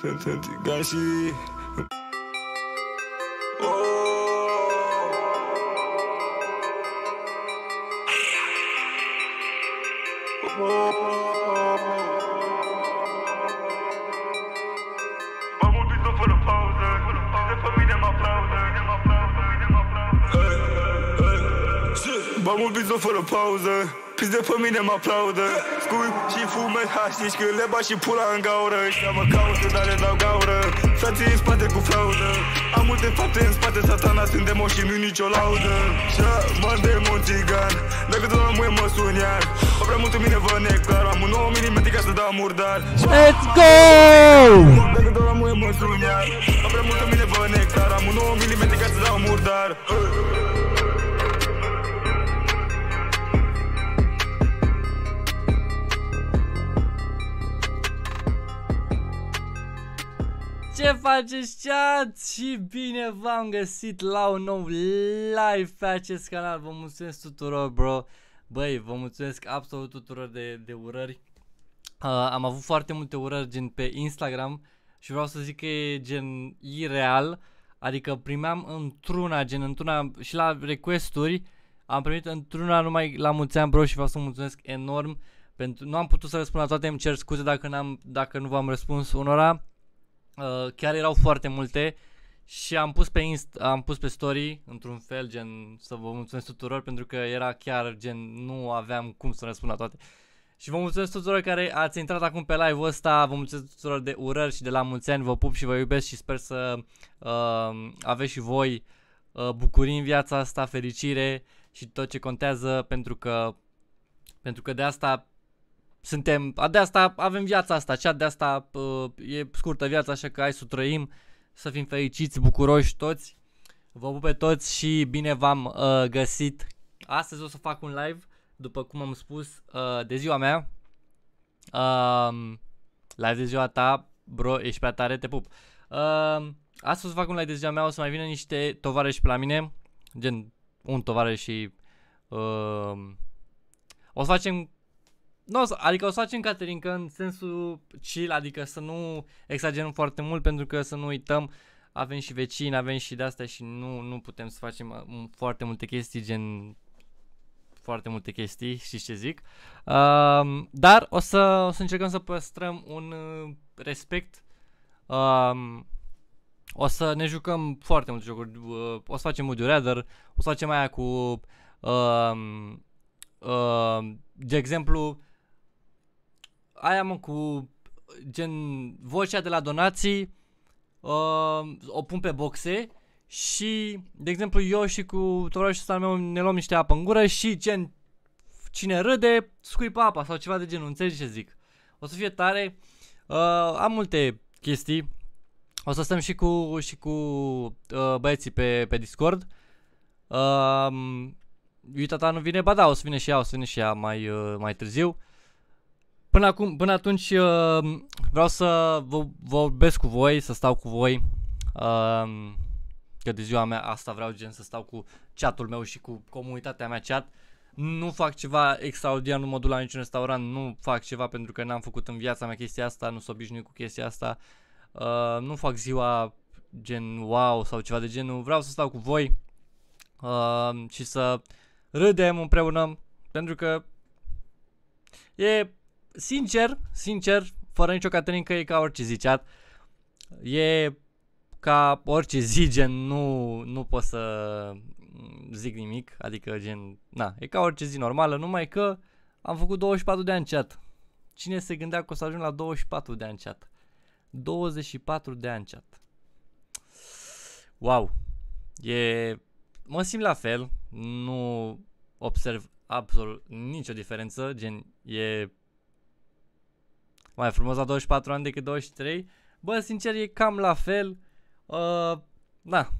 Sunt, sunt gan și... M-am oprit fără pauză De pe mine mă aplaudă Bam un bizon fără pauză Pis de pe mine mă aplaudă? Scui și fume hașiș Când le bat și pula în gaură. Ăștia mă caută, dar le dau gaură. Frații în spate cu fraudă. Am multe fapte în spate Satana sunt demon și nu nicio laudă. Și mă demon țigan Dacă tot am mă sun iar O prea mult în mine vă neclar Am un 9 mm ca să dau murdar. Let's go! Dacă tot am mă sun iar O prea mult în mine vă neclar Am un 9 mm ca să dau murdar Ce faceți? Chat? Și bine v-am găsit la un nou live pe acest canal. Vă mulțumesc tuturor bro. Băi, vă mulțumesc absolut tuturor de, de urări. Uh, Am avut foarte multe urări gen pe Instagram Și vreau să zic că e gen ireal. Adică primeam într-una, gen într-una și la requesturi Am primit într-una numai la mulți ani bro și vreau să mulțumesc enorm pentru, Nu am putut să răspund la toate, îmi cer scuze dacă, n-am, dacă nu v-am răspuns unora Uh, chiar erau foarte multe și am pus pe Inst- am pus pe story într-un fel gen să vă mulțumesc tuturor pentru că era chiar gen nu aveam cum să răspund la toate. Și vă mulțumesc tuturor care ați intrat acum pe live-ul ăsta, vă mulțumesc tuturor de urări și de la mulți ani, vă pup și vă iubesc și sper să uh, aveți și voi uh, bucurii în viața asta, fericire și tot ce contează pentru că pentru că de asta suntem, de asta avem viața asta, cea de asta uh, e scurtă viața, așa că hai să o trăim, să fim fericiți, bucuroși toți. Vă pup pe toți și bine v-am uh, găsit. Astăzi o să fac un live, după cum am spus, uh, de ziua mea. Uh, live de ziua ta, bro, ești prea tare, te pup. Uh, astăzi o să fac un live de ziua mea, o să mai vină niște tovarăși pe la mine, gen un tovarăș și... Uh, o să facem nu, o să- adică o să facem caterincă în sensul chill, adică să nu exagerăm foarte mult pentru că să nu uităm avem și vecini, avem și de astea și nu, nu putem să facem uh, foarte multe chestii gen foarte multe chestii, știți ce zic. Um, dar o să, o să încercăm să păstrăm un uh, respect. Um, o să ne jucăm foarte multe jocuri. Uh, o să facem Would You Rather, o să facem aia cu um, uh, de exemplu aia mă cu gen vocea de la donații uh, o pun pe boxe și de exemplu eu și cu tovarășul ăsta al meu ne luăm niște apă în gură și gen cine râde scuipă apa sau ceva de genul, înțelegi ce zic. O să fie tare. Uh, am multe chestii. O să stăm și cu și cu uh, băieții pe, pe Discord. Uh, Uita ta nu vine, ba da, o să vină și ea, o să vină și ea mai, uh, mai târziu. Până, acum, până atunci uh, vreau să vă vorbesc cu voi, să stau cu voi. Uh, că de ziua mea asta vreau gen să stau cu chatul meu și cu comunitatea mea chat. Nu fac ceva extraordinar, nu mă duc la niciun restaurant, nu fac ceva pentru că n-am făcut în viața mea chestia asta, nu sunt obișnuit cu chestia asta. Uh, nu fac ziua gen wow sau ceva de genul, vreau să stau cu voi uh, și să râdem împreună pentru că e sincer, sincer, fără nicio caterincă e ca orice zi chat. E ca orice zi, gen, nu, nu pot să zic nimic, adică gen, na, e ca orice zi normală, numai că am făcut 24 de ani chat. Cine se gândea că o să ajung la 24 de ani chat? 24 de ani chat. Wow. E... Mă simt la fel, nu observ absolut nicio diferență, gen, e mai frumos la 24 ani decât 23. Bă, sincer, e cam la fel. Uh, da.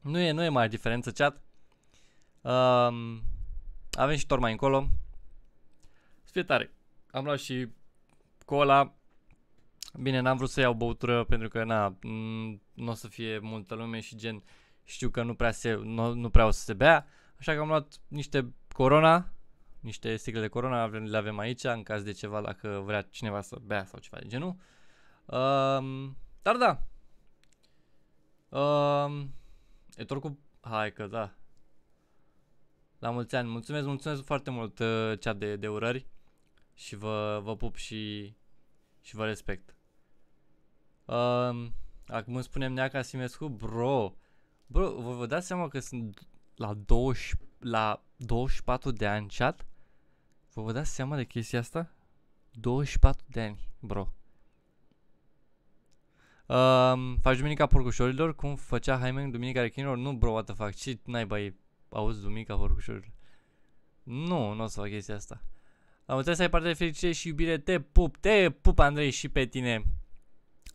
Nu e, nu e mare diferență, chat. Um, avem și tor mai încolo. Să fie tare. Am luat și cola. Bine, n-am vrut să iau băutură pentru că, na, n- nu o să fie multă lume și gen, știu că nu prea, se, nu, nu prea o să se bea. Așa că am luat niște Corona, niște sticle de Corona, avem, le avem aici în caz de ceva dacă vrea cineva să bea sau ceva de genul. Um, dar da. Um, e tot cu... Hai că da. La mulți ani. Mulțumesc, mulțumesc foarte mult uh, chat de, de urări. Și vă, vă pup și, și vă respect. Um, acum îmi spunem Neaca Simescu, bro. Bro, vă, vă dați seama că sunt la 20, la 24 de ani chat? Vă vă dați seama de chestia asta? 24 de ani, bro. Um, faci Duminica Porcușorilor cum făcea Jaime Duminica Rechinilor? Nu, bro, what the fuck, ce naiba e, auzi Duminica Porcușorilor? Nu, nu o să fac chestia asta. Am înțeles să ai parte de fericire și iubire, te pup, te pup Andrei și pe tine.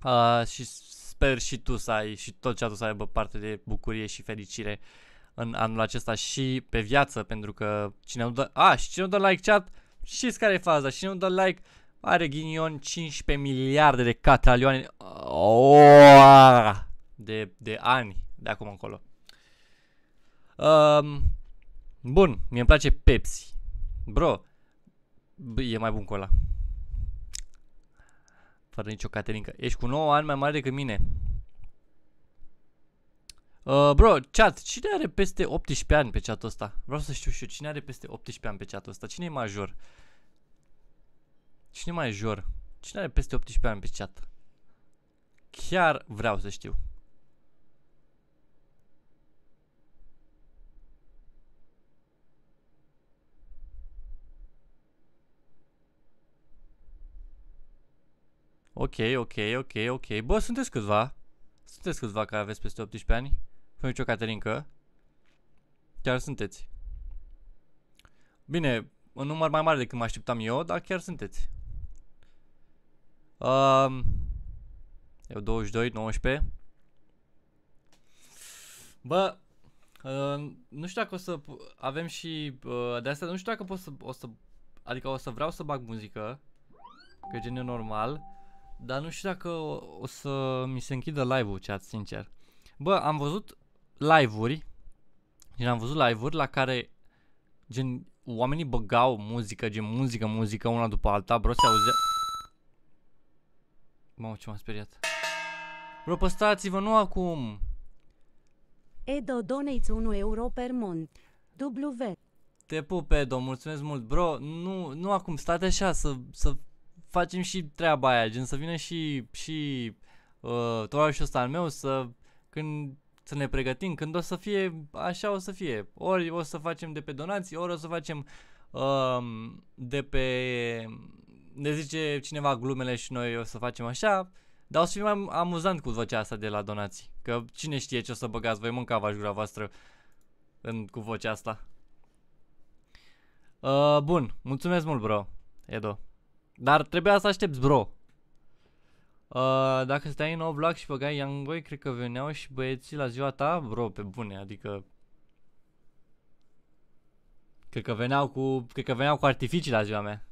Uh, și sper și tu să ai, și tot ce tu să aibă parte de bucurie și fericire în anul acesta și pe viață, pentru că cine nu dă... A, și cine nu dă like chat, știți care e faza, cine nu dă like are ghinion 15 miliarde de catalioane oh, de, de ani de acum încolo. Um, bun, mie îmi place Pepsi. Bro, e mai bun cu ăla. Fără nicio caterincă. Ești cu 9 ani mai mare decât mine. Uh, bro, chat, cine are peste 18 ani pe chatul ăsta? Vreau să știu și eu, cine are peste 18 ani pe chatul ăsta? Cine e major? Cine e major? Cine are peste 18 ani pe chat? Chiar vreau să știu. Ok, ok, ok, ok. Bă, sunteți câțiva. Sunteți câțiva care aveți peste 18 ani. Fă nicio Caterinca. Chiar sunteți. Bine, un număr mai mare decât mă așteptam eu, dar chiar sunteți. Um, eu 22, 19. Bă, uh, nu știu dacă o să avem și uh, de asta, nu știu dacă pot să, o să, adică o să vreau să bag muzică, că gen e normal, dar nu știu dacă o, o să mi se închidă live-ul, chat, sincer. Bă, am văzut live-uri, gen am văzut live-uri la care gen oamenii băgau muzică, gen muzică, muzică una după alta, bro, se auzea... Mamă, ce m-a speriat. Bro, păstrați-vă, nu acum. Edo donates 1 euro per mont. W. Te pup, Edo, mulțumesc mult. Bro, nu, nu acum, state așa să, să facem și treaba aia, gen să vină și, și uh, tovarășul ăsta al meu să, când să ne pregătim, când o să fie, așa o să fie. Ori o să facem de pe donații, ori o să facem uh, de pe, ne zice cineva glumele și noi o să facem așa, dar o să fie mai amuzant cu vocea asta de la donații. Că cine știe ce o să băgați, voi mânca v gura voastră în, cu vocea asta. Uh, bun, mulțumesc mult, bro, Edo. Dar trebuia să aștepți, bro. Uh, dacă stai în nou vlog și băgai Young Boy, cred că veneau și băieții la ziua ta, bro, pe bune, adică... Cred că veneau cu, cred că veneau cu artificii la ziua mea.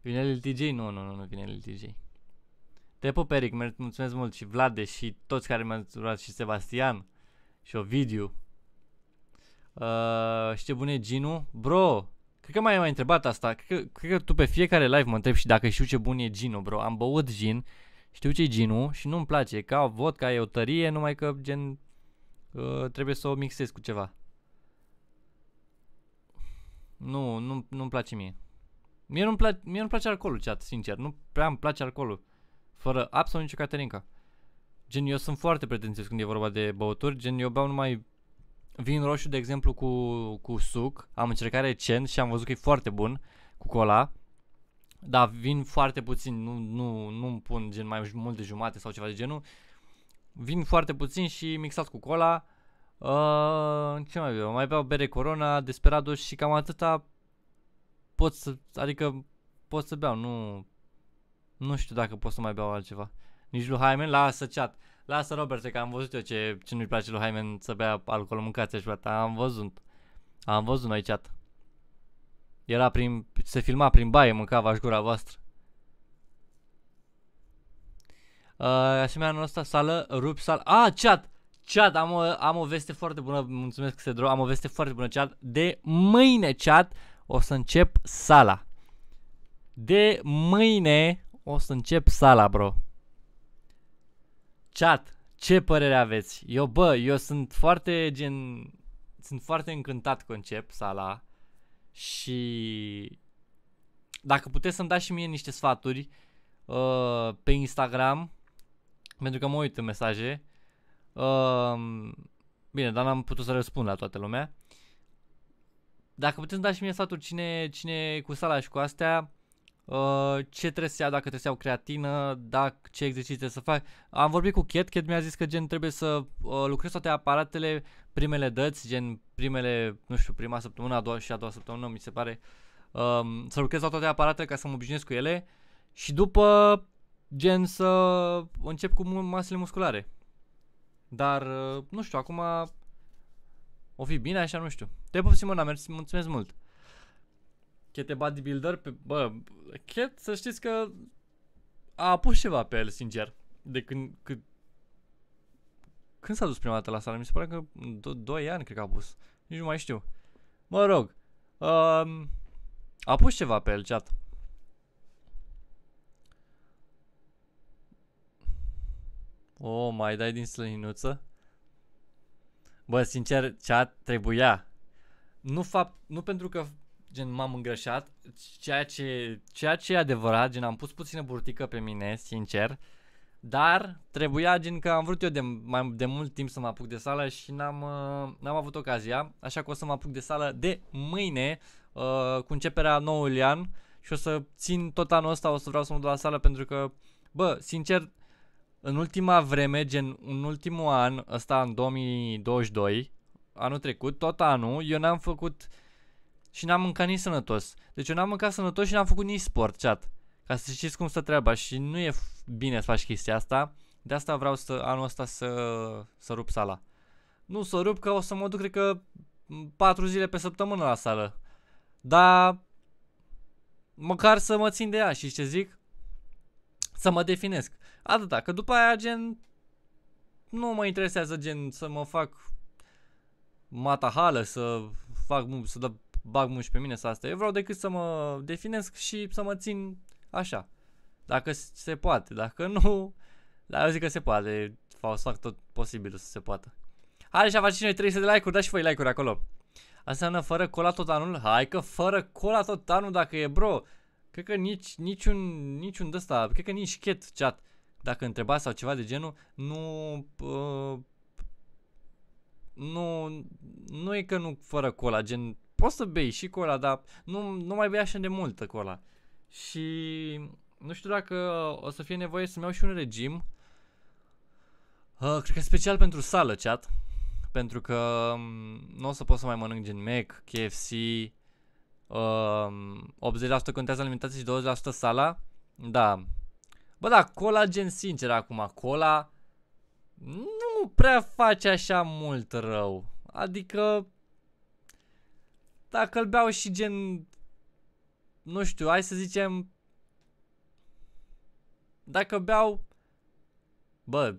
Vine LTJ? Nu, nu, nu, nu vine LTJ. Te pup, Eric, mulțumesc mult și Vlade și toți care mi-au urmat și Sebastian și Ovidiu. Uh, știi bune Ginu? Bro, cred că mai mai întrebat asta. Cred că, cred că tu pe fiecare live mă întreb și dacă știu ce bun e Ginu, bro. Am băut gin știu ce-i ginul și nu-mi place. Ca vodka e o tărie, numai că gen uh, trebuie să o mixez cu ceva. Nu, nu, nu-mi place mie. Mie nu-mi place, mie nu place alcoolul, chat, sincer. Nu prea îmi place alcoolul. Fără absolut nicio caterinca. Gen, eu sunt foarte pretențios când e vorba de băuturi. Gen, eu beau numai vin roșu, de exemplu, cu, cu suc. Am încercat recent și am văzut că e foarte bun cu cola. Da, vin foarte puțin, nu, nu, nu pun gen mai mult de jumate sau ceva de genul. Vin foarte puțin și mixat cu cola. Uh, ce mai beau? Mai beau bere Corona, Desperados și cam atâta pot să, adică pot să beau, nu, nu știu dacă pot să mai beau altceva. Nici lui Hymen, lasă chat, lasă Robert, că am văzut eu ce, ce nu-i place lui Hymen să bea alcool, mâncați și am văzut, am văzut noi chat. Era prin, se filma prin baie, mânca vaș gura voastră. Uh, asemenea, anul ăsta sală, rup sală. Ah, chat! Chat, am o, am o veste foarte bună, mulțumesc că se am o veste foarte bună, chat. De mâine, chat, o să încep sala. De mâine o să încep sala, bro. Chat, ce părere aveți? Eu, bă, eu sunt foarte gen... Sunt foarte încântat concep sala și dacă puteți să-mi dați și mie niște sfaturi uh, pe Instagram, pentru că mă uit în mesaje, uh, bine, dar n-am putut să răspund la toată lumea. Dacă puteți să dați și mie sfaturi cine, cine cu sala și cu astea, Uh, ce trebuie să iau, dacă trebuie să iau creatină, dacă, ce exerciții trebuie să fac. Am vorbit cu Cat, Cat mi-a zis că gen trebuie să uh, lucrez toate aparatele primele dăți, gen primele, nu știu, prima săptămână, a doua și a doua săptămână, mi se pare, um, să lucrez la toate aparatele ca să mă obișnuiesc cu ele și după gen să încep cu masele musculare. Dar, uh, nu știu, acum o fi bine așa, nu știu. Te pup, Simona, mersi, mulțumesc mult. Chete bodybuilder, pe, bă, Chet, să știți că a pus ceva pe el, sincer. De când, când, când s-a dus prima dată la sală? Mi se pare că 2 ani cred că a pus. Nici nu mai știu. Mă rog. Um, a pus ceva pe el, chat. O, oh, mai dai din slăninuță? Bă, sincer, chat trebuia. Nu fapt, nu pentru că gen m-am îngrășat, ceea ce, ceea ce e adevărat, gen am pus puțină burtică pe mine, sincer, dar trebuia gen că am vrut eu de, mai de mult timp să mă apuc de sală și n-am, uh, n-am avut ocazia, așa că o să mă apuc de sală de mâine uh, cu începerea noului an și o să țin tot anul ăsta, o să vreau să mă duc la sală pentru că, bă, sincer, în ultima vreme, gen în ultimul an, ăsta în 2022, anul trecut, tot anul, eu n-am făcut și n-am mâncat nici sănătos. Deci eu n-am mâncat sănătos și n-am făcut nici sport, chat. Ca să știți cum stă treaba și nu e bine să faci chestia asta. De asta vreau să anul ăsta să, să rup sala. Nu să rup că o să mă duc, cred că, 4 zile pe săptămână la sală. Dar măcar să mă țin de ea și ce zic? Să mă definesc. Atâta, că după aia gen nu mă interesează gen să mă fac matahală, să fac, să dă bag muși pe mine sau asta. Eu vreau decât să mă definesc și să mă țin așa. Dacă se poate, dacă nu, dar eu zic că se poate. O să fac tot posibilul să se poată. Hai și faci și noi 300 de like-uri, dați și voi like-uri acolo. Înseamnă fără cola tot anul? Hai că fără cola tot anul dacă e bro. Cred că nici, niciun, niciun ăsta, cred că nici chet chat, dacă întreba sau ceva de genul, nu, uh, nu, nu e că nu fără cola, gen poți să bei și cola, dar nu, nu mai bei așa de multă cola. Și nu știu dacă o să fie nevoie să-mi iau și un regim. Uh, cred că special pentru sală, chat. Pentru că um, nu o să pot să mai mănânc gen Mac, KFC, uh, 80% contează alimentație și 20% sala. Da. Bă, da, cola gen sincer acum, cola nu prea face așa mult rău. Adică dacă îl beau și gen, nu știu, hai să zicem, dacă beau, bă,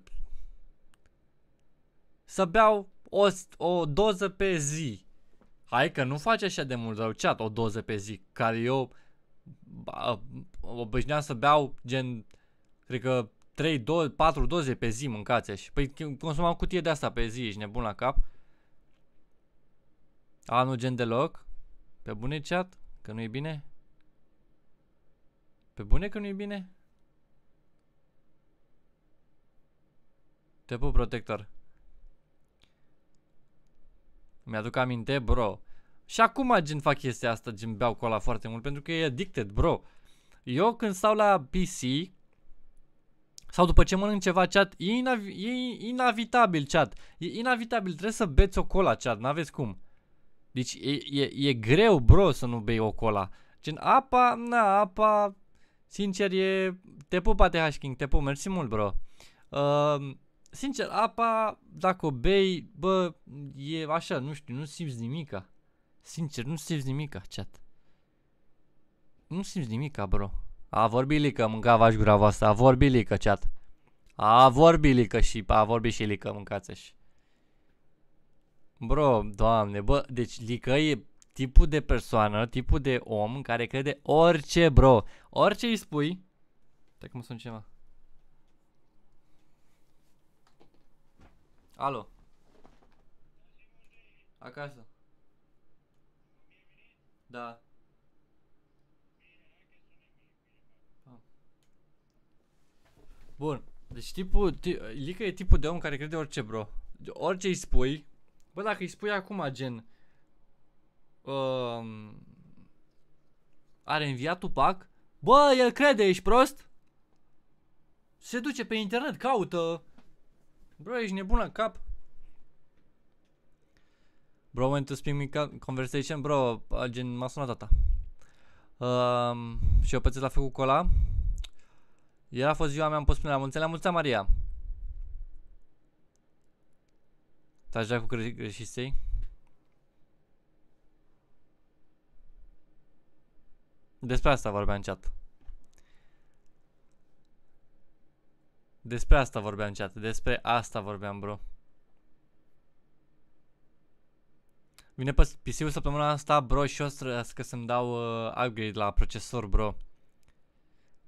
să beau o, o doză pe zi. Hai că nu face așa de mult rău, chat, o doză pe zi, care eu obișnuiam să beau gen, cred că 3, 2, 4 doze pe zi mâncați și Păi consumam cutie de asta pe zi, ești nebun la cap. A, nu gen deloc? Pe bune chat? Că nu e bine? Pe bune că nu e bine? Te pup, protector. Mi-aduc aminte, bro. Și acum gen fac chestia asta, gen beau cola foarte mult pentru că e addicted, bro. Eu când stau la PC sau după ce mănânc ceva chat, e, inav- e inavitabil chat. E inavitabil, trebuie să beți o cola chat, n-aveți cum. Deci e, e, e greu, bro, să nu bei o cola. Gen apa, na, apa, sincer e... Te pupa TH King, te pup, mersi mult, bro. Uh, sincer, apa, dacă o bei, bă, e așa, nu știu, nu simți nimica. Sincer, nu simți nimica, chat. Nu simți nimica, bro. A vorbit lică, mânca vaș gura voastră, a vorbit lică, chat. A vorbit lică și a vorbit și lică, mâncați și. Bro, doamne, bă, deci Lică e tipul de persoană, tipul de om care crede orice, bro. Orice îi spui. Stai cum sunt ceva. Alo. Acasă. Da. Ah. Bun. Deci tipul, ti, Lica e tipul de om care crede orice, bro. Orice îi spui, bă, dacă îi spui acum, gen, um, are înviat Tupac, bă, el crede, ești prost? Se duce pe internet, caută. Bro, ești nebun la cap. Bro, when to speak me conversation, bro, gen, m-a sunat tata. Um, și eu pățesc la făcut cola. Ieri a fost ziua mea, am pus până la mulți la mulți Maria. Te-aș cu greșistei? Despre asta vorbeam în chat. Despre asta vorbeam în chat. Despre asta vorbeam, bro. Vine pe PC-ul săptămâna asta, bro, și o să să-mi dau uh, upgrade la procesor, bro.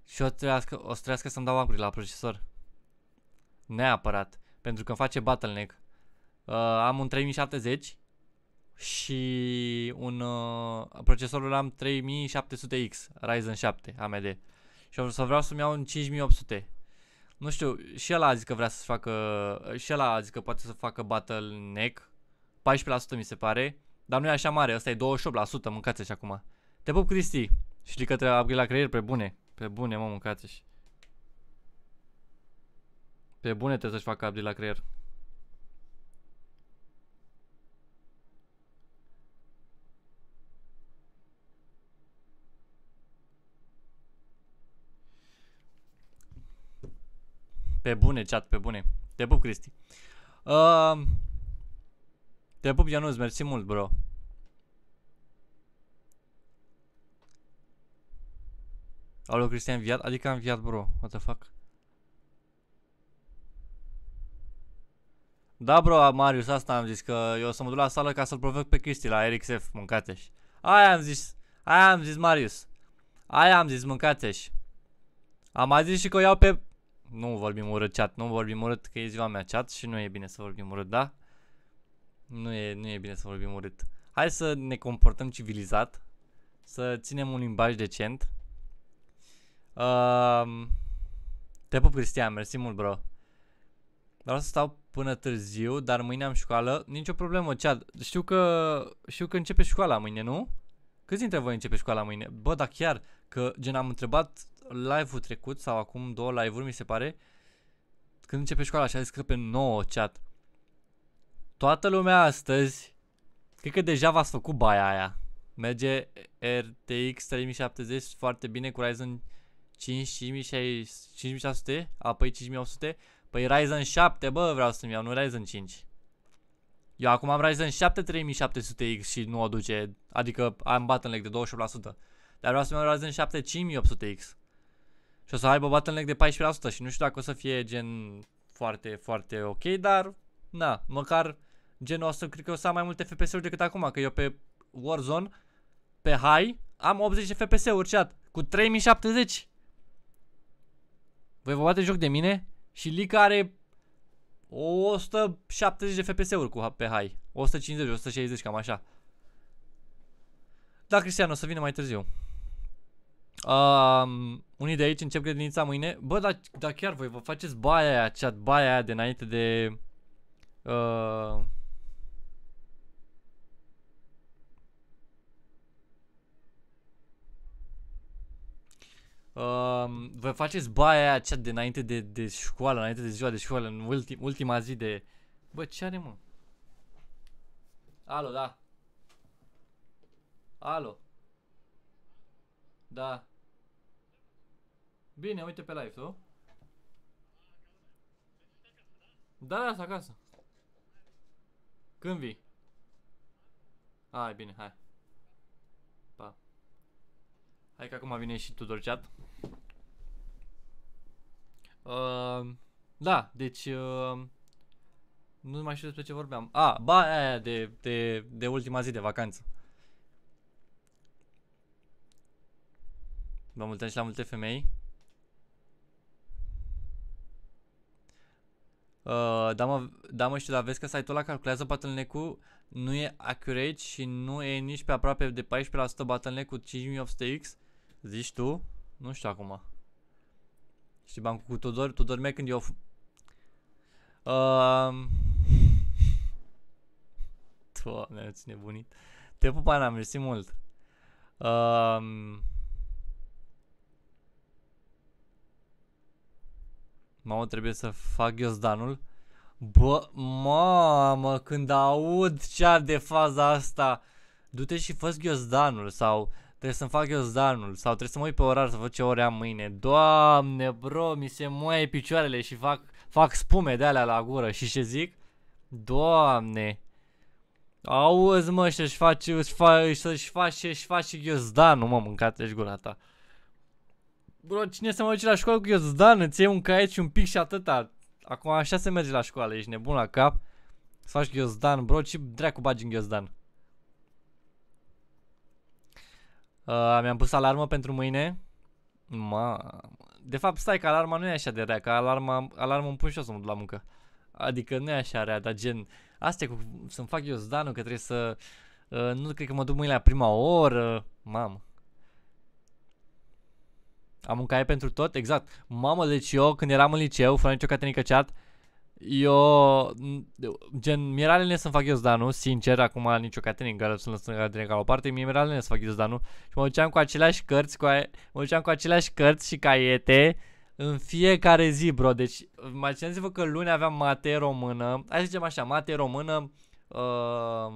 Și o, trească, o să trească să-mi dau upgrade la procesor. Neapărat. Pentru că face bottleneck. Uh, am un 3070 și un uh, procesorul am 3700X Ryzen 7 AMD. Și o să vreau să-mi iau un 5800. Nu știu, și ăla a zis că vrea să facă, și ăla a zis că poate să facă bottleneck. 14% mi se pare, dar nu e așa mare, ăsta e 28%, mâncați și acum. Te pup, Cristi. Și că trebuie upgrade la creier pe bune. Pe bune, mă, mâncați -și. Pe bune trebuie să-și facă update la creier. Pe bune, chat, pe bune. Te pup, Cristi. Uh, te pup, Ianuț, mersi mult, bro. Alo, Cristian înviat? Adică am înviat, bro. What the fuck? Da, bro, Marius, asta am zis, că eu o să mă duc la sală ca să-l provoc pe Cristi la RXF, mâncați Aia am zis, aia am zis, Marius. Aia am zis, mâncați Am mai zis și că o iau pe... Nu vorbim urât, chat, nu vorbim urât, că e ziua mea, chat, și nu e bine să vorbim urât, da? Nu e, nu e bine să vorbim urât. Hai să ne comportăm civilizat, să ținem un limbaj decent. Uh, te pup, Cristian, mersi mult, bro. Vreau să stau până târziu, dar mâine am școală. Nicio problemă, Chad. Știu că, știu că începe școala mâine, nu? Câți dintre voi începe școala mâine? Bă, dar chiar, că gen am întrebat live-ul trecut, sau acum două live-uri, mi se pare, când începe școala și a zis că pe 9, chat. Toată lumea astăzi, cred că deja v-ați făcut baia aia. Merge RTX 3070 foarte bine cu Ryzen 5, 5600, apoi 5800. Păi Ryzen 7, bă, vreau să-mi iau, nu Ryzen 5. Eu acum am Ryzen 7 3700X și nu o duce, adică am bottleneck de 28%. Dar vreau să-mi iau Ryzen 7 5800X. Și o să aibă bottleneck de 14% și nu știu dacă o să fie gen foarte, foarte ok, dar na, măcar genul ăsta cred că o să am mai multe FPS-uri decât acum, că eu pe Warzone, pe high, am 80 FPS-uri chat, cu 3070. Voi vă bate joc de mine? Și Lica are 170 de FPS-uri cu pe high. 150, 160, cam așa. Da, Cristian, o să vină mai târziu. Um, unii de aici încep grădinița mâine. Bă, dar da chiar voi vă faceți baia aia, chat, baia aia de înainte de... Uh, Uh, vă faceți baia aia cea de înainte de, de școală, înainte de ziua de școală, în ultim, ultima zi de... Bă, ce are, mă? Alo, da. Alo. Da. Bine, uite pe live, tu? Da, da, acasă. Când vii? Hai, bine, hai. Pa. Hai că acum vine și Tudor Chat. Uh, da, deci... Uh, nu mai știu despre ce vorbeam. A, ah, ba aia de, de, de ultima zi de vacanță. Vă mulțumesc și la multe femei. Uh, da, mă, da, mă, știu, dar vezi că site-ul ăla calculează bottleneck-ul, nu e accurate și nu e nici pe aproape de 14% bottleneck cu 5800X. Zici tu? Nu știu acum. Știi bancul cu Tudor? Tudor mea când eu... f- Uh, Doamne, ați nebunit. Te pup, Ana, mersi mult. Um, mamă, trebuie să fac ghiozdanul. Bă, mamă, când aud cea de faza asta, du-te și fă ghiozdanul sau trebuie să-mi fac ghiozdanul sau trebuie să mă uit pe orar să văd ce ore am mâine. Doamne, bro, mi se moaie picioarele și fac, fac spume de alea la gură și ce zic? Doamne. Auzi, mă, și își face, își fa, să-și face, își face ghiozdanul, mă, mâncați-și gura ta. Bro, cine să mă duce la școală cu ghiozdan? Îți iei un caiet și un pic și atâta. Acum așa se merge la școală, ești nebun la cap. Să faci ghiozdan, bro, ce dracu bagi în ghiozdan? Uh, mi-am pus alarmă pentru mâine. Ma, de fapt, stai că alarma nu e așa de rea, că alarma, alarma îmi pun și eu să mă duc la muncă. Adică nu e așa rea, dar gen, asta e cu să-mi fac ghiozdanul, că trebuie să, uh, nu cred că mă duc mâine la prima oră, mamă. Am un caiet pentru tot, exact. Mamă, deci eu când eram în liceu, fără nicio catenică chat, eu, m, gen, mi era lene să-mi fac ghiozdanul, sincer, acum nicio catenică, să lăsăm catenică la o parte, mie mi-era lene să fac ghiozdanul și mă duceam cu aceleași cărți, cu a, mă duceam cu aceleași cărți și caiete în fiecare zi, bro. Deci, imaginați-vă că luni aveam mate română, hai să zicem așa, mate română, uh,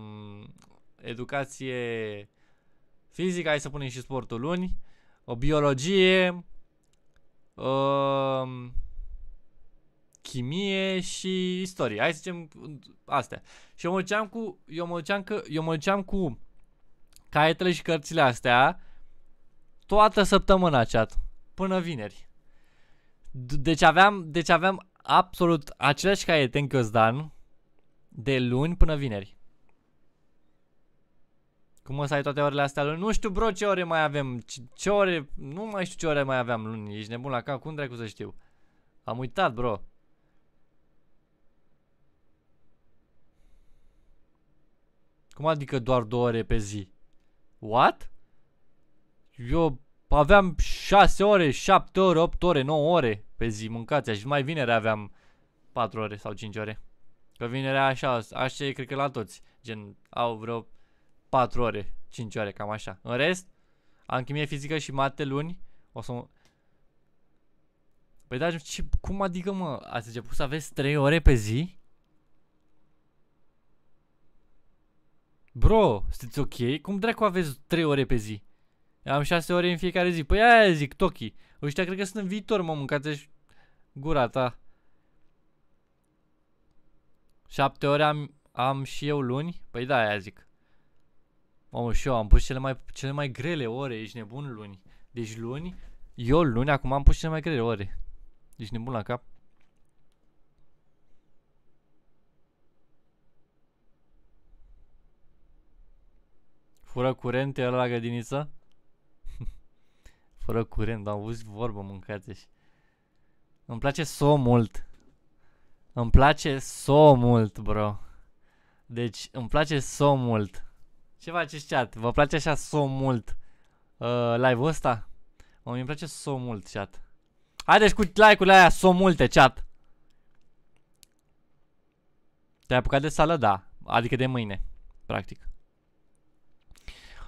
educație fizică, hai să punem și sportul luni, o biologie, uh, chimie și istorie. Hai să zicem astea. Și eu mă duceam cu, eu mă duceam, că, eu mă duceam cu caietele și cărțile astea toată săptămâna chat, până vineri. D- deci aveam, deci aveam absolut aceleași caiete în Ghiozdan de luni până vineri. Cum o să ai toate orele astea luni? Nu știu, bro, ce ore mai avem. Ce, ce ore... Nu mai știu ce ore mai aveam luni. Ești nebun la cap? Cum dracu să știu? Am uitat, bro. Cum adică doar două ore pe zi? What? Eu aveam 6 ore, 7 ore, 8 ore, 9 ore pe zi mâncați și mai vineri aveam 4 ore sau 5 ore. Că vinerea așa, așa e cred că la toți. Gen, au vreo 4 ore, 5 ore, cam așa. În rest, am chimie fizică și mate luni. O să mă... Păi da, ce, cum adică mă, ați început să aveți 3 ore pe zi? Bro, sunteți ok? Cum dracu aveți 3 ore pe zi? Eu am 6 ore în fiecare zi. Păi aia zic, Toki. Ăștia cred că sunt în viitor, mă, mâncați gura ta. 7 ore am, am și eu luni? Păi da, aia zic. Mamă, și eu am pus cele mai, cele mai grele ore, ești nebun luni. Deci luni, eu luni acum am pus cele mai grele ore. Ești nebun la cap. Fură curent ăla la grădiniță? Fără curent, am auzit vorbă, mâncați și Îmi place so mult. Îmi place so mult, bro. Deci, îmi place so mult. Ce faceți chat? Vă place așa so mult uh, live-ul ăsta? Mă, mi place so mult chat. Haideți cu like-urile aia so multe chat. Te-ai apucat de sală? Da. Adică de mâine, practic.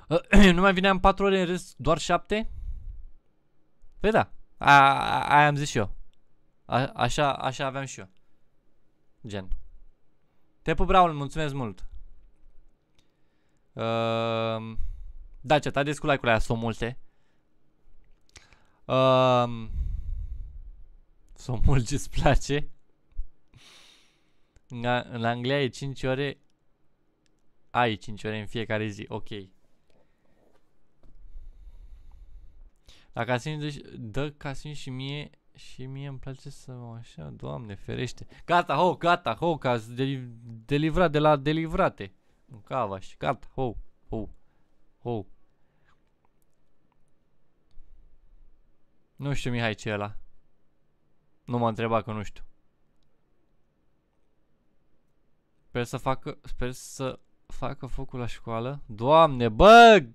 Uh, nu mai vineam 4 ore în rest, doar 7? Păi da, a, aia am zis și eu. A, așa, așa aveam și eu. Gen. Te pup, Raul, mulțumesc mult. Uh, da, ce haideți cu like-urile aia, sunt multe. Uh, sunt mult ce-ți place. În, în Anglia e 5 ore. Ai 5 ore în fiecare zi, ok. La Casin deci, dă Casin și mie și mie îmi place să așa, doamne, ferește. Gata, ho, gata, ho, că ați deli delivrat de la delivrate. Cava și gata, ho, ho, ho. Nu știu, Mihai, ce e ăla. Nu m-a întrebat că nu știu. Sper să facă, sper să facă focul la școală. Doamne, bă!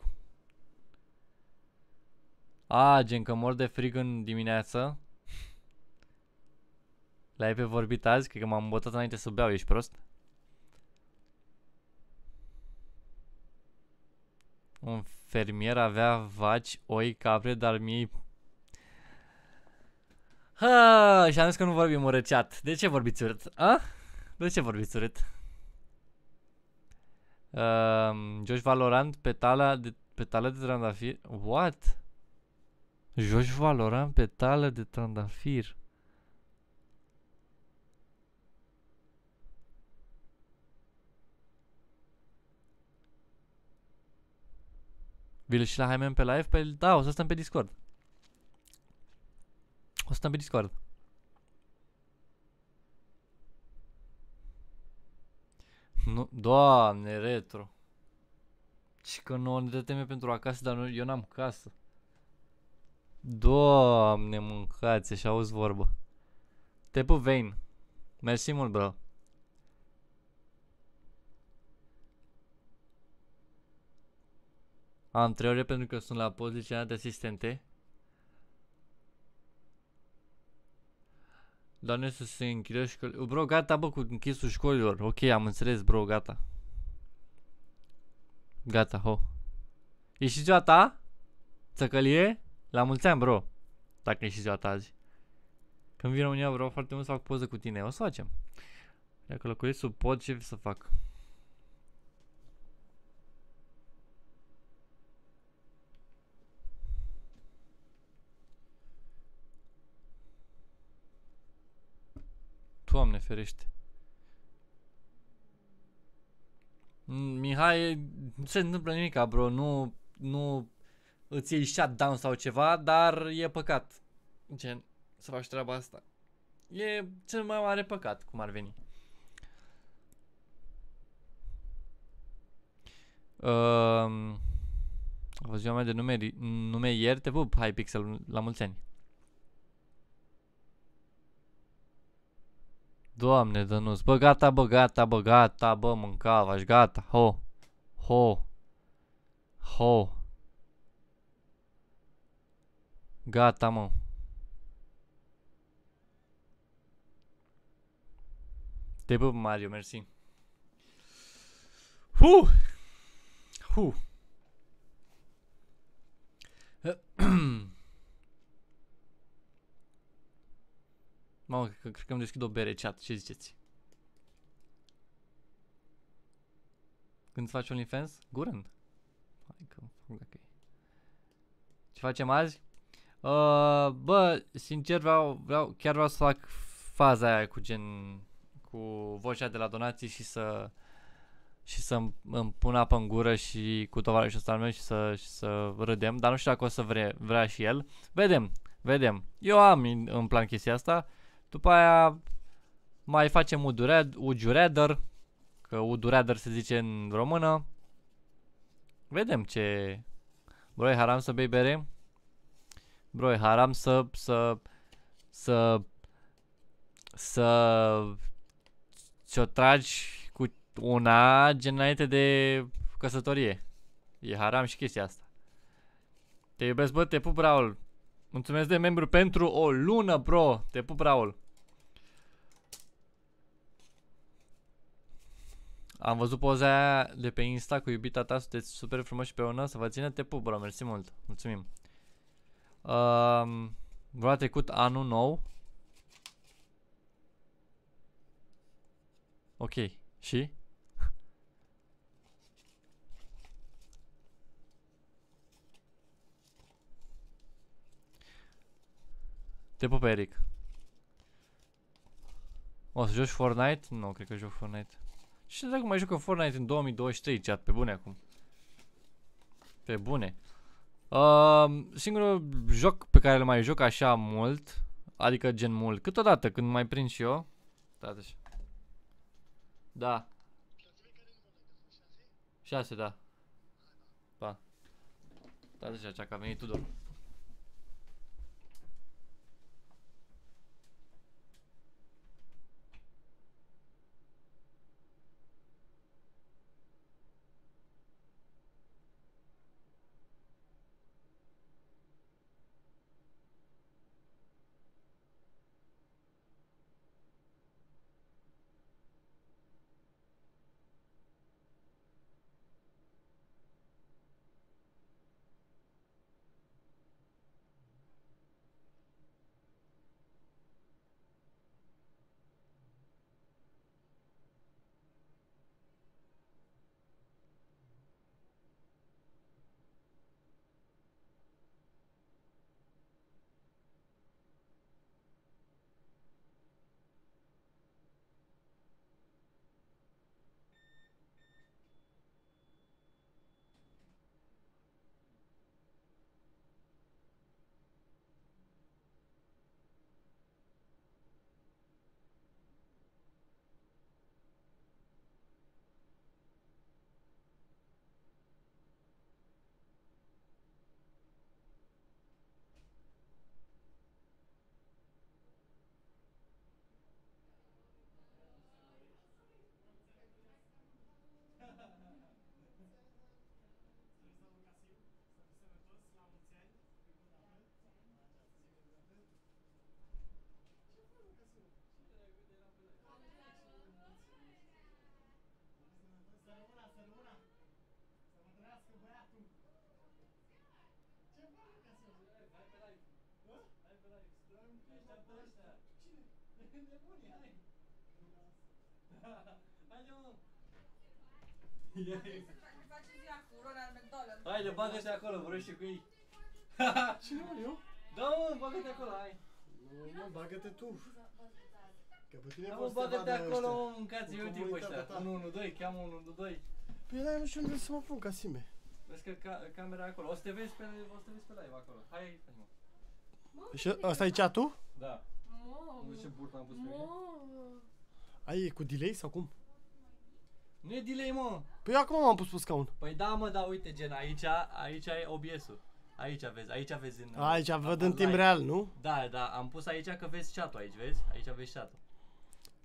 A, gen că mor de frig în dimineață. L-ai pe vorbit azi? Cred că m-am botat înainte să beau, ești prost? Un fermier avea vaci, oi, capre, dar mie Ha, și am zis că nu vorbim urăciat. De ce vorbiți urât? A? De ce vorbiți urât? Uh, joci Valorant petala de, petala de trandafir? What? Joci Valorant petala de trandafir? Vile și la HMM pe live? Păi da, o să stăm pe Discord. O să stăm pe Discord. Nu, doamne, retro. Și că nu ne teme pentru acasă, dar nu, eu n-am casă. Doamne, mâncați și auzi vorbă. Tepu Vane. Mersi mult, bro. Am trei ore pentru că sunt la poziția de asistente. Doamne să se închidă școlile. Bro, gata bă cu închisul școlilor. Ok, am înțeles bro, gata. Gata, ho. E și ziua ta? Țăcălie? La mulți ani, bro. Dacă e și ziua ta azi. Când vin România vreau foarte mult să fac poză cu tine. O să facem. Dacă locuiesc sub pod, ce să fac? Doamne ferește. Mm, Mihai, nu se întâmplă nimic, bro, nu, nu îți iei shutdown sau ceva, dar e păcat. Gen, să faci treaba asta. E cel mai mare păcat, cum ar veni. Um, a fost ziua mea de nume, nume ieri, te pup, Hypixel, la mulți ani. Doamne, Dănuț, bă, gata, bă, gata, bă, gata, bă, mâncavaș, gata, ho, ho, ho. Gata, mă. Te pup, Mario, mersi. Hu! Hu! Mamă, cred că, cred că îmi deschid o bere chat, ce ziceți? Când faci OnlyFans? Curând. Hai că fac dacă e. Ce facem azi? Uh, bă, sincer vreau, vreau, chiar vreau să fac faza aia cu gen, cu vocea de la donații și să și să îmi pun apă în gură și cu tovarășul ăsta al meu și să, și să râdem, dar nu știu dacă o să vre, vrea și el. Vedem, vedem. Eu am în, în plan chestia asta. După aia mai facem Uduredder, că Uduredder se zice în română. Vedem ce... Bro, e haram să bei bere? Bro, e haram să... să... să... să... să tragi cu una gen înainte de căsătorie. E haram și chestia asta. Te iubesc, bă, te pup, Raul. Mulțumesc de membru pentru o lună, bro. Te pup, Raul. Am văzut poza aia de pe Insta cu iubita ta, sunteți super frumos și pe una, să vă țină, te pup, bro, mersi mult, mulțumim. Um, vreau trecut anul nou. Ok, și? Te pup, Eric. O să joci Fortnite? Nu, cred că joc Fortnite. Și dacă mai jucă Fortnite în 2023, chat, pe bune acum. Pe bune. Uh, singurul joc pe care îl mai joc așa mult, adică gen mult, câteodată când mai prind și eu. Da, așa. Da. 6, da. Pa. Da, așa, cea că a venit Tudor. Haide, bagă-te acolo, vorbește cu ei. Cine mă, eu? Da, mă, bagă-te acolo, hai. Nu, mă, bagă-te tu. Că pe tine Da, mă, vor să te bagă-te vadă acolo, ăștia. mă, mâncați În eu tipul ăștia. comunitatea ta. 112, cheamă 112. Păi da, nu știu unde să mă pun, Casime. Vezi că ca camera e acolo. O să te vezi pe, o să te vezi pe live acolo. Hai, hai, mă. Și ăsta e chat-ul? Da. Mamă. Nu știu ce burtă am pus pe mine. Mamă. Ai, e cu delay sau cum? Nu e delay, mă. Păi eu acum m-am pus pe scaun. Păi da, mă, da, uite, gen, aici, aici e OBS-ul. Aici vezi, aici vezi în... Aici în văd în timp live. real, nu? Da, da, am pus aici că vezi chat-ul aici, vezi? Aici vezi chat-ul.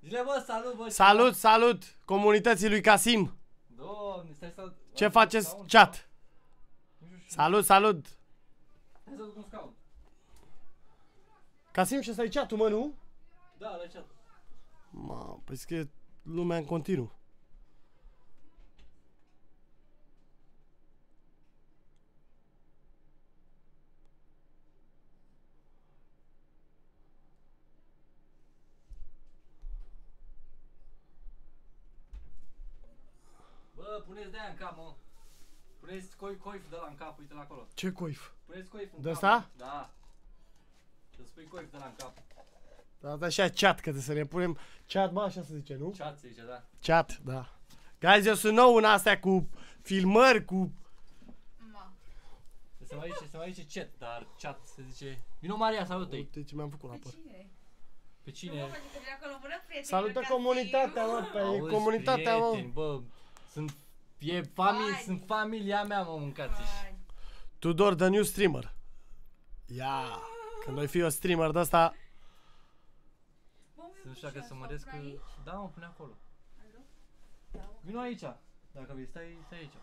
Zile, bă, salut, bă. Salut, salut comunității lui Casim. Doamne, stai să... Ce faceți chat? Salut, salut. Hai să duc un scaun. Casim și ăsta e chat-ul, mă, nu? Da, la chat. Ma, păi scrie lumea în continuu. Bă, puneți de-aia în cap, mă. Puneți coi, coif de la în cap, uite la acolo. Ce coif? Puneți coif în De cap. ăsta? mă. Da. Să spui coif de la în cap. Da, da, așa chat, că trebuie să ne punem chat, bă, așa se zice, nu? Chat se zice, da. Chat, da. Guys, eu sunt nou în astea cu filmări, cu... Ma. Se mai zice, se mai zice chat, dar chat se zice... Vino Maria, salută-i. Uite ce mi-am făcut la Pe păr. cine? Pe Nu cine? mă face că vine acolo fără prieteni. Salută ca comunitatea, să- mă, pe Auzi, comunitatea, mă. prieteni, bă, sunt, e familie, Hai. sunt familia mea, mă, mâncați Hai. Tudor, the new streamer. Ia, când voi fi o streamer de asta, Bă, mă, Să nu știu dacă și să asta măresc pun că... aici? Da, mă, pune acolo. Alo? Da, mă. Vino aici. Dacă vrei, stai, stai aici.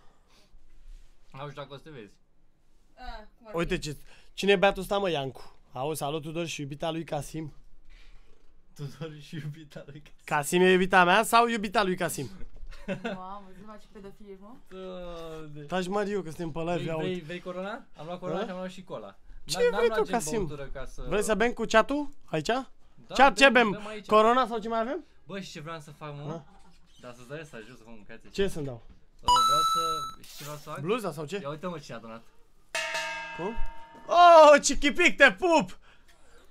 Nu știu dacă o să te vezi. Ah, cum ar uite fi? ce... Cine e băiatul ăsta, mă, Iancu? Auzi, salut Tudor și iubita lui Casim. Tudor și iubita lui Casim e iubita mea sau iubita lui Casim? Mamă, zi mai ce pedofil, mă. Doamne. Taci Mario, că suntem pe live, Vrei, ia vrei, uite. vrei corona? Am luat corona Da? și am luat și cola. Ce N-am- vrei n-am luat tu, gen Casim? băutură Ca să... Vrei să bem cu chatul aici? Da, Chat, ce bem? aici. Corona sau ce mai avem? Bă, și ce vreau să fac, mă? Da. Da, să-ți dai să ajut să mă mâncați. Ce să-mi dau? Vreau să... Și ce vreau să fac? Bluza sau ce? Ia uite mă cine a donat. Cum? Oh, Chichipic, te pup!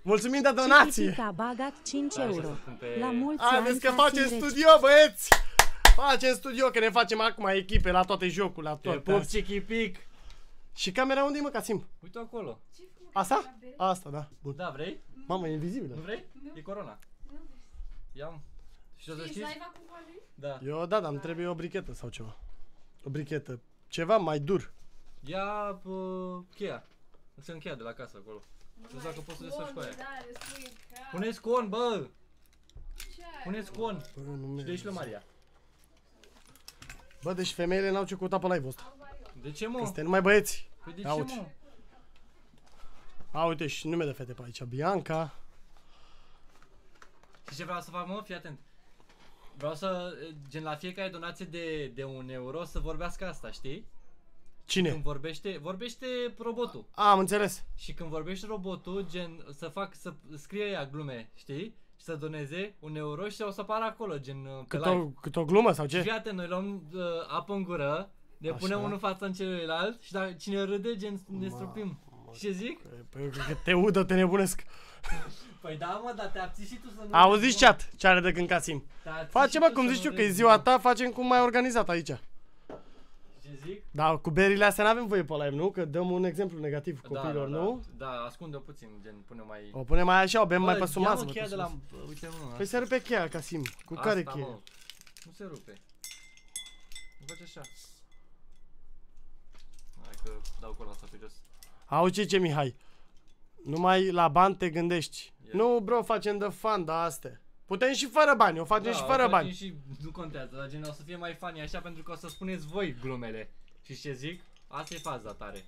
Mulțumim de donație! Chichipica bagat 5 Da, așa euro. să spun pe- La mulți A, ani vezi că ca facem și reci. studio, băieți! Facem studio, că ne facem acum echipe la toate jocurile, la Te toate pup, astea. chichipic! Și camera unde e, mă, Casim? Uite acolo. Ce fac? Asta? La bere? Asta, da. Bun. Da, vrei? Mamă, e invizibilă. Nu vrei? E corona. Nu. Ia-mi. Și o să Știi știți? live acum cu Ali? Da. Eu, da, dar îmi trebuie o brichetă sau ceva. O brichetă. Ceva mai dur. Ia uh, cheia. Îți încheia de la casă acolo. Nu știu dacă poți să desfaci cu aia. Da, destul în cap. Puneți con, bă! Ce ai? Puneți con! Bă, nu Și de aici la Maria. Bă, deci femeile n-au ce căuta pe live-ul ăsta. De ce, Că mă? suntem numai băieți. Păi de Ia ce, uite. mă? A, uite, și nume de fete pe aici. Bianca. Și ce vreau să fac, mă? Fii atent. Vreau să, gen, la fiecare donație de, de un euro să vorbească asta, știi? Când Cine? vorbește, vorbește robotul. A, am înțeles. Și când vorbește robotul, gen, să fac, să scrie ea glume, știi? Și să doneze un euro și o să apară acolo, gen, uh, pe Cât live. o, cât o glumă sau Și ce? fii atent, noi luăm uh, apă în gură, ne Așa. punem unul în fața în celuilalt și dacă cine râde, gen, ne stropim. Și ce zic? Păi, că te udă, te nebunesc. Păi da, mă, dar te abții și tu să nu... Auziți chat, ce are de gând Casim. Te abții Face, și mă, tu cum să zici nu tu, că e râzi, ziua mă. ta, facem cum mai organizat aici. Ce zic? Da, cu berile astea n-avem voie pe live, nu? Că dăm un exemplu negativ copilor, da, nu? Da, da ascunde-o puțin, gen, pune mai... O punem mai așa, o bem mai pe Bă, sumază. ia-mă bă, cheia pe de la... sumază. bă, Uite, mă, Păi se rupe cheia, Casim. Cu care Asta, cheie? mă. Nu se rupe. Nu face așa. Hai că dau cola asta pe jos. Auzi ce, ce, Mihai? Numai la bani te gândești. Ia. Nu, bro, facem de fan, da, astea. Putem și fără bani, o facem Da, și o fără facem bani. Și nu contează, dar gen o să fie mai funny așa pentru că o să spuneți voi glumele. Și ce zic? Asta e faza tare.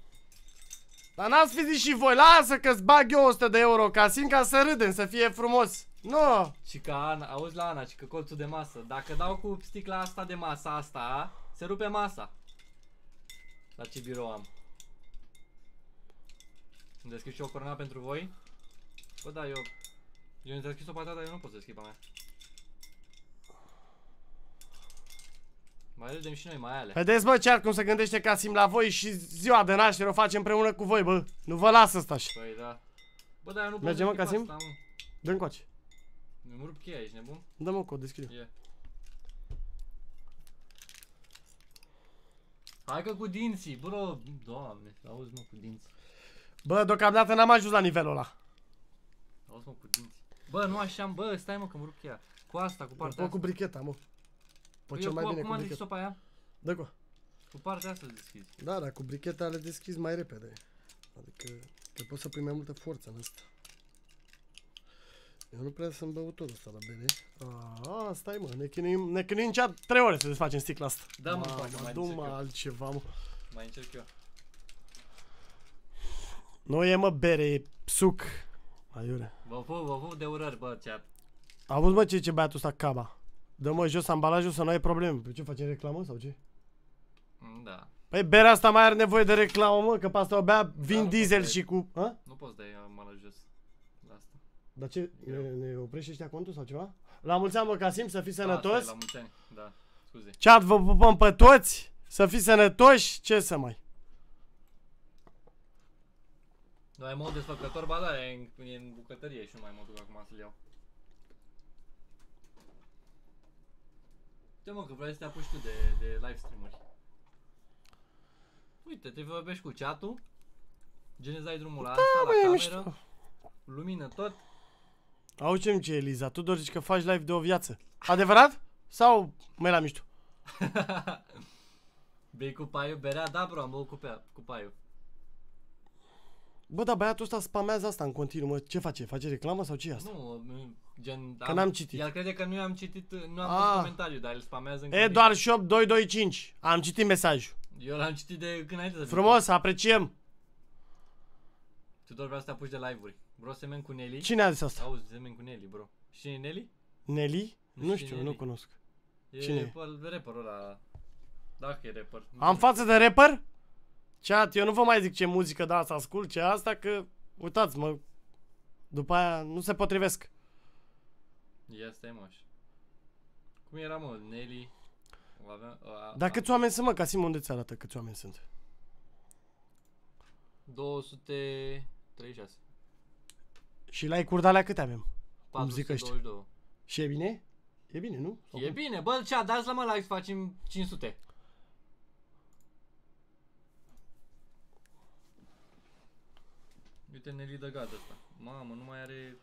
Dar n-ați fi zis și voi, lasă că-ți bag eu 100 de euro, Casim, ca să râdem, să fie frumos. Nu, Și că Ana, auzi la Ana, și că colțul de masă. Dacă dau cu sticla asta de masă asta, se rupe masa. La ce birou am? Îmi deschid și o corona pentru voi? Bă, da, eu... Eu mi-am deschis o patata, eu nu pot să deschid pe a mea. Mai râdem și noi, mai ale. Vedeți, bă, ce ar cum se gândește Casim la voi și ziua de naștere o face împreună cu voi, bă. Nu vă las ăsta și. Păi da. Bă, dar eu nu pot Mergem, să mă, deschid Casim? Asta, mă. Dă încoace. Mi-mi rup cheia, ești nebun? Dă-mă cu o deschide. E. Hai că cu dinții, bro. Doamne, auzi mă cu dinții. Bă, deocamdată n-am ajuns la nivelul ăla. Auzi mă cu dinții. Bă, nu așa, bă, stai mă că mi rup cheia. Cu asta, cu partea Dă asta. cu bricheta, mă. Pă, Păi cel eu mai cu- bine cum cu am deschis-o bricheta. pe aia? Dă cu. Cu partea asta deschizi. Da, dar cu bricheta le deschizi mai repede. Adică, că poți să pui mai multă forță în asta. Eu nu prea sunt băutorul ăsta la bere. A, stai mă, ne chinuim, ne chinuim cea 3 ore să desfacem sticla asta. Da, mă, Mamă, fac, mai du-mă încerc eu. altceva, mă. Mai încerc eu. Nu e, mă, bere, e suc. Aiure. Vă pup, vă pup de urări, bă, chat. Auzi, mă, ce ce băiatul ăsta caba. Dă-mă jos ambalajul să nu ai probleme. Pe ce facem reclamă sau ce? Mm, Da. Păi berea asta mai are nevoie de reclamă, mă, că pe asta o bea Vin nu Diesel pot și cu... A? Nu poți dai mă la jos. La asta. Dar ce, ne, ne oprește ăștia contul sau ceva? La mulți ani, mă, Casim, să fii Da, sănătos. stai, la mulți ani. Da, scuze. Chat, vă pupăm pe toți. Să fiți sănătoși. Ce să mai? Nu ai mod desfăcător, ba da, e în, e în bucătărie și nu mai mă duc acum să-l iau. Uite mă, că vrei să te apuci tu de, de live stream-uri. Uite, te vorbești cu chat-ul, gen îți dai drumul la asta, Da, mă, la e cameră, mișto. lumină tot. Auzi ce Eliza, tu doar zici că faci live de o viață. Adevărat? Sau mai la mișto? Bei cu paiul, berea, da bro, am băut cu, pe, cu paiul. Bă, dar băiatul ăsta spamează asta în continuu, mă. Ce face? Face reclamă sau ce e asta? Nu, nu, gen... Că n-am citit. El crede că nu am citit, nu am Ah. văzut comentariu, dar îl spamează în Eduard Shop 225. Am citit mesajul. continuu. Eu l-am citit de când înainte să fiu Frumos, apreciem. Tu doar vreau să te apuci de live-uri. Vreau să semen cu Nelly. Cine a zis asta? Auzi, semen cu Nelly, bro. Și cine e Nelly? Nelly? Nu Nu știu știu, Nelly. nu cunosc. E Cine e? Rapper, rapperul ăla. Dacă e rapper. Am față de rapper? Chat, eu nu vă mai zic ce muzică de asta ascult, ce asta, că uitați, mă, după aia nu se potrivesc. Ia stai mă așa. Cum era mă, Nelly? O avea, o, a, Dar câți oameni sunt, mă, Casim, unde ți arată câți oameni sunt? 236. Și la ecuri de alea câte avem? Cum zic ăștia? 422. Și e bine? E bine, nu? Sau E cum? bine, bă, ce dați la mă like, facem 500. Uite Nelly de gata asta. Mamă, nu mai are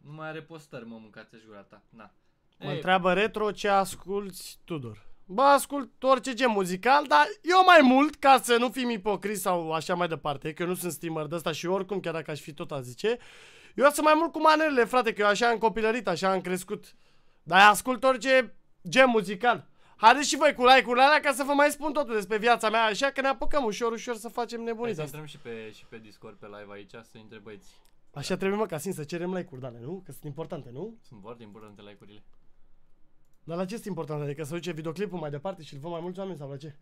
nu mai are postări, mă, mâncați gura ta. Na. Mă Ei, întreabă retro ce asculti, Tudor. Bă, ascult orice gen muzical, dar eu mai mult, ca să nu fim ipocrit sau așa mai departe, că eu nu sunt streamer de asta și oricum, chiar dacă aș fi tot a zice, eu sunt mai mult cu manelele, frate, că eu așa am copilărit, așa am crescut. Dar ascult orice gen muzical. Haideți și voi cu like-urile alea ca să vă mai spun totul despre viața mea, așa că ne apucăm ușor, ușor să facem Hai nebunii să de asta. intrăm și pe, și pe Discord, pe live aici, să intre băieți. Așa trebuie, mă, ca să cerem like-uri de alea, nu? Că sunt importante, nu? Sunt foarte importante like-urile. Dar la ce sunt importante? Adică să duce videoclipul mai departe și îl văd mai mulți oameni sau la ce?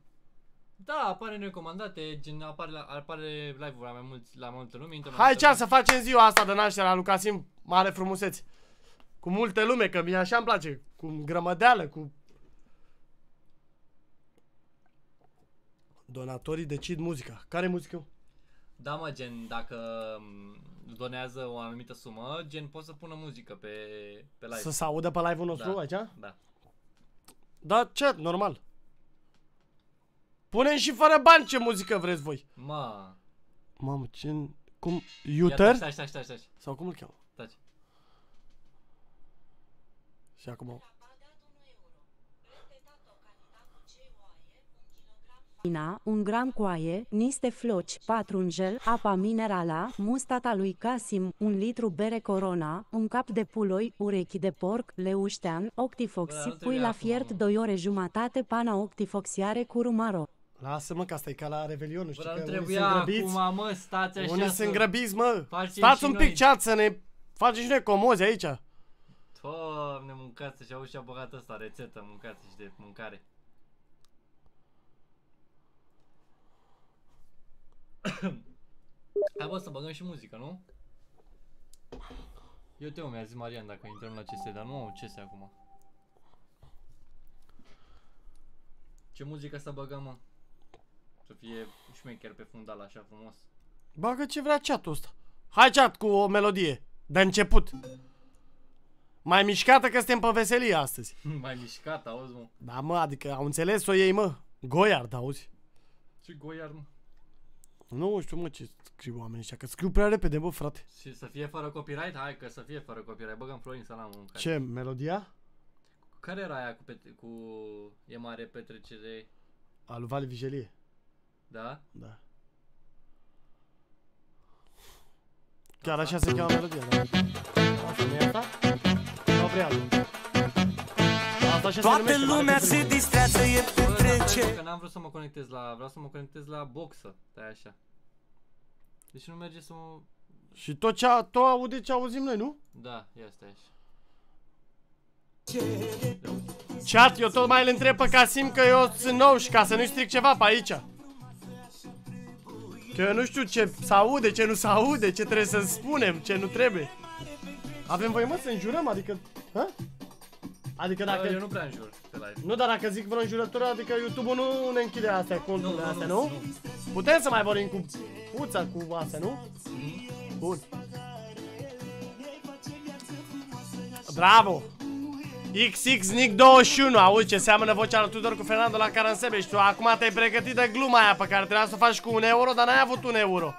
Da, apare în recomandate, gen apare, la, apare live-uri la mai mulți, la mai multă lume. intră mai Hai multă cea lume. să facem ziua asta de naștere a lui Casim mare frumuseți. Cu multe lume, că mie așa îmi place. Cu grămădeală, cu... Donatorii decid muzica. Care muzică? Da, mă, gen, dacă m, donează o anumită sumă, gen, pot să pună muzică pe, pe live. Să se audă pe live-ul nostru Da. aici? Da. Da, ce? Normal. Punem și fără bani ce muzică vreți voi. Ma. Mamă, ce... Cum? Ia, Uter? Stai, stai, stai, stai, Sau cum îl cheamă? stai. Și acum... Ina, un gram coaie, niște floci, 4 în gel, apa minerală, mustata lui Casim, un litru bere corona, un cap de puloi, urechi de porc, leuștean, Bă, octifoxi, nu pui trebuie la acum, fiert mă. 2 ore jumătate, pana octifoxiare cu rumaro. Lasă-mă că asta e ca la Revelion, nu știi Bă, că nu unii trebuia sunt grăbiți. acum, mă, stați așa Unii să... sunt grăbiți, mă! Facem Stați și un noi. pic chat să ne facem și noi comozi aici. Doamne, mâncați și auzi și-a băgat ăsta, rețetă, mâncați și de mâncare. Hai bă să băgăm și muzică, nu? Eu te mi-a zis Marian dacă intrăm la CS, dar nu au CS acum. Ce muzică să băgăm, mă? Să fie șmecher pe fundal așa frumos. Bagă ce vrea chatul ăsta. Hai chat cu o melodie. De început. Mai mișcată că suntem pe veselie astăzi. Mai mișcat, auzi, mă. Da, mă, adică au înțeles-o ei, mă. Goiard, auzi? Ce goiar, mă. Nu știu, mă, ce scriu oamenii ăștia, că scriu prea repede, bă, frate. Și să fie fără copyright? Hai că să fie fără copyright. Băgăm Florin Salam în care. Ce, melodia? Care era aia cu, pet- cu e mare petrecere? A lui Vali Vigelie. Da? Da. Chiar așa se cheamă melodia, da. Asta nu e asta? Sau vrei altă? Asta așa se Toată numește, lumea Vali se Vigelie. distrează, e Bă, dar petrece că n-am vrut să mă conectez la... Vreau să mă conectez la boxă. Stai așa. Deci nu merge să mă... Și tot ce, a- tot aude ce auzim noi, nu? Da, ia stai așa. Chat, eu tot mai îl întreb pe Casim că eu sunt nou și ca să nu-i stric ceva pe aici. Că eu nu știu ce se aude, ce nu se aude, ce trebuie să spunem, ce nu trebuie. Avem voie, mă, să înjurăm, adică... Hă? Adică Dacă... dacă... Eu nu prea înjur pe live. Nu, dar dacă zic vreo înjurătură, adică YouTube-ul nu ne închide astea, conturile astea, nu? nu. Putem să mai vorbim cu puța, cu astea, nu? Bun. Bravo! XX Nick 21, auzi ce seamănă vocea lui Tudor cu Fernando la Caransebeș Tu acum te-ai pregătit de gluma aia pe care trebuia să o faci cu un euro, dar n-ai avut un euro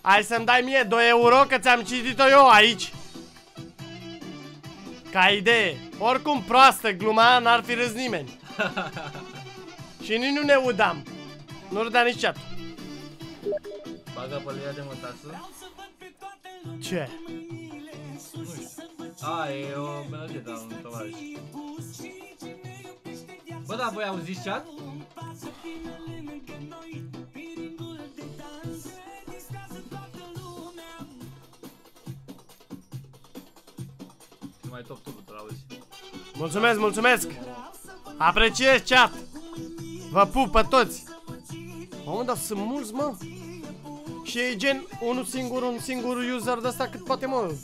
Hai să-mi dai mie 2 euro că ți-am citit-o eu aici Ca idee Oricum proastă gluma, n-ar fi râs nimeni Și nici nu ne udam Nu râdea nici chat Bagă pe ea de mătasă. Ce? A, e o melodie de la un tovarăș. Bă, da, voi auziți chat? Mai top tu, tu auzi. Mulțumesc, mulțumesc Apreciez chat Vă pup pe toți Mamă, dar sunt mulți, mă Și e gen unul singur, un singur user de ăsta cât poate, mă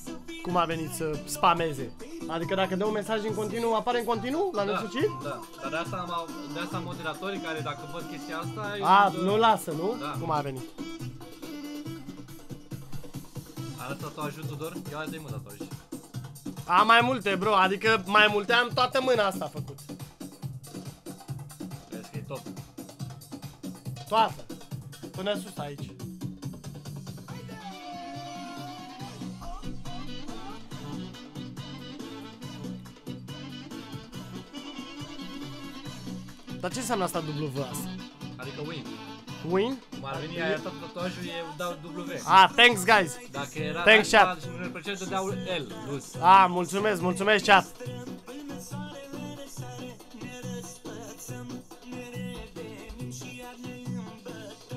Cum a venit să spameze Adică dacă dă un mesaj în continuu, apare în continuu la Da, nesfârșit? da, dar de asta, am, au- de asta moderatorii care dacă văd chestia asta... A, îi- nu lasă, nu? Da. Cum a venit? Arată tatuajul, Tudor? Ia de mă tatuaj. Am mai multe, bro, adică mai multe am toată mâna asta făcut Vezi că e top. Toată Până sus aici Dar ce înseamnă asta W asta? Adică win. Win? Cum ar veni aia tot tatuajul e dau W. Ah, thanks guys! Dacă era Thanks, așa chat. și nu reprocează, dau L. Luz. Ah, mulțumesc, mulțumesc chat!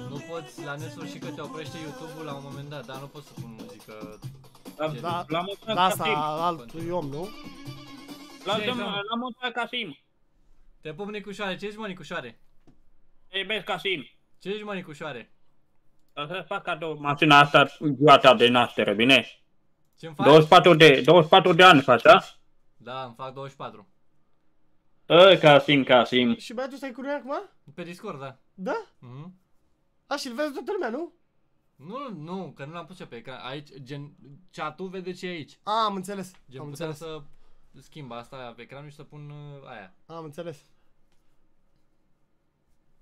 Nu poți la nesfârșit că te oprește YouTube-ul la un moment dat, dar nu poți să pun muzică. Da, La mulțumesc, da asta Casim. altui om, nu? La, Ce ai, la, Tom? la mulțumesc, Casim. Te pup Nicușoare, ce ești mă Nicușoare? Te iubesc, Casim. Ce ești mă Nicușoare? O să fac cadou mașina asta ziua ta de naștere, bine? Ce-mi faci? 24 de, 24 de ani faci, da? Da, îmi fac 24. Ă, Casim, Casim. Și băiatul ăsta e cu noi acum? Pe Discord, da. Da? Mhm. A, și-l vezi toată lumea, nu? Nu, nu, că nu l-am pus eu pe ecran. Aici, gen, chat-ul vede ce e aici. A, am înțeles, Gen, am puteam înțeles, să schimb asta pe ecran și să pun uh, aia. am înțeles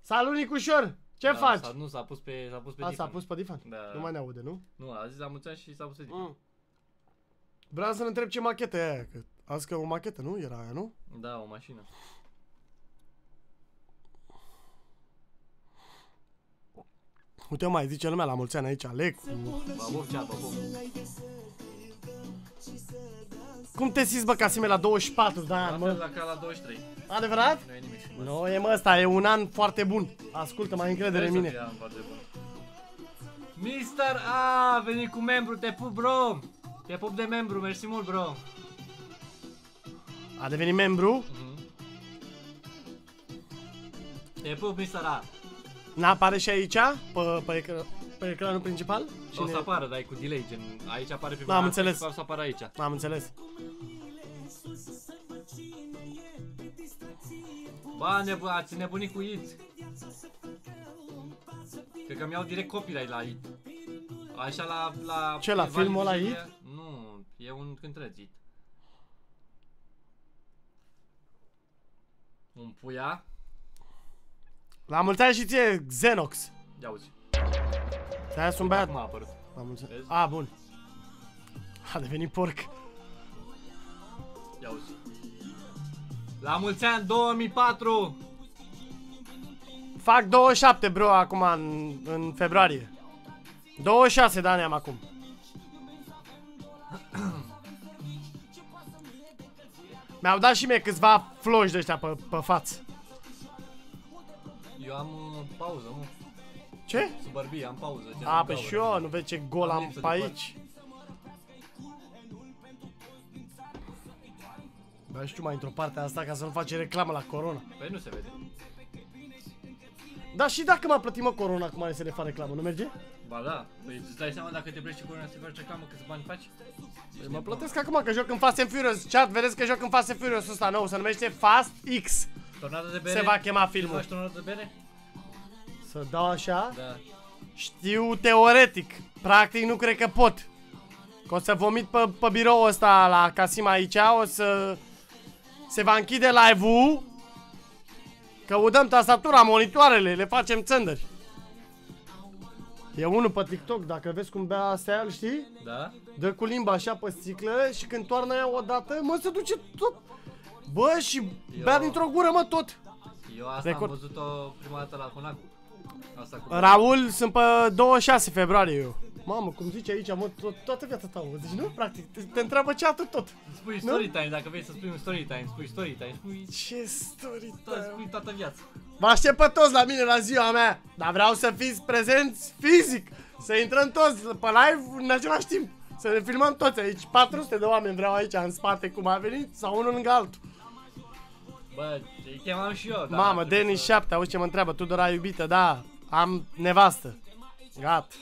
Salut, Nicușor! Ce Da, faci? S-a, nu, s-a pus pe, s-a pus pe A, s-a Diffan. pus pe Difan. Da. Nu mai ne aude, nu? Nu, a zis la mulți ani și s-a pus pe Diffan. Mm. Vreau să-l întreb ce machetă e aia, că azi că o machetă, nu? Era aia, nu? Da, o mașină. Uite mai zice lumea la mulți ani aici, Alec. Vă pup chat, vă pup. Cum te simți, bă, Casime, la 24 de La ani, fel mă? la ca la 23. Adevărat? Nu e nimic frumos. Nu, e mă, ăsta, e un an foarte bun. Ascultă, mai încredere în Trebuie să mine. fie an foarte bun. Mister A, a venit cu membru, te pup, bro! Te pup de membru, mersi mult, bro! A devenit membru. Te pup, Mister A. N-apare și aici? Pe, pe ecran. Pe ecranul principal? O să apară, dar e cu delay, gen, aici apare pe Am mine, înțeles. O să apară aici. Am înțeles. Ba, nebu ați nebunit cu it. Cred că mi-au direct copyright la it. Așa la... la Ce, la Val filmul ăla Vigilia? It? Nu, e un cântăreț it. Un puia. La mulți ani și ție, Xenox. Ia uzi. Ți-ai un băiat? Acum a apărut. La mulți ani. Vezi? A, bun. A devenit porc. Ia uzi. La mulți ani 2004! Fac 27, bro, acum, în, în februarie. 26 de ani am acum. Mi-au dat și mie câțiva floși de ăștia pe, pe față. Eu am uh, pauză, nu? Ce? Sub bărbie, am pauză. gen, A, în pe gaură. și eu, nu vezi ce gol Am am lipsă pe de aici. Bă, știu mai într-o parte asta ca să nu face reclamă la Corona. Păi nu se vede. Da, și dacă m-a plătit mă Corona acum să le fac reclamă, nu merge? Ba da, păi îți dai seama dacă te pleci cu corona să faci reclamă câți bani faci? Păi mă plătesc acum că joc în Fast and Furious. Chat, vedeți că joc în Fast and Furious ăsta nou, se numește Fast X. Tornado de bere? Se va chema Faci filmul. tornado de bere? Să dau așa? Da. Știu teoretic. Practic nu cred că pot. Că o să vomit pe, pe birou ăsta la Casim aici, o să... Se va închide live-ul. Căutăm tastatura, monitoarele, le facem țândări. E unul pe TikTok, dacă vezi cum bea astea, îl știi? Da? Dă cu limba așa pe sticlă și când toarnă ea odată, mă, se duce tot. Bă, și bea Eu- dintr-o gură, mă, tot. Eu asta Record. am văzut-o prima dată la Conacu. Asta cu... Raul, sunt pe 26 februarie eu. Mamă, cum zice aici, mă, tot, toată viața ta, mă. Deci nu, practic, te, te întreabă chat tot. Spui story time, dacă vrei să spui un story time, spui story time, spui, Ce story tot, time. spui toată viața. Vă aștept pe toți la mine la ziua mea, dar vreau să fiți prezenți fizic, să intrăm toți pe live în același timp. Să ne filmăm toți aici, 400 de oameni vreau aici în spate cum a venit sau unul lângă altul. Bă, îi chemam și eu, da. Mamă, trebuie Denis să- 7, auzi ce mă întreabă, Tudor ai iubită, da, am nevastă. Gata.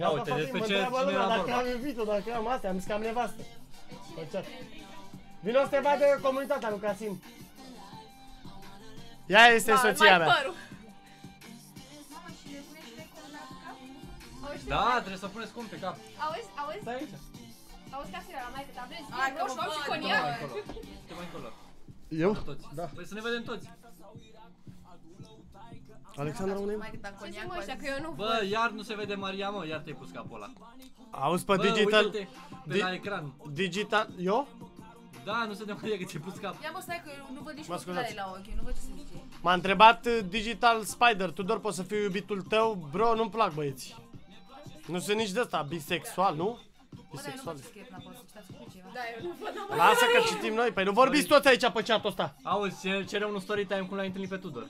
Ia uite, frate, despre mă ce- întreabă cine lumea era dacă vorba. am iubit-o, dacă am astea, am zis că am nevastă. Pe chat. Vino să te vadă comunitatea lui Casim. Ea este Da, soția mai mea. părul. Da, trebuie să puneți cum pe cap. Auzi, auzi, Stai aici. auzi ca să la mai cât aveți Hai vin că roșu mă și văd, Te mai coniac. încolo. Te mai încolo. Eu? Toți. Da. Păi să ne vedem toți. Alexandra unde Mai cât am Ce coniac, zic mă ăștia că eu nu Bă, iar nu se vede Maria, mă, iar te-ai pus capul ăla. Auzi pe Bă, digital... uite-te pe Di- la ecran. Digital... Eu? Da, nu se vede Maria că ți-ai pus capul. Ia mă, stai că eu nu văd nici Mă musculare scuzați. la ochi, nu văd ce se zice. M-a întrebat uh, Digital Spider, Tudor, poți să fiu iubitul tău? Bro, nu-mi plac băieții. Nu sunt nici de ăsta, bisexual, nu? Bă, dar eu nu Bisexual. văd ce scrie până acolo, să citați cu ceva. Da, eu nu văd, am Lasă că citim noi, păi nu vorbiți toți aici pe chat ăsta. Auzi, cere- cere un story time cum l-ai întâlnit pe Tudor.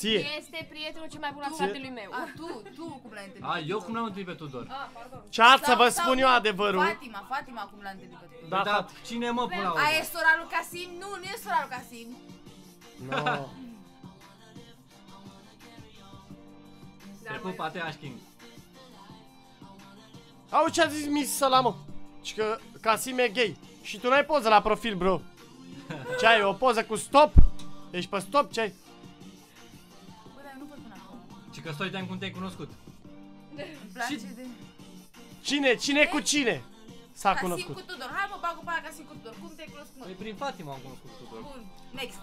Ție. Este prietenul cel mai bun al fratelui meu. A, tu, tu cum l-ai întâlnit? A, eu cum l-am întâlnit pe Tudor? Ah, pardon. Chat, să Sau- vă sau spun eu nu, adevărul. Fatima, Fatima cum l-a întâlnit pe tu. Da, Păi da, fat. cine mă până la urmă? A, e sora lui Casim? Nu, nu e sora lui Casim. No. Te pup, Ateaș King. Auzi ce a zis Miss Săla, mă? Și că Casim e gay. Și tu n-ai poză la profil, bro. Ce ai, o poză cu stop? Ești pe stop, ce ai? Bă, dar eu nu văd până acolo. Și că story time cum te-ai cunoscut. Îmi place Și- de... Cine, cine cu cine s-a Casim cunoscut? cu Tudor. Hai mă, bag cu aia Casim cu Tudor. Cum te-ai cunoscut, mă? Păi prin Fatima am cunoscut Tudor. Bun, next.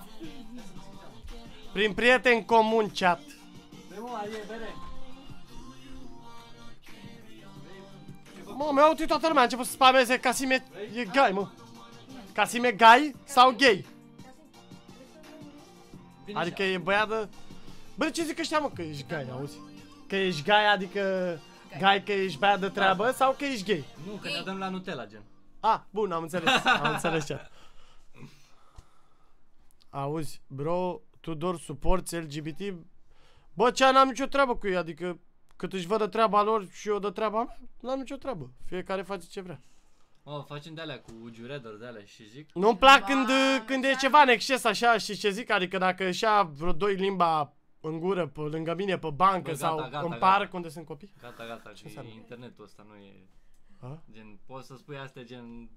Prin prieteni comun, chat. Păi mă, e bere. Mă, mi-a auzit toată lumea, a început să spameze Casim e, e gay, mă. Casim e gay sau gay? Vine Adică așa. e băiat de... Bă, ce zic ăștia, mă, că ești gay, auzi? Că ești gay, adică... Gay că ești băiat de treabă sau că ești gay? Nu, că ne dăm la Nutella, gen. Ah, bun, am înțeles, am înțeles ce. Auzi, bro, Tudor, suporți LGBT? Bă, ce n-am nicio treabă cu ei, adică cât își văd de treaba lor și eu de treaba mea, n-am nicio treabă. Fiecare face ce vrea. Mă, facem de-alea cu ugiuredor de-alea și zic. Nu-mi plac Ba, când, când e da. ceva în exces așa și ce zic, adică dacă și-a vreo doi limba în gură, pe, lângă mine, pe bancă Bă, gata, sau gata, în gata. parc unde sunt copii? Gata, gata, Ce că înseamnă? internetul ăsta nu e... A? Gen, poți să spui astea gen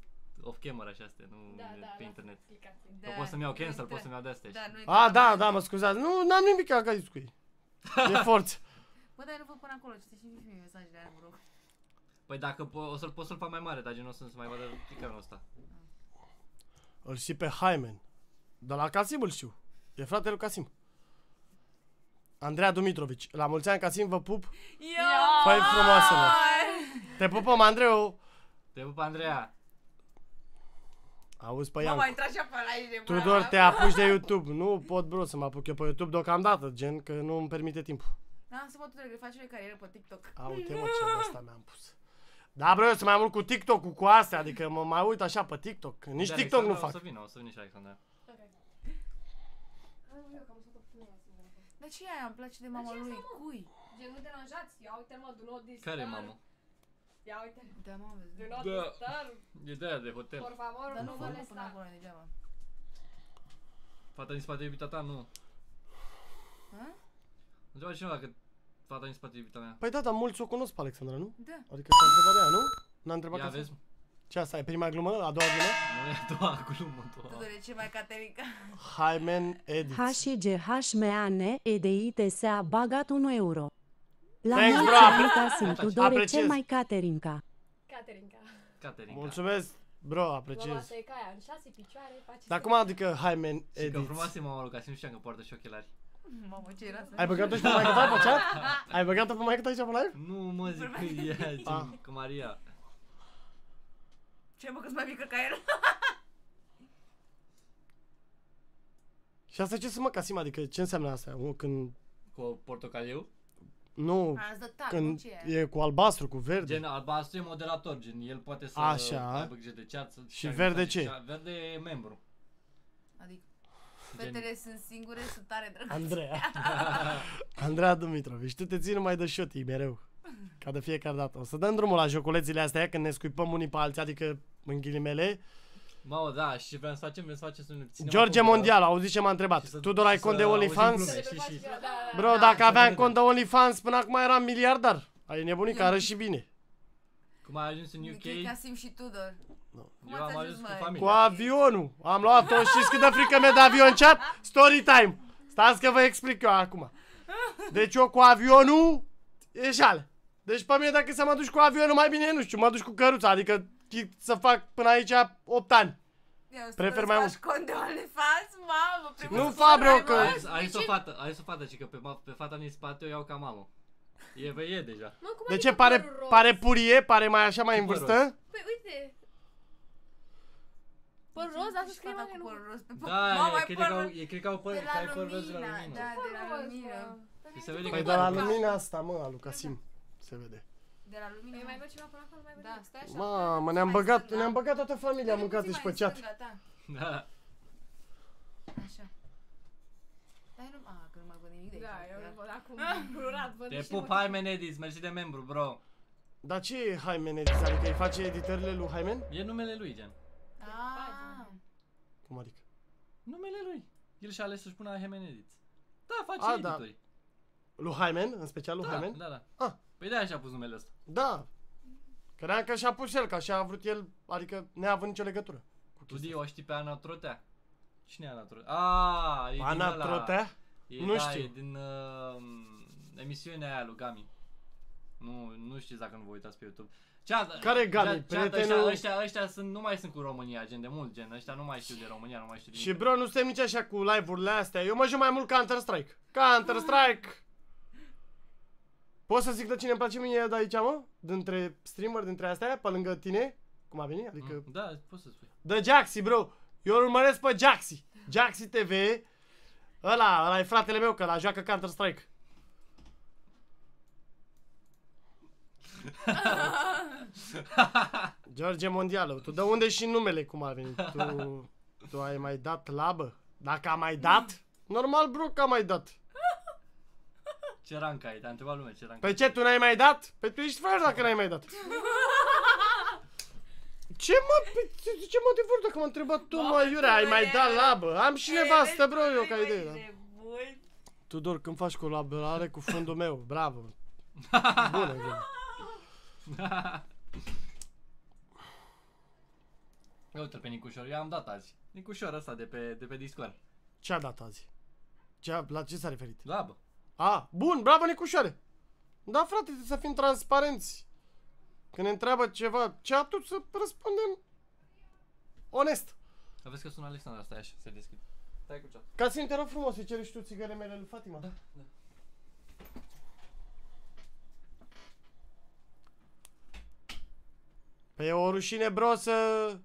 off-camera și astea, nu Da, da, pe lasă internet. explicații. Că pot să-mi iau cancel, pot să-mi iau de-astea. Da, și- nu A, da, da, mă scuzați. Nu, n-am nimic ca aici cu ei. E forță. Bă, dar nu vă pun acolo, citeți și mie mesajele alea, vă rog. Păi dacă po- o să-l pot să-l fac mai mare, dar gen o să nu se mai vadă ecranul ăsta. Îl știi pe Hymen. De la Casim îl știu. E fratele lui Casim. Andreea Dumitrovici. La mulți ani, Casim, vă pup. Yo! Fai frumoasă, mă. Te pupăm, Andreu. Te pup, Andreea! Auzi pe Mă, Iancu. mai intra și apă aici de Tudor, te apuci de YouTube. Nu pot, bro, să mă apuc eu pe YouTube deocamdată, gen, că nu îmi permite timpul. Da, să mă Tudor, că faci o carieră pe TikTok. A, uite, mă, ce de asta mi-am pus. Da, bro, eu sunt mai mult cu TikTok-ul, cu astea, adică mă mai uit așa pe TikTok. Nici De TikTok nu Alexandra fac. O să vină, o să vină și Alexandra. Dar ce e aia? Îmi place de mama lui. Cui? Gen, nu deranjați, ia uite-l mă, do not disturb. Care e mamă? Ia uite Da, mă, vezi. do not Da. disturb, E de aia de hotel. por favor, Dar nu nu vă pun molesta. acolo degeaba. Fata din spate iubita ta, nu. Hă? Întreabă cineva dacă fata din spate iubita mea. Păi da, dar mulți o cunosc pe Alexandra, nu? Da. Adică te-a întrebat de aia, nu? N-a întrebat Ia ca vezi? Ce asta e prima glumă? A doua glumă? Nu e a doua glumă, a doua. Tudor e ce mai Caterica. Hymen Edit. H și G H M A N E D I T S A bagat 1 euro. La Thanks, mulți bro, ani, apre- Casim, Tudore apreciez. cel mai Caterinca. Caterinca. Caterinca. Mulțumesc, bro, Mama apreciez. asta e ca aia, în șase picioare, face Dar cum adică Hymen Și că Edit? frumoasă e mama lui Casim, nu știam că poartă și ochelari. Mamă, ce era să... Ai băgat-o și pe maică ta pe chat? Ai băgat-o pe maică ta aici pe live? Nu mă zic că e Ah. gen cu Maria. Ce mă, că mai mică ca el? Și asta ce să mă Casim, adică ce înseamnă asta? O, Când, Cu portocaliu. nu, Azi dă tag, nu când ce e? e cu albastru, cu verde. Gen albastru e moderator, gen el poate să Așa. aibă grijă de chat. să- Și să- verde să- ce? și- Verde e membru. Adică, Gen- fetele sunt singure, sunt tare drăguțe. Andreea. Andreea Dumitrovici, tu te ții numai de șotii mereu. Ca de fiecare dată. O să dăm drumul la joculețile astea când ne scuipăm unii pe alții, adică în ghilimele. Mamă, da, și vrem să facem, vrem să facem să ne ținem George acolo, Mondial, auzi ce m-a întrebat. Și să- Tudor, ai și cont să de auzim OnlyFans? glume. Să și- și- da, da, da. Bro, Da, dacă să aveam vedem. cont de OnlyFans, până acum eram miliardar. Ai nebunit că arăt și bine. Cum ai ajuns în UK? Michi, Casim și Tudor. Cum Eu ați am ajuns, ajuns cu măi? familia. Cu avionul. Am luat-o. Știți cât de frică mi-e de avion chat? Story time. Stați că vă explic eu acum. Deci eu cu avionul e jale. Deci pe mine dacă să mă duci cu avionul mai bine, nu știu, mă duci cu căruța, adică chit să fac până aici 8 ani. Ia, o să Prefer vă mai faci cont de OnlyFans, mamă, primul Nu scurt fac, bro, ai, că- mă. Ai, ai o fată, ai o fată, ci că pe, ma- pe fata din spate o iau ca mamă. E VE deja. Mă, cum De adică ce pare, părul roz? pare purie, pare mai așa mai în păr vârstă? Păi uite. Păr roz, asta scrie Fata mă cu că nu. părul roz pe Da, Mama, e, ai cred păr că au, roz. e, cred că au păr, De că la ai păr roz de la lumină, lumină. da, de la Păr roz, lumină. mă. Și se vede Păi că de la păr. lumina asta, mă, alu Casim. Se vede. De la lumină. Păi mai văd ceva până acolo, mai văd Da, nimic. stai așa. Mamă, ne-am Mai băgat, stânga. ne-am băgat toată familia, am Dă-le mâncat puțin și pe mai chat. în stânga ta. Da. Așa. Stai nu... A, că nu mai văd nimic de aici. Da, eu Era- văd acum blurat, văd Te niște pup, motive. hai Menedis, mersi de membru, bro. Dar ce e Hymen Edit? Adică îi face editările lui Hymen? E numele lui, gen. Ah, Cum adică? Numele lui. El și-a ales să-și pună Hemenedis. Da, face A, da. edituri. Lui Hymen, în special lui Da, Hymen? da, da. Ah. Păi de-aia și-a pus numele ăsta. Da. Credeam că și-a pus el, că așa a vrut el, adică neavând nicio legătură. Cu Tu chestia Di, o știi pe Ana Trotea? Cine e Ana Trotea? Ah, e din Ana ăla. Trotea? E, Nu da, știu. E din uh, emisiunea aia lui Gami. Nu, nu știți dacă nu vă uitați pe YouTube. Cea, Care e Gami? cea- cea- Prietenul- Ăștia, ăștia, ăștia sunt, nu mai sunt cu România, gen de mult, gen. Ăștia nu mai știu de România, nu mai știu de Și bro, nu suntem nici așa cu live-urile astea. Eu mă joc mai mult Counter-Strike. Counter-Strike! Poți să zic de cine îmi place mie de aici, mă? Dintre streamer, dintre astea, pe lângă tine? Cum a venit? Adică... Mm, Da, poți să spui. De Jaxi, bro. Eu îl urmăresc pe Jaxi. Jaxi TV. Ăla, ăla e fratele meu, că la joacă Counter-Strike. George Mondială, tu de unde și numele cum a venit? Tu, tu ai mai dat labă? Dacă a mai dat? Normal, bro, că a mai dat. Ce rank ai? Te-a întrebat lumea ce rank Păi ce, tu n-ai mai dat? Păi tu ești fraier dacă n-ai mai dat. Ce mă, Păi, ce, ce mă devor dacă m-a întrebat tu, mă, Iurea, ai mai dat labă? Am și nevastă, bro, eu ca idee, da. Tudor, când faci colaborare cu fundul meu, bravo. Bună, glumă. Ia uite pe Nicușor, eu am dat azi. Nicușor ăsta de pe, de pe Discord. Ce a dat azi? Ce a, la ce s-a referit? Da, bă. A, bun, bravo, Nicușoare. Da, frate, trebuie să fim transparenți. Când ne întreabă ceva, ce atunci să răspundem onest. Aveți că sună Alexandra, stai așa, se deschid. Stai cu chat. Ca să te rog frumos să ceri și tu țigările mele lui Fatima. Da, da. Păi e o rușine, bro, să...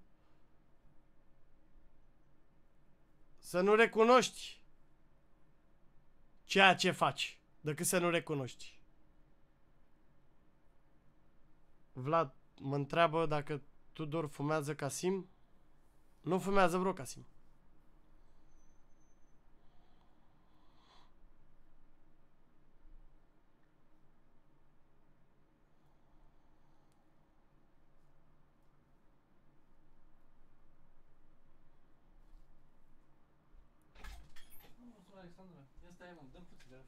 Să nu recunoști ceea ce faci, decât să nu recunoști. Vlad mă întreabă dacă Tudor fumează Casim. Nu fumează vreo Casim. Nu, sună Alexandra. Ia stai, mă,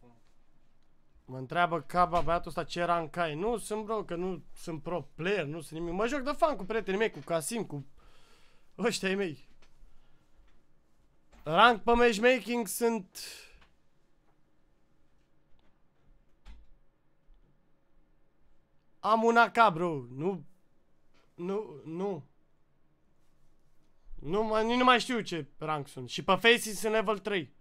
dăm puțin telefonul. Mă întreabă Caba, băiatul ăsta ce rank ai? Nu, sunt bro, că nu sunt pro player, nu sunt nimic. Mă joc de fan cu prietenii mei, cu Casim, cu ăștia ai mei. Rank pe matchmaking sunt... Am un AK, bro. Nu... Nu, nu. Nu, mai, nici nu mai știu ce rank sunt. Și pe Faces sunt level 3.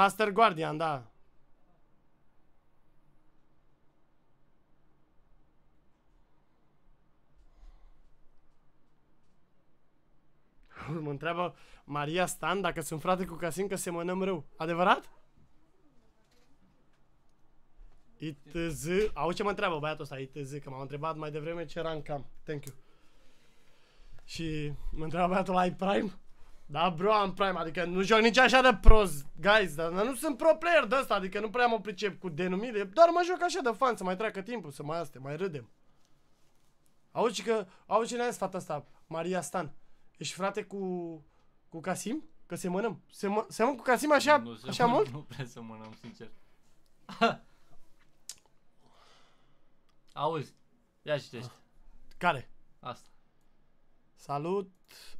Master Guardian, da. Mă întreabă Maria Stan dacă sunt frate cu Casim că semănăm rău. Adevărat? ITZ Auzi ce mă întreabă băiatul ăsta ITZ Că m-am întrebat mai devreme ce rank am Thank you Și mă întreabă băiatul ai Prime da, bro, am Prime, adică nu joc nici așa de prost, guys, dar nu sunt pro player de ăsta, adică nu prea mă pricep cu denumire, doar mă joc așa de fan, să mai treacă timpul, să mai aste, mai râdem. Auzi că, auzi ce ne-a zis fata asta, Maria Stan, ești frate cu, cu Casim? Că semănăm. Semă, semăn cu Casim așa, nu, se așa mă- mult? Nu prea să mănăm, sincer. Auzi, ia citește. Care? Asta. Salut,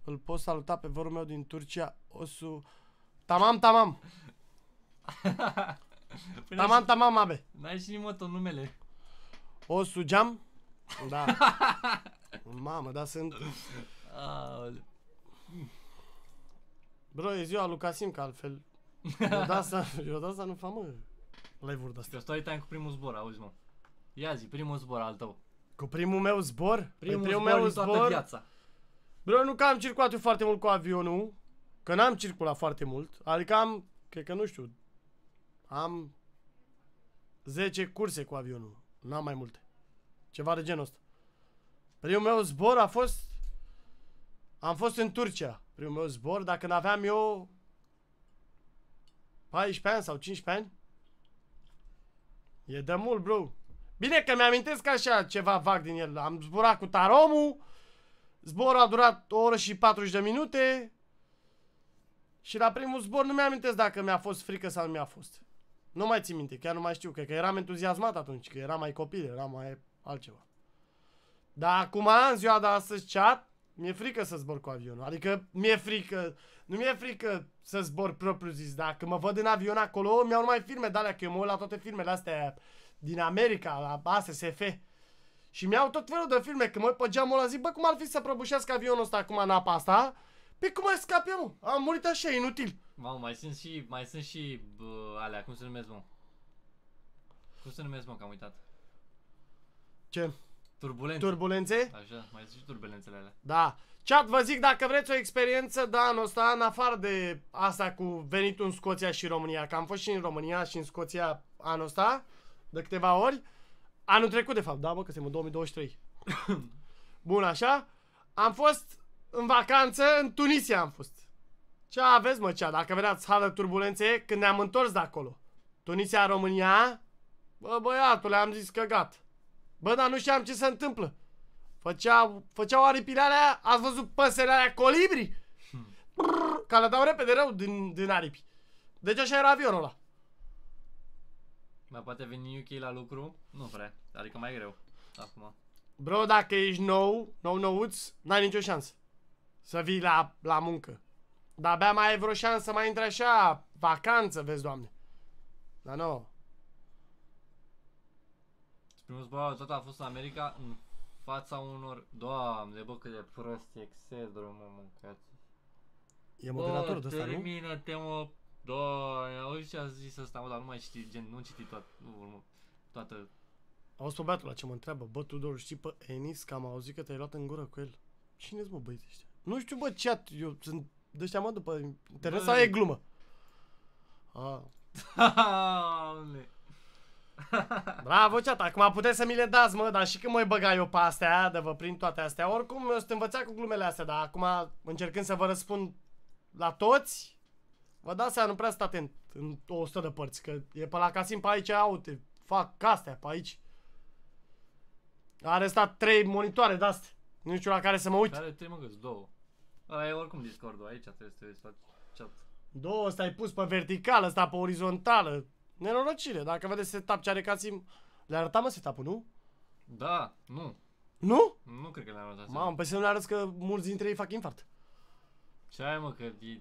îl pot saluta pe vorul meu din Turcia, Osu... Tamam, tamam, Păi tamam, tamam, abe. N-ai și nimă tot numele. Osu Jam? Da. Mamă, dar sunt... Aoleu. Bro, e ziua lui Casim, că altfel... Eu de asta, eu de asta nu fac, mă, live-uri de astea. Eu story time cu primul zbor, auzi mă. Ia zi, primul zbor al tău. Cu primul meu zbor? Primul, Păi zbor meu din toată zbor... viața. Bro, nu că am circulat eu foarte mult cu avionul, că n-am circulat foarte mult, adică am, cred că nu știu, am 10 curse cu avionul, n-am mai multe. Ceva de genul ăsta. Primul meu zbor a fost, am fost în Turcia, primul meu zbor, dacă n-aveam eu 14 ani sau 15 ani, e de mult, bro. Bine că mi-amintesc așa ceva vag din el. Am zburat cu taromul, Zborul a durat o oră și 40 de minute și la primul zbor nu mi-amintesc dacă mi-a fost frică sau nu mi-a fost. Nu mai țin minte, chiar nu mai știu, cred că eram entuziasmat atunci, că eram mai copil, eram mai altceva. Dar acum, în ziua de astăzi, chat, mi-e frică să zbor cu avionul. Adică mi-e frică, nu mi-e frică să zbor propriu zis. Dacă mă văd în avion acolo, mi-au numai filme de alea, că eu mă uit la toate filmele astea din America, la ASSF. Și mi-au tot felul de filme, că mă uit pe geamul ăla, zic, bă, cum ar fi să prăbușească avionul ăsta acum în apa asta? Pe cum mai scap eu, mă? Am murit așa, inutil. Mamă, mai sunt și, mai sunt și bă, alea, cum se numesc, mă? Cum se numesc, mă, că am uitat. Ce? Turbulențe. Turbulențe? Așa, mai sunt și turbulențele alea. Da. Chat, vă zic, dacă vreți o experiență de anul ăsta, în afară de asta cu venitul în Scoția și România, că am fost și în România și în Scoția anul ăsta, de câteva ori, anul trecut de fapt, da, bă, că suntem în 2023. Bun, așa, am fost în vacanță în Tunisia am fost. Ce aveți, mă, cea, dacă vreați hală turbulențe, când ne-am întors de acolo. Tunisia, România, bă, băiatule, am zis că gata. Bă, dar nu știam ce se întâmplă. Făcea, făceau aripile alea, ați văzut păsările alea colibri? Brrr, Ca le dau repede rău din, din aripi. Deci așa era avionul ăla. Mai poate veni UK la lucru? Nu prea, adică mai greu. Acum. Bro, dacă ești nou, nou nouț, n-ai nicio șansă să vii la, la muncă. Dar abia mai ai vreo șansă să mai intri așa, vacanță, vezi, doamne. Dar nu. Primul zbor tot a fost în America în fața unor... Doamne, bă, cât de prost e Excedru, mă, mâncați. E moderatorul de ăsta, nu? termină-te, mă. Doamne, auzi ce a zis ăsta, mă, dar nu mai știi, gen, nu citi toată, nu, mă, toată... Auzi pe băiatul la ce mă întreabă, bă, Tudor, știi pe Enis că am auzit că te-ai luat în gură cu el. Cine-s, mă, băieți ăștia? Nu știu, bă, chat, eu sunt de ăștia, mă, după internet Bă. sau e glumă? Ah. Doamne. Bravo, chat, acum puteți să mi le dați, mă, dar și când mă băga eu pe astea, de vă prind toate astea, oricum eu sunt învățat cu glumele astea, dar acum încercând să vă răspund la toți, vă dați seama, nu prea sunt atent în 100 de părți, că e pe la Casim pe aici, uite, fac astea pe aici. Are stat trei monitoare de-astea, nu știu la care să mă uit. Care trei mă găs, două. Ăla e oricum Discord-ul, aici trebuie să te uiți la chat. Două, ăsta ai pus pe verticală, ăsta pe orizontală. Nenorocire, dacă vedeți setup ce are Casim, le arătam mă setup nu? Da, nu. Nu? Nu cred că le-am arătat. Mamă, pe să nu le arăți că mulți dintre ei fac infart. Ce ai mă, că e,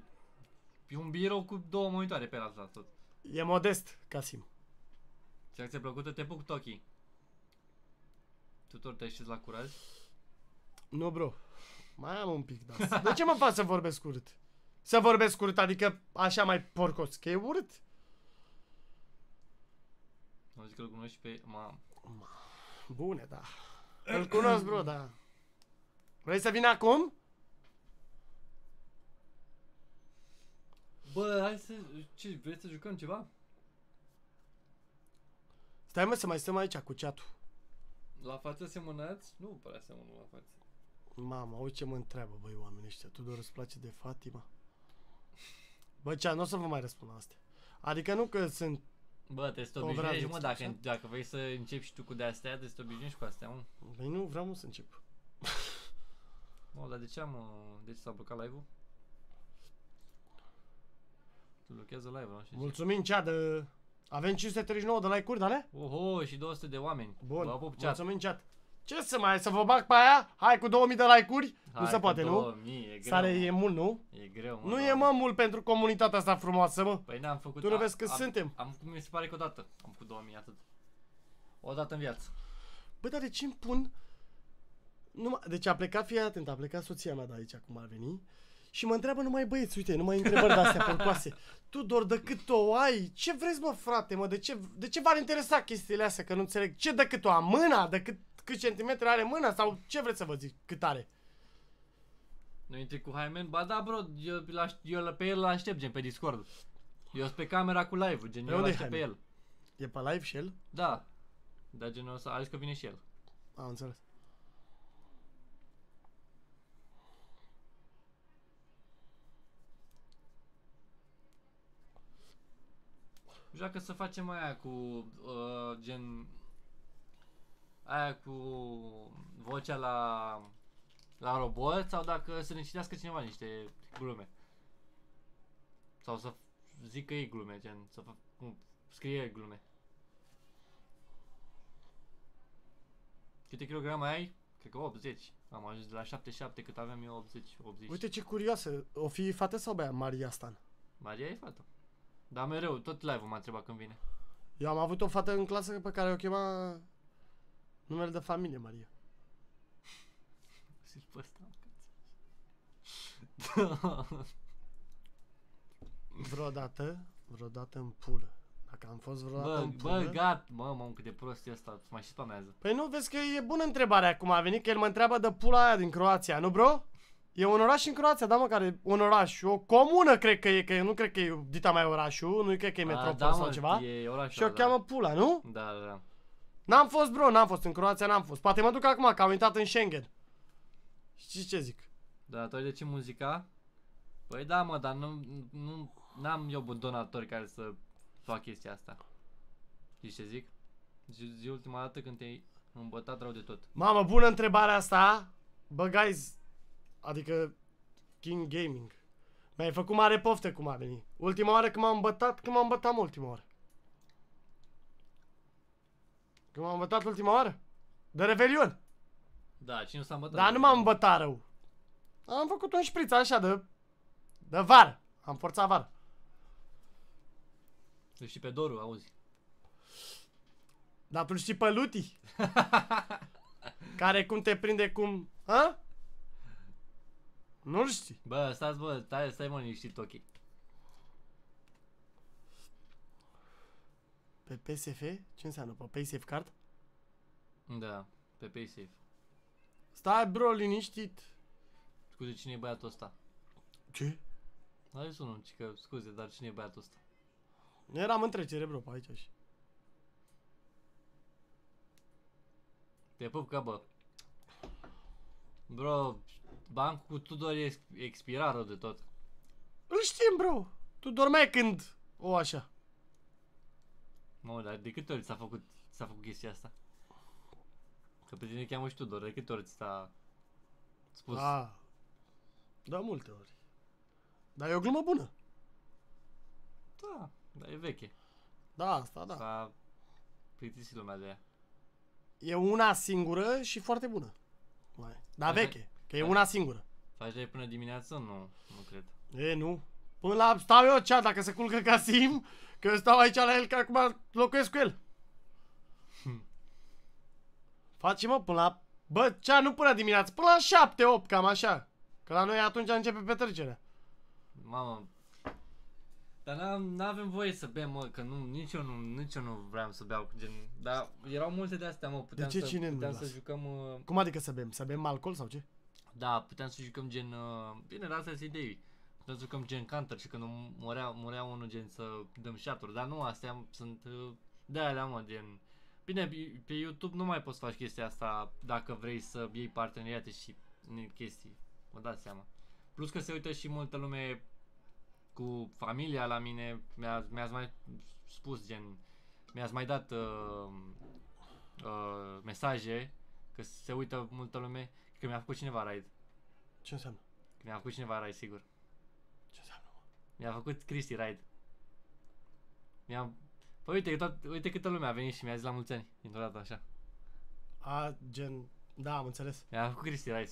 e un birou cu două monitoare pe el tot. E modest, Casim. Ce acție plăcută, te pup Toki. Tu tot te-ai știți la curaj? Nu, bro. Mai am un pic, da. De ce mă faci să vorbesc urât? Să vorbesc urât, adică așa mai porcos, că e urât? Am zis că îl cunoști pe... Ma... Bune, da. Îl cunosc, bro, da. Vrei să vin acum? Bă, hai să... Ce, vreți să jucăm ceva? Stai mă să mai stăm aici cu chat La față semănați? Nu prea semănă la față. Mama, uite ce mă întreabă, băi, oamenii ăștia. Tudor îți place de Fatima? Bă, cea, nu o să vă mai răspund la astea. Adică nu că sunt... Bă, trebuie să te O obișnuiești, vrabniță, mă, dacă, așa? dacă vrei să începi și tu cu de-astea, trebuie să te obișnuiești cu astea, mă. Băi, nu vreau mă să încep. Mă, dar de ce am... uh, De ce s-a blocat live-ul? Tu blochează live-ul, nu știu ce. Mulțumim, cea de... Avem 539 de like-uri, dale? Oho, și 200 de oameni. Bun, Vă pup chat. mulțumim, chat. Ce să mai, să vă bag pe aia? Hai cu 2000 de like-uri? Hai nu se că poate, nu? 2000, e greu, Sare mă. e mult, nu? E greu, mă. Nu e, doamne. mă, mult pentru comunitatea asta frumoasă, mă. Păi n-am făcut... Tu nu a- vezi cât am, suntem? Am, mi se pare că odată am făcut 2000, atât. O dată în viață. Bă, dar de ce îmi pun... Numai... Deci a plecat, fii atent, a plecat soția mea de aici, cum ar veni. Și mă întreabă numai băieți, uite, numai întrebări de astea porcoase. Tu doar de cât o ai? Ce vreți, mă, frate, mă? De ce, de ce v-ar interesa chestiile astea? Că nu înțeleg. Ce de cât o am? Mâna? De cât, cât centimetri are mâna? Sau ce vreți să vă zic? Cât are? Nu intri cu Hyman? Ba da, bro, eu, l-aș- eu la- pe el l-aștept, gen, pe Discord. Eu sunt pe camera cu live-ul, gen, Pe eu unde e l-aștept pe Hyman? el. E pe live și el? Da. Dar gen, o să, a zis că vine și el. Am înțeles. Joacă să facem aia cu, uh, gen, aia cu vocea la, la robot sau dacă să ne citească cineva niște glume. Sau să zică ei glume, gen, să fac, cum, scrie el glume. Câte kilograme ai? Cred că 80. Am ajuns de la 77 cât aveam eu 80, 80. Uite ce curioasă. O fi fată sau băiat Maria Stan? Maria e fată. Dar mereu, tot live-ul m-a întrebat când vine. Eu am avut o fată în clasă pe care o chema numele de familie Maria. Și pe ăsta, Vreodată, vreodată în pulă. Dacă am fost vreodată Bă, în bă, pulă... gat, mă, mă, cât de prost e ăsta, mai și spamează. Păi nu, vezi că e bună întrebarea cum a venit, că el mă întreabă de pula aia din Croația, nu bro? E un oraș în Croația, da mă, care un oraș, o comună cred că e, că nu cred că e dita mai orașul, nu cred că e A, metropol da, sau mă, ceva. E orașul Și o ăla, cheamă Pula, nu? Da, da, da. N-am fost, bro, n-am fost în Croația, n-am fost. Poate mă duc acum, că am intrat în Schengen. Știți ce zic? Da, tu ai de ce muzica? Păi da, mă, dar nu, nu, n-am eu donatori care să fac chestia asta. Știți ce zic? Zi, zi ultima dată când te-ai... Un bătat rău de tot. Mamă, bună întrebarea asta. Bă, guys, adică King Gaming. Mi-ai făcut mare poftă cum a venit. Ultima oară când m-am bătat, când m-am bătat ultima oară. Când m-am bătat ultima oară? De Revelion. Da, cine s-a bătat? Dar nu m-am bătat rău. Am făcut un șpriț așa de... De var. Am forțat var. Deci și pe Doru, auzi. Dar tu știi pe Luti? Care cum te prinde cum... Ha? Nu-l știi. Bă, stați bă, stai, stai mă liniștit, ok. Pe PSF? Ce înseamnă? Pe PaySafe Card? Da, pe PaySafe. Stai bro, liniștit. Scuze, cine e băiatul ăsta? Ce? A zis unul, ci că, scuze, dar cine e băiatul ăsta? Eram în trecere bro, pe aici și... Te pup că bă. Bro, bancul cu Tudor e ex- expirat rău de tot. Îl știm bro. Tu dormeai când... O, așa. Mă, dar de câte ori ți-a făcut, ți-a făcut chestia asta? Că pe tine cheamă și Tudor, de câte ori ți s-a spus? Da. Da, multe ori. Dar e o glumă bună. Da, dar e veche. Da, asta da. S-a plictisit lumea de ea. E una singură și foarte bună. Mai. Da, Așa- veche. Că e una singură. Faci de până dimineață? Nu, nu cred. E, nu. Până la... Stau eu cea, dacă se culcă Casim, că eu stau aici la el, că acum locuiesc cu el. Face mă până la... Bă, cea nu până dimineață, până la 7-8, cam așa. Că la noi atunci începe petrecerea. Mamă, dar n-am, n-avem voie să bem, mă, că nu, nici eu nu, nici eu nu vreau să beau, gen, dar erau multe de astea, mă, puteam ce să, cine nu puteam să lasă? jucăm, uh, Cum adică să bem? Să bem alcool sau ce? Da, puteam să jucăm gen, uh, bine, dar astea sunt idei, puteam să jucăm gen Counter și când murea, murea unul gen să dăm shot dar nu, astea sunt uh, de alea, mă, gen, bine, pe- pe YouTube nu mai poți să faci chestia asta dacă vrei să iei parteneriate și chestii, mă dați seama. Plus că se uită și multă lume cu familia la mine, mi-a, mi-ați mai spus gen, mi-ați mai dat uh, uh, mesaje că se uită multă lume, că mi-a făcut cineva raid. Ce înseamnă? Că mi-a făcut cineva raid, sigur. Ce înseamnă? mă? Mi-a făcut Cristi raid. Mi-a... Păi uite, tot, uite câtă lume a venit și mi-a zis la mulți ani, dintr-o dată așa. A, gen... Da, am înțeles. Mi-a făcut Cristi raid, 100%.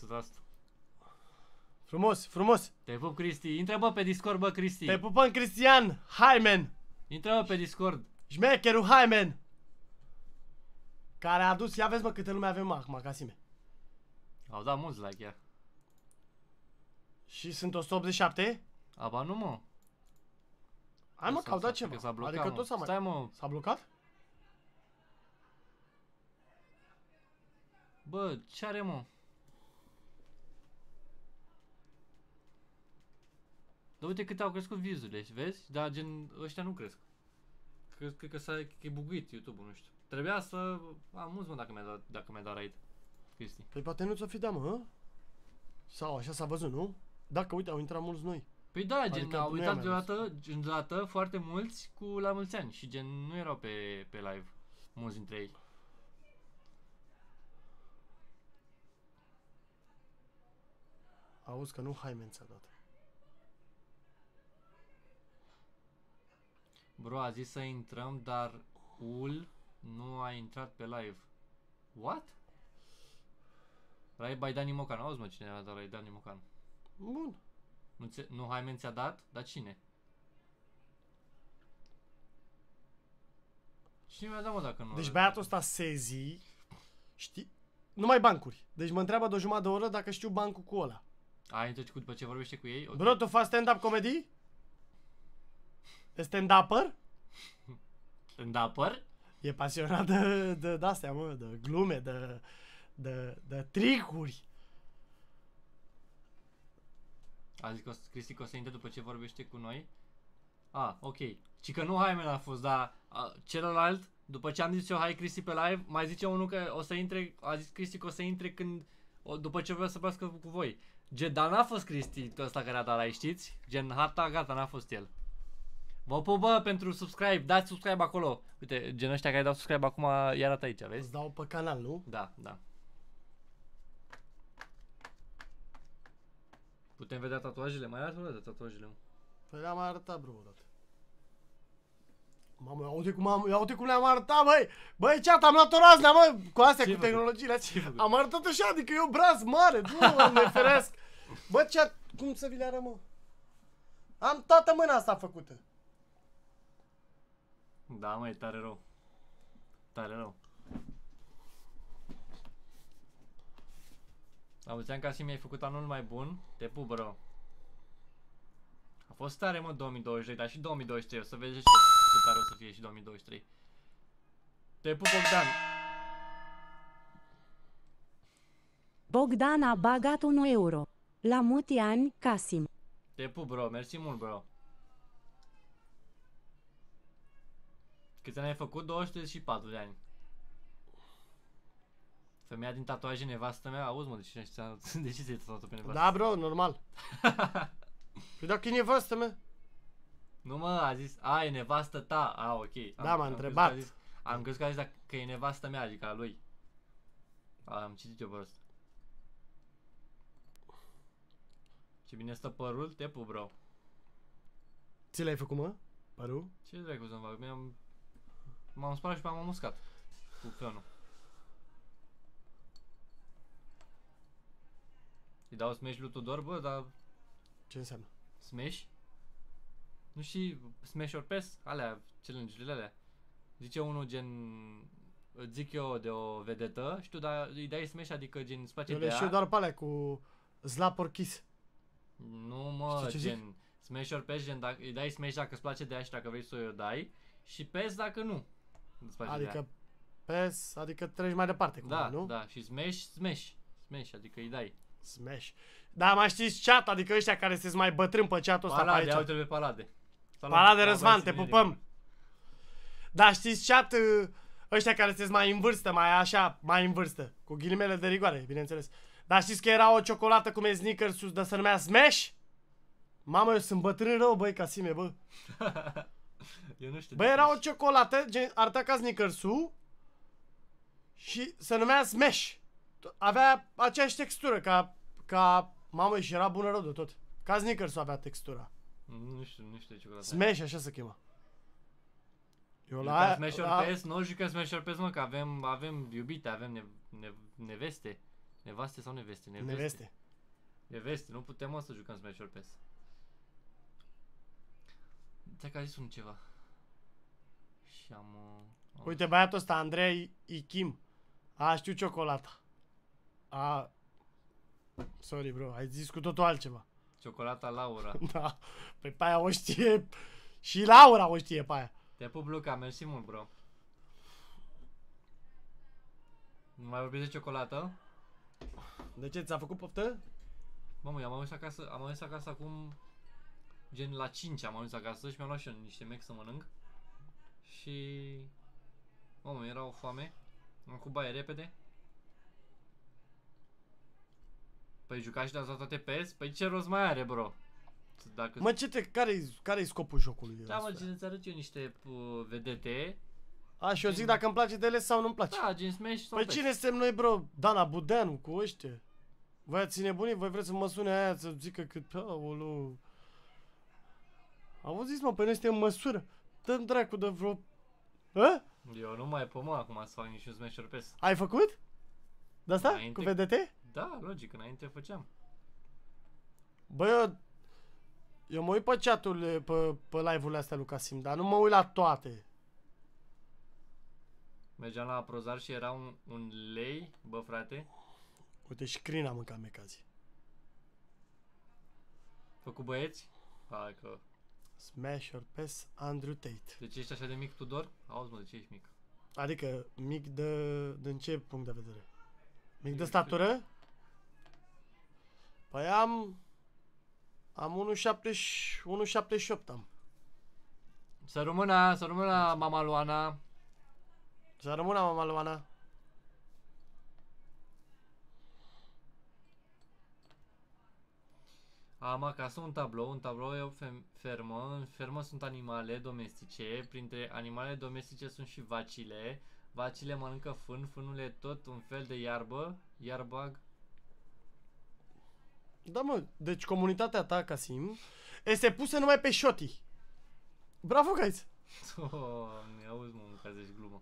Frumos, frumos. Te pup, Cristi. Intră, bă, pe Discord, bă, Cristi. Te pupăm, Cristian! Hai, man! Intră, bă, pe Discord. Șmecherul, hai, man! Care a adus, ia vezi mă câte lume avem acum, Casime. Au dat mulți like chiar. Și sunt 187? Aba nu, mă. Hai mă, S-a- că au dat s-a- ceva. că s-a blocat, adică mă. tot s-a mai... Stai, mă. S-a blocat? Bă, ce are, mă? Dar uite cât au crescut views-urile, vezi? Dar gen, ăștia nu cresc. Cred, cred că s-a că e buguit YouTube-ul, nu știu. Trebuia să... Am mulți, mă, dacă mi-a dat, dacă mi-a dat raid. Cristi. Păi poate nu ți-o fi dat, mă, hă? Sau așa s-a văzut, nu? Dacă, uite, au intrat mulți noi. Păi da, gen, Adică au nu i-am uitat mai deodată, gen, deodată foarte mulți cu la mulți ani și gen nu erau pe, pe live mulți dintre ei. Auzi că nu Haimen ți-a dat. Bro, a zis să intrăm, dar Ul nu a intrat pe live. What? Raid by Dani Mocan. Auzi mă cine a dat Raid Dani Mocan. Bun. Nu, ți- nu Haimen ți-a dat? Dar cine? Cine mi-a dat mă dacă nu? Deci a- băiatul ăsta Sezi, știi, numai bancuri. Deci mă întreabă de o jumătate de oră dacă știu bancul cu ăla. A intrat cu după ce vorbește cu ei? Ok. Bro, tu faci stand-up comedy? E stand-upper? Stand-upper? E pasionat de, de, de astea, mă, de glume, de, de, de tricuri. A zis că o să- Cristi că o să intre după ce vorbește cu noi? A, ok. Ci că nu Haimen a fost, dar a, celălalt, după ce am zis eu hai Cristi pe live, mai zice unul că o să intre, a zis Cristi că o să intre când, o, după ce vreau să vorbească cu voi. Gen, dar n-a fost Cristi ăsta care a dat live, știți? Gen, hata, gata, n-a fost el. Vă pup, bă, pentru subscribe, dați subscribe acolo. Uite, gen ăștia care dau subscribe acum i arată aici, vezi? Îți dau pe canal, nu? Da, da. Putem vedea tatuajele? Mai arată de tatuajele. mă. Păi le-am arătat, bro, odată. Mamă, ia uite cum, am, ia uite cum le-am arătat, băi! Băi, chat, am luat o raznea, mă, cu astea, Ce-ai cu făcut? tehnologiile Ce-ai astea. făcut? Am arătat așa, adică eu braț mare, nu mă feresc. Bă, chat, cum să vi le arăt, mă? Am toată mâna asta făcută. Da, măi, tare rău. Tare rău. Auzeam că mi-ai făcut anul mai bun. Te pup, bro. A fost tare, mă, 2023, dar și 2023. O să vezi ce, ce tare o să fie și 2023. Te pup, Bogdan. Bogdan a bagat 1 euro. La mulți ani, Casim. Te pup, bro. Mersi mult, bro. Câți ani ai făcut? 204 de ani. Femeia din tatuaje, nevastă mea, auzi mă, de ce, de ce ți-ai tatuat pe nevastă? Da, bro, normal. Păi dacă e nevastă mea. Nu mă, a zis, a, e nevastă ta. A, ok. Da, m-a crezut întrebat. că a zis- Am crezut că a zis dacă- că e nevastă mea, adică a lui. A, am citit eu pe ăsta. Ce bine stă părul, te pup, bro. Ți l-ai făcut, mă? Părul? Ce dracu să-mi fac? Mi-am... M-am spălat și m-am muscat. Cu fionul. Îi dau smash lui Tudor, bă, dar Ce înseamnă? smash? Nu și smash or pass? Alea, challenge-urile alea. Zice unul gen... îți Zic eu de o vedetă și tu da, îi dai smash, adică gen îți place Eu de le ea. știu doar pe alea cu slap or kiss. Nu mă, Știi ce gen smash or pass, gen dacă îi dai smash dacă îți place de ea și dacă vrei să o dai și pass dacă nu. Îți place de ea. Adică PES, adică treci mai departe, cumva, Da, nu? da, și smash, smash. Smash, adică îi dai. Smash. Da, mai știți chat, adică ăștia care sunteți mai bătrâni pe chatul ăsta pe Palade, aici. uite pe palade. Salut, Palade da, Răzvan, te băieții mei, pupăm. Da, știți chat, uh, ăștia care sunteți mai în vârstă, mai așa, mai în vârstă, cu ghilimele de rigoare, bineînțeles. Dar știți că era o ciocolată cum e Snickers de se numea Smash? Mamă, eu sunt bătrân rău, băi, Casime, bă. Eu nu știu. Bă, de era o Smash. ciocolată, gen, arăta ca snickers și se numea Smash. Avea aceeași textură ca, ca, mamă, și era bună rău de tot. Ca snickers avea textura. Nu știu, nu știu de ce Smash, așa se chema. Eu la La aia, Smash la, or Pass, nu jucăm Smash or Pass, mă, că avem, avem iubite, avem ne, ne, neveste. Nevaste sau neveste? Neveste. neveste. Neveste, nu putem mă să jucăm Smash or Pass. Ți-a că a zis unul ceva. Și am... Uh, am Uite, băiatul ăsta, Andrei Ichim, a știu ciocolata. A... Sorry, bro, ai zis cu totul altceva. Ciocolata Laura. Da, pe pe aia o știe și Laura o știe pe aia. Te pup, Luca, mersi mult, bro. Nu mai vorbiți de ciocolată? De ce, ți-a făcut poftă? Mamă, eu am ajuns acasă, am ajuns acasă acum gen la 5 am ajuns acasă și mi-am luat și eu niște mec să mănânc. Și mamă, era o foame. Am cu baie repede. Păi jucați și dați la toate PS? Păi ce rost mai are, bro? Dacă Mă, ce te, care-i, care-i scopul jocului? da, mă, ăsta? gen îți arăt eu niște uh, vedete. A, și eu zic dacă îmi place de ele sau nu-mi place. Da, gen Smash sau păi PES. cine suntem noi, bro? Dana Budeanu cu ăștia. Voi ați nebunit? Voi vreți să mă sune aia să zică că... Aolo. Auziți, mă, pe noi suntem în măsură. Dăm dracu de vreo... Hă? Eu nu mai pot, mă, acum să fac niciun Smash or PES. Ai făcut? De asta? Înainte- Cu VDT? Da, logic, înainte făceam. Bă, eu... Eu mă uit pe chat-urile, pe, pe live-urile astea lui Casim, dar nu mă uit la toate. Mergeam la Prozar și era un, un lei, bă frate, Uite, și Crin a mâncat mecazi. făcut băieți. Hai că, Smash or Pass Andrew Tate. de ce ești așa de mic, Tudor? Auzi mă, de ce ești mic? Adică, mic de... din ce punct de vedere? Mic de statură? Păi am... Am 1,70 1,78 am. Să rămână, să rămână mama Luana. Să rămână mama Luana. Am acasă un tablou, un tablou e o fem- fermă, în fermă sunt animale domestice, printre animale domestice sunt și vacile. Vacile mănâncă fân, fânul e tot un fel de iarbă, iarbag. Da, mă, deci comunitatea ta, Casim, este pusă numai pe șoti. Bravo, guys! Doamne, auzi mă, că zici glumă.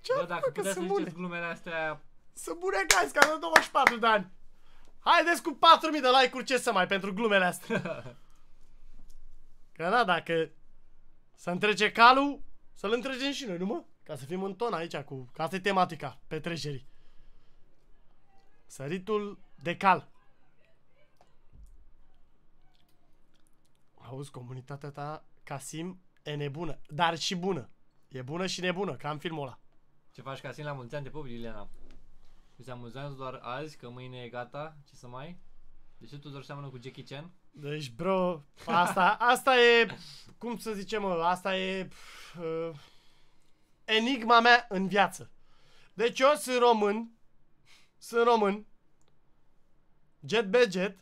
Ce Bă, Bă, dacă că puteți să sunt ziceți bune? glumele astea, Sunt bune, guys, că am 24 de ani. Haideți cu 4000 de like-uri, ce să mai, pentru glumele astea. Că da, dacă să întrece calul, să-l întregem și noi, nu mă? Ca să fim în ton aici cu... Ca asta e tematica petrecerii. Săritul de cal. Auzi, comunitatea ta, Casim, e nebună, dar și bună. E bună și nebună, ca în filmul ăla. ce faci ca la mulți ani de pup, Liliana? Îți amuzezi doar azi, că mâine e gata, ce să mai? De ce tu doar seamănă cu Jackie Chan? Deci, bro, asta, asta e, cum să zicem, mă, asta e uh, enigma mea în viață. Deci eu sunt român, sunt român, jet be jet,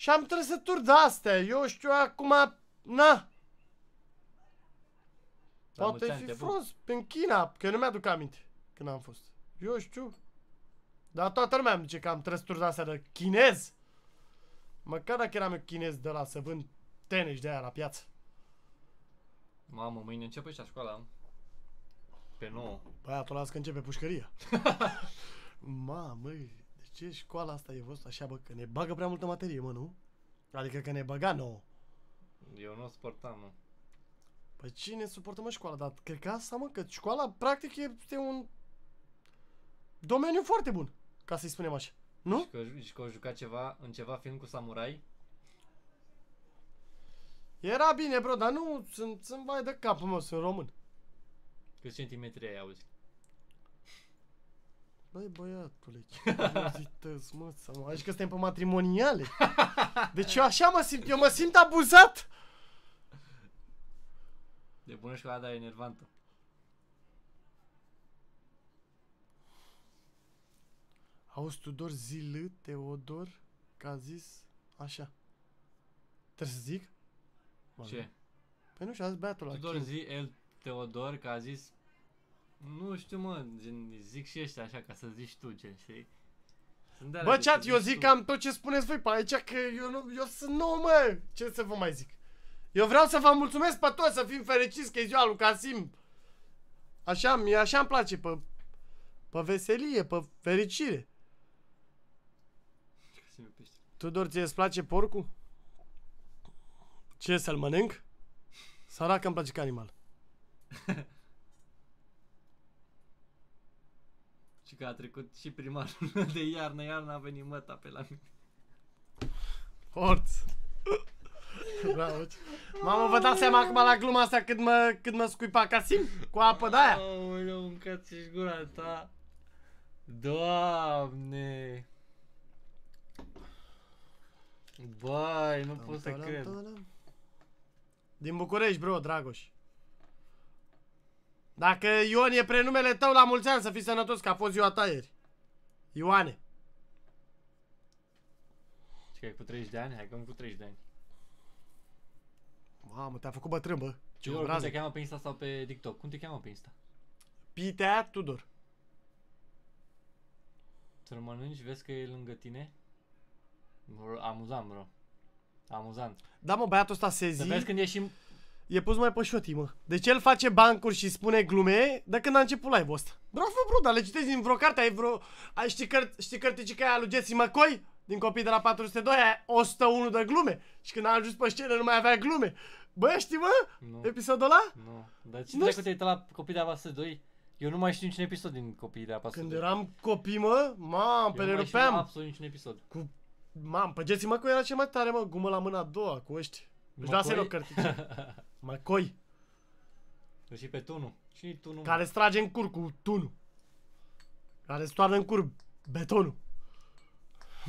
și am trăsături de astea. Eu știu acum, na, La mulți poate ani, fi te pup. fost în China, că nu mi-aduc aminte când am fost. Eu știu. Dar toată lumea îmi zice că am trăsături de astea de chinez. Măcar dacă eram eu chinez de la să vând tenis de aia la piață. Mamă, mâine începe și școala. Pe 9. Băiatul las că începe pușcăria. Mamă, de ce școala asta e fost așa, bă, că ne bagă prea multă materie, mă, nu? Adică că ne băga nouă. Eu nu suportam, mă. Păi cine suportă, mă, școala? Dar cred că asta, mă, că școala, practic, este un domeniu foarte bun, ca să-i spunem așa. Nu? Și că, și că au jucat ceva, în ceva film cu samurai. Era bine, bro, dar nu, sunt, sunt vai de capul meu, sunt român. Câți centimetri ai, auzi? Băi, băiatule, ce curiozități, mă, să mă... Aici că suntem pe matrimoniale. Deci eu așa mă simt, eu mă simt abuzat. De bună școala, dar e enervantă. Auzi, Tudor Zil, Teodor, că a zis așa. Trebuie să zic? Mă, Ce? Păi nu știu, a zis băiatul ăla. Tudor King. Zi, el, Teodor, că a zis... Nu știu, mă, gen, zic și ăștia așa, ca să zici tu, gen, știi? Sunt de-alea Bă, de să chat, eu zici zic tu. cam tot ce spuneți voi pe aici, că eu, nu, eu sunt nou, mă. Ce să vă mai zic? Eu vreau să vă mulțumesc pe toți, să fim fericiți că e ziua lui Casim. Așa, mie așa îmi place, pe, pe veselie, pe fericire. Să-mi pește. Tudor, ție îți place porcul? Ce, să-l mănânc? Săracă îmi place ca animal. Și că a trecut și prima de iarnă, iarnă a venit măta pe la mine. Forț. Bravo. Mamă, vă dați seama acum la gluma asta cât mă, cât mă scuipa Casim? Cu apă de aia? Aoleu, mâncați și gura ta. Doamne. Băi, nu pot să cred. Din București, bro, Dragoș. Dacă Ion e prenumele tău la mulți ani, să fii sănătos, că a fost ziua ta ieri. Ioane. Și că e cu 30 de ani? Hai că am cu 30 de ani. Mamă, te-a făcut bătrân, bă. Ce Tudor, cum te obrază. cheamă pe Insta sau pe TikTok? Cum te cheamă pe Insta? Pitea Tudor. Să-l mănânci, vezi că e lângă tine? Bro, amuzant, bro. Amuzant. Da, mă, băiatul ăsta se Să zi, vezi când ieșim... e pus mai pe șotii, mă. Deci el face bancuri și spune glume de când a început live-ul ăsta. Bravo, bro, dar le citești din vreo carte, ai vreo... Ai, știi, căr- știi cărticica aia lui Jesse McCoy? Din copii de la 402, aia 101 de glume. Și când a ajuns pe scenă nu mai avea glume. Bă, știi, mă? Nu, Episodul ăla? nu. Dar ce Nu dracu te-ai uitat la Copii de Apasă 2? Eu nu mai știu niciun episod din Copiii de Apasă Când 2. eram copii, mă, mam, pe Eu le nu mai știu rupeam. absolut niciun episod. Cu... Mam, pe Jesse McCoy era cel mai tare, mă, gumă la mâna a doua, cu ăștia. Își dase McCoy? loc cărtice. McCoy, Și pe Tunu. Și Tunu. care strage în cur cu tunul. Care stoarnă în cur betonul.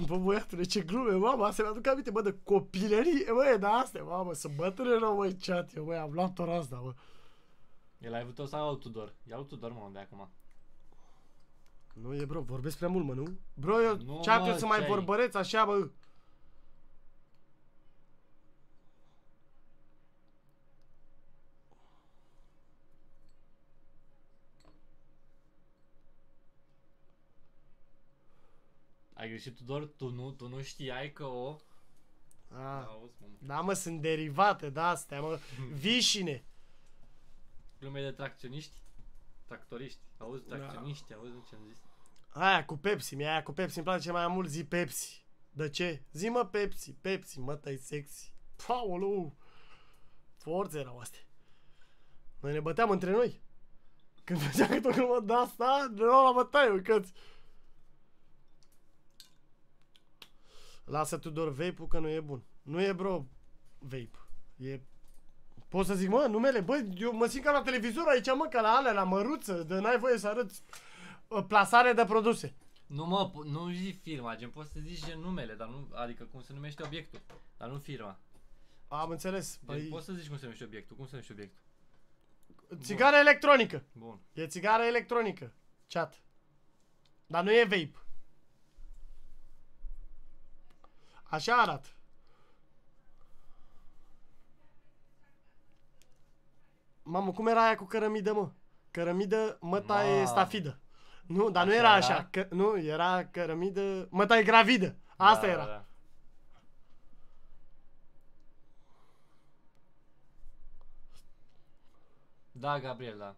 Bă, băiatule, ce glume, mama, asta mi-aduc aminte, bă, de copilărie, bă, e de astea, mamă, să bătrâne rău, măi, chat, eu, băi, am luat ora asta, bă. El ai avut-o sau au Tudor? Ia au Tudor, mă, de acum. Nu e, bro, vorbesc prea mult, mă, nu? Bro, eu, Nu, chat, mă, eu să mai ce ai? vorbăreț așa, bă. Ai greșit Tudor, tu nu, tu nu știai că o... Ah. Auzi, mă, Da, mă, sunt derivate de astea, mă. Vișine. glume de tracționiști? Tractoriști. Auzi, Da. tracționiști, auzi ce-am zis? Aia cu Pepsi, mi aia cu Pepsi, îmi place mai mult zi Pepsi. De ce? Zi mă Pepsi, Pepsi, mă, tai sexy. Paolo! Forțe erau astea. Noi ne băteam între noi. Când făceam câte o glumă de asta, ne luam la bătaie, uitați. Lasă Tudor vape că nu e bun. Nu e bro vape. E... Pot să zic, mă, numele, bă, eu mă simt ca la televizor aici, mă, ca la alea, la măruță, de n-ai voie să arăți uh, plasare de produse. Nu mă, po- nu zi firma, gen poți să zici gen numele, dar nu, adică cum se numește obiectul, dar nu firma. Am înțeles. Gen, Păi, poți să zici cum se numește obiectul, cum se numește obiectul. țigară electronică. Bun. E țigară electronică. Chat. Dar nu e vape. Așa arată. Mamă, cum era aia cu cărămidă, mă? Cărămidă, măta e Mamă. stafidă. Nu, dar nu Așa era era? așa. Că, nu, era cărămidă, măta e gravidă. Asta Da, era. Da, da. Da, Gabriel, da.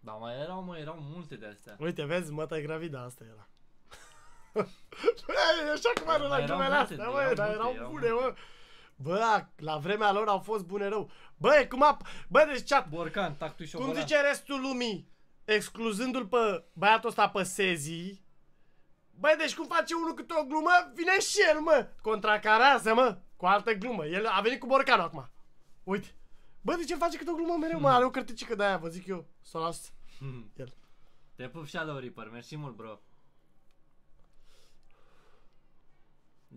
Da, mai erau, mă, erau multe de astea. Uite, vezi, măta e gravidă, asta era. E așa cum arată Mai la erau glumele multe, astea, erau mă, dar multe, erau erau bune, multe. mă. Bă, la, la vremea lor au fost bune rău. Bă, e cum a... Bă, deci chat, Borcan, tactul și cum zice restul lumii, excluzându-l pe băiatul ăsta pe Sezi, Băi, deci cum face unul câte o glumă, vine și el, mă, contracarează, mă, cu altă glumă. El a venit cu borcanul acum. Uite. Bă, de ce face câte o glumă mereu, mă? Are o cărticică de aia, vă zic eu. Să o las. El. Te pup Shadow Reaper, mersi mult, bro.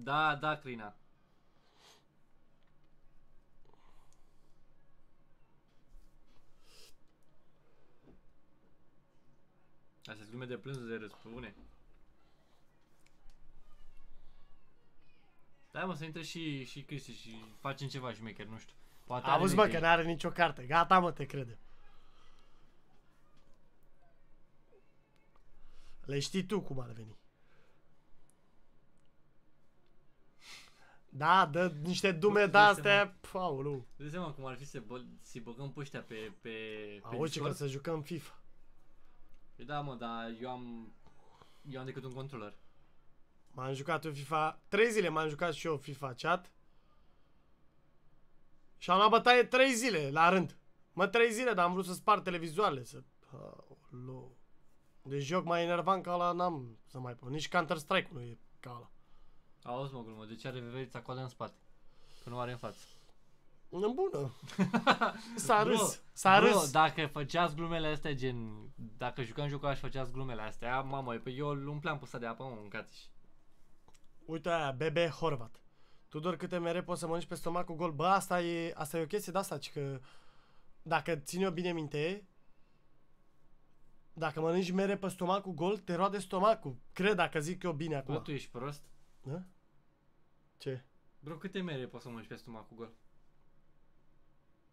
Da, da, Crina. Astea sunt glume de plâns de răspune. Da, mă, să intre și, și Cristi și facem ceva șmecher, nu știu. Poate are Auzi, mă, idei. că n-are nicio carte. Gata, mă, te crede. Le știi tu cum ar veni. Da, dă niște dume Uite, de astea. Paulu. Dă seama cum ar fi să, bă, să băgăm pe ăștia pe, pe, pe Auzi, că Discord? să jucăm FIFA. Păi da, mă, dar eu am... Eu am decât un controller. M-am jucat eu FIFA. Trei zile m-am jucat și eu FIFA chat. Și am luat bătaie trei zile la rând. Mă, trei zile, dar am vrut să spar televizoarele. Să... Aoleu. Deci joc mai enervant ca ăla n-am să mai pun. Nici Counter-Strike nu e ca ăla. Auzi, mă, glumă, de ce are veverița coadă în spate? Că nu are în față. În bună. S-a Bro, râs. S-a Bro, râs. dacă făceați glumele astea, gen... Dacă jucam jocul și făceați glumele astea, mamă, pe eu îl umpleam pe de apă, mă, mâncați Uite aia, bebe Horvat. Tudor, câte mere poți să mănânci pe stomac cu gol? Bă, asta e, asta e o chestie de asta, ci că dacă țin eu bine minte, dacă mănânci mere pe stomac cu gol, te roade stomacul. Cred dacă zic eu bine Bă, acum. tu ești prost? Da? Ce? Bro, câte mere poți să mănânci pe stomac cu gol?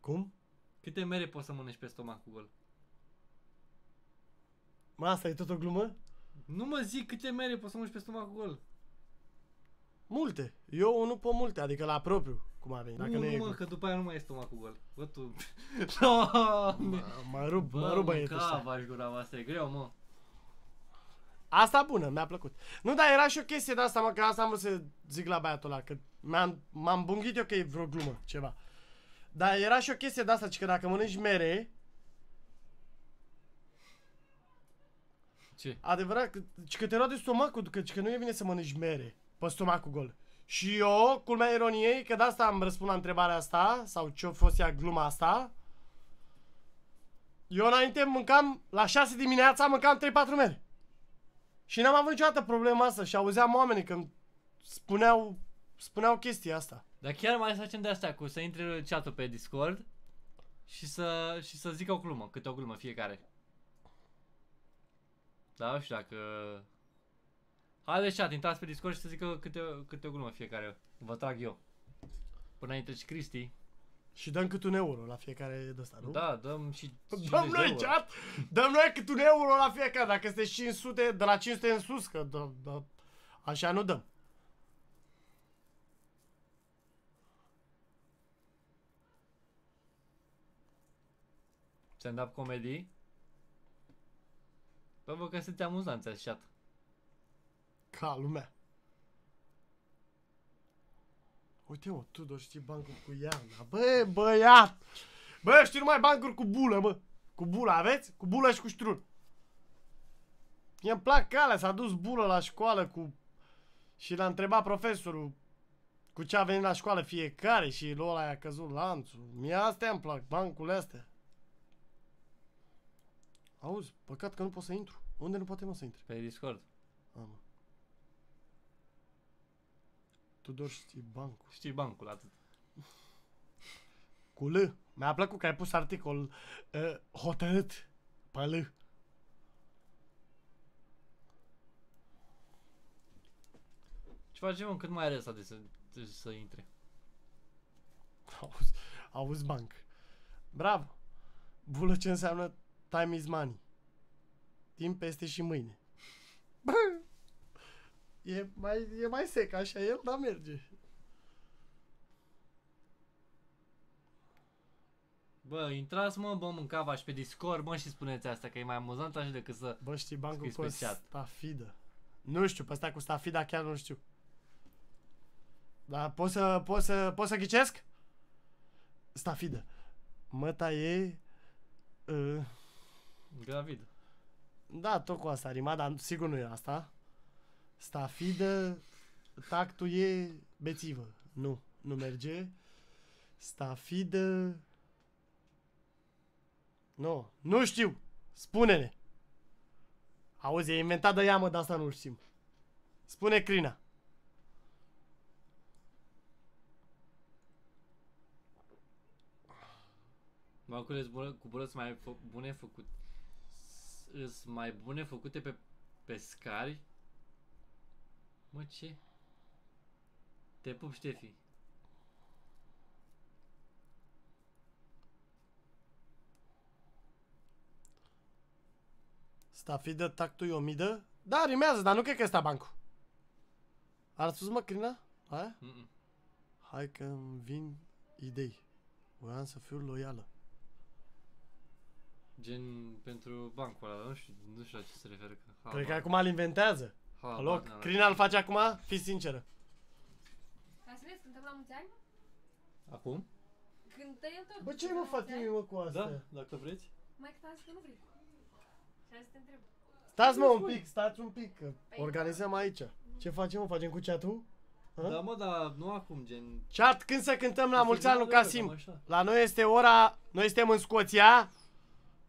Cum? Câte mere poți să mănânci pe stomac cu gol? Mă, asta e tot o glumă? Nu mă zic câte mere poți să mănânci pe stomac cu gol. Multe. Eu nu pot multe, adică la propriu, cum a venit. Dacă nu, nu, nu, e mă, gol. că după aia nu mai e stomacul gol. Bă, tu... Doamne! Mă, mă rup, Bă, mă rup băietul mânca, ăsta. v-aș gura, mă, asta e greu, mă. Asta bună, mi-a plăcut. Nu, dar era și o chestie de asta, mă, că asta am vrut să zic la băiatul ăla, că m-am, m-am bunghit eu că e vreo glumă, ceva. Dar era și o chestie de asta, ci că dacă mănânci mere, Ce? adevărat, că, ci că te roade stomacul, că, ci că nu e bine să mănânci mere pe stomacul gol. Și eu, culmea ironiei, că de asta am răspuns la întrebarea asta, sau ce-a fost ea gluma asta, eu înainte mâncam, la 6 dimineața mâncam 3-4 mere. Și n-am avut niciodată problema asta și auzeam oamenii când spuneau, spuneau chestia asta. Dar chiar mai să facem de astea cu să intre chat pe Discord și să, și să zică o glumă, câte o glumă fiecare. Da, nu știu dacă... Haide chat, intrați pe Discord și să zică câte, câte o glumă fiecare. Vă trag eu. Până intre și Cristi. Și dăm cât un euro la fiecare de ăsta, nu? Da, dăm și... Dăm 50 de noi, euro. chat! Dăm noi cât un euro la fiecare. Dacă este 500, de la 500 în sus, că da, da, așa nu dăm. Stand-up comedy. Bă, vă că sunt amuzanți așa. Ca lumea. Uite mă, Tudor știi bancuri cu iarna. Bă, băiat! Bă, știi numai bancuri cu bulă, mă. Cu bulă, aveți? Cu bulă și cu ștrun. Mie îmi plac calea, s-a dus bulă la școală cu... Și l-a întrebat profesorul cu ce a venit la școală fiecare și lui ăla i-a căzut lanțul. Mie astea îmi plac, bancurile astea. Auzi, păcat că nu pot să intru. Unde nu poate mă să intri? Pe Discord. Mamă. Tudor știi bancul. Știi bancul atât. Cu L. Mi-a plăcut că ai pus articol uh, hotărât pe L. Ce facem, mă, cât mai are ăsta de să, de să intre? Auzi, auzi banc. Bravo. Bulă ce înseamnă time is money. Timp este și mâine. Bă, e mai, e mai sec așa el, dar merge. Bă, intrați mă, bă, mâncava și pe Discord, mă, și spuneți asta, că e mai amuzant așa decât să... Bă, știi bancul Scris cu pe chat. stafidă. Nu știu, pe ăsta cu stafida chiar nu știu. Dar pot să, pot să, pot să ghicesc? Stafidă. Măta e... Uh, Gravid. da, tot cu asta a rimat, dar sigur nu e asta. Stafidă, tactul e bețivă. Nu, nu merge. Stafidă... Nu, nu știu. Spune-ne. Auzi, e inventat de ea, mă, dar asta nu știm. Spune Crina. Bancurile bună, cu bulăți mai fă, bune făcut... Îs mai bune făcute pe pescari? Mă, ce? Te pup, Ștefi. Stafidă, tactul e o midă? Da, rimează, dar nu cred că ăsta bancul. Ar spus mă, Crina? Aia? Mm-mm. Hai că îmi vin idei. Voiam să fiu loială. Gen pentru bancul ăla, nu știu, nu știu la ce se referă. Că, Cred că habar- acum îl inventează. Habar Alo, n-am. Crina îl face acum? Fii sinceră. Ca să vezi, cântăm la mulți ani? Acum? Cântă el tot. Bă, ce Cântăm mă la mulți faci ani? mă cu asta? Da, dacă vreți. Mai că că nu vrei. Și azi te întreb. Stați mă un pic, stați un pic, că organizăm aici. Ce facem, mă? Facem cu chat-ul? Ha? Da, mă, dar nu acum, gen... Chat, când să cântăm la mulți ani lui Cam Casim? așa. La noi este ora, noi suntem în Scoția,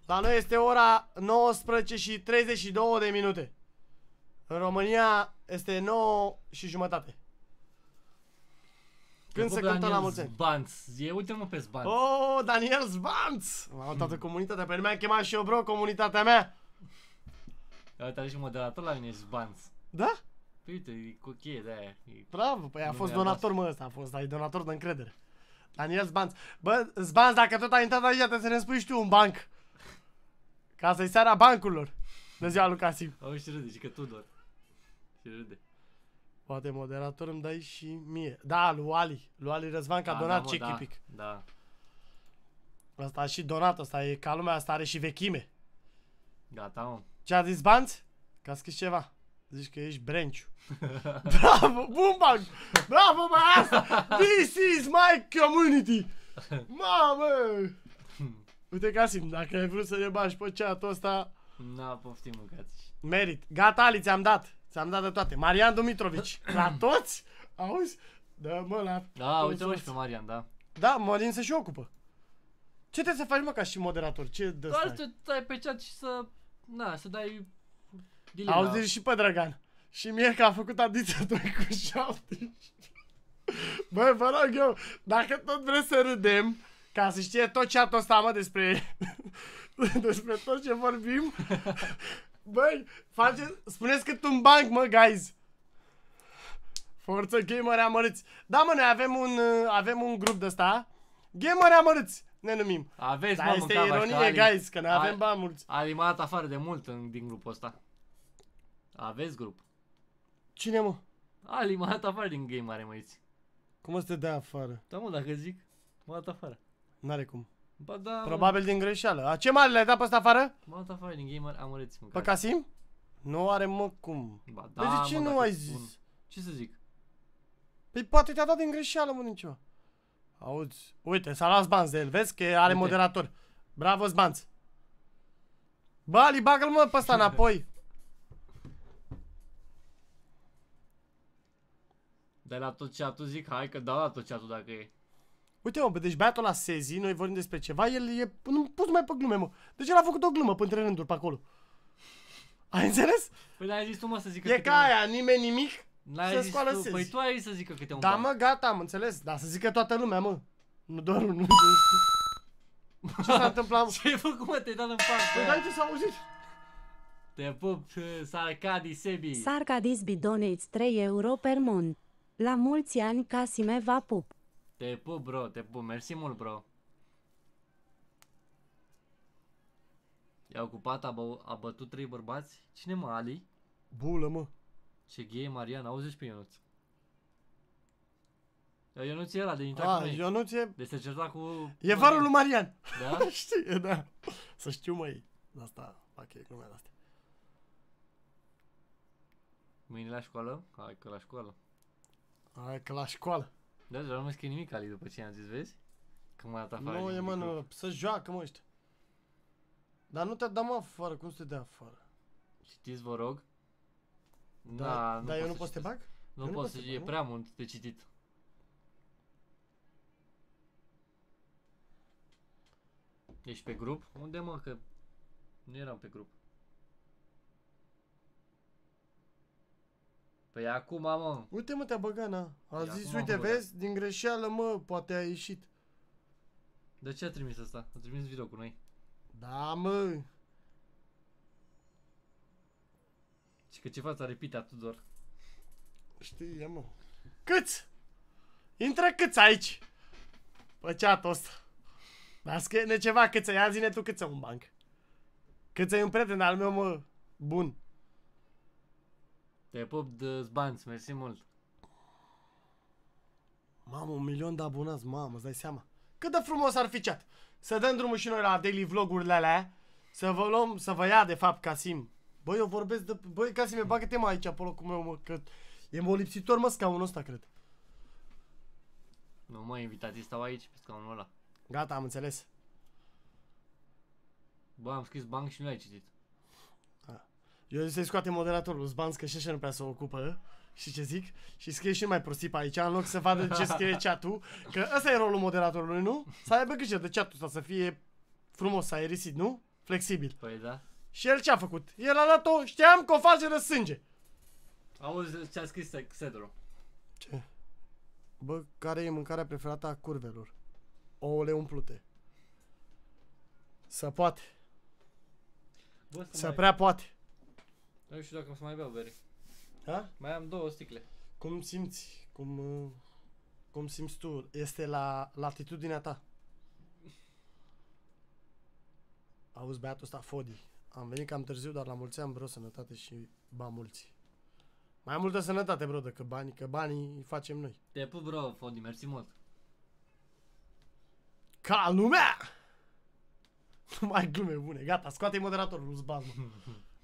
la noi este ora 19 și 32 de minute. În România este 9 și jumătate. Când se cântăm la mulți ani? Banț, e ultimul pe Zbanț. Oh, Daniel Zvanț! Mamă, toată comunitatea, pe mine am chemat și eu, bro, comunitatea mea. Uite, are și moderator la mine, Zbanț. Da? Păi uite, e cu cheie de aia. E... Bravo, păi a Nu fost mi-a donator, mă, ăsta a fost, ai donator de încredere. Daniel Zbanț. Bă, Zbanț, dacă tot ai intrat aici, trebuie să ne spui și tu un banc. Ca să-i seara bancurilor. De ziua lui Casim. Auzi și râde, și că Tudor. Și râde. Poate moderator îmi dai și mie. Da, lui Ali. Lui Ali Răzvan, că a Da, donat da, ce mă, da, chipic. Da. Asta a și donat, asta e ca lumea, asta are și vechime. Gata, mă. Ce a zis Banț? Că a scris ceva. Zici că ești Brenciu. Bravo, bun banc! Bravo, mai asta! This is my community! Mamă! Uite, Casim, dacă ai vrut să ne bagi pe chat-ul ăsta, Na, poftim, mâncați. merit. Gata, Aliț, ți-am dat. Ți-am dat de toate. Marian Dumitrovici. La toți? Auzi? Da, mă, la Da, toți, uite mă și toți. pe Marian, da. Da, Marin se și ocupă. Ce trebuie să faci, mă, ca și moderator? Ce dă Doar stai? să stai pe chat și să... Na, să dai... delete Auzi la- și pe Dragan. Și mie că a făcut adiția 2 cu 7. Băi, vă rog eu, dacă tot vreți să râdem, ca să știe tot chat-ul ăsta, mă, despre, despre tot ce vorbim, băi, face, spuneți cât un banc, mă, guys. Forță gamer amărâți. Da, mă, noi avem un, uh, avem un grup de ăsta, Gameri amărâți, ne numim. Aveți, Dar mă, este mâncați, ironie, că Ali- guys, că ne Ali- avem bani mulți. Ali m-a dat afară de mult în, din grupul ăsta. Aveți grup. Cine, mă? Ali m-a dat afară din game mare, măiți. Cum o să te dea afară? Da, mă, dacă zic, m-a dat afară. N-are cum. Ba da, mă, Probabil din greșeală. A, ce mare le-ai dat pe ăsta afară? M-a dat afară din game mare, amărâți, Pe mâncați. Casim? Nu are, mă, cum. Ba Păi da, de ce mă, nu dacă ai spun. zis? Ce să zic? Păi poate te-a dat din greșeală, mă, din ceva. Auzi, uite, s-a luat Zbanț de el, vezi că are Uite. moderator. Bravo, Zbanț. Bă, Ali, bagă-l, mă, pe ăsta înapoi. De la tot chat-ul zic, hai că dau la tot chat-ul dacă e. Uite, mă, bă, deci băiatul la Sezi, noi vorbim despre ceva, el e, nu pus mai pe glume, mă. Deci el a făcut o glumă pe între rânduri pe acolo. Ai înțeles? Păi n-ai zis tu, mă, să zică E câte ca un- aia, nimeni nimic. N-ai să zis scoală tu, Sezi. păi tu ai zis să zică câte un Da, ban. mă, gata, am înțeles. Dar să zică toată lumea, mă. Nu doar unul. Ce s-a întâmplat? mă? Ce ai făcut, mă, te-ai dat în față? Păi, dar ce s-a auzit? Te pup, Sarcadi Sebi. Sarcadis donates 3 euro per mont. La mulți ani Casime va pup. Te pup, bro, te pup, mersi mult, bro. I-a ocupat, a, bă, a bătut trei bărbați. Cine mă, Ali? Bulă, mă. Ce gay, Marian, auzi pe Ionuț. Dar Ionuț e ăla de intrat cu A, noi. eu nu ți-e... De se certa cu... E varul lui Marian. Da? Știi, da. Să știu, măi. De asta fac ei glumea de astea. Mâine la școală? Hai că la școală. Hai că la școală. Da, dar nu mai scrie nimic, Ali, după ce am zis, vezi? Că m-a dat afară Nu, din e, mă, grup. nu, să joacă, mă, ăștia. Dar nu te dăm afară, cum să te dea afară? Citiți, vă rog. Da, Da, dar eu nu să pot să te citesc. bag? Nu Eu nu pot pot să, să te e bag, nu? prea mult de citit. Ești pe grup? Unde mă, că nu eram pe grup. Păi acum, mă. Uite, mă, te-a băgat, na. A Păi zis, acum uite, am băgat. vezi, din greșeală, mă, poate a ieșit. De ce a trimis asta? A trimis video cu noi. Da, mă. Și că ce fața repeat Tudor. Știi, e, mă. Câți? Intră câți aici? Pe chat ăsta. Dar scrie ceva câți ia zine tu câți un banc. Câți un prieten al meu, mă, bun. Te pup de zbanți, mersi mult. Mamă, un milion de abonați, mamă, îți dai seama. Cât de frumos ar fi chat. Să dăm drumul și noi la daily vlogurile alea. Să vă luăm, să vă ia de fapt Casim. Băi, eu vorbesc de... Băi, Casime, bagă-te mă aici, pe locul meu, mă, că e molipsitor, mă, scaunul ăsta, cred. Nu mă, invitații stau aici pe scaunul ăla. Gata, am înțeles. Bă, am scris banc și nu l-ai citit. Eu zic să-i scoate moderatorul Zbanț, că și așa nu prea se ocupă. Și ce zic? Și scrie și mai prostii pe aici, în loc să vadă ce scrie chat-ul. Că ăsta e rolul moderatorului, nu? Să aibă grijă de chat-ul ăsta, să fie frumos, să aerisit, nu? Flexibil. Păi da. Și el ce a făcut? El a dat-o, știam că o face de sânge. Auzi ce a scris Xedro. Ce? Bă, care e mâncarea preferată a curvelor? Ouăle umplute. Să poate. Bă, să Să mai... prea poate. Nu știu dacă o să mai beau bere. Da? Mai am două sticle. Cum simți? Cum, uh, cum simți tu? Este la latitudinea ta. Auzi, băiatul ăsta, Fodi. Am venit cam târziu, dar la mulți ani, bro, sănătate și ba mulți. Mai multă sănătate, bro, decât bani, că banii îi facem noi. Te pup, bro, Fodi, mersi mult. Ca lumea! Nu mai glume bune, gata, scoate moderatorul, nu zbaz, mă.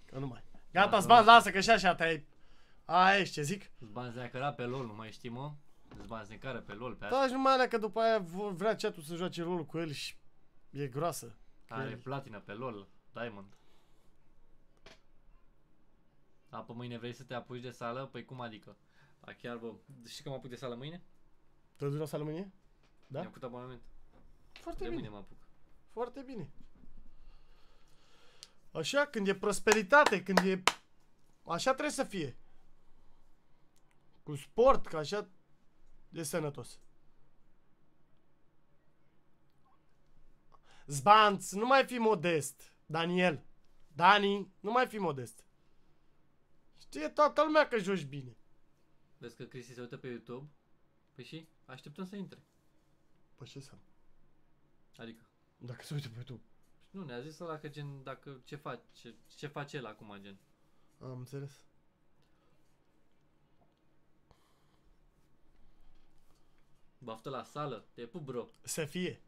Că nu mai. Gata, Da, zbaz, da. lasă, că și așa te-ai... Aia ești, ce zic? Zbanți ne care pe LOL, nu mai știi, mă? Zbanți ne care pe LOL, pe asta. Da, și numai alea că după aia vor vrea chat să joace rolul cu el și e groasă. Are el- platină pe LOL, Diamond. A, pe mâine vrei să te apuci de sală? Păi cum adică? A, chiar, bă, știi că mă apuc de sală mâine? Te duci la sală mâine? Da? Mi-am făcut abonament. Foarte De bine. mâine mă apuc. Foarte bine. Așa, când e prosperitate, când e... Așa trebuie să fie. Cu sport, că așa e sănătos. Zbanț, nu mai fi modest. Daniel. Dani, nu mai fi modest. Știe toată lumea că joci bine. Vezi că Cristi se uită pe YouTube? Păi și? Așteptăm să intre. Păi ce să Adică, Dacă se uită pe tu. Nu, ne-a zis ăla că gen, dacă, ce face, ce, ce face el acum, gen. Am înțeles. Baftă la sală, te pup, bro. Să fie.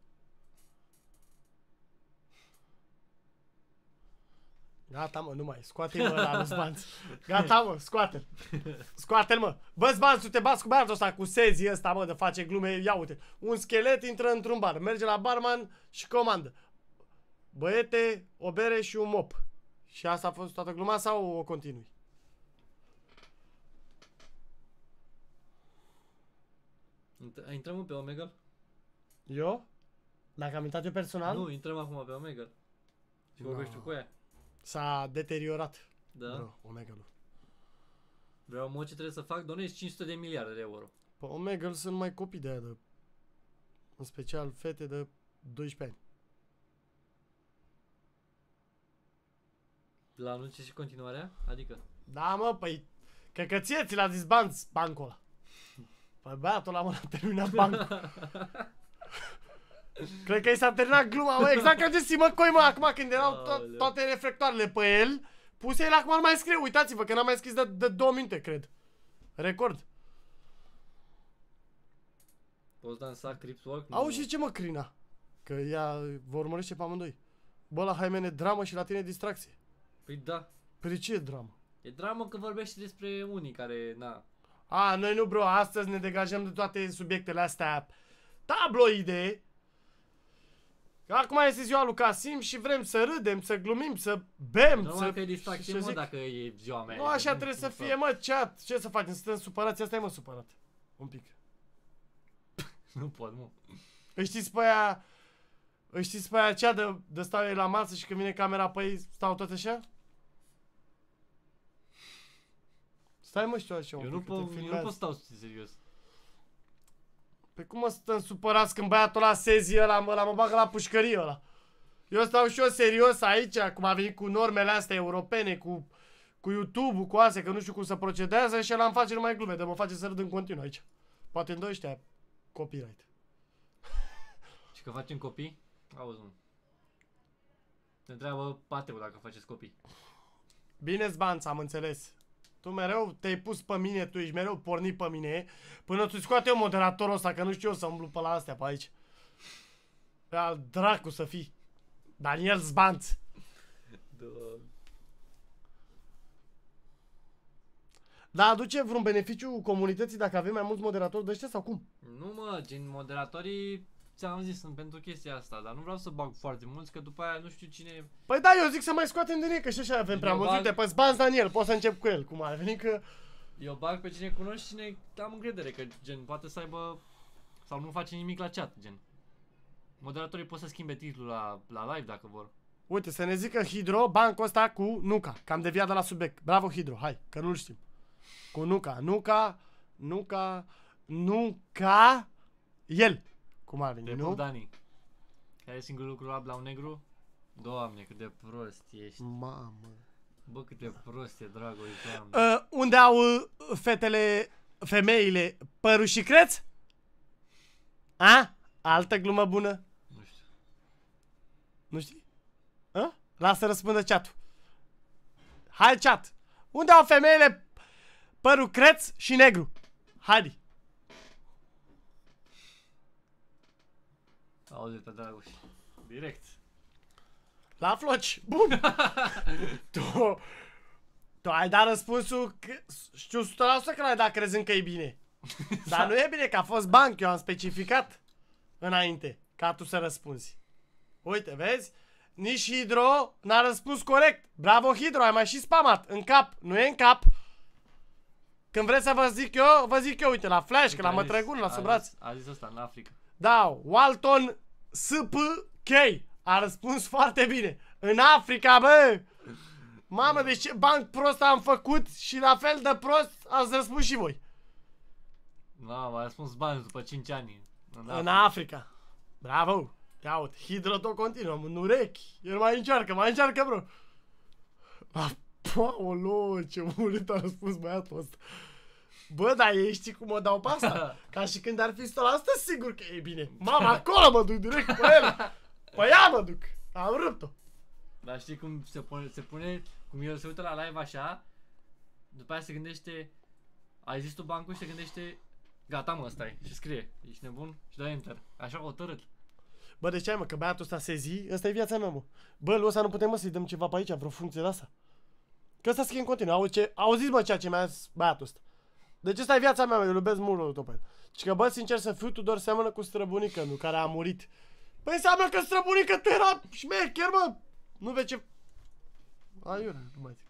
Gata, mă, nu mai. Scoate-i, mă, la Zbanț. Gata, mă, scoate-l. Scoate-l, mă. Bă, Zbanț, tu te bați cu băiatul ăsta, cu sezii ăsta, mă, de face glume. Ia uite. Un schelet intră într-un bar. Merge la barman și comandă. Băiete, o bere și un mop. Și asta a fost toată gluma sau o continui? Int- Intrăm pe Omega? Eu? Dacă am intrat eu personal, Nu, intrăm acum pe Omega. Și vorbești tu cu ea. s-a deteriorat. Da. Bro, Omega-ul. Vreau mă ce trebuie să fac, donezi 500 de miliarde de euro. Pe Omega sunt mai copii de aia de... În special fete de 12 ani. La anunțe și continuarea? Adică, Da, mă, păi... Cred că ție ți l-a zis banț, bancul ăla. Păi băiatul ăla, mă, a terminat bancul. Cred că i s-a terminat gluma, mă, exact ca de mă, coi, mă, acum când erau to- Aoleu. toate reflectoarele pe el, puse el acum nu mai scrie, uitați-vă că n-am mai scris de, de două minute, cred. Record. poți dansa Crips Walk? Nu. Auzi și ce mă, Crina? Că ea vă urmărește pe amândoi. Bă, la Haimene dramă și la tine distracție. Păi da. Păi de ce e dramă? E dramă că vorbești despre unii care, na, A, noi nu, bro, astăzi ne degajăm de toate subiectele astea tabloide. Că Acum este ziua lui Casim și vrem să râdem, să glumim, să bem, Normal să... că e distracție, și mă, zic- dacă e ziua mea. Nu așa Nu- trebuie să nu fie, fac. mă, chat. Ce să facem? Suntem supărați? Asta e, mă, supărat. Un pic. Nu pot, mă. Îi știți pe aia... Îi știți pe aia cea de, de stau ei la masă și când vine camera pe ei stau tot așa? Stai mă, știu așa un Eu nu, pic, că te pot, eu nu filmează. pot stau serios. Pe cum mă stăm supărați când băiatul ăla sezi ăla, mă, la mă bagă la pușcărie ăla? Eu stau și eu serios aici, cum a venit cu normele astea europene, cu, cu YouTube-ul, cu astea, că nu știu cum să procedează și el îmi face numai glume, de mă face să râd în continuu aici. Poate în doi ăștia copyright. Și că facem copii? Auzi, mă. Te întreabă pateu dacă faceți copii. Bine, Zbanț, am înțeles. Tu mereu te-ai pus pe mine, tu ești mereu pornit pe mine, până tu scoate eu moderatorul ăsta, că nu știu eu să umblu pe la astea pe aici. Pe al dracu să fii. Daniel Zbanț. Da. Dar aduce vreun beneficiu comunității dacă avem mai mulți moderatori de ăștia sau cum? Nu mă, gen moderatorii ți-am zis, sunt pentru chestia asta, dar nu vreau să bag foarte mulți, că după aia nu știu cine... Păi da, eu zic să mai scoatem din ei, că și așa avem prea Eu mulți. bag- Uite, pe Zbanț Daniel, poți să încep cu el, cum ar veni că... Eu bag pe cine cunoști și cine am încredere, că gen poate să aibă... Sau nu face nimic la chat, gen. Moderatorii pot să schimbe titlul la, la live dacă vor. Uite, să ne zică Hidro, bancul ăsta cu Nuca. Că am deviat de la subiect. Bravo, Hidro, hai, că nu-l știm. Cu Nuca. Nuca, Nuca, Nuca, el. Cum ar veni, De nu? Dani. Care e singurul lucru la blau negru? Doamne, cât de prost ești. Mamă. Bă, cât de prost e, dragul, doamne. Uh, unde au uh, fetele, femeile, părul și creț? A? Altă glumă bună? Nu știu. Nu știi? A? Lasă răspundă chat Hai chat. Unde au femeile părul creț și negru? Haide. Auzi pe Dragoș. Direct. La floci. Bun. tu, tu ai dat răspunsul, că, știu 100% că l-ai dat crezând că e bine. Dar nu e bine, că a fost banc, eu am specificat înainte ca tu să răspunzi. Uite, vezi? Nici Hidro n-a răspuns corect. Bravo, Hidro, ai mai și spamat. În cap. Nu e în cap. Când vreți să vă zic eu, vă zic eu, uite, la Flash, că la A zis- Mătrăgun, la a Subraț. zis- A zis asta, în Africa. Da, Walton S.P.K. A răspuns foarte bine. În Africa, bă! Mamă, de ce banc prost am făcut și la fel de prost ați răspuns și voi. Da, a răspuns bani după 5 ani. În În Africa. Africa. Bravo! Ia uite, Hidro tot continuă, în urechi. El mai încearcă, mai încearcă, bro. Ah, Paolo, ce mult a răspuns băiatul ăsta. Bă, dar ei știi cum o dau pe asta? Ca și când ar fi stă asta, sigur că e bine. Mama, acolo mă duc direct pe el. Pe ea mă duc. Am rupt-o. Dar știi cum se pune, se pune, cum el se uită la live așa, după aia se gândește, ai zis tu bancul și se gândește, gata mă, stai, și scrie, ești nebun și dă enter, așa o tărât. Bă, de ce ai mă, că băiatul ăsta se zi, ăsta e viața mea, mă. Bă, lui ăsta nu putem mă să-i dăm ceva pe aici, vreo funcție de asta. Că ăsta scrie în continuu, auzi ce, auziți mă ceea ce mi-a zis băiatul ăsta. Deci ăsta e viața mea, mă, eu îl iubesc mult tot pe el. Și că bă, sincer să fiu, Tudor seamănă cu străbunică, nu, care a murit. Păi înseamnă că străbunică tu era șmecher, mă. Nu vezi ce... Aiurea, nu mai zic.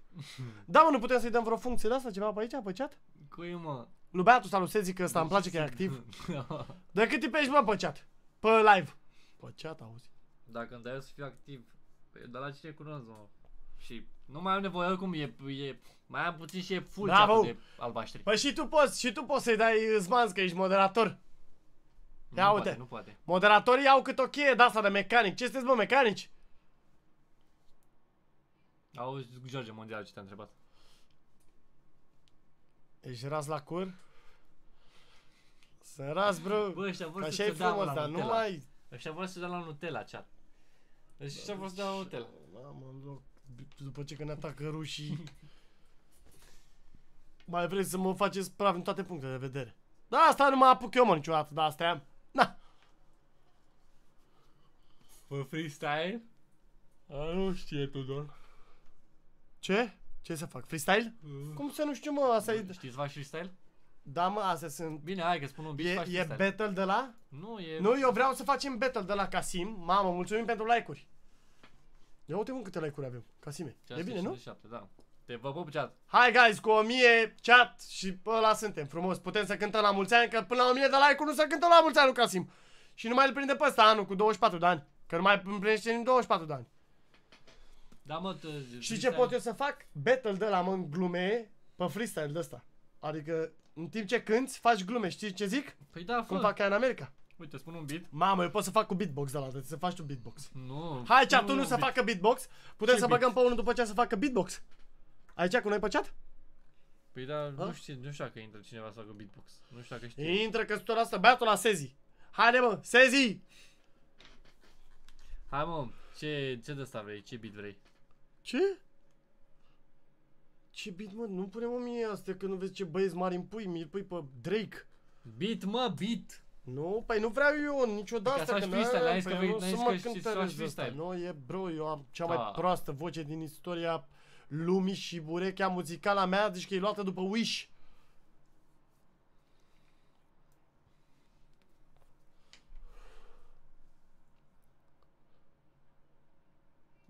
Da, mă, nu putem să-i dăm vreo funcție de asta, ceva pe aici, pe chat? Cui mă? Lui băiatul ăsta, lui Sezi, că ăsta îmi place că e activ. De cât timp ești, mă, pe chat? Pe live. Pe chat, auzi. Dacă îmi dai eu să fiu activ, păi de la cine cunosc, mă? Și nu mai am nevoie, oricum e, e mai am puțin și e full Bravo! chat de albaștri. Păi și tu poți, și tu poți să-i dai zmanț că ești moderator. Ia nu uite. Poate, nu poate. Moderatorii au cât o cheie de asta de mecanic. Ce sunteți, bă, mecanici? Auzi, George Mondial ce te-a întrebat. Ești ras la cur? Sunt ras, bro. Bă, ăștia vor Că să așa e te dea frumos, la dar nu Nutella. mai... Ăștia vor să dea la Nutella, chat. Deci ăștia vor să dea la Nutella. Mamă, în loc, după ce că ne atacă rușii... mai vreți să mă faceți praf în toate punctele de vedere. Da, asta nu mă apuc eu, mă, niciodată, da, asta am. Na. Fă freestyle? A, nu știe, Tudor. Ce? Ce să fac? Freestyle? Cum să nu știu, mă, asta e... Știți să faci freestyle? Da, mă, astea sunt... Bine, hai că spun un beat și E, faci e freestyle. battle de la? Nu, e... Nu, eu vreau să facem battle de la Casim. Mamă, mulțumim pentru like-uri. Ia uite mă câte like-uri avem. Casime. E bine, nu? 657, Da. Te vă pup, chat. Hai, guys, cu 1000 chat și pe ăla suntem. Frumos, putem să cântăm la mulți ani, că până la 1000 de like-uri nu să cântăm la mulți ani, lui Casim. Și nu mai îl prinde pe ăsta anul cu 24 de ani. Că nu mai împlinește nici 24 de ani. Da, mă, tu, Și ce pot eu să fac? Battle de la mă în glume pe freestyle de ăsta. Adică în timp ce cânti, faci glume, știi ce zic? Păi da, Cum fă. fac aia în America. Uite, spun un beat. Mamă, eu pot să fac cu beatbox de la deci să faci tu beatbox. Nu. Hai, spun chat, tu nu un să beat. facă beatbox. Putem Ce să beat? băgăm pe unul după ce să facă beatbox. Aici cu noi pe chat? Păi da, A? nu știu, nu știu dacă intră cineva să facă beatbox. Nu știu dacă știe. Intră că tot asta, băiatul la Sezi. Haide mă, Sezi! Hai mă, ce, ce de asta vrei? Ce beat vrei? Ce? Ce beat, mă? Nu punem o mie astea, că nu vezi ce băieți mari îmi pui, mi-l pui pe Drake. Beat, mă, beat! Nu, păi nu vreau eu niciodată. Ca să faci că freestyle, n-am, ai zis că păi vrei- nu n-ai să zis mă că știi să cântăresc faci ăsta. freestyle. Nu, e bro, eu am cea mai Ah. proastă voce din istoria lumii și urechea muzicală a mea, deci că e luată după Wish.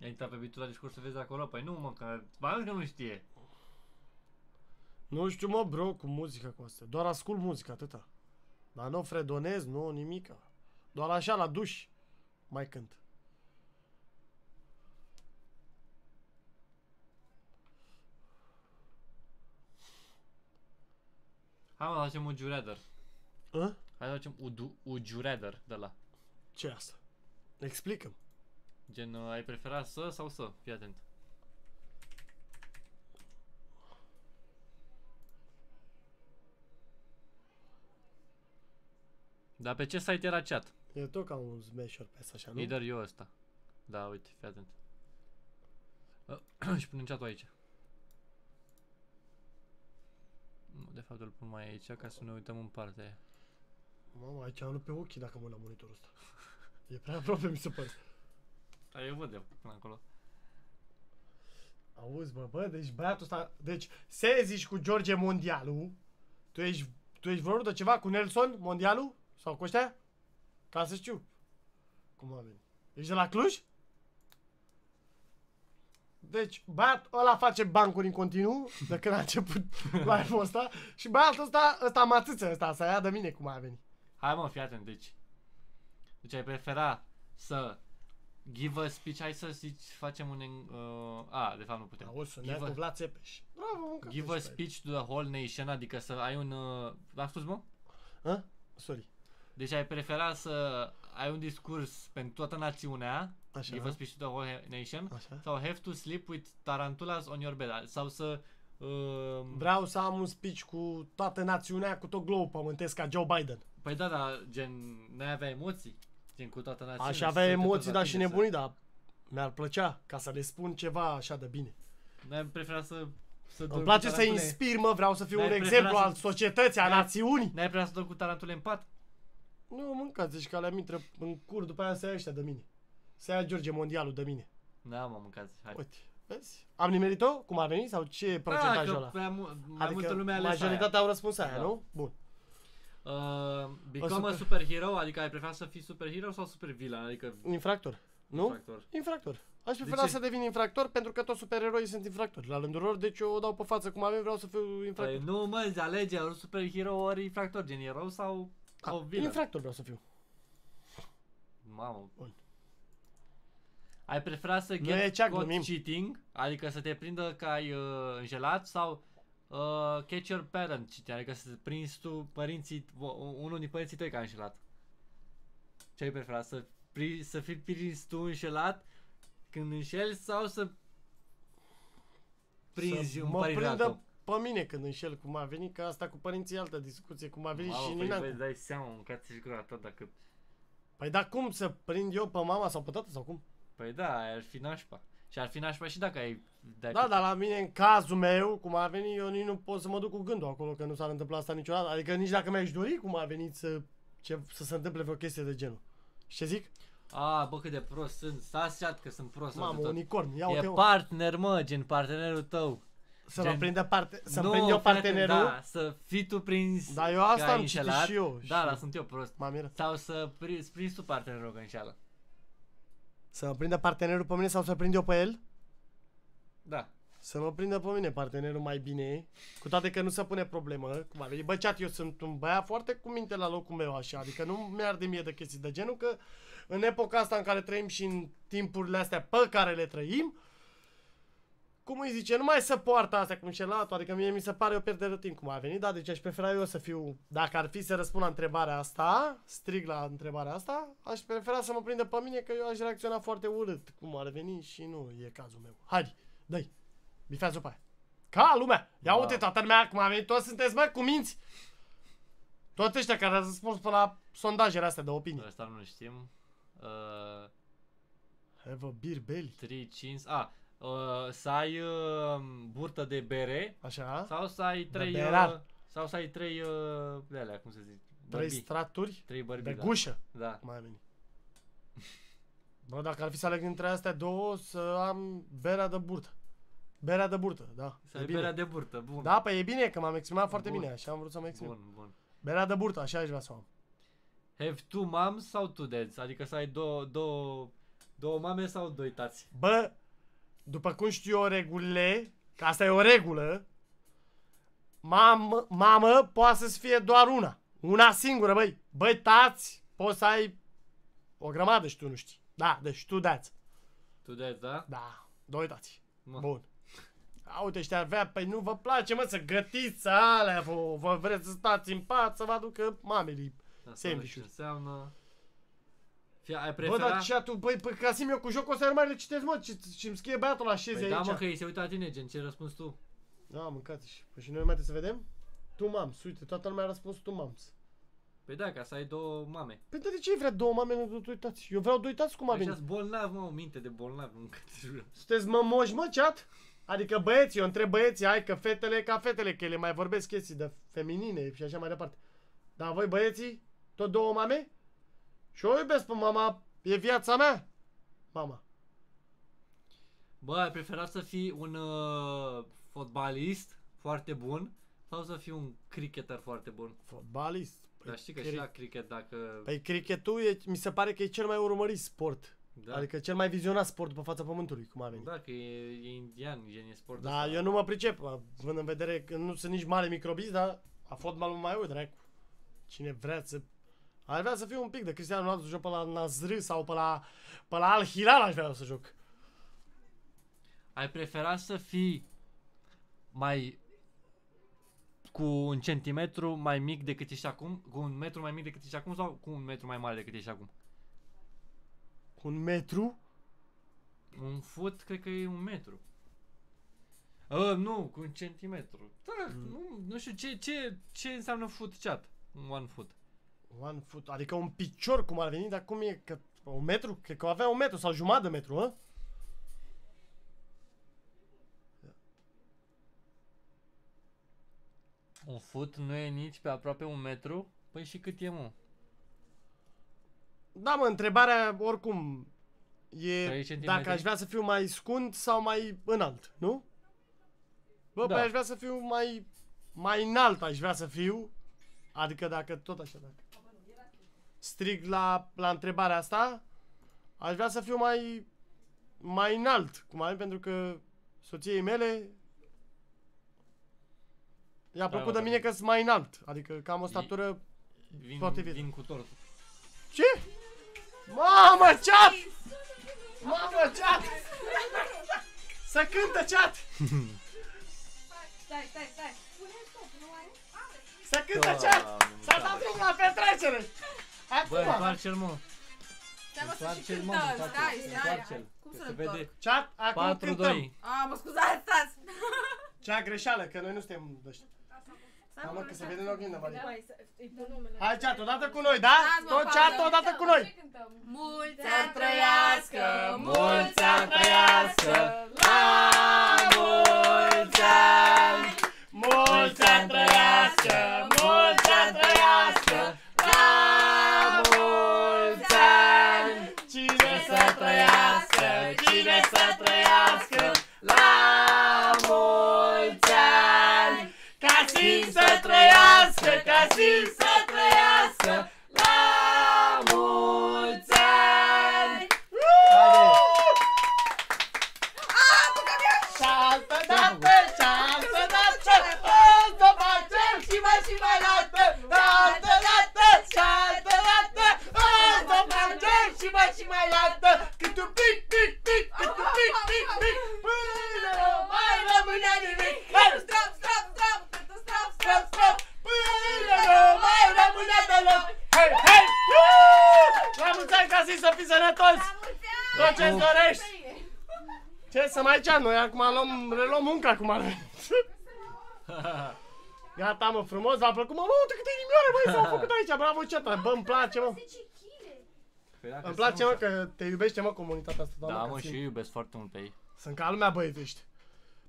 Ai intrat pe beat-ul la discurs să vezi acolo? Păi nu, mă, că mai că nu știe. Nu știu, mă, bro, cu muzica cu asta. Doar ascult muzică, atâta. Dar nu fredonez, nu nimica. Doar așa, la duș, mai cânt. Hai mă, facem un juredder. A? Hai să facem un, un juredder de la. ce asta? Explică-mi. Gen, uh, ai prefera să sau să? Fii atent. Dar pe ce site era chat? E tot ca un smasher pe asta, așa, nu? Leader eu ăsta. Da, uite, fii atent. și punem chat-ul aici. Nu, de fapt îl pun mai aici ca să ne uităm în partea aia. Mamă, aici am luat pe ochii dacă mă uit la monitorul ăsta. E prea aproape, mi se pare. Dar eu văd eu până acolo. Auzi, bă, bă, deci băiatul ăsta... Deci, se zici cu George Mondialu. Tu ești, tu ești vreo de ceva cu Nelson Mondialu? Sau cu ăștia? Ca să știu. Cum a venit? Ești de la Cluj? Deci, băiatul ăla face bancuri în continuu de când a început live-ul ăsta și băiatul ăsta, ăsta mă atâță ăsta, să ia de mine cum a venit. Hai mă, fii atent, deci. Deci ai prefera să give a speech, hai să zici, facem un... Uh, a, de fapt nu putem. Auzi, să ne Give cu a, Vlad Țepeș. Bravo, mâncă give a speech to the whole nation, adică să ai un... Uh, l-am spus, mă? Hă? Sorry. Deci ai prefera să ai un discurs pentru toată națiunea, Așa. give a speech to the whole nation, Așa. sau have to sleep with tarantulas on your bed, sau să Uh, Vreau să am un speech cu toată națiunea, cu tot globul pământesc ca Joe Biden. Păi da, dar gen, n-ai avea emoții? Gen cu toată națiunea. Aș să avea se uite emoții, toți la dar și tine, să- nebunii, dar mi-ar plăcea ca să le spun ceva așa de bine. N-ai preferat să... să dormi Îmi cu place să tarantule? inspir, mă, vreau să fiu N-ai un preferat exemplu să- al societății, a N-ai- națiunii. N-ai preferat să dormi cu tarantule în pat? Nu, mâncați, zici că alea intră în cur, după aia să ia ăștia de mine. Să ia George Mondialul de mine. Da, mă, mâncați. Hai. Uite, vezi? Am nimerit-o? Cum a venit? Sau ce e Da, procentajul că ăla? prea mu- mai Adică multă lume a ales majoritatea au răspuns aia, Da. nu? Bun. aia. Uh, become super- a superhero, adică ai preferat să fii superhero sau supervillain? Adică Infractor. Nu? infractor. Infractor. Aș prefera ce? să devin infractor pentru că toți supereroi sunt infractori. La rândul lor, deci eu o dau pe față cum avem, vreau să fiu infractor. Păi nu mă, zi, alege ori superhero ori infractor, gen erou sau Ah, o villain. infractor vreau să fiu. Mamă. Bun. Ai prefera să Nu e get cea, caught glumim. cheating, adică să te prindă că ai uh, înșelat sau uh, catch your parent cheating, adică să te prinzi tu părinții, vo- unul din părinții tăi că a înșelat. Ce ai prefera? Să, pri, să fii prins tu înșelat când înșeli sau să prinzi să un mă părinte al prindă tău? Pe mine când înșel cum a venit, că asta cu părinții e altă discuție, cum a venit Mamă, și păi nina. vă dai seama, mâncați-și gura ta dacă... Păi da, cum să prind eu pe mama sau pe tată sau cum? Păi da, aia ar fi nașpa. Și ar fi nașpa și dacă ai... Dacă... Da, dar la mine, în cazul meu, cum a venit, eu nici nu pot să mă duc cu gândul acolo, că nu s-ar întâmpla asta niciodată. Adică nici dacă mi-aș dori cum a venit să, ce, să se întâmple vreo chestie de genul. Și ce zic? A, bă, cât de prost sunt. Stați chat că sunt prost. Mamă, de tot. unicorn, ia E uite partner, mă, gen partenerul tău. Să gen- mă prindă parte, să-mi Nu, prind eu fii atent, partenerul. Da, să fii tu prins Da, eu că asta ai am citit înșelat. și eu. Da, și dar sunt eu prost. M-am mirat. Sau să pri- să prinzi tu partenerul că înșeală. Să mă prindă partenerul pe mine sau să prind eu pe el? Da. Să mă prindă pe mine partenerul mai bine, cu toate că nu se pune problemă, cum a venit. Bă, chat, eu sunt un băiat foarte cu minte la locul meu, așa, adică nu mi-ar de mie de chestii de genul, că în epoca asta în care trăim și în timpurile astea pe care le trăim, cum îi zice, nu mai se poartă astea cu înșelatul, adică mie mi se pare o pierdere de timp cum a venit, da, deci aș prefera eu să fiu, dacă ar fi să răspund la întrebarea asta, strig la întrebarea asta, aș prefera să mă prindă pe mine că eu aș reacționa foarte urât cum ar veni și nu e cazul meu. Hai, dă-i, bifează pe aia. Ca lumea, ia Wow. uite toată lumea cum a venit, toți sunteți bă, cu minți. Toți ăștia care au răspuns pe la sondajele astea de opinie. Ăsta nu știm. Uh, Have a beer belly. 3, 5... A, uh, să ai uh, burtă de bere Așa, sau să ai De 3... berar. Uh, sau să ai 3... Uh, de alea, cum se zice? trei Bărbii. straturi 3 bărbii, de da. gușă. Da. Cum a venit. Bă, dacă ar fi să aleg între astea două, să am berea de burtă. Berea de burtă, da. Să e ai bine. berea de burtă, bun. Da, păi e bine că m-am exprimat foarte Bun. bine, așa am vrut să mă exprim. Bun, bun. Berea de burtă, așa aș vrea să o am. Have two moms sau two dads? Adică să ai două, două, două mame sau doi tați? Bă, după cum știu eu regulile, că asta e o regulă, mamă, mamă poate să fie doar una. Una singură, băi. Băi, tați, poți să ai o grămadă și tu nu știi. Da, deci tu dați. Two dads, da? Da, doi tați. Mă. Bun. A, uite, ăștia avea, păi nu vă place, mă, să gătiți alea, vă, vă vreți să stați în pat, să vă aducă mamele. Asta nu Sandwich-uri. știu ce înseamnă. Fie, ai Bă, prefera? dar ce tu, băi, păi, Casim, eu cu jocul ăsta nu mai le citesc, mă, ce, ce îmi scrie băiatul la șeze Păi da, aici. mă, că ei se uită la tine, gen, ce răspuns tu? Da, mâncați și. Păi și noi mai trebuie să vedem? Tu mams, uite, toată lumea a răspuns tu mams. Păi da, ca să ai două mame. Păi de ce vrea două mame, nu doi tați? Eu vreau doi tați cum a Păi venit. bolnav, mă, o minte de bolnav, nu că te jur. Sunteți mămoși, mă, chat? Adică băieți, eu întreb băieții, hai că fetele ca fetele, că ele mai vorbesc chestii de feminine și așa mai departe. Dar voi băieții, tot două mame? Și o iubesc pe mama, e viața mea. Mama. Bă, ai prefera să fii un uh, fotbalist foarte bun sau să fii un cricketer foarte bun? Fotbalist. Păi, Dar știi că cri- și la cricket dacă... Păi cricketul e, mi se pare că e cel mai urmărit sport. da, Adică cel mai vizionat sport pe fața pământului, cum a venit. da, că e, e indian, gen, e sport Da, eu nu mă pricep, având în vedere că nu sunt nici mare microbist, dar a fotbalul mai uit, dracu. Cine vrea să... Ar vrea să fiu un pic de Cristiano Ronaldo să joc pe la Nazr sau pe la, pe la Al Hilal aș vrea să joc. Ai prefera să fii mai cu un centimetru mai mic decât ești acum, cu un metru mai mic decât ești acum sau cu un metru mai mare decât ești acum? Cu un metru? Un fut, cred că e un metru. Uh, nu, cu un centimetru. Da, nu, nu știu ce, ce, ce înseamnă foot chat. One foot. One foot, adică un picior cum ar veni, dar cum e? Că un metru? Cred că avea un metru sau jumătate de metru, hă? Un foot nu e nici pe aproape un metru? Păi și cât e, mă? Da, mă, întrebarea oricum Trei e centimetri? dacă aș vrea să fiu mai scund sau mai înalt, nu? Bă, Da. păi aș vrea să fiu mai, mai înalt, aș vrea să fiu. Adică dacă tot așa, dacă strig la, la întrebarea asta, aș vrea să fiu mai, mai înalt, cum ai, pentru că soției mele i-a plăcut de da. mine că sunt mai înalt, adică că am o statură Vin, Potrivit. vin cu tortul. Ce? Mamă, chat! Mamă, chat! Să cântă chat! Stai, stai, stai. Pune stop, nu ai? Să cântă chat! Doamne, S-a dat drumul la petrecere! Bă, Acum! întoarce-l, mă. Stai mă să și Întoarce-l, mă, cântăm, întoarce-l. stai, stai. Întoarce-l. Cum Că să se întorc? vede. Chat, acum cântăm! 4-2. A, mă scuzați, stați. Cea greșeală, că noi nu suntem ăștia. Da, mă, că se vede în oglindă, Maria. Hai, chat, odată cu noi, da? Dați, mă, Tot pauză. chat, odată cu noi! Ce cântăm? Mulți ani trăiască, mulți ani trăiască, la mulți ani! Mulți ani trăiască, la mulți ani! Ca Sim să trăiască, ca Sim să trăiască, și mai și mai dată, cât un pic, pic, pic, cât un pic, pic, pic, până nu mai rămâne nimic. Hai, Strop, strop, strop, cât strop, strop, strop, strop, până nu mai rămâne deloc. Hei, hei, uuu! La mulți ani ca zi să fii sănătos! Tot ce-ți dorești! Ce să mai ceam? Noi acum luăm, reluăm munca acum. Gata, mă, frumos, v-a plăcut? Mă, mă, uite câte inimioare, băi, s-au făcut aici, bravo, ce Bă, îmi place, mă. Păi dacă Îmi place, sunt mă, așa. că te iubește, mă, comunitatea asta. Da, mă, că și simt. eu iubesc foarte mult pe ei. Sunt ca lumea băietești.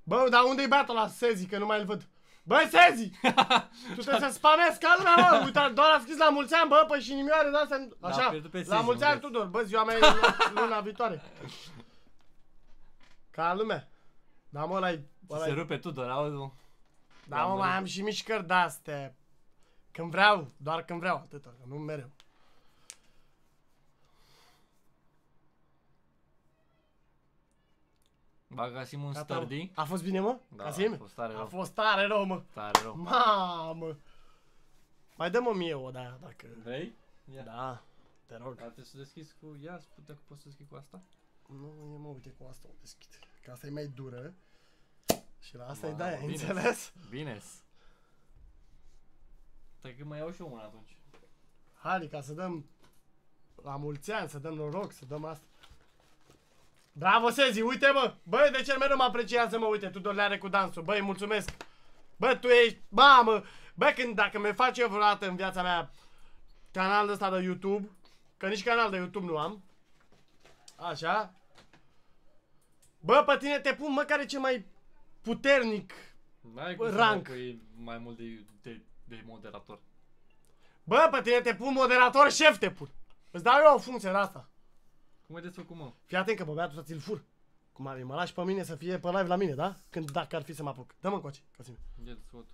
Bă, dar unde-i băiatul la Sezi, că nu mai îl văd? Băi, Sezi! tu trebuie să spamezi ca lumea, mă! Uite, doar a scris la mulți ani, bă, păi și inimioare de astea. Așa, pierdut pe la Sezi, mulți mă, ani, vezi. Tudor. Bă, ziua mea e luna, luna viitoare. Ca lumea. Da, mă, ăla-i... Se rupe Tudor, auzi, mă. Da, mă, mai am și mișcări de-astea. Când vreau, doar când vreau, atâta, că nu mereu. Baga un Gata, mă. sturdy. A fost bine, mă? Da, Casim? a fost tare A rău. fost tare rău, mă. Tare rău. Mamă. Mai dă-mă mie o de aia, dacă... Vrei? Ia. Da, te rog. Dar trebuie să deschizi cu... Ia, spune dacă poți să deschizi cu asta. Nu, eu mă uite cu asta o deschid. Că asta e mai dură. Și la asta e Mamă, de aia, bine. înțeles? Bine. Stai că mai iau și eu una atunci. Hai, ca să dăm la mulți ani, să dăm noroc, să dăm asta. Bravo, Sezi, uite mă! Băi, de ce mereu mă apreciază, mă, uite, Tudor le are cu dansul. Băi, mulțumesc! Bă, tu ești, mamă! Bă, când, dacă mi fac eu vreodată în viața mea canal ăsta de YouTube, că nici canal de YouTube nu am, așa, Bă, pe tine te pun, mă, care e cel mai puternic N-ai cum Rank. să mă pui mai mult de, de, de moderator. Bă, pe tine te pun moderator șef te pun. Îți dau eu o funcție de asta. Cum ai desfăcut, mă? Fii atent că pe băiatul să ți-l fur. Cum ar fi, mă lași pe mine să fie pe live la mine, da? Când, dacă ar fi să mă apuc. Dă-mă încoace, Casim. Ia desfăcut.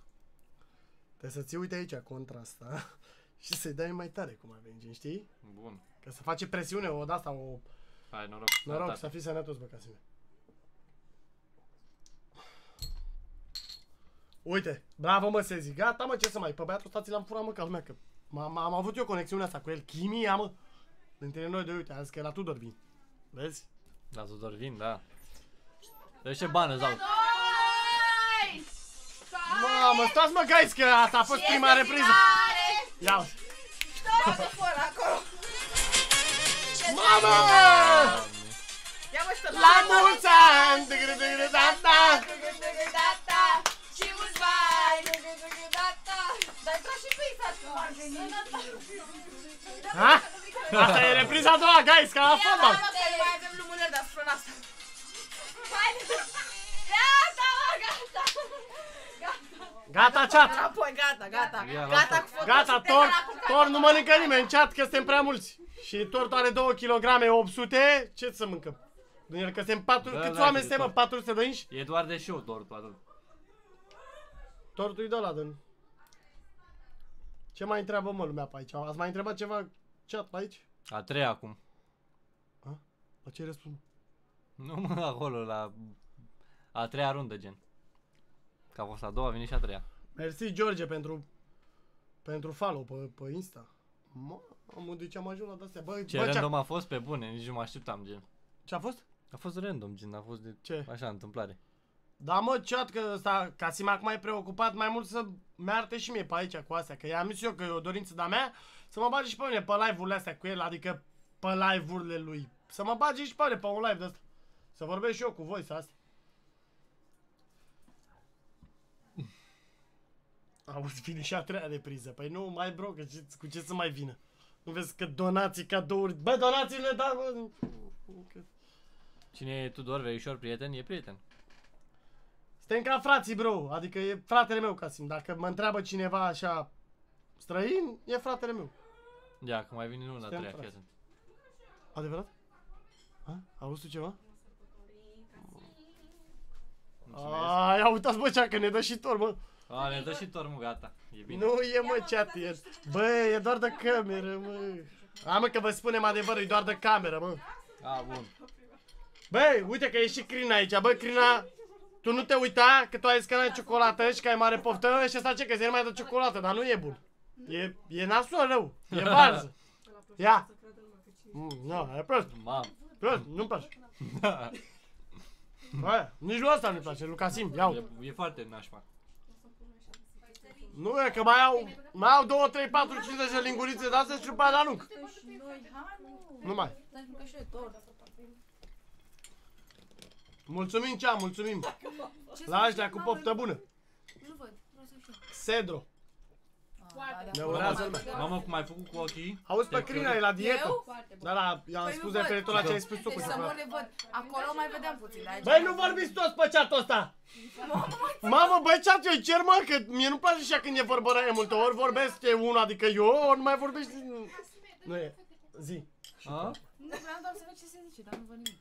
Trebuie să ți uite aici contra asta și să-i dai mai tare cum ar veni, știi? Bun. Că să face presiune o de asta, o... Hai, noroc. Noroc, Sănătate. să fii sănătos, bă, Casim. Uite, bravo mă, Sezi, gata mă, ce să mai, pe băiatul ăsta ți l-am furat mă ca lumea, că m-am, am avut eu conexiunea asta cu el, chimia mă, Dintre noi de uite, am zis că la Tudor vin. Vezi? La Tudor vin, da. De ce bani îți dau? Mamă, stați mă guys că asta a fost prima repriză. Ia. Mamă! La mulți ani! Și mulți bani! Dar intra și pe Sănătate! Asta e repriza a doua, guys, ca la fotbal. Mai avem lumânări deasupra asta. Gata, mă, gata! Gata, chat. Apoi, gata, gata. Ia, Gata lasă. cu foto Gata, și tor, tema la culcat. tor nu mănâncă nimeni în chat că suntem prea mulți. Și tortul are 2 kg 800, ce să mâncăm? Din el că suntem 4, Da, câți da, oameni de suntem, mă? tot. 400 de inși? E doar de show tortul atât. Tortul e de ăla, din... Ce mai întreabă mă lumea pe aici? Ați mai întrebat ceva chat pe aici? A treia acum. La ce răspund? Nu mă, acolo la a treia rundă, gen. Că a fost a doua, a venit și a treia. Mersi George pentru pentru follow pe, pe Insta. Mamă, de ce am ajuns la de-astea? Bă, Ce bă, ce, random a fost pe bune, nici nu mă așteptam, gen. ce a fost? A fost random, gen, a fost de Ce? așa, întâmplare. Da mă, chat, că ăsta, Casim acum e preocupat mai mult să mearte și mie pe aici cu astea, că i-am zis eu că e o dorință de-a mea să mă bage și pe mine pe live-urile astea cu el, adică pe live-urile lui. Să mă bage și pe mine pe un live de ăsta. Să vorbesc și eu cu voi să astea. Auzi, vine și a treia repriză. Păi nu, mai bro, că ce, cu ce să mai vină? Nu vezi că donații, cadouri... Bă, donațiile, da, bă... Că- Cine e Tudor Verișor, prieten, e prieten. Suntem ca frații, bro. Adică e fratele meu, Casim. Dacă mă întreabă cineva așa străin, e fratele meu. Ia, că mai vine luna a Suntem treia, frați. fii atent. Adevărat? A? Auzi tu ceva? Mulțumesc. Ai, ia uitați bă cea că ne dă și tor, mă. A, ne dă și tormul, gata. E bine. Nu e mă chat, e... Bă, e doar de cameră, mă. A, mă, că vă spunem adevărul, e doar de cameră, mă. A, bun. Băi, uite că e și Crina aici, bă, Crina, tu nu te uita că tu ai zis că n-ai ciocolată și că ai mare poftă și asta ce, că zi numai de ciocolată, dar nu e bun. E, e nasul rău, e varză. Ia. Mm, nu, e prost, Mam. prost, nu-mi place. Bă, nici lui ăsta nu-i place, lui Casim, iau. E, e foarte nașpa. Nu e că mai au, mai au 2, 3, 4, 50 de lingurițe de astea și după aia le arunc. Și noi, hai, nu. Nu mai. Stai că și noi tort. Mulțumim cea, mulțumim. Ce La să ăștia știu, cu mamă, poftă bună. Nu văd, vreau să știu. Cedro. Ah, da, da. Ne urează Mamă, lumea. Mamă, cum ai făcut cu ochii? Auzi pe Crina, e la dietă. Eu? Da, da, i-am Păi spus nu văd. referitor la ce ai spus tu cu Deci să ciocolată. mor de văd. Acolo mai vedeam puțin, dar aici... Băi, nu vorbiți toți pe chat ăsta! Mamă, băi, chat, eu îi cer, mă, că mie nu-mi place așa când e vorbă răie multe ori, vorbesc e unul, adică eu, ori nu mai vorbești... Nu, nu e. Zi. A? Nu vreau doar să văd ce se zice, dar nu văd nimic.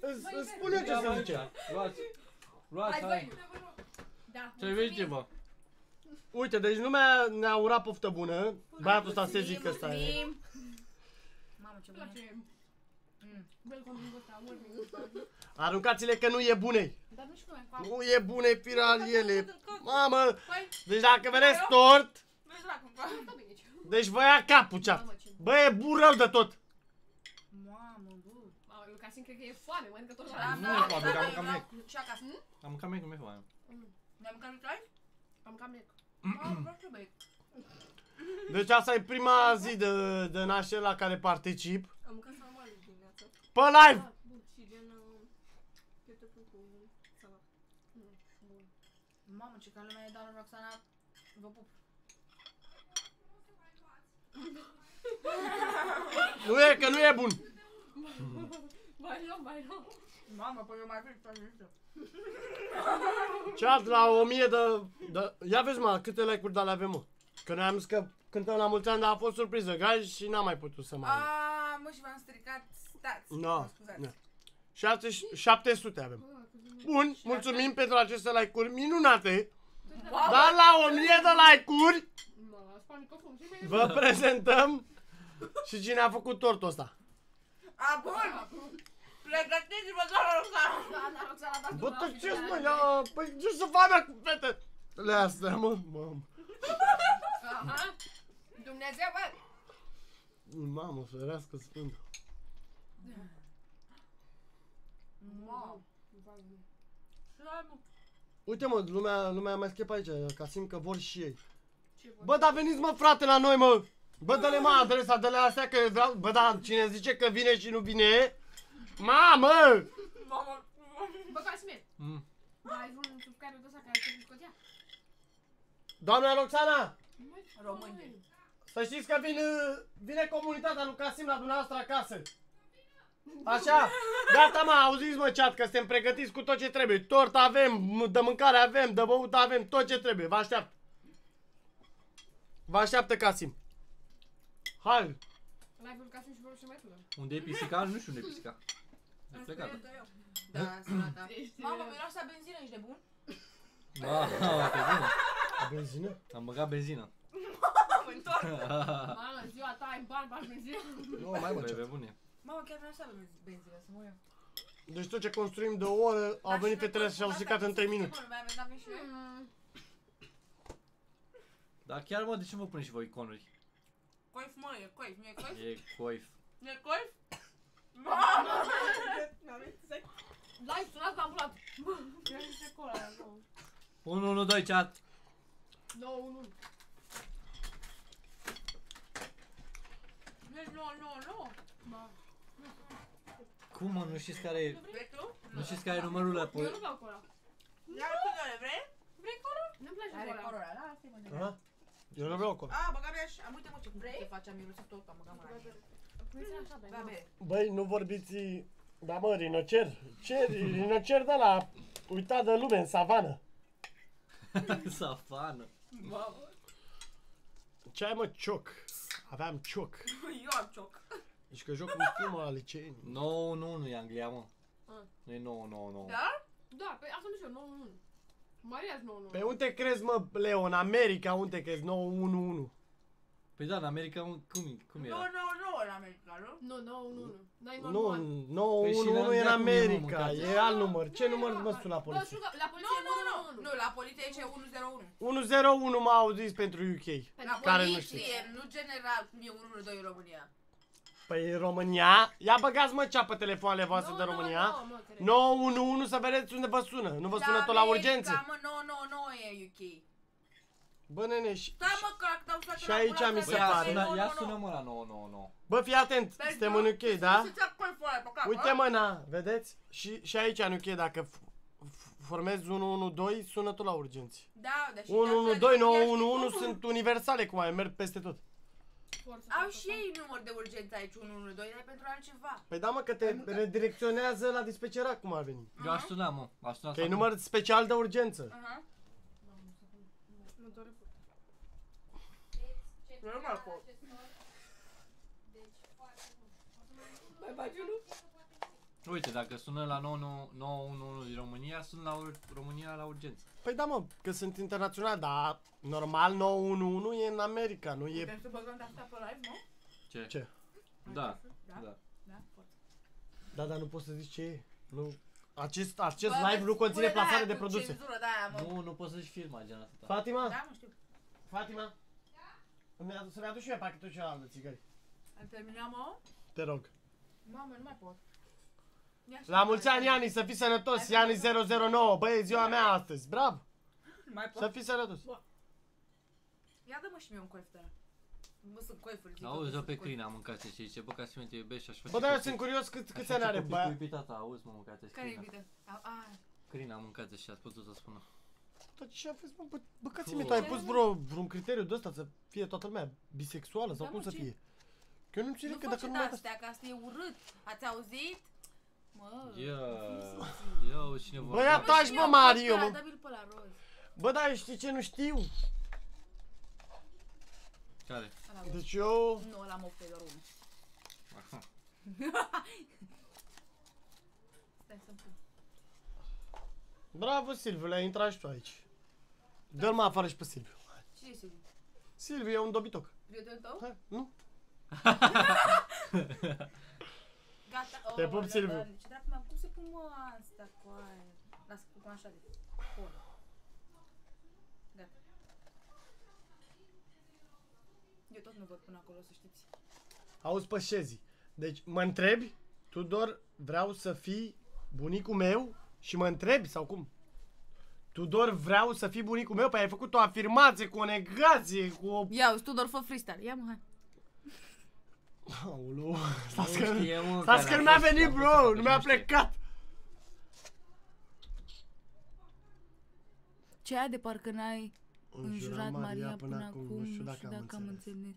Îți îți spun eu ce să zice. Luați. Luați, hai. Da. Ce vezi, bă? Uite, deci lumea ne-a urat poftă bună. Băiatul ăsta se zic că ăsta e. Mulțumim. Mamă, ce bună. Welcome ăsta, warming ăsta. Aruncați-le că nu e bune. Dar nu știu, mai Nu e bune firal ele. Mamă, Păi, deci dacă vedeți tort, vezi la cum fac. bine ce. deci vă ia capul, chat. Bă, e burău de tot. Mamă, bă. Mamă, lui Casin cred că e foame, mănâncă tot Da, la Nu da, e foame, da, că am da, mâncat da, mec. Și acasă. Am cam mec, cum e foame. Ne-am mâncat lucruri? Am cam nec. Mamă, vreau să bec. Deci asta e prima zi de, de naștere la care particip. Am mâncat salmon dimineața. Pe live! Ah, bun, și gen... uh, Piepte cu salat. Mm, bun. Mamă, ce ca lumea e doamna Roxana. Vă pup. Nu e că nu e bun. Mai rău, mai rău. Mamă, păi eu mai fric pe niște. Chat la 1000 de, de... Ia vezi mă, câte like-uri de avem mă. Că noi am zis că cântăm la mulți ani, dar a fost surpriză, guys, și n-am mai putut să mai... Aaa, mă, și v-am stricat. Stați. No, mă scuzați. no. 700 avem. Bun, mulțumim pentru aceste like-uri minunate. Dar la 1000 de like-uri Mă, spanică fum. Și mie vă prezentăm și cine a făcut tortul ăsta. A, bun! Pregătiți-vă, doamna Roxana! Doamna Roxana a dat Bă, un outfit tăceți de mă, la- ia, păi ce să fac cu fetele astea, mă, mamă. Aha. Dumnezeu, bă! Mamă, ferească sfântă. Mamă. Uite mă, lumea, lumea mai scrie pe aici, ca simt că vor și ei. Ce vor? Bă, dar veniți mă frate la noi mă! Bă, dă-le mă adresa, dă-le astea că vreau... Bă, da, cine zice că vine și nu vine... Mamă! Mamă. Bă, Casimir, Mm. dar ai vreun subscriber de ăsta care te scotea? Doamna Roxana! Români. Să știți că vine, vine comunitatea lui Casim la dumneavoastră acasă. Așa, gata mă, auziți mă chat că suntem pregătiți cu tot ce trebuie. Tort avem, m- de mâncare avem, de băut avem, tot ce trebuie. Vă așteaptă. Vă așteaptă Casim. Hai, Live-ul ca să-și vor și mai tună. Unde e pisica? Nu știu unde e pisica. E plecat. Da, sărata. Mamă, miroase a benzină, ești nebun? Ba, pe bine. benzină? Am băgat benzină. Mă întorc. Mamă, ziua ta ai bani, bani benzină. Nu, mai mă Băi, pe chat. bune. Mamă, chiar vreau să avem benzină, să mă iau. Deci tot ce construim de o oră, au venit fetele și au stricat în 3 minute. Bă, mai avem și eu? Dar chiar mă, de ce vă puneți și voi iconuri? Coif, mă, e coif, nu e coif? E coif. Nu e coif? Mamă! Live, sunați la ambulant. Ia niște cola aia, nu. 1, 1, 2, chat. No, nu. Deci, nu, nu, nu. Cum mă, nu știți care e... Vrei tu? Nu știți care e numărul la Eu pol... nu beau cola. Ia tu, doamne, vrei? Vrei cola? Nu-mi place Are cola. cola, da, asta e mă Aha. Eu nu vreau acolo. A, băga bea și... Am uite mă ce vrei? Ce facem, mirosit tot, am băgat mâna. Puneți așa, bea. Bea, bere. Băi, nu vorbiți... Da mă, rinocer. Ce? Rinocer de la... Uitat de lume în savană. Safană. Ce ai mă, cioc? Aveam cioc. Eu am cioc. Deci că joc cu filmul la licei. 9, 1, 1 e Anglia, mă. Ah. Nu e 9, 9, 9. Da? Da, pe asta nu știu, nu, nu. Maria-ți nu, nu. Pe unde crezi, mă, Leo? în America, unde crezi? 911. Păi da, în America un- cum, e- cum Nu, era? nu, nu, în America, nu? Nu, nu, nu, nu. N-ai Nu, normal. 911 e în Anglia cum e, mă, America. mâncați? E alt număr. Ce număr mă sună la Bă, poliție? știu că la Nu, poliție nu, nu, nu, nu, la poliție e 101. 101 m-au zis pentru UK. La Care nu poliție, nu general, cum e 112 în România. Păi în România, ia băgați mă cea pe telefoanele voastre de România. 911 să vedeți unde vă sună. Nu vă sună tot la urgențe. Da, mă, 999 e UK. Bă, nene, și... Stai mă, că dacă dau Și aici mi se Băi, ia pare. sună, ia sună mă la 999. Bă, fii atent, suntem în UK, da? da? Uite mă, na, vedeți? Și, și aici în UK, dacă f- f- formezi 112, sună tot la urgențe. Da, deși 112, 911 sunt universale, cum ai, merg peste tot. Au și ei număr de urgență aici 112, dar e pentru altceva. Păi da, mă, că te redirecționează la dispecerat, cum ar veni. Eu aș suna, mă. Aș suna Că e să- număr special de urgență. Aha. Nu doare Eu nu mai pot. Mai bagi unul? Uite, dacă sună la 911 din România, sun la ur- România la urgență. Păi da, mă, că sunt internațional, dar normal 911 e în America, nu e... Vrem să băgăm de asta pe live, nu? Ce? Ce? Da. Da? Da. Da, pot. Da, dar nu poți să zici ce e. Nu. Acest, acest Bă, live vă nu conține spune plasare de-aia de cu produse. Cenzură de aia, mă. Nu, nu poți să-și filma gen atâta. Fatima? Da, mă, știu. Fatima? Îmi adu- Să-mi aduci și mie pachetul celălalt de țigări. Am terminat, mă? Te rog. Mamă, nu mai pot. Ia și- La mulți ani, Iani, să fii sănătos, Iani 009. Băi, e ziua mea astăzi. Bravo! Nu mai pot. Să fii sănătos. Ia dă-mă și mie un coif de ăla. Bă, sunt coifuri. zic Auzi-o tot, pe sunt Crina, mâncați și zice, bă, Casimen, te iubești și aș face Bă, dar eu copii- sunt curios cât, aș câți face ani are copii băia. cu iubita ta, auzi, mă, mâncați coifuri. Care e Crina. iubită? A, a, Crina, mâncați și ați putut să spună. Dar ce a fost, mă? Bă, bă Casimir, tu ai pus vreo, vreun criteriu de ăsta să fie toată lumea bisexuală sau Da, cum mă, să ce? fie? Că eu nu nu înțeleg că dacă faceți nu mai astea, că asta e urât. Ați auzit? Mă. Ia, ia, cine Bă, ia vorbește. taci, și mă, eu Mario, pot, mă. Dă-mi-l pe la roz. Bă, dar știi ce nu știu? Care? Ăla roz. Deci eu... Nu, ăla mă pe doar unul. Aha. Stai să-mi pun. Bravo, Silviu, le-ai intrat și tu aici. Dă-l mă afară și pe Silviu. Cine e Silviu? Silviu e un dobitoc. Prietenul tău? Hai, nu? Gata. Te Oh, pup, da, Silviu. da, Ce dracu, mă, cum se pun mă asta cu aia? Lasă, pun așa de pun. Gata. Eu tot nu văd până acolo, să știți. Auzi pe șezi. Deci mă întrebi, Tudor, vreau să fii bunicul meu și mă întrebi sau cum? Tudor, vreau să fii bunicul meu? Păi ai făcut o afirmație cu o negație, cu o... Ia, uzi, Tudor, fă freestyle. Ia, mă, hai. Aoleu, stați că, știe, mă, stați care că a nu mi-a fost, venit, a fost, bro, deci nu mi-a nu știe. plecat. Ce ai de parcă n-ai înjurat Maria până acum, nu știu dacă am înțeles.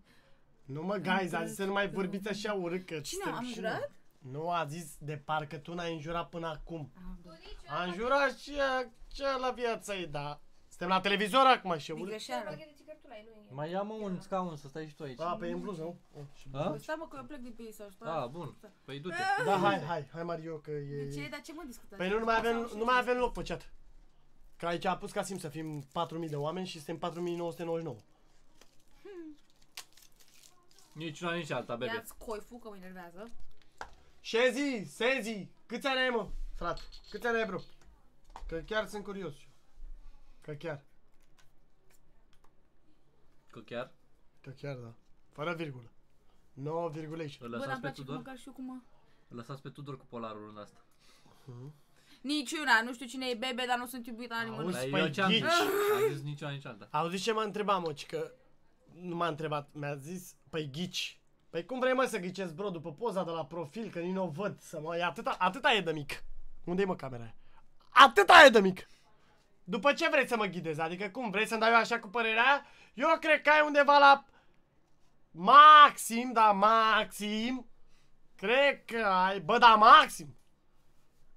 Nu mă, guys, a zis să nu mai vorbiți așa urât că Cine suntem am și înjurat? Noi. Nu, a zis de parcă tu n-ai înjurat până acum. Am bun. A înjurat și ea, ce la viața ei, da. Suntem la televizor acum și Din urât. greșeală. Pachet de țigară tu l-ai, nu e. Mai ia mă un scaun să stai și tu aici. A, pe e în bluză, nu? Oh, și- A? Stai mă că eu plec de pe peisaj. Ah, bun. Păi du-te. Da, hai, hai, hai Mario, că e... De ce? Dar ce mă discutați? Păi nu, nu mai avem, nu mai avem loc pe chat. Că aici a pus ca sim să fim 4000 de oameni și suntem 4999. Nici una, nici alta, bebe. Ia-ți coiful că mă enervează. Shezi, Sezi, câți ani ai, mă, frate? Câți ani ai, bro? Că chiar sunt curios. Că chiar, Că chiar că chiar, da. Fără virgulă. 9 virgulation. îl Bă, lăsați dar pe place Tudor? măcar și eu cum mă... Îl lăsați pe Tudor cu polarul în asta. Niciuna, nu știu cine e bebe, dar nu sunt iubită la nimănui. Auzi, Dar eu păi, ce-am zis? ghici. Am zis nici una, nici alta. Auzi ce m-a întrebat, mă, ci că nu m-a întrebat, mi-a zis, păi ghici. Păi cum vrei, mă, să ghicesc, bro, după poza de la profil, că nici nu o văd, să mă, e atâta, atâta e de mic. Unde-i, mă, camera aia? Atâta e de mic. După ce vrei să mă ghidezi? Adică cum, vrei să-mi dai eu așa cu părerea? Eu cred că ai undeva la maxim, da, maxim. Cred că ai, bă, da, maxim.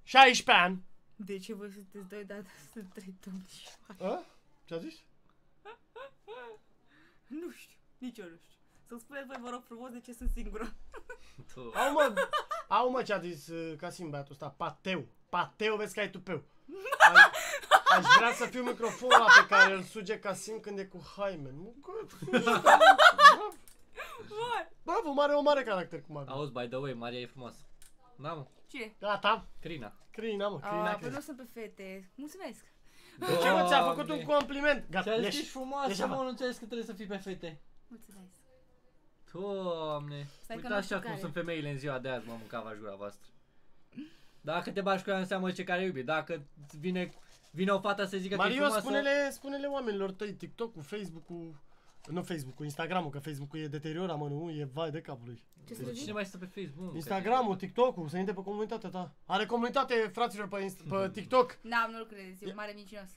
16 ani. De ce voi sunteți doi, dar sunt trei domnișoare? A? Ce-a zis? Nu știu, nici eu nu știu. Să spuneți voi, vă rog frumos, de ce sunt singură. Tu. Au mă, au mă ce-a zis uh, Casim băiatul ăsta, pateu. Pateu, vezi că ai tupeu. Aș, aș vrea să fiu microfonul ăla pe care îl suge Casim când e cu Haimen. Mă, gă- Bravo. Bravo, mare, o mare caracter cum ar Auzi, by the way, Maria e frumoasă. Da, mă. Cine? Gata, Crina. Crina, mă, Crina, Ah, păi Crina. nu sunt pe fete. Mulțumesc. De ce nu ți-a făcut Doamne. un compliment? Gata, Ți-a zis că ieși. ești frumoasă, ieși mă, afară. nu ți-a zis că trebuie să fii pe fete. Mulțumesc. Doamne. Stai că Uite nu așa știu cum care. sunt femeile în ziua de azi, mă mâncava gura voastră. Dacă te bași cu ea înseamnă ce care iubi. Dacă vine, vine o fată să zică că e Mario, frumoasă... spune-le, spune-le oamenilor tăi, TikTok-ul, Facebook-ul, nu Facebook-ul, Instagram-ul, că Facebook-ul e deteriorat, mă, nu, e vai de capul lui. Ce să Cine zic? mai stă pe Facebook? Instagramul, TikTok-ul, să intre pe comunitatea ta. Are comunitate, fraților, pe, Inst- pe TikTok. N-am, nu-l credeți, e un mare mincinos.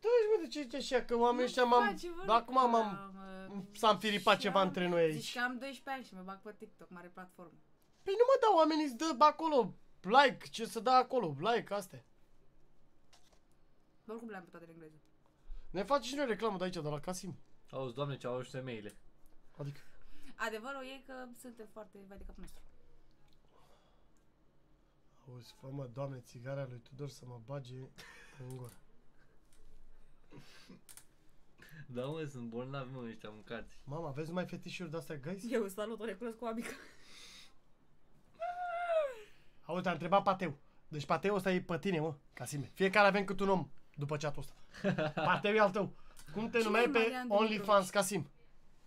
Da, mă, de ce ce așa, că oamenii ăștia m-am... Dar acum m-am... S-a înfiripat ceva între noi Zici aici. că am 12 ani și mă bag pe TikTok, mare platformă. Păi nu mă dau, oamenii îți dă acolo like, ce să dă acolo, like, astea. Oricum le-am pe toate în engleză. Ne face și noi reclamă de aici, de la Casim. Auzi, doamne, ce au ajuns femeile. Adică, Adevărul e că suntem foarte vai de capul nostru. auzi, fă mă, doamne, țigarea lui Tudor să mă bage în gură. Da, mă, sunt bolnavi, mă, ăștia mâncați. Mama, aveți numai fetișuri de-astea, guys? Eu salut, o recunosc cu amică. Auzi, te-a întrebat Pateu. Deci Pateu ăsta e pe tine, mă, Casime. Fiecare avem cât un om după chatul ăsta. Pateu e al tău. Cum te Cine numeai e pe Marian Dumitrovici? OnlyFans Casim?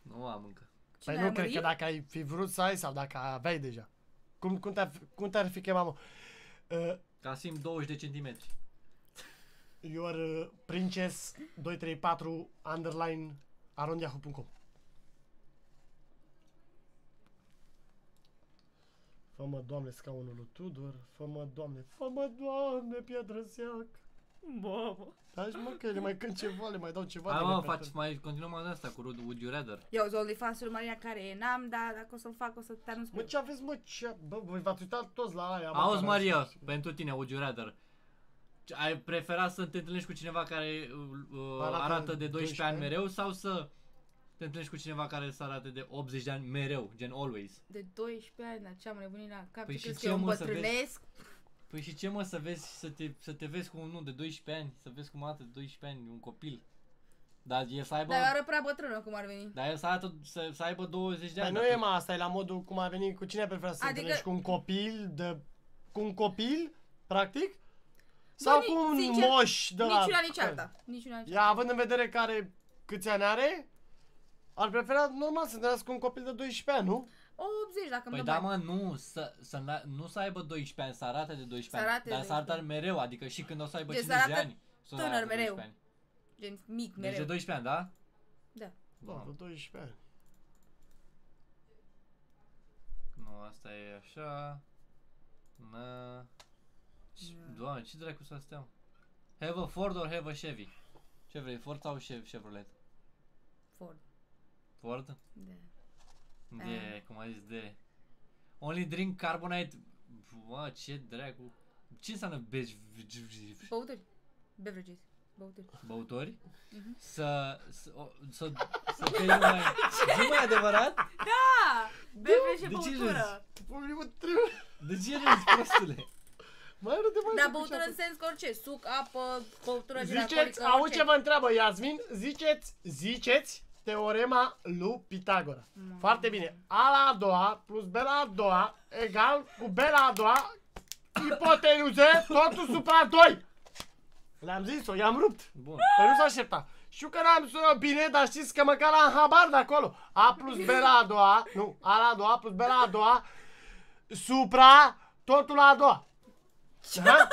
Nu am încă. Păi Cine nu a cred că murit? dacă ai fi vrut să ai sau dacă aveai deja. Cum, cum, te-ar, fi- cum te-ar fi chemat, mă? Uh, Casim 20 de centimetri. Your uh, princess 234 underline arondiahu.com Fă-mă, Doamne, scaunul lui Tudor, fă-mă, Doamne, fă-mă, Doamne, Pietrăseac. Mamă. Dar și mă, că le mai cânt ceva, le mai dau ceva. Hai de mă, repertoriu. faci, mai continuăm asta cu Would Would You Rather. Eu sunt OnlyFans-ul Maria care n-am, dar dacă o să-l fac o să te anunț pe Mă, eu. ce aveți, mă, ce... Bă, voi v-ați uitat toți la aia, mă, Auzi, care Maria, ați- pentru tine, Would You Rather. Ce- Ai prefera să te întâlnești cu cineva care uh, uh, Arată arată de 12 12 ani ani? mereu sau să te întâlnești cu cineva care să arate de 80 de ani mereu, gen always? De 12 ani, dar ce am nebunit la cap, Păi ce și crezi ce, că eu mă, să vezi? îmbătrânesc? Păi și ce mă să vezi, să te, să te vezi cu unul de 12 ani, să vezi cum arată de 12 ani, un copil. Dar el să aibă, Dar eu arăt prea bătrână, cum ar veni. dar el să, arată, să, să aibă 20 de Păi ani. nu dar e, tu- mă, asta e la modul cum a venit, cu cine prefera să te Adică- întâlnești, cu un copil de... cu un copil, practic? Sau ni- cu un sincer, moș de la... Nici una, nici alta. Nici una, nici alta. Ea, având în vedere care câți ani are, ar prefera normal să te întâlnească cu un copil de 12 ani, nu? 80 dacă îmi Păi dă da, bani. mă, nu, să, să, na- nu să aibă 12 ani, să arate de 12 Să ani, arate dar de să arate 12 mereu, adică și când o să aibă Deci să 50 de arate ani. să tânăr arate mereu. 12 ani. Gen mic, Deci de mereu. 12 ani, da? Da. Da, de 12 ani. Nu, asta e așa. Na. Ce- Doamne, ce dracu să astea? Have a Ford or have a Chevy? Ce vrei, Ford sau Chev- Chevrolet? Ford. Ford? Da. De, cum a zis, de. Only drink carbonate. Bă, ce dracu. Ce înseamnă beci Băuturi. Beverages. Băuturi. băutori? Mhm. Să, să, o- să, să te numai... Nu mai adevărat? Da! Beverage și De ce băutură. Păi, mă, trebuie- De ce râzi, prostule? Mai râde, mai Da, râde, băutură ce în sens că orice. Suc, apă, băutură din Ziceți, alcoolică, auzi orice. ce vă întreabă Iasmin, ziceți, ziceți teorema lui Pitagora. Foarte bine. A la a doua plus B la a doua egal cu B la a doua ipotenuze totul supra 2. Le-am zis-o, i-am rupt. Bun. Păi nu s-a aștepta. Știu că n-am sunat bine, dar știți că măcar am habar de acolo. A plus B la a doua, nu, A la a doua plus B la a doua, supra totul la a doua. Da?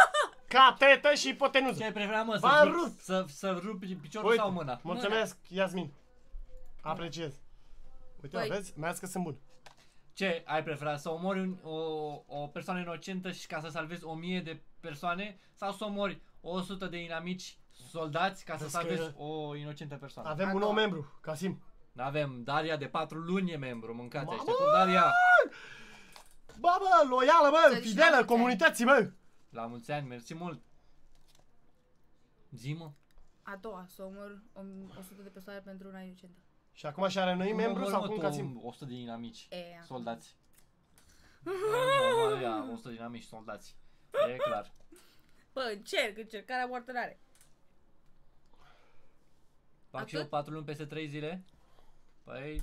Catetă și ipotenuză. Ce ai preferat, mă, V-am să, rupt. să, să rupi piciorul Uite, sau mâna? Mulțumesc, Iasmin. Apreciez. Uite, Păi- vezi? Mai că sunt bun. Ce ai preferat? Să omori un, o, o persoană inocentă și ca să salvezi o mie de persoane sau să omori 100 de inamici soldați ca să Vezi că- salvezi o inocentă persoană? Avem A un nou doua. membru, Casim. Avem Daria de 4 luni e membru, mâncați Mamă! ăștia. Tot Daria, Bă, bă, loială, bă, Să-și fidelă la comunității, bă. La mulți ani, mersi mult. Zi, mă. A doua, să omor om- 100 de persoane pentru una inocentă. Și acum și are noi Cum membru omori, sau mă, cum tu Casim? 100 de inamici, E, acum. soldați. Nu, ia, 100 de inamici, soldați. E clar. Bă, încerc, încercarea moartă n-are. Fac și eu Atât? 4 luni peste 3 zile. Păi,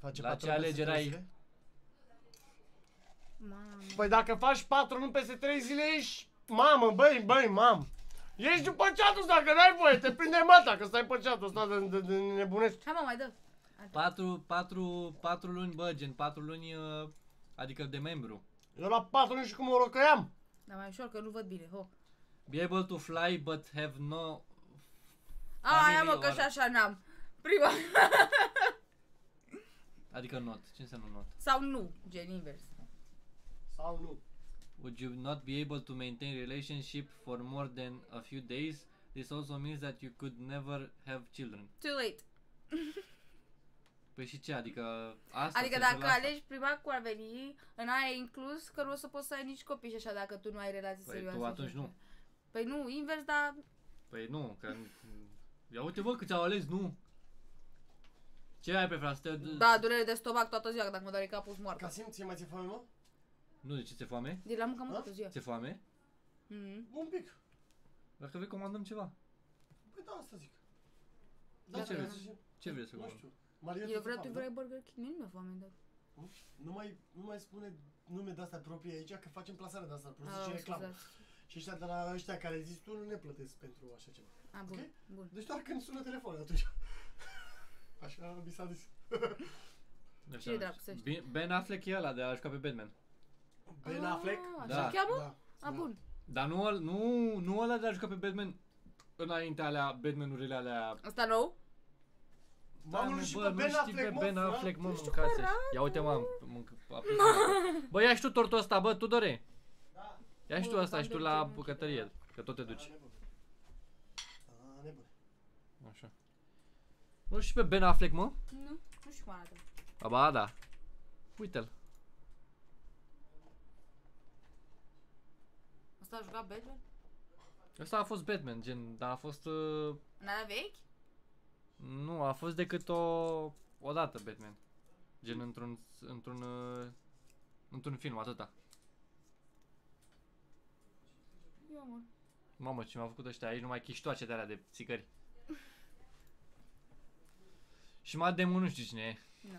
Face La patru ce luni alegeri peste ai? Trei zile? Mamă. Păi dacă faci 4 luni peste 3 zile ești... Mamă, băi, băi, mam. Ești după ceatul ăsta, că n-ai voie, te prinde mata, că stai pe ceatul ăsta de, de, de nebunești. Hai mă, mai dă. 4, 4, 4 luni, bă, gen 4 luni, uh, adică de membru. Eu la 4 luni și cum o rocăiam. Dar mai ușor, că nu văd bine, ho. Be able to fly but have no... Aia mă, Familie, că și oare? așa n-am. Prima. Adică not. Ce înseamnă not? Sau nu, gen invers. Sau nu. Would you not be able to maintain relationship for more than a few days? This also means that you could never have children. Too late. Păi și ce? Adică asta Adică se dacă referă la asta. alegi prima cu ar veni, în aia e inclus că nu o să poți să ai nici copii și așa dacă tu nu ai relații Păi serioase. tu atunci și nu. așa. Păi nu, invers, dar Păi nu, că... Ia uite bă câți au ales, nu. Ce ai preferat? Să te... da, durere de stomac toată ziua, că dacă mă doare capul, sunt moartă. Casim, ție mai ți-e foame, mă? Nu, de ce ți-e foame? De la mâncam Da? toată ziua. Ți-e foame? Mhm. Un pic. Dacă vrei comandăm ceva. Păi da, asta zic. Da, ce Dacă- vreți? Ce vreți să Nu comandăm? știu. Maria, Eu ți-e vreau, tu foame, vrei Burger King, mie nu mi-e foame, dar... nu? Nu mai, nu mai spune nume de astea proprii aici, că facem plasare de asta, plus Ah, și reclamă. scuzați. Și ăștia de la ăștia care zici tu nu ne plătesc pentru așa ceva. Ah, bun, Ok? bun. Deci doar când sună telefonul atunci. Așa mi s-a zis. Așa, Cine dracu să știe? Ben- Ben Affleck e ăla de a juca pe Batman. Ben Affleck? Ah, Da. Așa cheamă? Da. Ah, bun. Dar nu, ăl- nu, nu ăla de a juca pe Batman înainte alea, Batman-urile alea. Asta nou? Mamă, nu și pe Ben nu știi Affleck, pe mă, Ben frate. Affleck, mă, Nu știu mâncați care Ia uite, mă, mânc, Bă, ia și tu tortul ăsta, bă, Tudore. Ia și tu Bă, asta și tu la banderițe, bucătărie, că tot te duci. Ah, nebun. Ah, nebun. Așa. Nu și pe Ben Affleck, mă? Nu, nu știu cum arată. Aba, da. Uite-l. Asta a jucat Batman? Ăsta a fost Batman, gen, dar a fost... Uh, În alea vechi? nu, a fost decât o... o dată Batman. Gen într-un... într-un... Uh, într-un film, atâta. Eu, mă. Mamă, ce mi-au făcut ăștia aici, numai chiștoace de alea de țigări. Și Matt Damon nu știu cine e. Nu.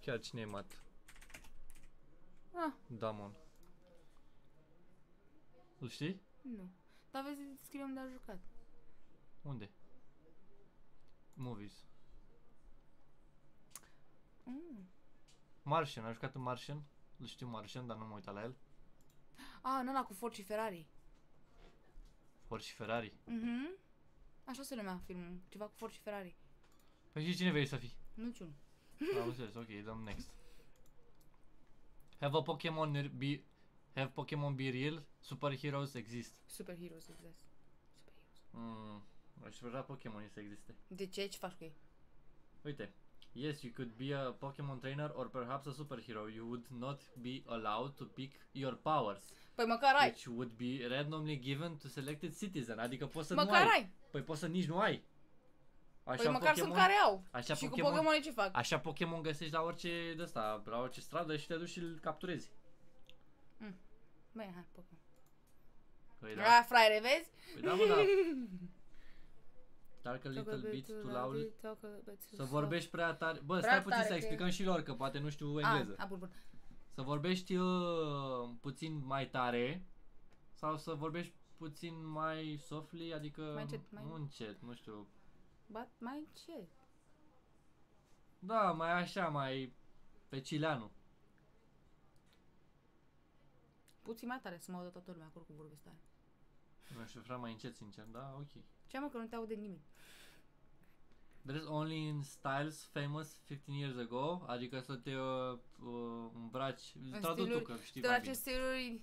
Chiar cine e Matt Ah, Damon. Îl știi? nu. Dar vezi, scrie unde a jucat. Unde? Movies. Mm. Martian, a jucat în Martian. Îl știu Martian, dar nu mă uit la el. Ah, în ăla cu Ford și Ferrari. Ford și Ferrari. Mhm. Așa se numea filmul. Ceva cu Ford și Ferrari. Păi și cine vrei să fii? Niciun. Am înțeles, ok, dăm next. Have a Pokemon be... Have Pokemon be real? Superheroes exist. Superheroes, exact. Superheroes. Mm, aș vrea Pokemon să existe. De ce? Ce faci cu ei? Uite, Yes, you could be a Pokemon trainer or perhaps a superhero. You would not be allowed to pick your powers, Păi măcar ai. which would be randomly given to selected citizen. Adică poți să Măcar nu ai. ai. Păi poți să nici nu ai. Așa Păi măcar sunt care au. Așa Și cu Pokémon- Pokémon ce fac? Așa Pokémon găsești la orice de asta, la orice stradă și te duci și îl capturezi. Băi, hai, Pokémon. Păi Da, fraiere, vezi? Păi da, mă, da. Talk a little bit too loud. Să vorbești prea tare. Bă, Prea stai puțin tare, să că- explicăm și lor, că poate nu știu Ah, engleză. a, bun, bun. Să vorbești uh, puțin mai tare sau să vorbești puțin mai softly, adică Mai încet, mai- nu încet, nu știu. Ba, mai ce? Da, mai așa, mai pe Cileanu. Puțin mai tare să mă audă toată lumea acolo cu vorbești tare. Nu știu, vreau mai încet, sincer, da, ok. Ce mă că nu te aude nimeni. There is only in styles famous 15 years ago, adică să te uh, uh, îmbraci, tradu tu stiluri- că știi Doar mai aceste bine. stiluri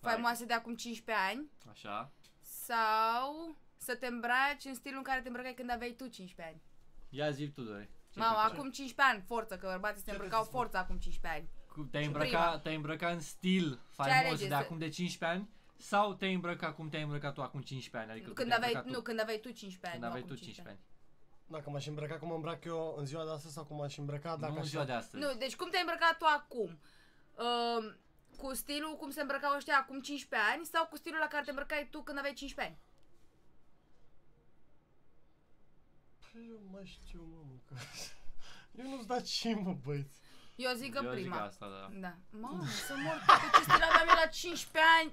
faimoase de acum 15 ani Așa. sau să te îmbraci în stilul în care te îmbrăcai când aveai tu 15 ani. Ia zi tu, Dore. Ce Mamă, prefer? acum 15 ani, forță, că bărbații se îmbrăcau vrei să forță acum 15 ani. Cu- Te-ai prima. îmbrăca, te îmbrăca în stil faimos alege? de Să- acum de 15 ani sau te-ai îmbrăca cum te-ai îmbrăcat tu acum 15 ani? Adică Când te-ai aveai, îmbrăcat nu, tu, când aveai tu 15 ani, când nu aveai acum tu 15 ani. Dacă m-aș îmbrăca cum mă îmbrac eu în ziua de astăzi sau cum m-aș îmbrăca dacă nu în așa... ziua de astăzi. Nu, deci cum te-ai îmbrăcat tu acum? Uh, cu stilul cum se îmbrăcau ăștia acum 15 ani sau cu stilul la care te îmbrăcai tu când aveai 15 ani? Păi eu mai știu, mă, mâncă. Eu nu-ți da ce, mă, băieți. Eu zic că Eu zic prima. asta, da. Da. Mamă, să mor cu ce stil aveam eu la 15 ani.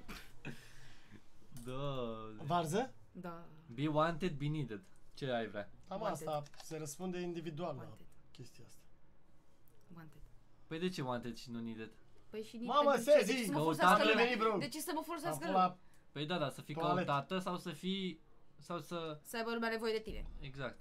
Da. Varză? Da. Be wanted, be needed. Ce ai vrea? Am Wanted. asta, se răspunde individual la Wanted. chestia asta. Wanted. Păi de ce wanted și nu needed? Păi și nici Mamă, pentru ce? Sezi! De ce să mă Căutam folosească de lumea? venit, bro. De ce să mă Am folosească fost lumea? la... Păi da, da, să fii Toaletă. căutată sau să fii... Sau să... Să aibă lumea nevoie de tine. Exact.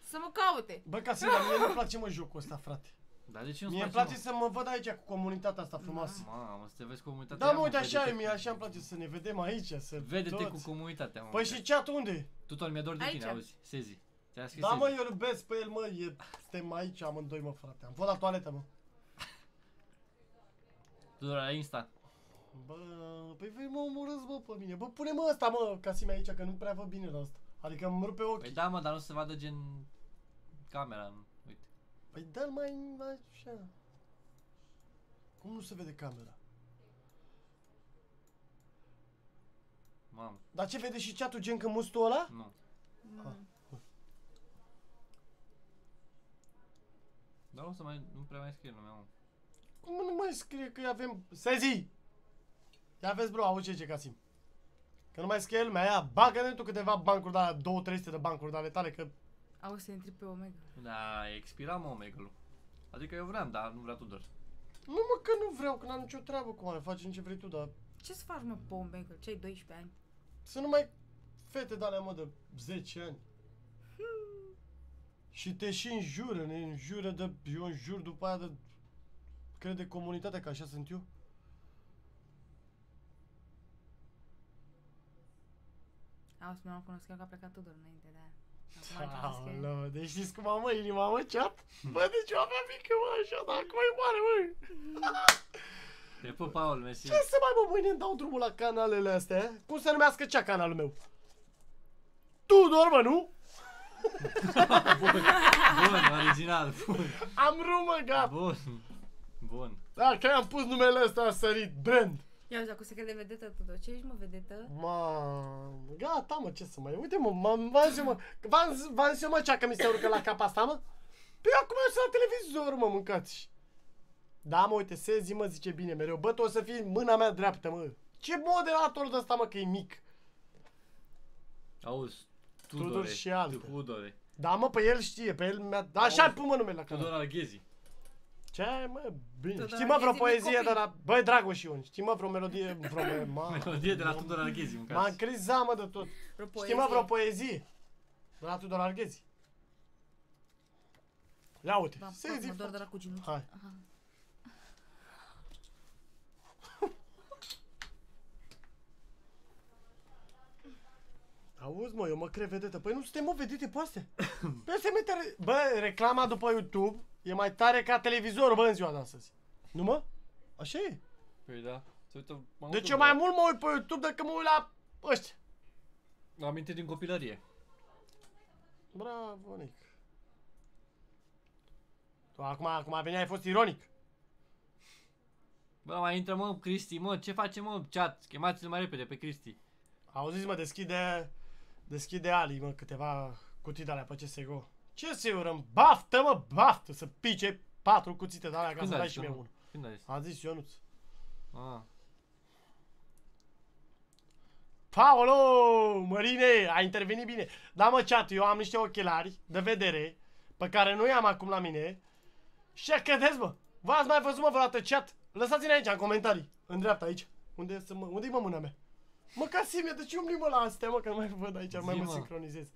Să mă caute. Bă, Casim, dar mie nu-mi place, mă, jocul ăsta, frate. Dar de ce nu Mie îmi place să mă văd aici cu comunitatea asta frumoasă. Mamă, să te vezi cu comunitatea. Da, Ia, mă, uite, așa e, vede-te- mie așa îmi place să ne vedem aici, să Vede-te cu toți. comunitatea, mă. Păi și chat unde? Tu tot mi-e dor de Aici. tine, auzi, Sezi. Ți-a scris Da, Sezi. mă, eu îl iubesc pe el, mă, e, suntem aici amândoi, mă, frate. Am fost la toaletă, mă. Tu doar la Insta. Bă, păi voi mă omorâți, bă, pe mine. Bă, pune-mă ăsta, mă, Casim aici, că nu prea văd bine la asta. Adică îmi rupe ochii. Păi da, mă, dar nu se vadă gen camera, nu. uite. Păi dă-l mai așa. Cum nu se vede camera? Mamă, Dar ce vede și chatul gen că mustul ăla? nu. Dar nu să mai, nu prea mai scrie lumea, mă. Cum nu mai scrie că avem... Sezi! Ia vezi, bro, auzi ce zice Casim. Că nu mai scrie lumea aia, bagă-ne tu câteva bancuri de alea, 2-300 de bancuri de ale tale, că... Au să intri pe Omega. Da, expira mă Omegle-ul. Adică eu vreau, dar nu vrea tu doar. Nu mă, că nu vreau, că n-am nicio treabă cu oameni, facem ce vrei tu, dar... Ce să faci, mă, pe Omega? Ce ai 12 ani? Să nu mai fete de alea, mă, de 10 ani. Și te și înjură, ne înjură de... Eu înjur după aia de... Crede comunitatea că așa sunt eu? Auzi, mi-am cunoscut că a plecat Tudor înainte de aia. Acum a început să scrie. Aoleu, deci știți cum am, mă, inima, mă, chat? Bă, deci eu aveam mică, mă, așa, dar acum e mare, mă. Te pup, Paul, mersi. Ce să mai, mă, mâine îmi dau drumul la canalele astea? Cum se numească cea canalul meu? Tudor, mă, nu? Bun, original, bun. Am rumă, gata. Bun. Bun. Da, că am pus numele ăsta, a sărit, brand. Ia uite, acum se crede vedetă Tudor. Ce ești, mă, vedetă? Mamă, gata, mă, ce să mai... Uite, mă, m-am v-am zis, mă, v-am zis- v-am zis eu, mă, cea că mi se urcă la cap asta, mă? Păi acum eu sunt la televizor, mă, mâncați. Da, mă, uite, Sezi, mă, zice bine mereu. Bă, tu o să fii mâna mea dreaptă, mă. Ce moderator de ăsta, mă, că e mic. Auzi, Tudor Tudore. și alte. Tudore. Da, mă, pe el știe, pe el mi-a... Așa pun mă numele la Tudor canal. Alghezi. Ce ai, mă, bine. Tudor Știi, mă, vreo Arghezi, mic poezie de copil. la... Băi, Dragoș Ion, știi, mă, vreo melodie, vreo... Ma, Melodie de la Tudor Alghezi, M-am mâncați. crizat, mă, de tot. Vreo Știi, mă, vreo poezie? De la Tudor Arghezi. Ia uite, Da, se mă zi, doar de la cu genunchi. Hai. Aha. Auzi, mă, eu mă cred vedetă. Păi nu suntem, mă, vedete pe astea. Pe astea e mai tare. Bă, reclama după YouTube e mai tare ca televizorul, bă, în ziua de astăzi. Nu, mă? Așa e. Păi da. Se uită mai Deci mult eu la- mai mult mă uit pe YouTube decât mă uit la ăștia. La aminte din copilărie. Bravo, Nic. Tu acum, acum venea, ai fost ironic. Bă, mai intră mă, Cristi, mă, ce face mă, chat? Chemați-l mai repede pe Cristi. Auziți, mă, deschide, deschide Ali, mă, câteva cutii de alea pe CSGO. Ce se urăm? Baftă, mă, baftă, să pice patru cuțite de alea ca Când să ai dai zis, și mie nu? unul. Când ai zis? A zis Ionuț. Ah. Paolo, Mărine, a intervenit bine. Da, mă, chat, eu am niște ochelari de vedere pe care nu i-am acum la mine. Și ce credeți, mă? V-ați mai văzut, mă, vreodată chat? Lăsați-ne aici, în comentarii. În dreapta, aici. Unde să mă, unde-i mă mâna mea? Mă, Casimir, de ce umbli, mă, la astea, mă, că nu mai văd aici, nu mai Zi, mă mă. sincronizez.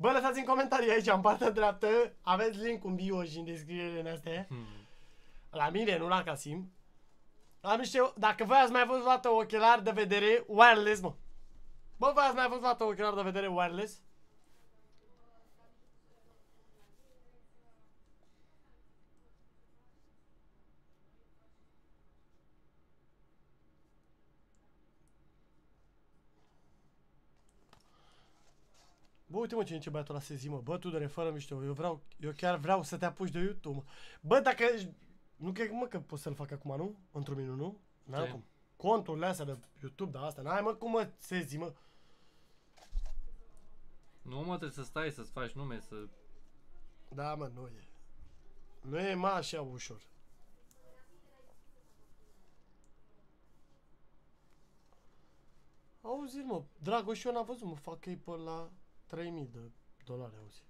Bă, lăsați în comentarii aici, în partea dreaptă, aveți link în bio și în descriere în astea. Hmm. La mine, nu la Casim. Am niște, dacă voi ați mai văzut vreodată ochelari de vedere wireless, mă. Bă, voi ați mai văzut vreodată ochelari de vedere wireless? Bă, uite mă ce zice băiatul la sezi, mă. Bă, Tudore, fără mișto, eu vreau, eu chiar vreau să te apuci de YouTube, mă. Bă, dacă, ești- nu cred, mă, că poți să-l fac acum, nu? Într-un minut, nu? N-am Ce? cum. Conturile astea de YouTube, da, astea, n-ai, mă, cum mă sezi, mă. Nu mă, trebuie să stai să-ți faci nume, să... Da, mă, nu e. Nu e, mă, așa ușor. Auzi, mă, Dragoș, eu n-am văzut, mă, fac ei pe la 3000 de dolari, auzi.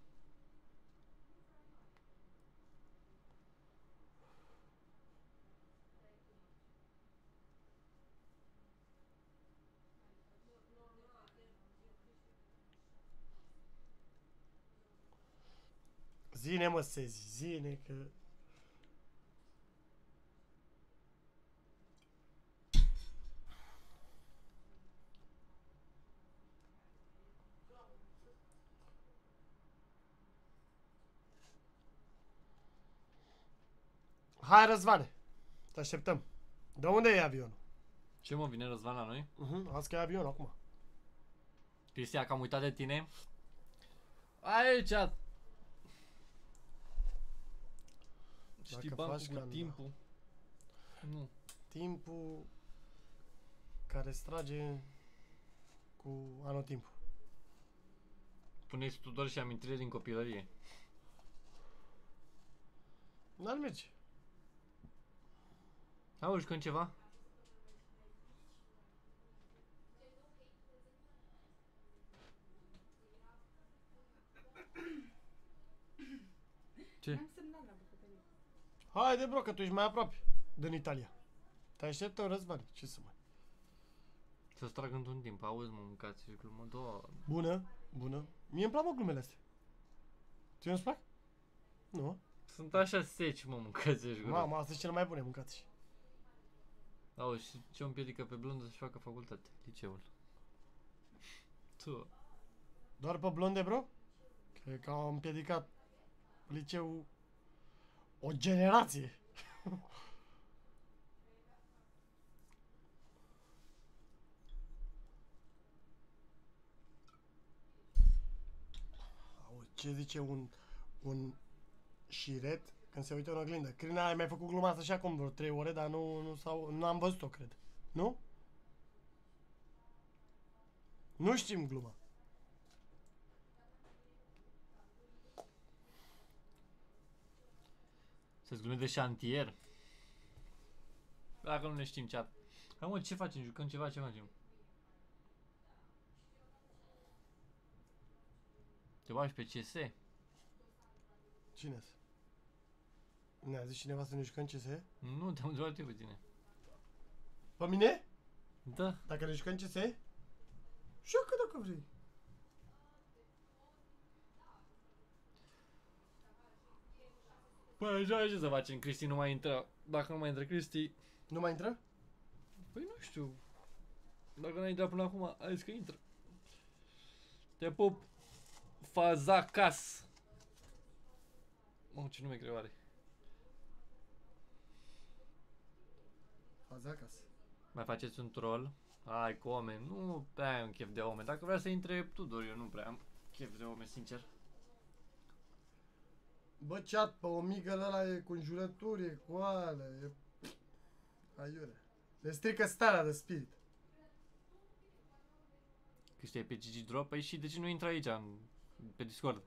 Zine, mă, Sezi, zine că... Hai, Răzvane, te așteptăm. De unde e avionul? Ce mă, vine Răzvan la noi? Uh-huh, azi că e avionul acum. Cristian, că am uitat de tine. Aici! Știi Dacă faci bancul ca cu în- timpul? Nu. Timpul care strage cu anotimpul. Puneți Tudor și amintire din copilărie. N-ar merge. Auzi, când ceva? Ce? Am semnat la bucătărie. Haide, bro, că tu ești mai aproape din Italia. Te așteptă Răzvan, ce să mai... Să-ți trag într-un timp, auzi mă, mâncați și glumă, doamne. Bună, bună. Mie îmi plac mă glumele astea. Ți nu-ți plac? Nu. Sunt așa seci, mă, mâncați și glumă. Mama, astea sunt cele mai bune, mâncați. Auzi, și ce o împiedică pe blondă să-și facă facultate, liceul? Tu. Doar pe blonde, bro? Cred că au împiedicat liceu o generație. Auzi, ce zice un, un șiret când se uită în oglindă? Crina, ai mai făcut gluma asta și acum vreo 3 ore, dar nu, nu, sau, nu am văzut-o, cred. Nu? Nu știm gluma. Să-ți glume de șantier. Dacă nu ne știm chat. Hai mă, ce facem? Jucăm ceva? Ce facem? Te bagi pe CS? Cine Ne-a zis cineva să ne jucăm CS? Nu, te-am întrebat eu pe tine. Pe mine? Da. Dacă ne jucăm CS? Joacă dacă vrei. Păi, așa ce să facem? Cristi nu mai intră. Dacă nu mai intră Cristi, Nu mai intră? păi nu știu. Dacă n-a intrat până acum, ai zis că intră. Te pup, Fazacas. Mă, ce nume greu are. Faza acasă. Mai faceți un troll? Hai cu oameni, nu prea ai un chef de oameni. Dacă vrea să intre Tudor, eu nu prea am chef de oameni, sincer. Bă, chat, pe o migă ăla e cu înjurături, e cu alea, e... Aiure. Le strică starea de spirit. Că știi pe GG Drop, păi și de ce nu intră aici, în, pe Discord?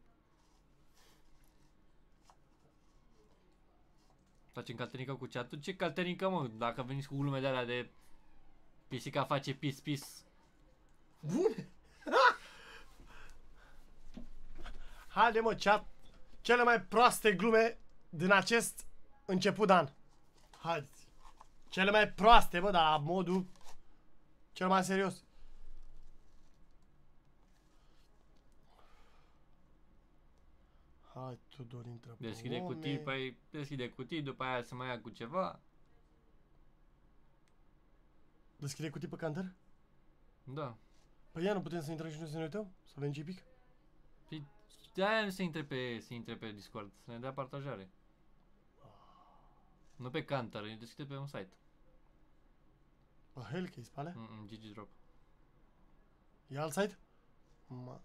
Facem caltenică cu chat Ce caltenică, mă? Dacă veniți cu glume de alea de... Pisica face pis pis. Bune! Haide mă, chat! Cele mai proaste glume din acest început de an. Haideți! Cele mai proaste, bă, dar la modul cel mai serios. Hai, Tudor, intră pe Deschide oameni. cutii, păi deschide cutii, după aia să mai ia cu ceva. Deschide cutii pe canter? Da. Păi ia, nu putem să intrăm și noi să ne uităm? Să avem pic? Păi de-aia nu se intre pe, se intre pe Discord, să ne dea partajare. Nu pe Cantar, e deschide pe un site. Pe Hellcase, pe alea? Mm -mm, GG Drop. E alt site? Ma...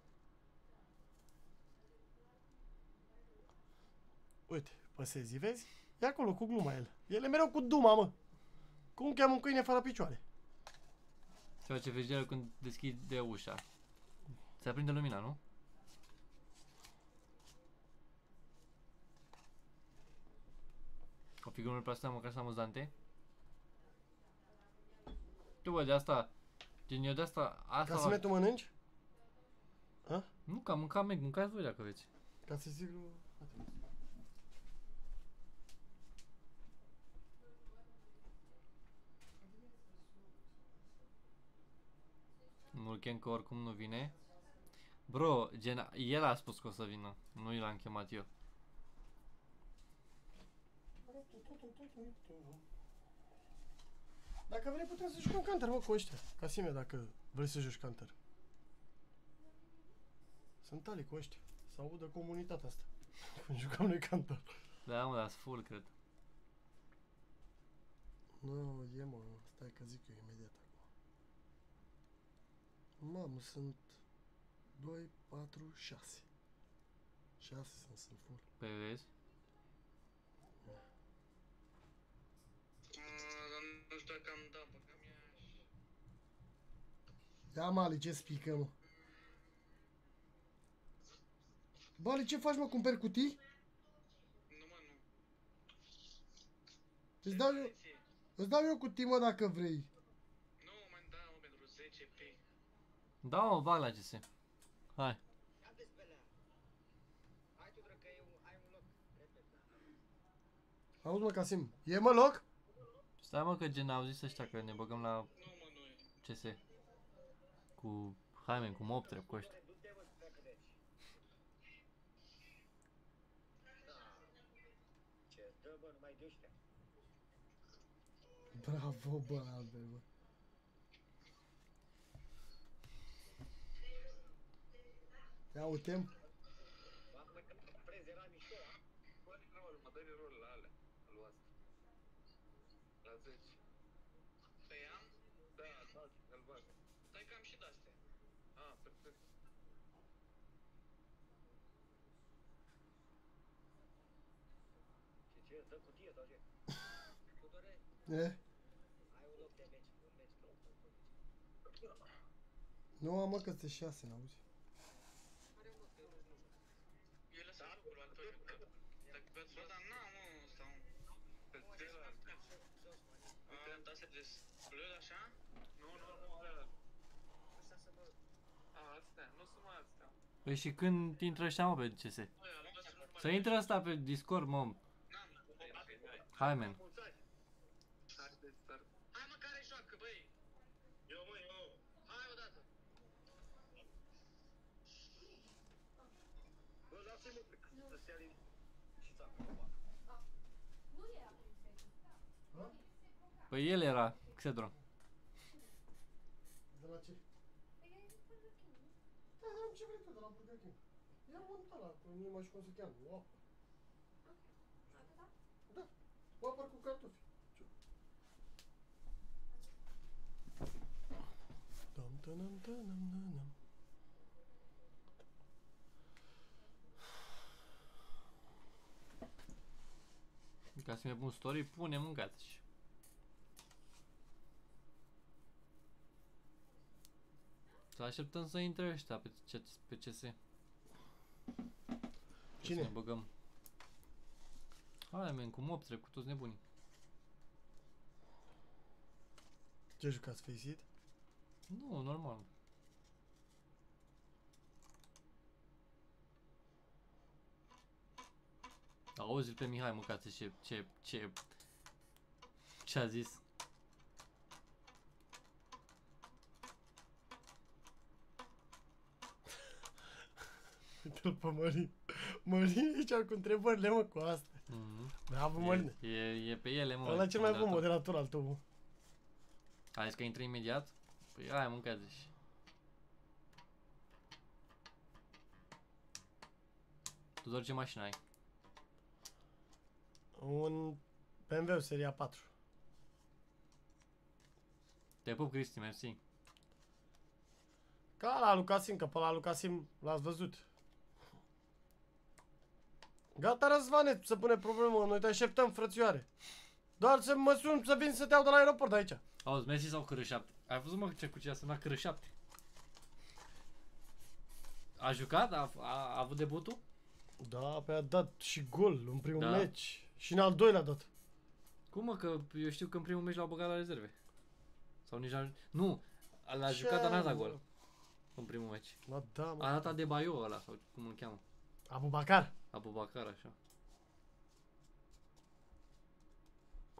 Uite, păsezi, vezi? E acolo cu gluma el. El e mereu cu duma, mă. Cum cheamă un câine fără picioare? Se face frigiderul când deschide ușa. Se aprinde lumina, nu? O figură pe asta măcar să amuzante. Tu bă, de asta, gen eu de asta, asta Ca să ne tu mănânci? Nu, că am mâncat mec, mâncați voi dacă vreți. Ca să zic lui... Nu-l chem că oricum nu vine. Bro, gen, el a spus că o să vină, nu i l-am chemat eu. Dacă vrei putem să jucăm counter, mă, cu ăștia. Casime, dacă vrei să joci counter. Sunt tali cu ăștia. Să audă comunitatea asta. Când jucăm noi counter. Da, mă, dar full, cred. Nu, e mă, stai că zic eu imediat acum. Mamă, sunt 2, 4, 6. 6 sunt, sunt full. Pe vezi? Nu știu dacă am dat, băgam ea și... Ia Mali, ce spică, mă? Bali, ce faci, mă? Cumperi cutii? Nu mă, nu. Îți dau eu, îți dau eu cutii, mă, dacă vrei. Nu, mă, da, mă, pentru 10 p. Da, mă, bag la GS. Hai. Auzi, mă, Casim, e mă loc? Stai mă că gen au zis ăștia că ne băgăm la Nu, mă, nu e. CS. Cu Haimen, cu Moptrep, cu ăștia. Bravo, bă, Albert, bă. Ia uite Mă dă rol la alea, lui asta. La 10. Păi am? Da, da, albastru. Stai că am și de-astea. Ah, perfect. E? Nu am mă că sunt șase, n-auzi? Eu lăsat lucrul Antonio, că dacă pe ați dar n-am, mă, sau... Pe celălalt. Uite, am dat de bleu așa? Nu, nu, nu, alea. A, astea, nu sunt mai astea. Păi și când intră ăștia mă pe CS? Băi, albastru nu Să intră ăsta pe Discord, mă. N-am. Hai, man. Hai de start. Hai mă, care joacă, băi? Eu, mă, eu. Hai odată. Bă, lasă-mă să se alin. Păi el era, Xedron. De la ce? Da, da, ce vrei Ia mă ăla, că nu mai știu cum se cheamă, Whopper. Da, Whopper cu cartofi. Dum, dum, dum, dum, dum, dum. Ca să mi pun story, pune mâncați. Să așteptăm să intre ăștia pe, ce, pe CS. Cine? Să ne băgăm. Hai, men, cu mob trecut toți nebunii. Ce jucați, Face It? Nu, normal. Auzi-l pe Mihai, mâncați ce, ce, ce, ce a zis. Uite-l pe Mărin. Mărin aici cu întrebările, mă, cu astea. Mhm. Bravo, Mărin. E, e, e pe ele, mă. Ăla e cel mai bun moderator. moderator al tău, mă. Ai zis că intră imediat? Păi hai, mâncați și. Tu doar ce mașină ai? Un BMW seria 4. Te pup, Cristi, mersi. Ca la Lucasim, că pe la Lucasim l-ați văzut. Gata, Răzvane, să pune problemă, noi te așteptăm, frățioare. Doar să mă sun să vin să te iau de la aeroport de aici. Auzi, Messi sau CR7? Ai văzut mă ce cu ce a sunat CR7? A jucat? A, a, a avut debutul? Da, pe a dat și gol în primul Da. meci. Și în al doilea a dat. Cum mă, că eu știu că în primul meci l-au băgat la rezerve. Sau nici a... Nu, l-a jucat, dar n-a dat mă? gol. În primul meci. Ba da, mă. A dat de Baio ăla, sau cum îl cheamă. Abu Bakar. Abu Bakar, așa.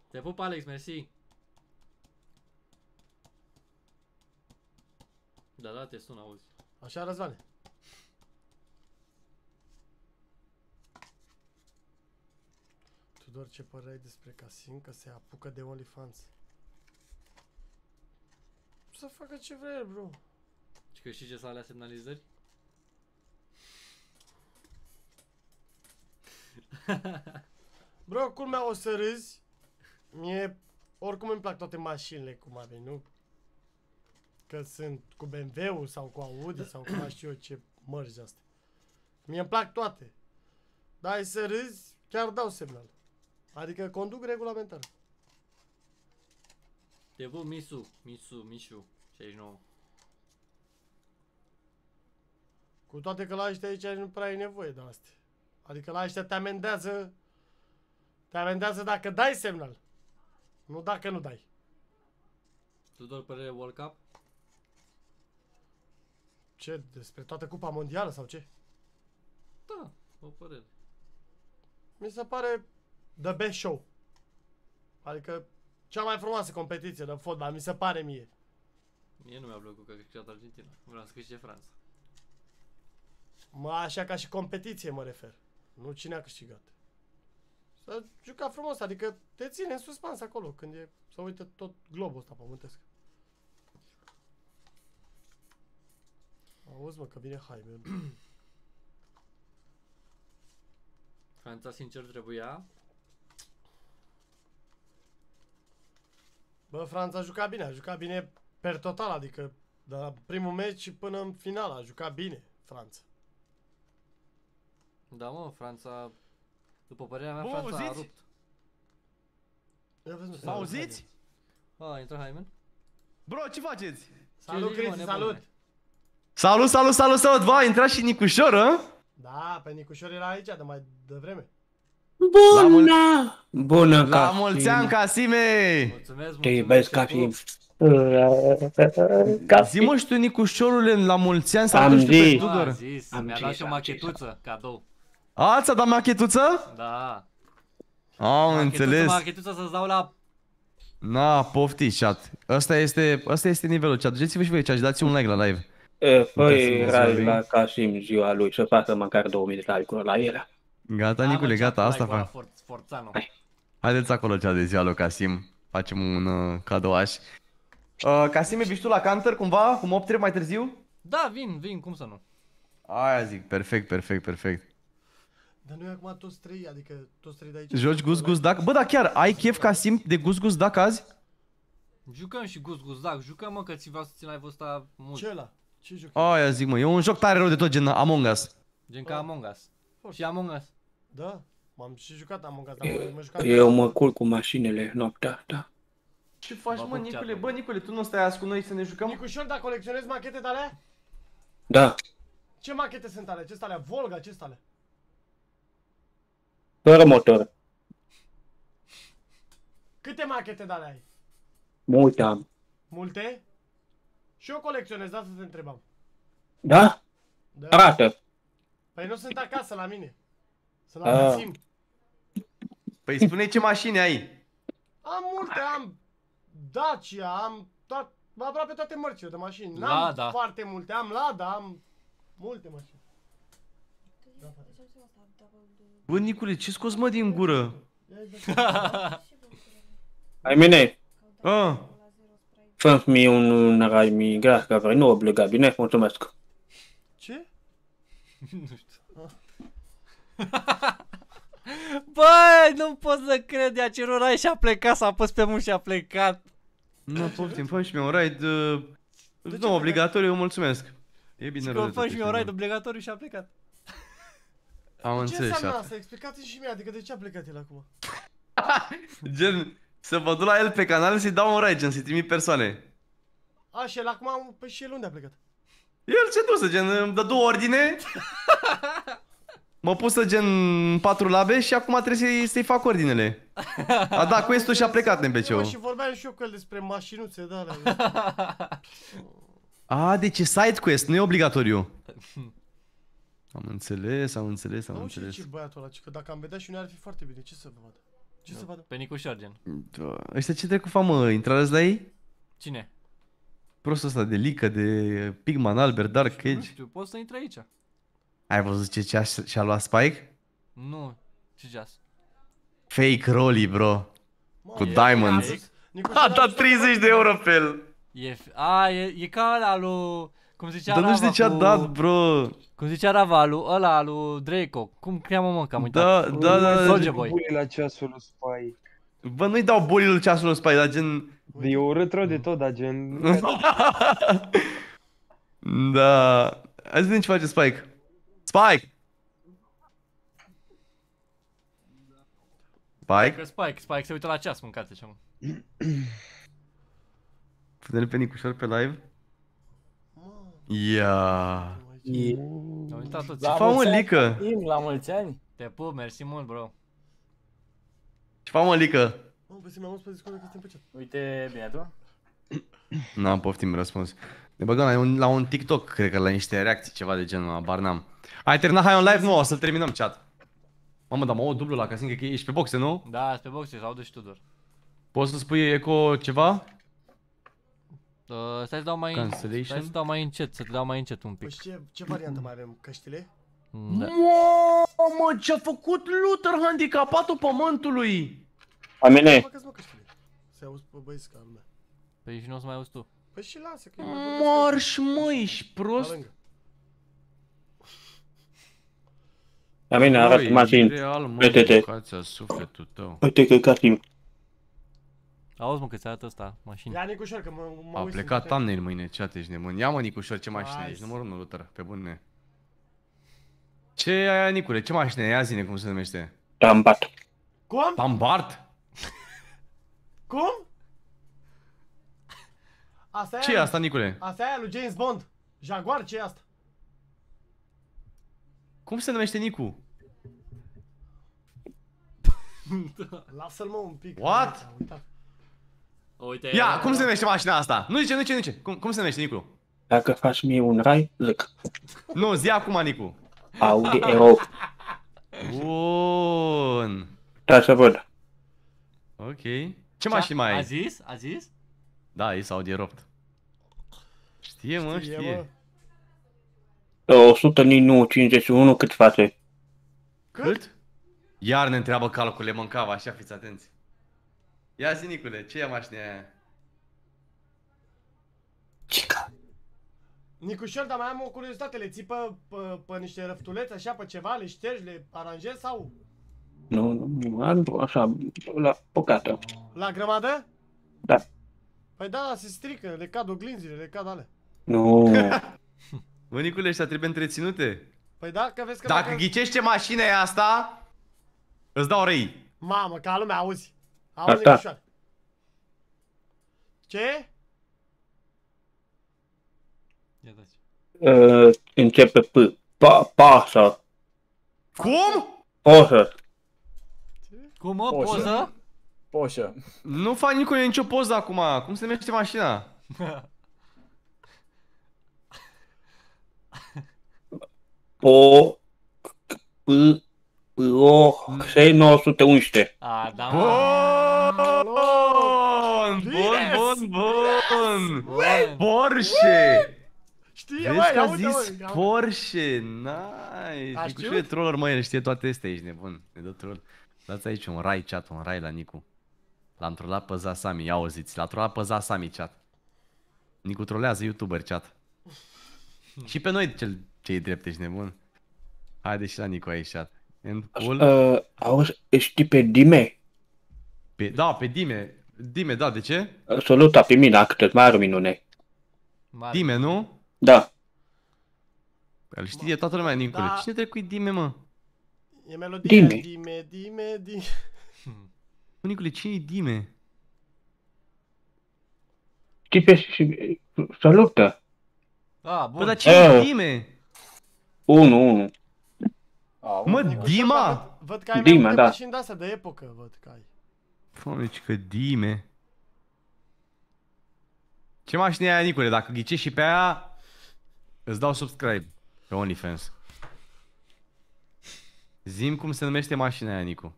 Te pup, Alex, mersi. Da, da, te sun, auzi. Așa, Răzvane. Tudor, ce părere ai despre Casim că se apucă de OnlyFans? Să facă ce vrea el, bro. Și că știi ce să alea semnalizări? Bro, culmea o să râzi. Mie, oricum îmi plac toate mașinile cum avem, nu? Că sunt cu BMW-ul sau cu Audi sau cu mai știu eu ce mărzi astea. Mie îmi plac toate. Dar ai să râzi, chiar dau semnal. Adică conduc regulamentar. Te pup, Misu, Misu, Mișu, 69. Cu toate că la ăștia aici nu prea ai nevoie de astea. Adică la ăștia te amendează te amendează dacă dai semnal. Nu dacă nu dai. Tu doar părere World Cup? Ce? Despre toată cupa mondială sau ce? Da, o părere. Mi se pare the best show. Adică cea mai frumoasă competiție de fotbal, mi se pare mie. Mie nu mi-a plăcut că a câștigat Argentina. Vreau să câștige Franța. Mă, așa ca și competiție mă refer. Nu cine a câștigat. Să juca frumos, adică te ține în suspans acolo când e să uită tot globul ăsta pământesc. Auzi mă că vine Jaime. Franța, sincer, trebuia. Bă, Franța a jucat bine, a jucat bine per total, adică de la primul meci până în final a jucat bine Franța. Da, mă, Franța... După părerea mea, Bă, Franța a auziți? rupt. Ia vezi, mă, Mă auziți? A, intră Hyman? Bro, ce faceți? Salut, zici, mă, Cristi, nebune? salut! Salut, salut, salut, salut! Va, a intrat și Nicușor, hă? Da, pe Nicușor era aici de mai devreme. Bună! Bună, La Casim. mulți ani, Casime! Mulțumesc, Te mulțumesc, iubesc, te Casim. pup. Zi Casim. mă și tu, Nicușorule, la mulți ani, Am sau tu pe zis. A, Tudor? zis, Am mi-a dat zis, și o am machetuță, cadou. A, ți-a dat machetuță? Da. Am Machetuță, înțeles. Machetuță să-ți dau la... Na, poftiți, chat. Asta este, asta este nivelul chat. Duceți-vă și voi chat și dați un like la live. E, Uite, Fă-i să rai vorbim. la Casim ziua lui, să facă măcar 2000 de like-uri la el. Gata, Da, Nicule, mă, gata, ce-a asta like-ul fac. ăla For- Forțanu. Haideți acolo cea de ziua lui Casim. Facem un uh, cadouaș. Uh, Casime, vii tu la Counter cumva? Cum 8 mai târziu? Da, vin, vin, cum să nu? Aia zic, perfect, perfect, perfect. Dar noi acum toți trei, adică toți trei de aici. Joci Gus Gus Duck? Bă, dar chiar, ai chef ca simt de Gus Gus Duck azi? Jucăm și Gus Gus Duck, jucăm mă că ți vreau să ți live ăsta mult. Ce ăla? Ce joc? Aia zic, mă, e un joc tare rău de tot, gen Among Us. Gen ca Among Us. Și Among Us. Da, m-am și jucat Among Us, dar m-am jucat... Eu mă culc cu mașinile noaptea, da. Ce faci, Bă, mă, bă, Nicule? ceată. Bă, Nicule, tu nu stai azi cu noi să ne jucăm? Nicușor, dar colecționezi machete de alea? Da. Ce machete sunt alea? Ce sunt alea? Volga, ce sunt alea? Fără motor. Câte machete de alea ai? Multe am. Multe? Și eu colecționez, de asta te întrebam. Da? Da. Arată. Păi nu sunt acasă la mine. Sunt Ah. la Maxim. Păi spune ce mașini ai. Am multe, am Dacia, am tot, aproape toate mărcile de mașini. N-am Lada. foarte multe, am Lada, am multe mașini. Bă, Nicule, ce scoți mă din gură? Ai mine, Ah, fă mi un rai mi grafica, vrei nu obliga, bine? Mulțumesc. Ce? Băi, nu pot să cred, i-a cerut rai și a plecat, s-a pus pe mun și a plecat. nu, poftim, fă și mie un raid. uh, Nu, obligatoriu, mulțumesc. E bine rău Că de fă tot, și mie ești un raid nebun. obligatoriu și a plecat. Am Ce înțeles, înseamnă chat. asta? Explicați și mie, adică de ce a plecat el acum? Gen, să vă duc la el pe canal să-i dau un raid, gen, să-i trimit persoane. A, și el acum, păi și el unde a plecat? El se dusă, gen, îmi dă două ordine. Mă pusă gen patru labe și acum trebuie să-i, să-i fac ordinele. A dat quest-ul și a plecat Mă, NPC-ul. și vorbeam și eu cu el despre mașinuțe de alea. A, deci e side quest, nu e obligatoriu. Am înțeles, am înțeles, am Nu știu înțeles. ce băiatul ăla, ci că dacă am vedea și noi ar fi foarte bine. Ce să vadă? Ce să vadă? Pe Nicușor, gen. Da. Ăștia ce trecut fa, mă? Intrați la ei? Cine? Prostul ăsta de Lică, de Pigman, Albert, Dark Nu Age. știu, poți să intri aici. Ai văzut ce ce-a, și-a luat Spike? Nu, ce ceas? Fake Rolly, bro. Cu e diamonds. fake? Nicușor, A am dat văzut 30 de euro pe el. E, f- a, e, e ca ăla lui, cum zicea Dar nu Rava știu ce a cu- dat, bro. Cum zicea Rava, lui ăla, lui Draco. Cum cheamă mă, că am Da, uitat. da, da, da. Soulja Boy. Bully la ceasul lui Spy. Bă, nu-i dau bolii lui ceasul lui Spike, dar gen... E urât rău de tot, dar gen... da. Hai să vedem ce face Spike. Spike! Spike? Că Spike, Spike se uită la ceas, mâncați așa, mă. Putem pe Nicușor pe live? Ia. Am uitat toți. Ce fac mă, Lică? La mulți ani. Te pup, mersi mult, bro. Ce fac mă, Lică? Mă, păi să mi-am pe Discord că suntem pe chat. Uite, bine tu? N-am poftim răspuns. Ne băgăm la un, la un TikTok, cred că la niște reacții, ceva de genul, abar n-am. Ai terminat Hai on Live? Nu, o să-l terminăm chat. Mamă, dar mă aud dublu la Casin, cred că ești pe boxe, nu? Da, pe boxe, sau și Tudor. Poți să spui eco ceva? Uh, stai să dau mai Cancellation? Stai să dau mai încet, să te dau mai încet un Păi pic. și ce, ce variantă mai avem? Căștile? Da. Mamă, ce-a făcut Luther handicapatul pământului? Amine, Facă-ți mă căștile. Se auzi pe băieți ca lumea. Păi și nu o să mai auzi tu. Păi și lasă că eu mai vorbesc Marș, mă, ești la prost? lângă. Amine, arată Băi, mașini. Real, mă, Uite-te. educația sufletul tău. Uite că Casim. Auzi mă că ți arată ăsta, mașini. Ia Nicușor că mă, mă A uit plecat în thumbnail mâine, ce ești nebun. Ia mă, Nicușor, ce mașină Hai ești? să- Numărul 1, Luther, pe bune. Ce e aia, Nicule? Ce mașină e? Ia zine cum se numește. Tambat. Cum? Tambart? Cum? Asta Ce e asta, Nicule? Asta e aia lui James Bond. Jaguar, ce e asta? Cum se numește Nicu? Lasă-l mă un pic. What? Am uitat. Uite. Ia, cum se numește mașina asta? Nu zice, nu zice, nu zice. Cum, cum se numește, Nicu? Dacă faci mie un rai, zic. Nu, zi acum, Nicu. Audi Ero. Bun. Da, să văd. Ok. Ce mașini mai A ai? zis? A zis? Da, e Audi Eropt. Știe, mă, Știe, știe. mă. 151 cât face? Cât? Iar ne întreabă calcule, mâncava, așa fiți atenți. Ia zi, Nicule, ce e mașina aia? Cica. Nicușor, dar mai am o curiozitate, le ții pe, pe, pe niște răftuleți, așa, pe ceva, le ștergi, le aranjezi sau? Nu, nu, nu, am așa, la păcată. La grămadă? Da. Păi da, se strică, le cad oglinzile, le cad alea. Nu. Bă, Nicule, ăștia trebuie întreținute. Păi da, că vezi că Dacă ghicești ce mașină e asta, îți dau răi. Mamă, ca lumea, auzi. Auzi, Asta. Nicușor. Ce? Ia dați. Uh, începe P. Pa, pasă. Cum? Posă. Cum mă, Poșă? poză? Poșă. Nu fac Nicule nicio poză acum. Cum se numește mașina? Po. P. P. O. 6911. A, da, Bun, bun, bun, bun, bun. Porsche. Știe, Vezi măi, că a auzi, zis măi, Porsche, nice. A Nicușor știut? e troller, măi, el știe toate astea, ești nebun. Ne dă troll. Dați aici un rai chat, un rai la Nicu. L-am trollat pe Zasami, ia auziți, l-a trollat pe Zasami chat. Nicu trolează youtuber chat. Și pe noi cel cei drept, ești nebun. Haide și la Nicu aici chat. And cool. Uh, auzi, știi pe Dime? Pe, da, pe Dime. Dime, da, de ce? Saluta pe mine, actăt, mare minune. Mare. Dime, nu? Da. Îl știe toată lumea, Nicule. Da. Cine trebuie cu Dime, mă? E melodie, Dime. dime, dime, dime. Mă, Nicule, cine e Dime? Știi pe... și- Salută. A, Bă, bun. dar cine e Ah. Dime? 1, 1. Mă, Dima? Văd, văd că ai Dima, mai multe da. mașini de astea de epocă, văd că ai. Doamne, ce că Dime. Ce mașină e aia, Nicule? Dacă ghicești și pe aia, îți dau subscribe pe OnlyFans. Zim cum se numește mașina aia, Nicu.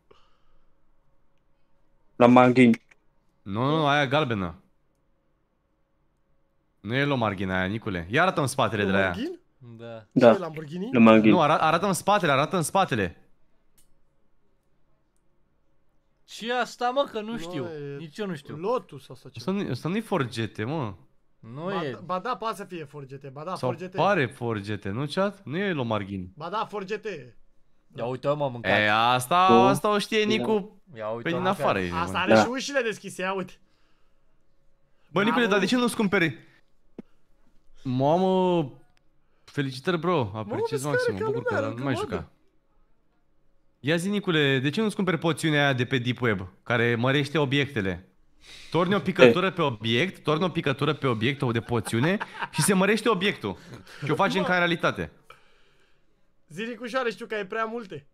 La Maghin. Nu, nu, nu, aia galbenă. Nu e Lomarghina aia, Nicule. Ia arată în spatele de la ea. Lamborghini? Da. Da. Ce e Lamborghini? La Maghin. Nu, ara- arată în spatele, arată în spatele. Și asta, mă, că nu știu. e- Nici eu nu știu. Lotus sau așa Asta ceva. nu, asta nu-i Forgete, mă. Nu Ba, e. ba da, poate să fie Forgete. Ba da, Sau Forgete. pare Forgete, nu chat? Nu e Lomarghini. Ba da, Forgete. Ia uite, mă, mâncat. E, asta, Tu? asta o știe Nicu Ia uite, pe din mă, afară. mâncat. ești Asta nebun. are Da. și ușile deschise, ia uite. Bă, Nicule, Bravo. dar de ce nu-ți cumperi? Mamă, felicitări, bro. Apreciez Mamă, maxim, mă scară bucur ca că lumea, nu mai recomandă. juca. Ia zi, Nicule, de ce nu-ți cumperi poțiunea aia de pe Deep Web, care mărește obiectele? Torni o picătură pe obiect, torni o picătură pe obiect, o de poțiune, și se mărește obiectul. Și o facem ca în realitate. Ziric ușoare, știu că ai prea multe.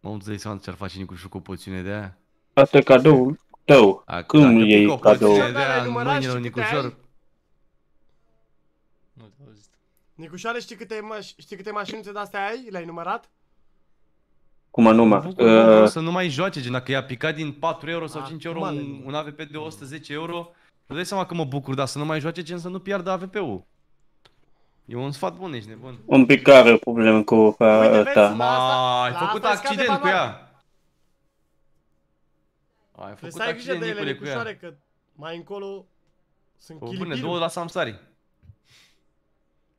Mă, nu-ți dai seama ce-ar face Nicu și cu o poțiune de aia? Asta e cadoul tău. A, Când dacă iei pică o cadou? poțiune de Dar ai aia în numărat mâinile și lui câte ai? Nicușor, Nu te auzit. Nicușoare, știi câte, maș- știi câte mașinițe de-astea ai? Le-ai numărat? Cum anume? Bucur, mă, Uh, să nu mai joace, gen dacă i-a picat din 4 euro sau Ah, 5 euro cum ale un, nu? un AVP de 110 euro, îți dai seama că mă bucur, dar să nu mai joace, gen să nu piardă AVP-ul. E un sfat bun, ești nebun. un pic are probleme cu uh, Uite, vezi, ăsta. la Ma, asta- ai la făcut asta îi scade accident cu valoarea. ea. Ai Trebuie făcut să ai grijă accident, de ele, Nicule, cu ea. Nicușoare, că mai încolo sunt Pă, bune, chilipiruri. două la Samsari.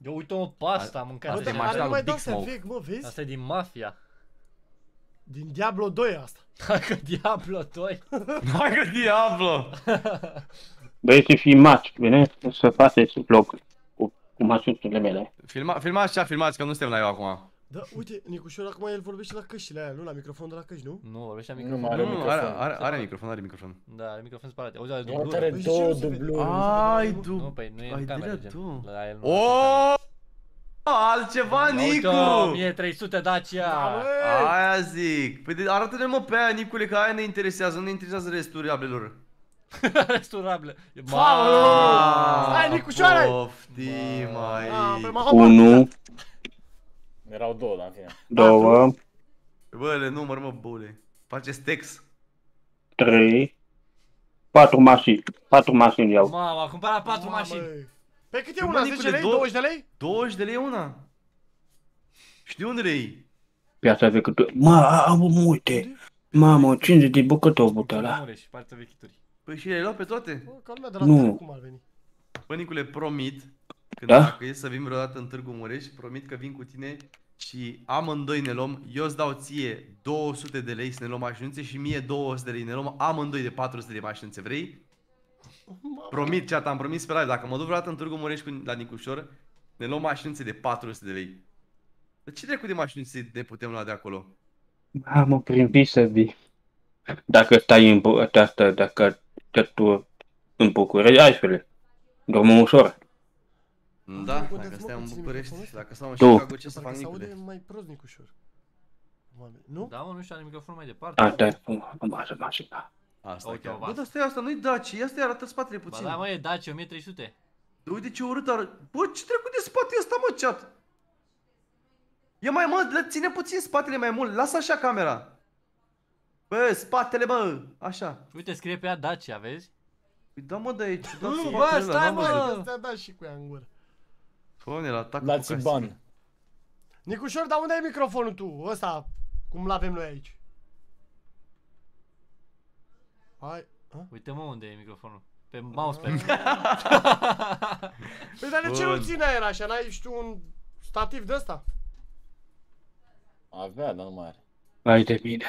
Ia uite, mă, pe asta, am Bă, mâncat. Asta e dar mașina are lui numai Big de-astea Smoke. vechi, mă, vezi? Asta e din Mafia. Din Diablo 2 asta. Dacă Diablo 2. Hai că Diablo! Vrei să fii match, bine? Să faceți vlog cu, cu mașinile mele. Filma, filmați ce filmați, că nu suntem la eu acum. Da, uite, Nicușor, acum el vorbește la căștile aia, nu la microfon de la căști, nu? Nu, vorbește la Nu microfon. mai are Nu, nu, microfon. are, are, are microfon, are microfon. Da, are microfon separat. Auzi, are Iată dublură. are Păi și două nu se vede. dubluri. Ai, Nu, du... păi nu e ai în cameră, drept, gen. tu. La el nu. O! Altceva, Ia uite, Nicu! 1300 Dacia. Da, băi! Aia zic. Păi de, arată-ne mă pe aia, Nicule, că aia ne interesează, nu ne interesează restul reablelor. Restaurable. Aoleu! Stai, Nicușoare! Poftim, ai. Ah, pe Mahomet. 1, Erau două, dar în fine. 2, Bă, le număr, mă, bule. Faceți text. 3, 4 mașini. 4 mașini iau. Mama, a cumpărat 4 Mamă, mașini. Pe cât e Bă, una? Nicule, 10 lei? două- 20 de lei? 20 de lei una. Și de unde le iei? Piața vecută. Mă, am multe. Mamă, 50 de bucătău bută ăla. Mureș, partea vechituri. Păi și le-ai luat pe toate? Bă, Ca lumea de la Nu. tine, cum ar veni? Bă, Nicule, promit Când Da? dacă e să vin vreodată în Târgu Mureș, promit că vin cu tine și amândoi ne luăm, eu îți dau ție 200 de lei să ne luăm mașinuțe și mie 200 de lei, ne luăm amândoi de 400 de mașinuțe, vrei? Promit, chat, am promis pe live, dacă mă duc vreodată în Târgu Mureș cu, la Nicușor, ne luăm mașinuțe de 400 de lei. Dar ce dracu de mașinuțe ne putem lua de acolo? Mamă, prin vis să vii. Dacă stai în Bu- asta, dacă te tu în București, altfel. Drumul ușor. Da, Unde dacă să stai mă în puțin București, microfonul dacă stau în Tu. Chicago, ce să fac, Parcă se Nicule? aude mai prost Nicușor. Oameni, Nu? Da, mă, nu știu, are microfonul mai departe. Asta e frumoasă mașina. Asta Uite, chiar. o Bă, vasă. dar stai asta, nu-i Daci, ia stai, arată spatele Ba puțin. da, mă, e Dacia 1300. Uite ce urât ar... Bă, ce trecut de spate ăsta, mă, chat? Ia mai, mă, le- ține puțin spatele mai mult, lasă așa camera. Bă, spatele, bă, așa. Uite, scrie pe ea Dacia, vezi? Păi da, mă, de aici, da, Nu, spatele bă, ăla, stai, n-am mă! văzut. Ți-a dat și cu ea în gură. Doamne, la atacă Dați cu bani. Nicușor, dar unde ai microfonul tu? Ăsta, cum l-avem noi aici. Hai. A? Uite, mă, unde e microfonul. Pe mousepad. Păi dar de ce nu Bun. ține aer așa? N-ai, știu, un stativ de ăsta? Avea, dar nu mai are. Vai de mine.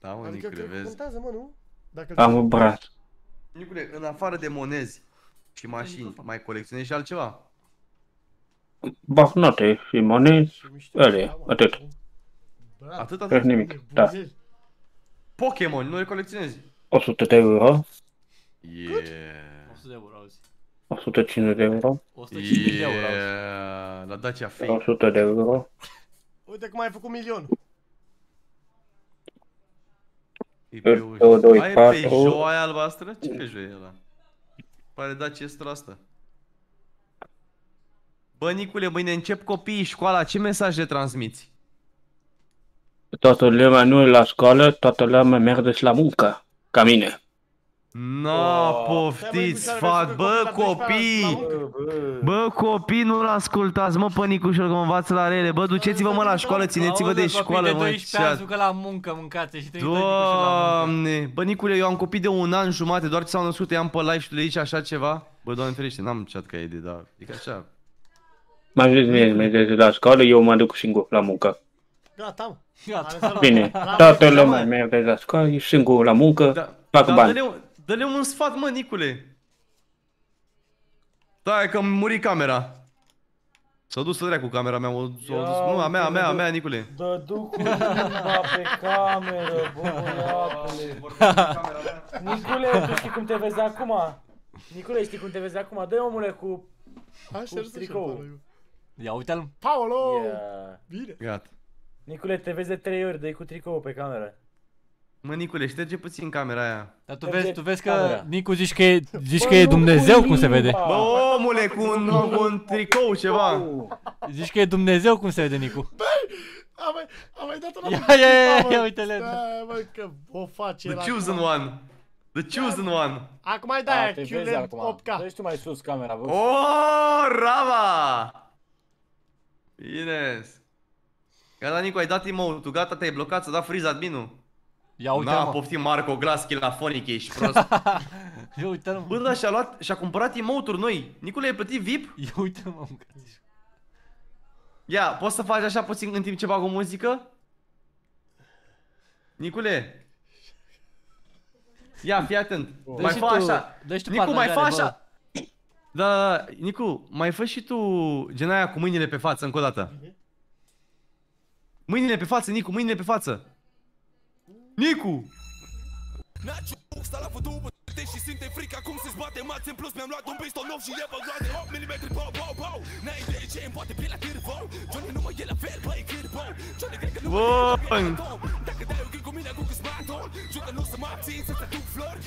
Da, mă, Adică Nicule, cred că vezi? contează, mă, nu? Dacă Am un braț. Nicule, în afară de monezi și mașini, mai colecționezi și altceva? Bafnote și monezi. Ele, atât. Atât, Cred atât? nimic, da. Pokémon, nu le colecționezi? 100 de euro. Yeah. 100 de euro, auzi. 150 de euro. 150 de euro, auzi. Yeah. La Dacia Fake. 100 de euro. Uite cum ai făcut milionul. E Pe pe o, doi, Ai patru. Peugeot aia albastră? Ce Peugeot e ăla? Pare Dacia Astra asta. Bă, Nicule, mâine încep copiii școala, ce mesaj le transmiți? Toată lumea nu e la școală, toată lumea merge și la muncă. Ca mine. Na, poftiți, fac, bă, copii! Bă, copii, nu-l ascultați, mă, pe Nicușor, că mă învață la rele. Bă, duceți-vă, mă, la școală, țineți-vă de Auzi, școală, copii mă, de 12 ani ce... ducă la muncă, mâncați și trimită Nicușor la muncă. Doamne, bă, Nicule, eu am copii de un an jumate, doar ce s-au născut, i-am pe live și tu le zici așa ceva? Bă, doamne ferește, n-am chat ca idee, dar, adică așa. Mergeți bine, mergeți la școală, eu mă duc singur la muncă. Gata, mă. Gata. Bine, toată lumea merge la școală, e singur la muncă, fac Dar bani. Dă-le, un- dă-le un sfat, mă, Nicule. Stai că mi camera. S-a dus să dracu camera mea, o- s-a dus, nu, a mea, a mea, a mea, Nicule. Dă du cu limba pe cameră, bă, băiatule. Nicule, tu știi cum te vezi acum? Nicule, știi cum te vezi acum? Dă-i omule cu, Așa cu să tricou. Ia uite-l. Paolo! Yeah. Bine. Gata. Nicule, te vezi de 3 ori, dă-i cu tricou pe cameră. Mă, Nicule, șterge puțin camera aia. Dar tu Merge vezi, tu vezi că camera. Nicu zici că e, zici Bă, că e nu cu Dumnezeu cum se limba. vede. Bă, omule, cu un, cu un tricou, ceva. Zici că e Dumnezeu cum se vede Nicu. Am mai, am mai dat-o la Ia, mână. ia, ia, Mamă, ia, uite-le. Stai, mă, că o face The la- chosen one. The chosen one. Acum ai A, de-aia, te vezi QLED acum. 8K. Dă-i tu mai sus camera, bă. Oh, Rava! Bine. Gata, Nicu, ai dat emote gata, te-ai blocat, să da freeze adminul. Ia uite Na, mă. poftim Marco Glaschi la Phonic, ești prost. Ia uite mă. Bă, dar și-a luat, și-a cumpărat emote-uri noi. Nicule, ai plătit VIP? Ia uite mă. mâncați. Ia, poți să faci așa puțin în timp ce bag o muzică? Nicule. Ia, fii atent. Dă mai și fă tu- așa. dă și tu Nicu, mai fă partajare, așa. Da, da, da, Nicu, mai fă și tu gen aia cu mâinile pe față încă o dată. Mâinile pe față, Nicu, mâinile pe față. Nicu! Sta la vădul bătute și simte frica cum se zbate. Mați În plus mi-am luat un pistol nou și e pe gloade 8 mm pau, pau, pau. N-ai idee ce îmi poate pielea târvou Johnny nu mă e la fel, băi, cârbou Johnny cred că nu mă Bun! Dacă dai un kill cu mine cu câți baton Jucă nu să mă abțin să-ți aduc flori.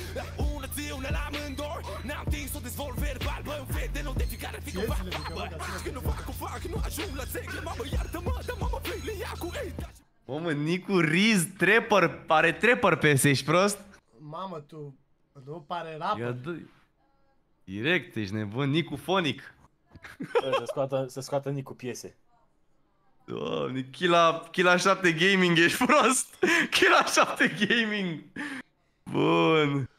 Una zi, una la amândoi. N-am timp să o dezvolt verbal Băi, un fet de nou de fiecare fi cu fac, bă Că nu fac cu fac, nu ajung la țegle Mamă, iartă-mă, dar mamă, plec, le ia cu ei Mamă, Nicu Riz, trapper, pare trapper pe ese, ești prost? Mamă, tu nu pare rapă. Ia dă Direct, ești nebun, Nicu Phonic. Bă, Să scoată, să scoată Nicu piese. Doamne, Killa, Killa 7 Gaming, ești prost? Killa 7 Gaming. Bun.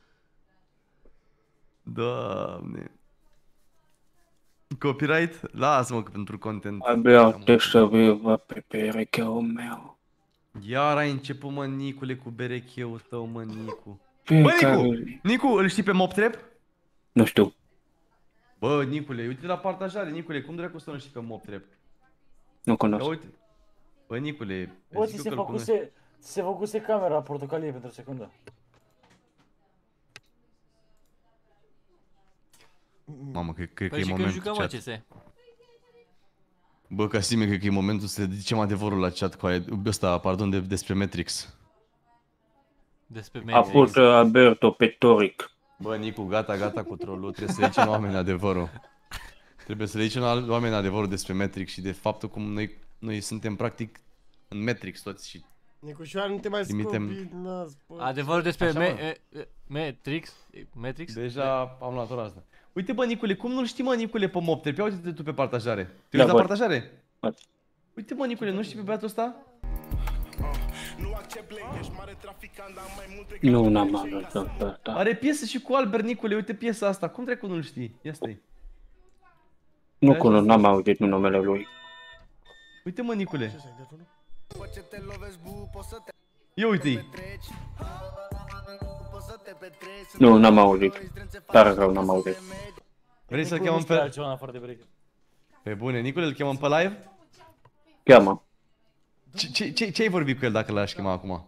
Doamne. Copyright? Lasă-mă că pentru content. Abia aștept să vă pe perecheul meu. Iar ai început, mă, Nicule, cu berecheul tău, mă, Nicu. Pe Bă, care Nicu! zi? Nicu, îl știi pe Mob Trap? Nu știu. Bă, Nicule, uite la partajare, Nicule, cum dracu să nu știi pe Mob Trap? Nu Ia cunosc. uite. Bă, Nicule, Bă, zic ți eu se că-l cunosc. făcuse, ți se făcuse camera portocalie pentru o secundă. Mamă, cred, cred că Păi e și când momentul jucăm, mă, chat. ce se? Bă, Casime, cred că e momentul să zicem adevărul la chat cu aia, ăsta, pardon, de, despre Matrix. Despre A fost uh, Alberto Petoric. Bă, Nicu, gata, gata cu trollul, trebuie să le zicem oamenii adevărul. Trebuie să le zicem la oamenii adevărul despre Matrix și de faptul cum noi, noi suntem practic în Matrix toți și Nicușoară, nu te mai Trimitem- scopi, nas, bă. Adevărul despre Așa, me- mă. e- e- Matrix? Matrix? deja am luat ora asta. Uite bă, Nicule, cum nu-l știi mă, Nicule, pe Mopter? Ia uite-te tu pe partajare. Te Da, uiți la văd. partajare? Văd. Uite mă, Nicule, nu știi pe băiatul ăsta? Nu, n-am arătat pe asta. Are piesă și cu Albert Nicule, uite piesa asta. Cum dracu nu-l știi? Ia stai. Nu cunosc, n-am auzit numele lui. Uite mă, Nicule. Ia uite-i. Nu, n-am auzit. Tare rău n-am auzit. Vrei să-l Nu chemăm știu pe... altceva în afară de break. Pe bune, Nicule, îl chemăm pe live? Cheamă. Ce, ce, ce, ce ai vorbit cu el dacă l-aș chema acum?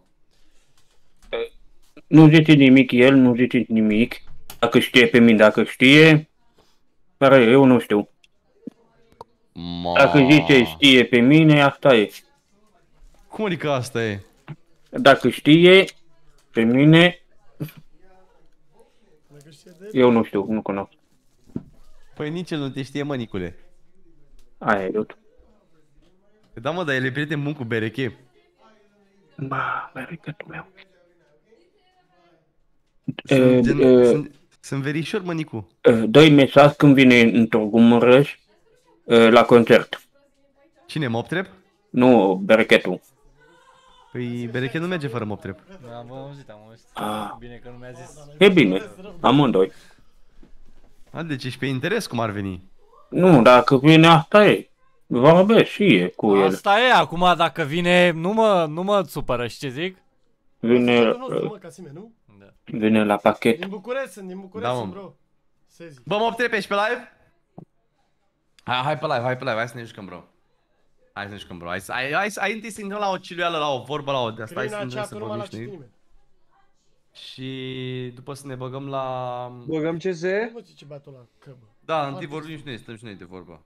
Nu zice nimic el, nu zice nimic. Dacă știe pe mine, dacă știe, care eu nu știu. Ma... Dacă zice știe pe mine, asta e. Cum adică asta e? Dacă știe pe mine, eu nu știu, nu cunosc. Păi nici el nu te știe, mă, Nicule. Aia e tot. Da, mă, dar el e prieten bun cu Bereche. Ba, berechetul meu. Sunt, E, gen, e, sunt, sunt verișor, mă, Nicu. Dă-i mesaj când vine în Târgu Mureș e, la concert. Cine, Moptrep? Nu, berechetul. Păi Bereche nu merge fără Moptrep. Am auzit, am auzit. Ah. Bine că nu mi-a zis. E bine, amândoi. A, deci ești pe interes cum ar veni. Nu, dacă vine asta e. Vorbesc și e cu el. Asta e, acum dacă vine, nu mă, nu mă supără, știi ce zic? Vine, Nu, nu, mă, Casime, nu? vine la pachet. Din București sunt, din București Da, sunt, mă. bro. Sezi. Bă, Moptrep, ești pe live? Hai, hai pe live, hai pe live, hai să ne jucăm, bro. Hai să ne jucăm, bro. Hai, să- hai, hai, să- hai întâi să intrăm la o ciluială, la o vorbă, la o de asta. Hai să Crina intrăm cea să că nu mai vorbim la și citi noi. nimeni. Și după să ne băgăm la... Băgăm CS? Nu mă zice băiatul ăla, că bă. Da, întâi vorbim și noi, stăm și noi de vorbă.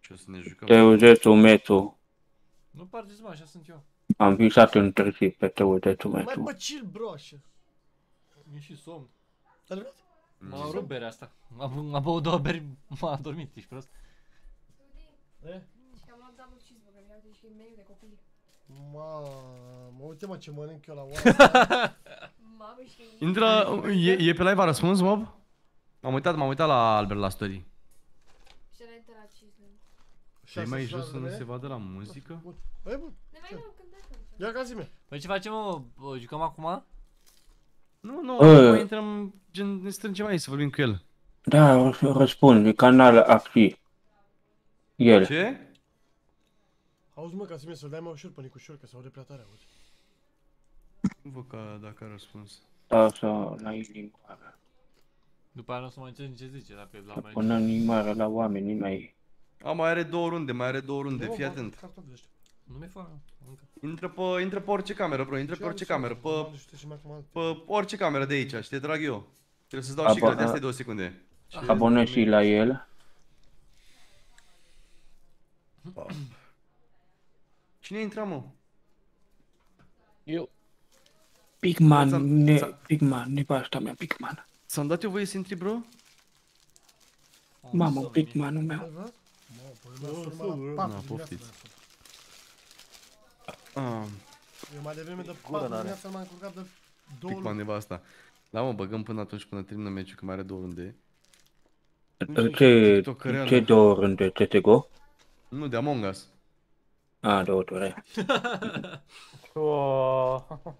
Și o să ne jucăm. Teuzețul Mețu. Nu partiți, mă, așa sunt eu. Am visat în târzi pe Teuzețul Mai Mețu. bă, chill, bro, așa. Mi-e și somn. Adevărat? M-a rupt berea asta. Am, am băut două beri, m-a adormit, ești prost. E? Și am luat double cheeseburger, iată și meniu de copii. Mamă, uite mă ce mănânc eu la oameni. Mamă și... Intră, e, e pe live a răspuns, mob? M-am uitat, m-am uitat la Albert la story. Și înainte la cheeseburger. Și mai jos să nu se vadă la muzică? Băi, bă, Ne mai dăm când dacă. ia ca zi Păi ce facem, mă? Bă, Jucăm acum? Nu, nu, Bă. mai intrăm, gen, ne strângem aici să vorbim cu el. Da, o să răspund, e canal activ. El. Ce? Auzi mă, Casime, să-l dai mai ușor pe Nicușor, că se aude prea tare, auzi. Nu văd că, dacă a răspuns. Da, să la inimioară. După aia nu o să mai înțeleg ce zice, dacă e la mai... Până inimioară la oameni, nu mai... A, mai are două runde, mai are două runde, Bă, fii bă, atent. cartofi ăștia. Nu mi-e foame, încă. Intră pe, intră pe orice cameră, bro, intră pe Ce am orice să cameră, fac? pe, Mă, știu și mai acum- pe orice cameră de aici și te trag eu. Trebuie să-ți dau și Aba- grădea, stai două secunde. Abonez și la el. Cine intra, mă? Eu. Pigman, Ți-am- ne, ți-am- Pigman, nevasta mea, Pigman. Ți-am dat eu voie să intri, bro? Mamă, Pigmanul meu. Adevărat? Mă, păi mi-a sunat la patru Na, dimineața poftiți. mi-a sunat. Ah, Eu mai devreme de Gură 4 n-are. dimineața m-am încurcat de două Picman luni. nevasta. Da, mă, băgăm până atunci, până termină meciul, că mai are două runde. Ce, TikTokereală. ce două rânde, CSGO? Nu, de Among Us. A, două ture. Oh.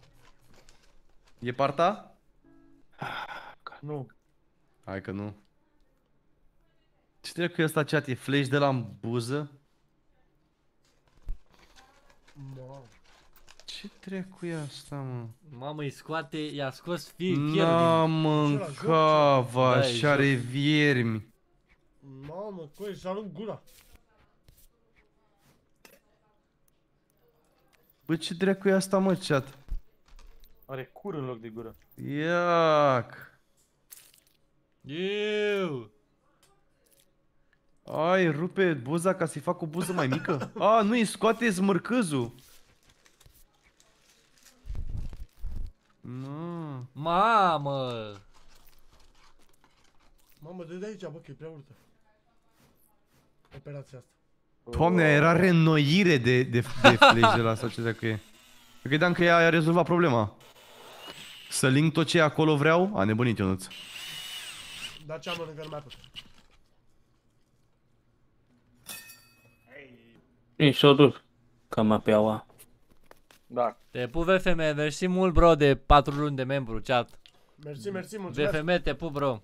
E parta? Nu. Hai că nu. Ce trebuie cu ăsta chat? E flash de la în buză? Mamă. Ce trebuie cu asta, mă? Mamă, îi scoate, i-a scos fi, fier N-am din... mâncava Da, e și joc. are viermi. Mamă, coi, și arunc gura. Bă, ce dracu e asta, mă, chat? Are cur în loc de gură. Iac. Eu. Ai, rupe buza ca să-i fac o buză mai mică? A, nu, îi scoate smârcâzul. Nu. Mamă! Mamă, de de aici, bă, că e prea urâtă. Operația asta. Doamne, era reînnoire de, de, de flash de la sau ce dacă e. Eu credeam că ea a rezolvat problema. Să link tot ce e acolo vreau? A nebunit Ionuț. Dar ce am mănâncă nu mai pot. Și s-a dus camapeaua. Da. Te pup VFM, mersi mult bro de 4 luni de membru, chat. Mersi, mersi, mulțumesc. VFM, te pup bro.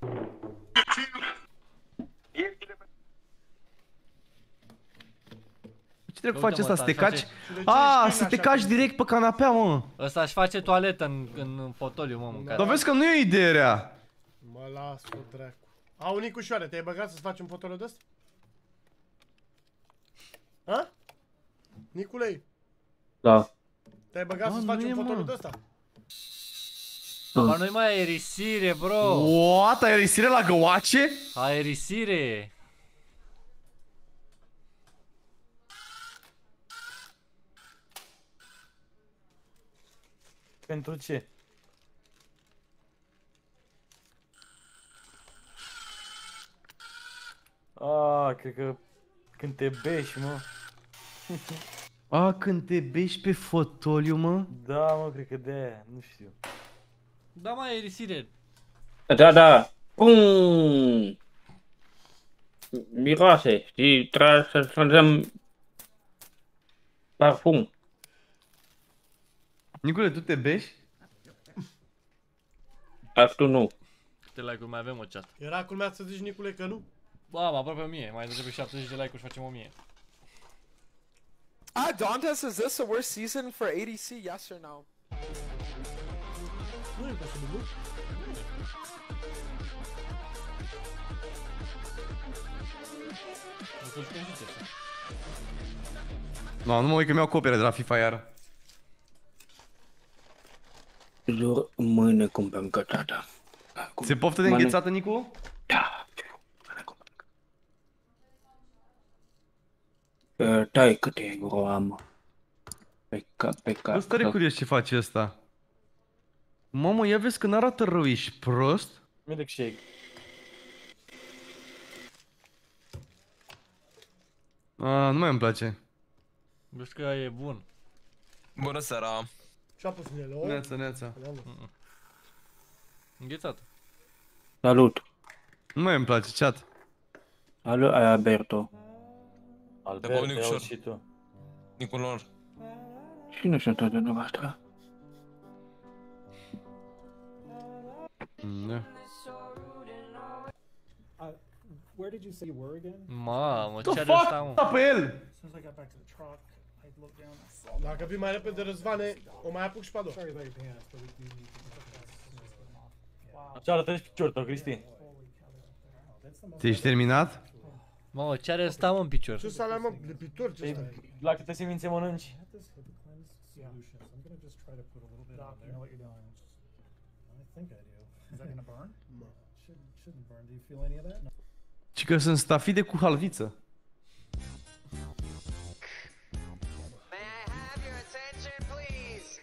Ce trebuie Uite, faci mă, asta? Să te ăsta își caci? face- A, să te caci direct pe canapea, mă. Ăsta își face toaletă în, în fotoliu, mă, mâncat. Dar vezi că nu e o idee rea. Mă las cu dracu. Au, Nicușoare, te-ai băgat să-ți faci un fotoliu de ăsta? Ha? Niculei, Da. te-ai băgat să-ți faci un fotoliu de ăsta? Bă, nu-i mai aerisire, bro. What? Aerisire la găoace? Aerisire. Pentru ce? Ah, cred că când te beși, mă. A, când te bești pe fotoliu, mă? Da, mă, cred că de aia, nu știu. Da, mai aerisire. Da, da. Pum! Miroase, știi, trebuie să strângem parfum. Nicule, tu te bești? Asta nu. Câte like-uri mai avem, o chat? Era culmea să zici, Nicule, că nu? Bă, am aproape 1000, mai trebuie 70 de like-uri și facem 1000. Ah, Dantes, is this the worst season for ADC? Yes or no? Nu e posibil, nu? Nu să jucăm și ce. Nu, nu mă uit că mi-au copiere de la FIFA iar. Lor mâine cumpărăm cătata. Se poftă de Mănânc. înghețată, Nicu? Uh, Tai câte euro am. Pe cap, pe cap. Bă, stare curios ce face ăsta. Mamă, ia vezi că n-arată rău, ești prost? Milkshake. A, nu mai îmi place. Vezi că e bun. Bună seara. Ce-a pus în ele? O? Neața, neața. Înghețat. Salut. Nu mai îmi place, chat. Salut, Alberto. Albert, Nicu, te sure. auzi și tu. Nicolor. Cine sunt toate dumneavoastră? Da. Uh, where did you say you were again? Mamă, The ce are fuck? ăsta, mă? Da pe el! As soon as I got back to the truck, I looked down and I saw Dacă vii mai repede, Răzvane, o mai apuc și pe a doua. Sorry about your pants, but we do need to get them off. Wow. Așa arată și piciorul tău, Cristi. That's the most Ți-ești terminat? Mamă, ce are ăsta, mă, în picior? Ce să alea, mă, lipitor, ce stai? Păi, La câte semințe mănânci? Had this with the cleanse solution,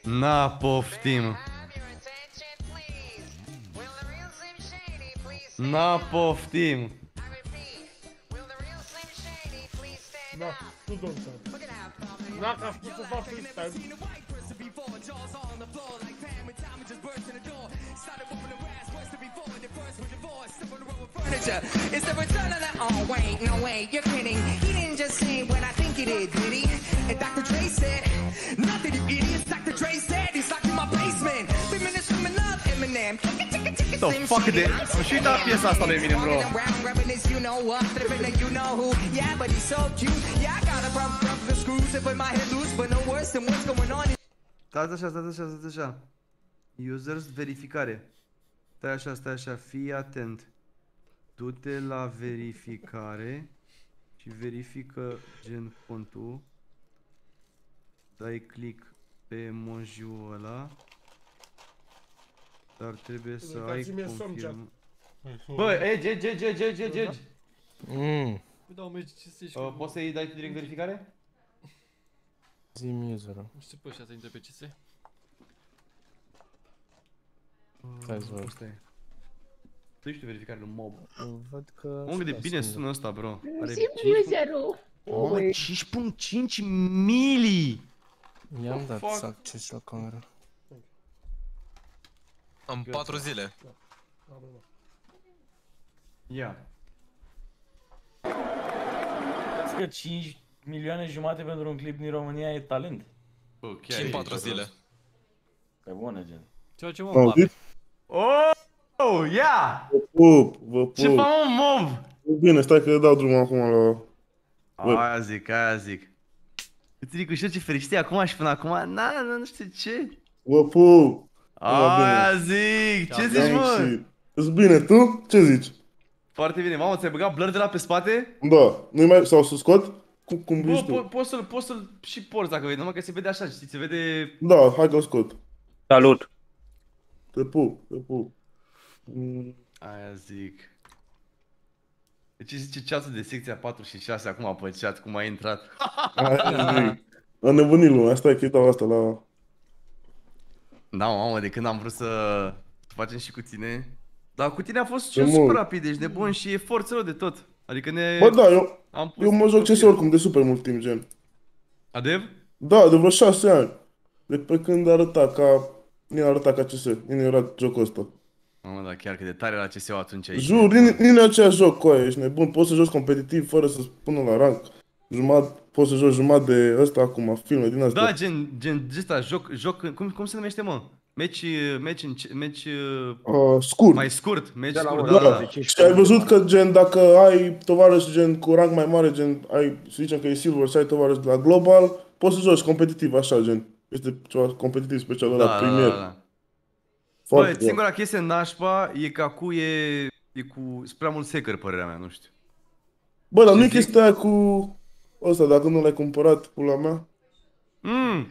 Na, poftim. Na, poftim. Da, nu dorm să. Dacă aș putea să fac freestyle. furniture. It's the return of the. Oh, wait, no, wait, you're kidding. He didn't just say what I think he did, did he? And Dr. Dre said, Nothing, you idiots. Dr. Dre said he's locked in my basement. Three minutes from love, Eminem. The fuck de... Am și uitat piesa asta lui Eminem, bro. Around grabbing this, you know what, flipping the you know who. Yeah, but he's so cute. Yeah, I gotta pump up the screws and put my head loose, but no worse than what's going on. Stați așa, stați așa, stați așa. Users verificare. Stai așa, stai așa, fii atent. Du-te la verificare și verifică gen contul. Dai click pe emoji-ul ăla. Dar trebuie să ai Uitați-mi somn, confirm... chat. Bă, egi, egi, egi, egi, egi, egi, egi. Mm. Păi da, mergi ce să Uh, Poți să-i dai tu direct verificare? Zi-mi user-ul. Nu știu pe ăștia să intre pe CS. Hai să văd. Stai. Tu ești verificare lui mob. Văd că... Mă, cât de stai bine să- sună ăsta, bro. Are Zi-mi 5 user-ul. Mamă, 5.5 mili! I-am The dat fuck? acces la cameră. În 4 zile. Ia. Crezi că 5 milioane jumate pentru un clip din România e talent? Bă, Și în 4 zile. Pe bună, gen. Ceea ce mă Am pape. zis? Oh, ia! Vă pup, vă pup. Ce fac, mă, mov? Bine, stai că dau drumul acum la... Bă. Aia zic, aia zic. Uite, Nicu, știu ce fericite acum și până acum, na, na, nu știu ce. Vă pup. Aia zic, ce zici, mă? Îți bine, tu? Ce zici? Foarte bine, mamă, ți-ai băgat blur de la pe spate? Da, nu-i mai... sau să scot? Cum, cum Bă, zici tu? po- poți să-l, poți să-l și porți dacă vrei, numai că se vede așa, știi, se vede... Da, hai că o scot. Salut! Te pup, te pup. Mm, Aia zic. Deci zice ceasul de secția 4 și 6 acum pe chat, cum a intrat. aia zic. A nebunit lumea, stai că dau asta la... Da, mamă, de când am vrut să să facem și cu tine. Dar cu tine a fost și De super mult. rapid, deci de bun și e forță rău de tot. Adică ne... Bă, da, eu, am pus eu mă joc CS oricum de super mult timp, gen. Adev? Da, de vreo șase ani. De pe când arăta ca... Nu arăta ca CS, nu era jocul ăsta. Mamă, da, chiar că de tare la CSU atunci aici. Jur, nici nici nu e aceeași joc cu aia, ești nebun. Poți să joci competitiv fără să spună la rank. Jumătate, poți să joci jumătate de ăsta acum, filme din astea. Da, gen, gen, ăsta, joc, joc, cum, cum se numește, mă? Meci, meci, în ce- meci, Uh, scurt. mai scurt, meci De la scurt, ora da, da. 10, Și ai văzut că, gen, dacă ai tovarăș, gen, cu rank mai mare, gen, ai, să zicem că e silver și ai tovarăș de la global, poți să joci competitiv, așa, gen. Este ceva competitiv special de Da, la da, premier. da, da. Foarte Bă, bun. singura chestie în nașpa e că acu e, e cu sunt prea mulți hacker, părerea mea, nu știu. Bă, dar nu e chestia aia cu ăsta, dacă nu l-ai cumpărat, pula mea? Mm.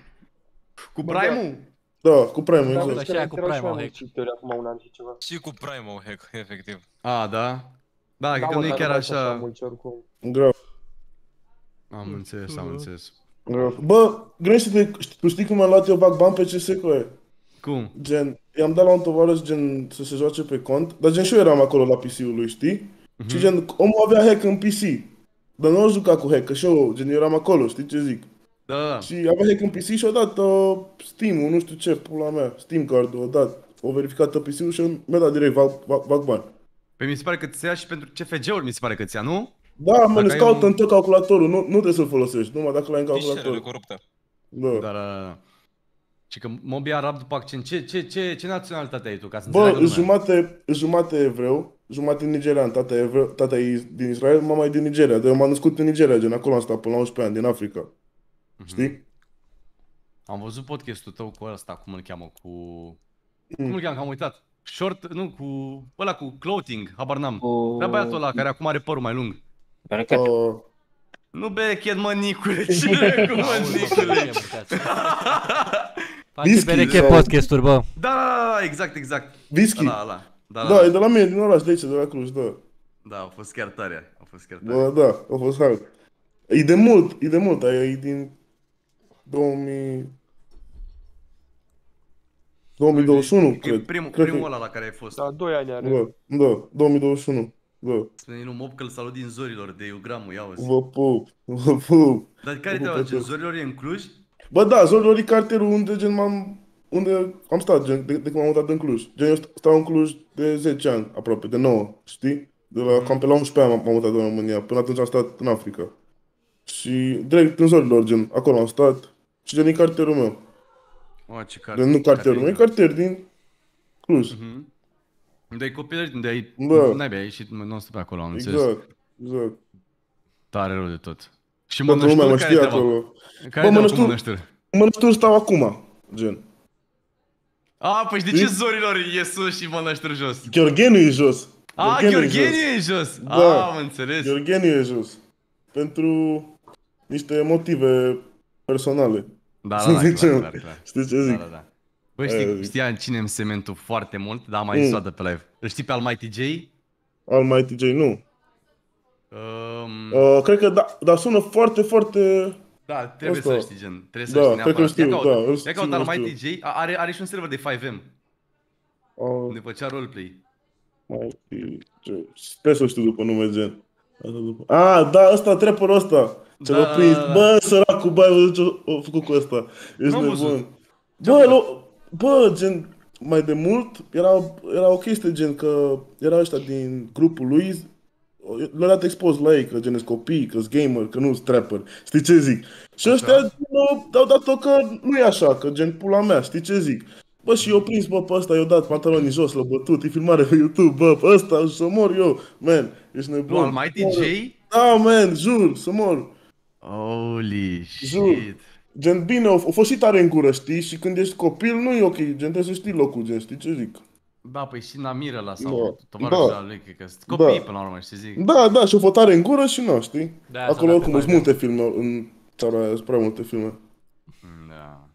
Cu Bă, Prime-ul? Da, cu Prime-ul, Da, exact. așa e cu Prime-ul hack. acum un an și ceva. Și cu Prime-ul hack, efectiv. A, da? Da, cred că mă, nu e dar chiar mai sunt așa... mulți oricum. Grav. Am înțeles, am înțeles. Grav. Bă, gândește-te, știi- tu știi cum am luat eu bag bani pe CS cu aia? Cum? Gen, i-am dat la un tovarăș, gen, să se joace pe cont, dar gen și eu eram acolo la PC-ul lui, știi? Mhm. Și gen, omul avea hack în PC. Dar nu o juca cu hack, că și eu, gen, eu eram acolo, știi ce zic? Da, da, da. Și avea hack în PC și o dat uh, Steam-ul, nu știu ce, pula mea, Steam card-ul, o dat. O verificat PC-ul și mi-a dat direct, bag, bag, bag bani. Păi mi se pare că ți ia și pentru CFG-uri, mi se pare că ți ia, nu? Da, mă, Dacă îți ai caută un- în tot calculatorul, nu, nu trebuie să-l folosești, numai dacă l-ai în Fișierele calculator. corupte. Da. Da, da, da. da. Și că Mobi Arab după accent, ce, ce, ce, ce naționalitate ai tu, ca să Bă, înțeleagă îți lumea? jumate, îți jumate evreu, jumate nigerian, tata e, evreu, tata e din Israel, mama e din Nigeria, dar eu m-am născut în Nigeria, gen acolo am stat până la 11 ani, din Africa. Știi? Am văzut podcastul tău cu ăsta, cum îl cheamă, cu... Mm. Cum îl cheamă, că am uitat. Short, nu, cu... ăla cu clothing, habar n-am. Era băiatul ăla care acum are părul mai lung. Berechet. Uh, Nu berechet, mă, Nicule, ce cu mă, Nicule? Face Whisky bereche sau- podcasturi, bă. Da, da, da, exact, exact. Whisky. Da, da, da. Da, da, e de la mine, din oraș, de aici, de la Cluj, da. Da, a fost chiar tare, a fost chiar tare. Bă, da, a fost hard. E de mult, e de mult, aia e din 2000... 2021, E cred. primul, cred primul că... ăla la care ai fost. Da, 2 ani are. Da, da, 2021. Da. Spune un mob că îl salut din zorilor de Iugramul, ia uzi. Vă pup, vă pup. Dar care Vă te pup la pe gen, toți. zorilor e în Cluj? Bă, da, Zorilor e cartierul unde, gen, m-am... Unde am stat, gen, de, de când m-am mutat în Cluj. Gen, eu st- stau în Cluj de 10 ani, aproape, de 9, știi? De la, cam pe la 11 ani m-am m-am mutat în România. Până atunci am stat în Africa. Și direct în Zorilor, gen, acolo am stat. Și gen, e cartierul meu. O, ce Gen, nu cartierul meu, e cartier din Cluj. Mhm. Unde ai copilărit, unde ai... Da. N-ai bea, ai ieșit non-stop pe acolo, am înțeles. Exact, exact. Tare rău de tot. Și Toată lumea mănășturi, mă care știe treaba? acolo. Care Bă, treaba cu mănășturi, mănășturi? mănășturi stau acum, gen. A, păi și de ce zorilor e sus și mănășturi jos? Gheorgheniu e jos. A, Gheorgheniu e jos. Da. A, am înțeles. Gheorgheniu e jos. Pentru niște motive personale. Da, Să da, da, clar, zicem. clar, clar. Știi ce zic? Da, da, da. Băi, Aia știi, zic. știa în cine îmi sementul foarte mult, dar am mai Mm. zis o dată pe live. Îl știi pe Almighty J? Almighty J, nu. Um, Uh, cred că da, dar sună foarte, foarte... da, trebuie Asta. să știi, gen. Trebuie să Da, știi cred că neapărat. știu, Ia caut, da, îl ia știu, caut îl Almighty știu. J, A- are, are și un server de 5M. Uh, Unde făcea roleplay. Mighty J. Sper să știu după nume, gen. Asta după. Ah, da, ăsta, trapperul ăsta. Ce Da, l-a da, prins. da, da. Bă, săracul, bă, ai văzut ce a făcut cu ăsta. Ești N-am văzut. nebun. Bă, l-o- bă, gen, mai de mult era, era o chestie, gen, că era ăștia din grupul lui, le-a dat expoz la ei, că gen sunt copii, că sunt gamer, că nu sunt trapper. Știi ce zic? Și ăștia gen, au dat-o că nu e așa, că gen pula mea, știi ce zic? Bă, și eu prins, bă, pe ăsta, i-au dat pantalonii jos, l-a bătut, e filmare pe YouTube, bă, pe ăsta, să mor eu, man, ești nebun. Bă, Almighty Mor. J? Da, man, jur, să mor. Holy Jur. Shit. Gen, bine, o, o fost și tare în gură, știi? Și când ești copil, nu e ok, gen, trebuie să știi locul, gen, știi ce zic? Da, păi și Namir ăla Da, sau tovarășul da. ăla lui, cred că sunt copii Da. până la urmă, știi zic. Da, da, și o fost tare în gură și nu, știi? Da, s-a Acolo dat oricum pe sunt multe filme, în țara aia sunt prea multe filme. Da.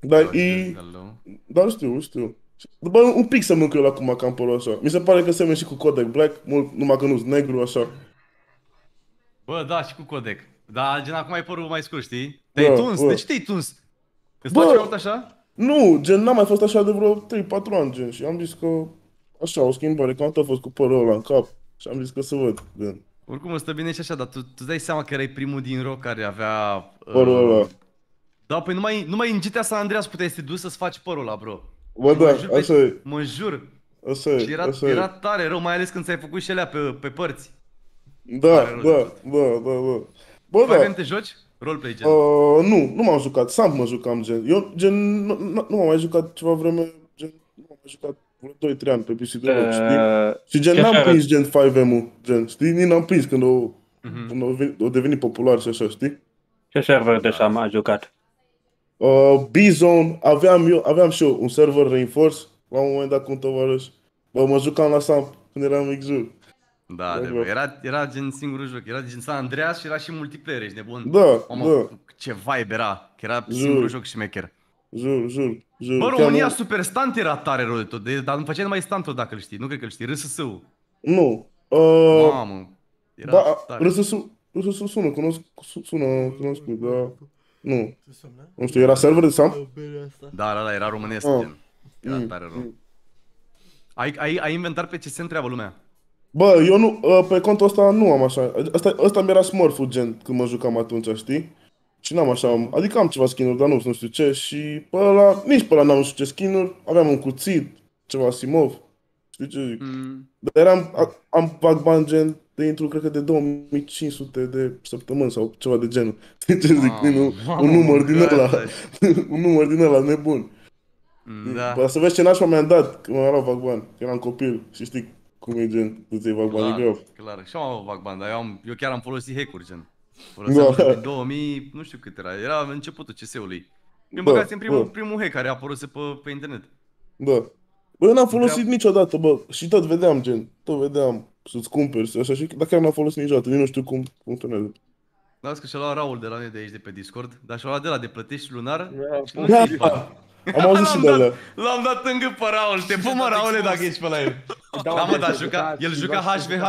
Dar e... Dar știu, știu. Bă, un pic să mâncă el acum cam părul așa. Mi se pare că semne și cu Kodak Black, mult, numai că nu sunt negru, așa. Bă, da, și cu codec. Da, gen acum ai părul mai scurt, știi? Te-ai Da, tuns, bă. de ce te-ai tuns? Îți Bă! place mai mult așa? Nu, gen, n-am mai fost așa de vreo 3-4 ani, gen, și am zis că... Așa, o schimbare, cam tot a fost cu părul ăla în cap. Și am zis că să văd, gen. Oricum îți stă bine și așa, dar tu, tu îți dai seama că erai primul din rock care avea... Părul ăla. Da, păi numai, numai în GTA San Andreas puteai să te duci să-ți faci părul ăla, bro. Bă, Și da, mă jur pe- așa e. Mă jur. Așa e, Și era, așa e. era tare rău, mai ales când ți-ai făcut și alea pe, pe părți. Da, Tare rău de da, tot. da, da, da. Bă, Mai da. avem te joci? Roleplay gen. Uh, nu, nu m-am jucat. Sam mă jucam, gen. Eu, gen, nu, nu, nu m-am mai jucat ceva vreme, gen, nu m-am mai jucat vreo 2-3 ani pe PC deloc, știi? Și gen, ce n-am așa prins gen 5M-ul, gen, știi? Nici n-am prins când o, Mhm. când o, veni- o devenit popular și așa, știi? Ce server de Sam a jucat? Uh, B-Zone, aveam eu, aveam și eu un server Reinforce, la un moment dat cu un tovarăș. Bă, mă jucam la Sam când eram mic, jur. Da, de, bă, era, era gen singurul joc, era gen San Andreas și era și multiplayer, ești nebun. Da, Mamă, da. ce vibe era, că era Jur. singurul joc șmecher. Jur, jur, jur. Bă, Chiar România nu- Super Stunt era tare rău de tot, de, dar nu făceai numai stunt dacă îl știi, nu cred că îl știi, RSS-ul. Nu. Uh, Mamă, era da, tare. RSS-ul RSS-ul sună, cunosc, su- sună cunoscut, dar nu. Nu știu, era server de Sam? Da, da, da, era românesc, Ah. gen. Era Mm, tare rău. Ai, ai, ai inventat pe ce se întreabă lumea. Bă, eu nu, uh, pe contul ăsta nu am așa. Asta, ăsta mi era smurf gen, când mă jucam atunci, știi? Și n-am așa, adică am ceva skin-uri, dar nu, nu știu ce. Și pe ăla, nici pe ăla n-am nu știu ce skin-uri. Aveam un cuțit, ceva Simov. Știi ce zic? Mm. Dar eram, a- am fac bani gen de intru, cred că de 2500 de săptămâni sau ceva de genul. Știi ce zic? Mamă, un, mamă, un număr din mâncați ăla. așa. un număr din ăla nebun. Da. Bă, să vezi ce nașpa mi-am dat când m-am luat fac bani. Că eram copil și știi cum e gen, tu ți-ai fac bani, e greu. clar. Și eu am fac bani, dar eu, am, eu chiar am folosit hack-uri, gen. Foloseam Da. da. în 2000, nu știu cât era, era începutul CS-ului. Eu Da, băgați în primul, da. primul hack care a apărut pe, pe internet. Da. Bă, eu n-am folosit niciodată, bă, și tot vedeam, gen, tot vedeam să-ți cumperi, să așa, și dar chiar n-am folosit niciodată, nici nu știu cum funcționează. Las că și-a luat Raul de la noi de aici, de pe Discord, dar și-a luat de la de plătești lunar și nu Da, știi bani. Am auzit și L-am de dat- alea. L-am dat în gât pe Raul, te pun mă Raule dacă ești pe la el. Da, mă, dar juca, el juca HVH.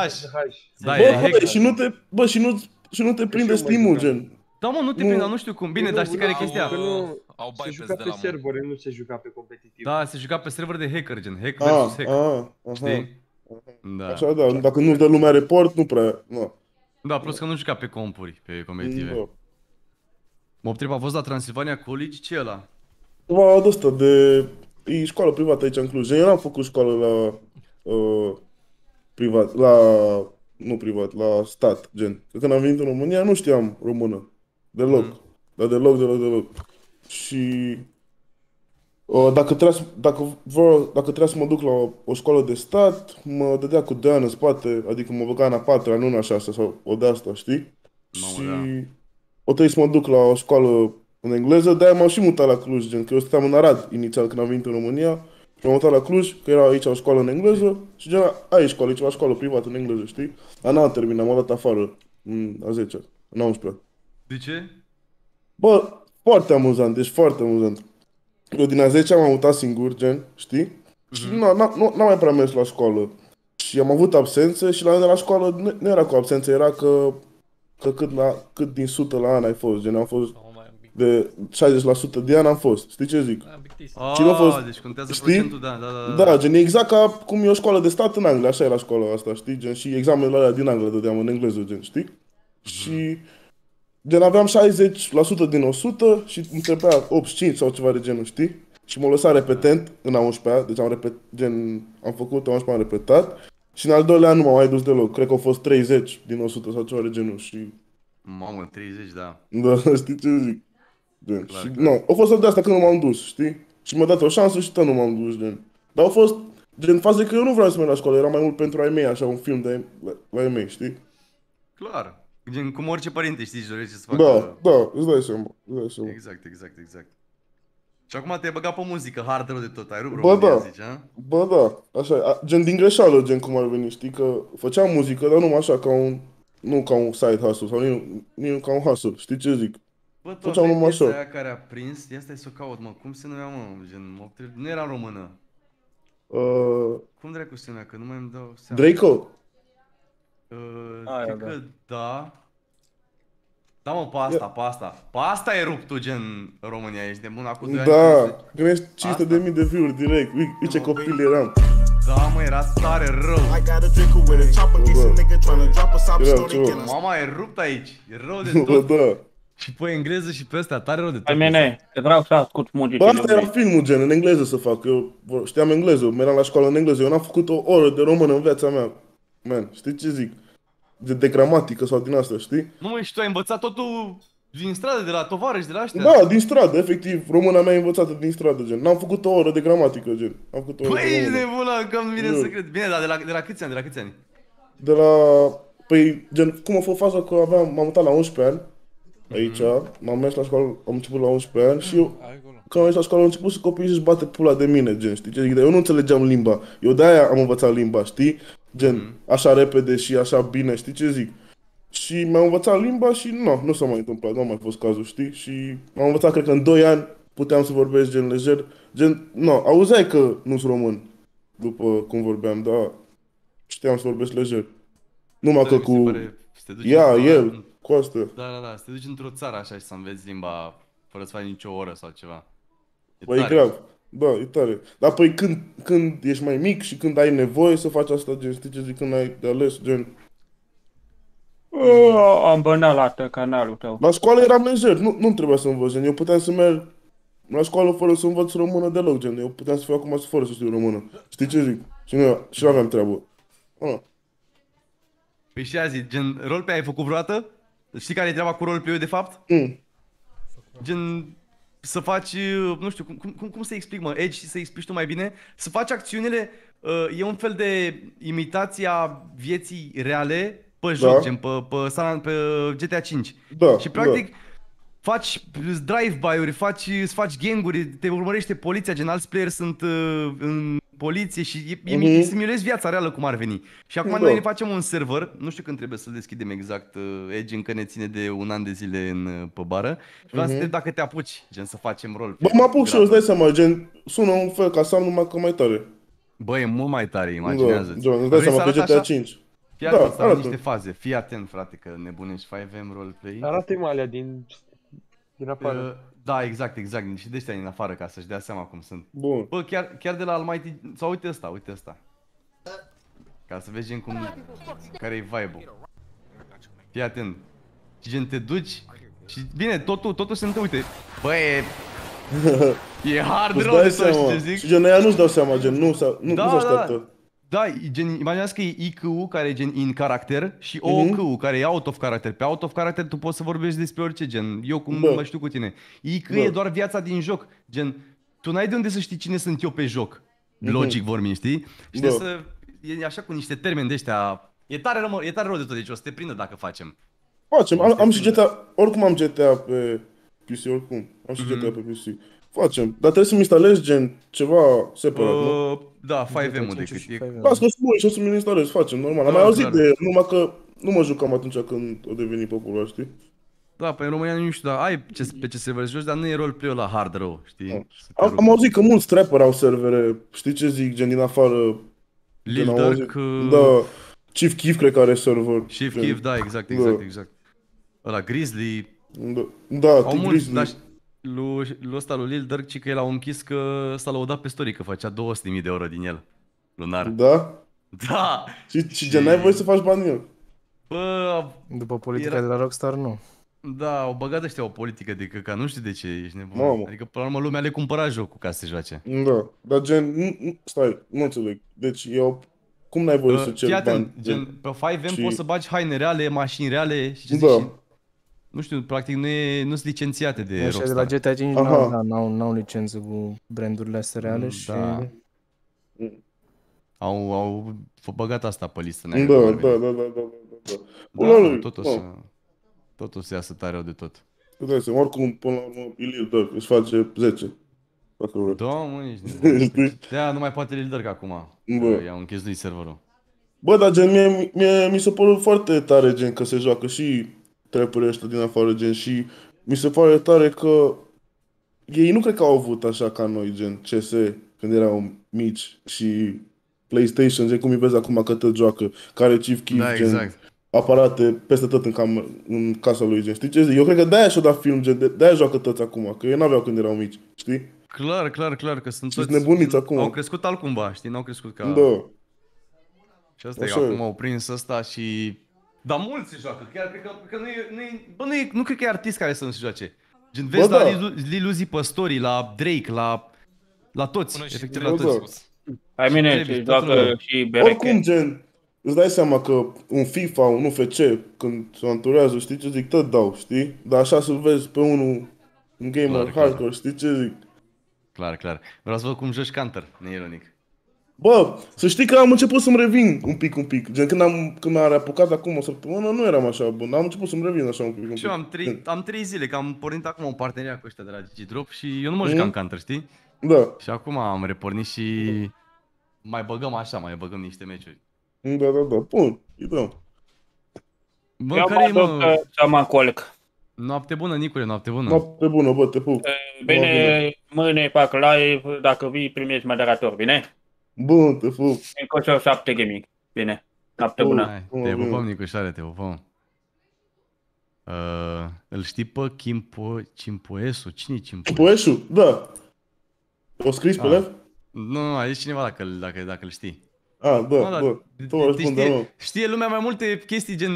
Da, Bă, e bă, hack. și nu te, bă, și nu, și nu te prinde Steam-ul, gen. Da, mă, nu te Nu. prind, dar nu știu cum. Bine, dar știi care e chestia? Că nu, Au se bypass juca de pe la servere, nu se juca pe competitiv. Da, se juca pe server de hacker, gen hack Ah, versus hack. ah, aha. Știi? Da. Așa, da, dacă nu-ți dă lumea report, nu prea, nu. Da, plus că nu juca pe compuri, pe competitive. Da. Mă întreb, a fost la Transilvania College? Ce e ăla? Ceva de ăsta, de... E școală privată aici în Cluj. Eu n-am făcut școală la... Uh, privat, la... Nu privat, la stat, gen. Că când am venit în România nu știam română. Deloc. Dar deloc, deloc, deloc. Și... Uh, Dacă trebuia, să, dacă, vreau, dacă trebuia să mă duc la o, o școală de stat, mă dădea cu doi ani în spate, adică mă băga în a patra, nu în a șasea sau o de asta, știi? și o trebuie să mă duc la o școală în engleză, de-aia m-am și mutat la Cluj, gen, că eu stăteam în Arad inițial când am venit în România, și m-am mutat la Cluj, că era aici o școală în engleză, și gen, aici școală, aici la școală privată în engleză, știi? Dar n-am terminat, m-am dat afară în a 10 în a 11 De ce? Bă, foarte amuzant, deci foarte amuzant. Eu din a 10 m-am mutat singur, gen, știi? Și Mhm. nu, n-am nu, n-am mai prea mers la școală. Și am avut absențe și la mine la școală nu, nu era cu absențe, era că, că cât, la, cât din 100 la an ai fost, gen, am fost de 60% de an am fost, știi ce zic? Ah, Și nu a fost, deci contează știi? procentul, da, da, da. Da, gen, e exact ca cum e o școală de stat în Anglia, așa e la școala asta, știi? Gen, și examenele alea din Anglia dădeam în engleză, gen, știi? Și gen aveam 60% din 100 și îmi trebuia 85 sau ceva de genul, știi? Și m-a lăsat repetent în a 11-a, deci am, repet, gen, am făcut a 11 am repetat și în al doilea an nu m-am mai dus deloc, cred că au fost 30 din 100 sau ceva de genul și Mamă, 30, da. da, știi ce zic? Gen, Clar, și, clar. nu, a fost de asta când nu m-am dus, știi? Și mi-a dat o șansă și tot nu m-am dus, gen. Dar au fost, gen, faze că eu nu vreau să merg la școală, era mai mult pentru ai mei, așa, un film de la, la ai mei, știi? Clar. Gen, cum orice părinte, știi, își dorește să facă... Da, da, îți dai seama, îți dai seama. Exact, exact, exact. Și acum te-ai băgat pe muzică, hard rău de tot, ai rupt Bă, România, da, zici, a? bă, da, așa, e. A, gen din greșeală, gen cum ar veni, știi, că făceam muzică, dar numai așa, ca un, nu ca un side hustle, sau nici, nici nu ca un hustle, știi ce zic? Bă, tu Făceam aveai numai piesa așa. aia care a prins, ia stai să o caut, mă, cum se numea, mă, gen, mă, trebuie- nu era în română. Uh, Cum dracu se numea, că nu mai îmi dau seama. Draco? Uh, Aia, cred da. că da. Da, mă, pe asta, pe asta. Pe asta e rupt tu, gen, în România, ești de bun acum 2 ani. Da, gândești 500 de mii de view-uri direct, uite, uite ce copil eram. Da, mă, era tare rău. Era ceva. Mama, e rupt aici. E rău de Bă, tot. da. Și pe engleză și pe astea, tare rău de tot. Ai mene, te vreau să ascult Bă, muzicile asta era lui. filmul, gen, în engleză să fac. Eu vor- știam engleză, meream la școală în engleză. Eu n-am făcut o oră de română în viața mea. Man, știi ce zic? De, de gramatică sau din asta, știi? Nu mă, și tu ai învățat totul din stradă, de la tovarăși, de la ăștia. Da, din stradă, efectiv. Româna mea e învățată din stradă, gen. N-am făcut o oră de gramatică, gen. Am făcut o oră Băi, de ești română. nebună, că nu vine Nu. să cred. Bine, dar de la, de la câți ani, de la câți ani? De la... Păi, gen, cum a fost faza că aveam, m-am mutat la 11 ani. Aici, m-am mers la școală, am început la 11 ani și eu, când am mers la școală, au început să copiii să-și bate pula de mine, gen, știi ce zic? Dar eu nu înțelegeam limba. Eu de-aia am învățat limba, știi? Gen, așa repede și așa bine, știi ce zic? Și mi-am învățat limba și nu, nu s-a mai întâmplat, nu a mai fost cazul, știi? Și am învățat, cred că în 2 ani puteam să vorbesc gen lejer, gen, nu, auzeai că nu sunt român, după cum vorbeam, dar știam să vorbesc lejer. Numai că Mi se cu... pare să te duci Ea, într-o- el, cu asta. Da, da, da, să te duci într-o țară așa și să înveți limba fără să faci nicio oră sau ceva. E Bă, e tare. grav. Da, e tare. Dar păi când, când ești mai mic și când ai nevoie să faci asta, gen, știi ce zic, când ai de ales, gen... Oh, am bănalat canalul tău. La școală eram lejer, nu, nu trebuia să învăț, gen, eu puteam să merg la școală fără să învăț română deloc, gen, eu puteam să fiu acum fără să știu română. Știi ce zic? Și nu, și nu aveam treabă. Ah. Păi și azi, gen, roleplay ai făcut vreodată? Știi care e treaba cu roleplay-ul de fapt? Mm. Gen, să faci, uh, nu știu, cum, cum- cum, cum să explic, mă, Edge, să explici tu mai bine, să faci acțiunile, uh, e un fel de imitația vieții reale pe joc, Da. gen, pe, pe, San- pe GTA 5. Da, Și practic, faci drive-by-uri, faci, îți faci ganguri, te urmărește poliția, gen alți playeri sunt uh, în poliție și e, e, Mhm. simulezi viața reală cum ar veni. Și acum Da. noi ne facem un server, nu știu când trebuie să-l deschidem exact, uh, Edge încă ne ține de un an de zile în, uh, pe bară. Și vreau să Mhm. te dacă te apuci, gen să facem rol. Bă, mă apuc și eu, îți dai seama, gen, sună un fel ca Sam, numai că mai tare. Bă, e mult mai tare, imaginează-ți. Da, gen, îți dai Vrei seama să că arăt GTA așa? 5. Fii Da, atent, să arăt arată. niște faze. Fii atent, frate, că nebunești 5M roleplay. Arată-i mă alea din, din afară. Uh, Da, exact, exact. Și de ăștia din afară, ca să-și dea seama cum sunt. Bun. Bă, chiar, chiar de la Almighty... Sau uite ăsta, uite ăsta. Ca să vezi gen cum... Care e vibe-ul. Fii atent. Și gen te duci și bine, totul, totul se întâmplă, uite. Bă, e... E hard Îți rău dai de tot, știi seama. ce zic? Și gen, ăia nu-și dau seama, gen, nu, sa- nu, Da, nu se da, așteaptă. Da, e gen, imaginează că e IQ care e gen in character și Mhm. OQ care e out of character. Pe out of character tu poți să vorbești despre orice gen. Eu cum Da. mă știu cu tine. IQ Da. e doar viața din joc. Gen, tu n-ai de unde să știi cine sunt eu pe joc. Mhm. Logic vorbind, știi? Și Da. trebuie să... E așa cu niște termeni de ăștia... E tare, rău, mă, e tare rău de tot, deci o să te prindă dacă facem. Facem, am, am și GTA, oricum am GTA pe PC, oricum. Am și Mhm. GTA pe PC. Facem, dar trebuie să-mi instalez gen ceva separat, nu? Uh, da, 5M-ul decât e... Las că spui și o să-mi instalez, facem, normal. Am Da, mai auzit clar. de el, numai că nu mă jucam atunci când o deveni popular, știi? Da, pe în România nu știu, dar ai ce, pe ce server joci, dar nu e roleplay la hard rău, știi? Să te Am, rupi. am auzit că mulți trapper au servere, știi ce zic, gen din afară. Lil gen, am Durk, auzit- uh, Da, Chief Keef cred că are server. Chief gen. Keef, da, exact, Da. exact, exact. Ăla, Grizzly. Da, da Au T mulți, Grizzly. dar lui, lui ăsta, lui Lil Durk, ci că el au închis că s-a lăudat pe story, că făcea 200.000 de euro din el, lunar. Da? Da! Și, și gen, n-ai voie să faci bani din el. Bă, După politica Era- de la Rockstar, nu. da, au băgat ăștia o politică de căca, nu știu de ce ești nebun. Mamă. Adică, până la urmă, lumea le cumpăra jocul ca să se joace. Da, dar gen, nu, nu, stai, nu înțeleg. Deci eu, cum n-ai voie să Uh, ceri Fii atent, bani? gen, pe 5M și- poți să bagi haine reale, mașini reale și ce zic Da. și... Nu știu, practic nu e, nu sunt licențiate de Așa de Rockstar. la GTA 5 Aha. n-au, da, n-au, n-au licență cu brandurile astea reale și... Da. Au, au f- băgat asta pe listă Da, neagră. da, probabil. da, da, da, da, da. Da, Pula mă, lui, tot o da. să, tot o să iasă tare rău de tot. Tu dai seama, oricum, până la urmă, Ilir Durk își face 10. Dacă vrei. Da, mă, ești nebun. Știi? De-aia nu mai poate Lil Durk acum. Bă. Că I-au închezuit serverul. Bă, dar gen, mie, mie, mi se pare foarte tare, gen, că se joacă și trapperii ăștia din afară, gen, și mi se pare tare că ei nu cred că au avut așa ca noi, gen, CS, când erau mici și PlayStation, gen, cum îi vezi acum că tot joacă, care Chief Keef, Da, gen, exact. aparate peste tot în, cam, în casa lui, gen, știi ce zic? Eu cred că de-aia și-o dat film, gen, de- de-aia joacă toți acum, că ei n-aveau când erau mici, știi? Clar, clar, clar, că sunt Și-s toți... nebuniți acum. Au crescut altcumva, știi? N-au crescut ca... Da. Și asta e, Așa e. acum au prins ăsta și... Dar mulți se joacă, chiar cred că, că nu, e, nu, e, bă, nu, e, nu cred că e artist care să nu se joace. Gen, vezi Bă, la da. Lil, Lil Uzi pe story, la Drake, la, la toți, efectiv la Bă, da. toți. Hai mine, Trebuie, se toată joacă lumea. și Bereche. Oricum, gen, îți dai seama că un FIFA, un UFC, când se anturează, știi ce zic, tot dau, știi? Dar așa să-l vezi pe unul, un gamer Clar, clar. hardcore, știi ce zic? Clar, clar. Vreau să văd cum joci Counter, neironic. Bă, să știi că am început să-mi revin un pic, un pic. Gen, când am, când m-a reapucat acum o săptămână, nu eram așa bun. Am început să-mi revin așa un pic, un pic. Și eu am trei, am trei zile, că am pornit acum un parteneriat cu ăștia de la DigiDrop și eu nu mă Mhm. jucam Counter, știi? Da. Și acum am repornit și mai băgăm așa, mai băgăm niște meciuri. Da, da, da. Bun, îi dăm. Bă, Eu care mă e, duc mă? uh, să mă colc. Noapte bună, Nicule, noapte bună. Noapte bună, bă, te pup. Bine, mâine fac live, dacă vii primești moderator, bine? Bun, te pup. Încă 7 gaming, bine. Noapte Bun. bună. Hai, te pupăm, Nicușoare, te pupăm. Uh, îl știi pe Chimpo, Chimpoesu? Cine e Chimpoesu? Poeșu, da. O scris pe Ah. live? Nu, nu, aici cineva dacă, îl- dacă, dacă îl știi. Ah, da, Mă, dar bă. de- Tu de- răspunde, știe, mă. știe lumea mai multe chestii gen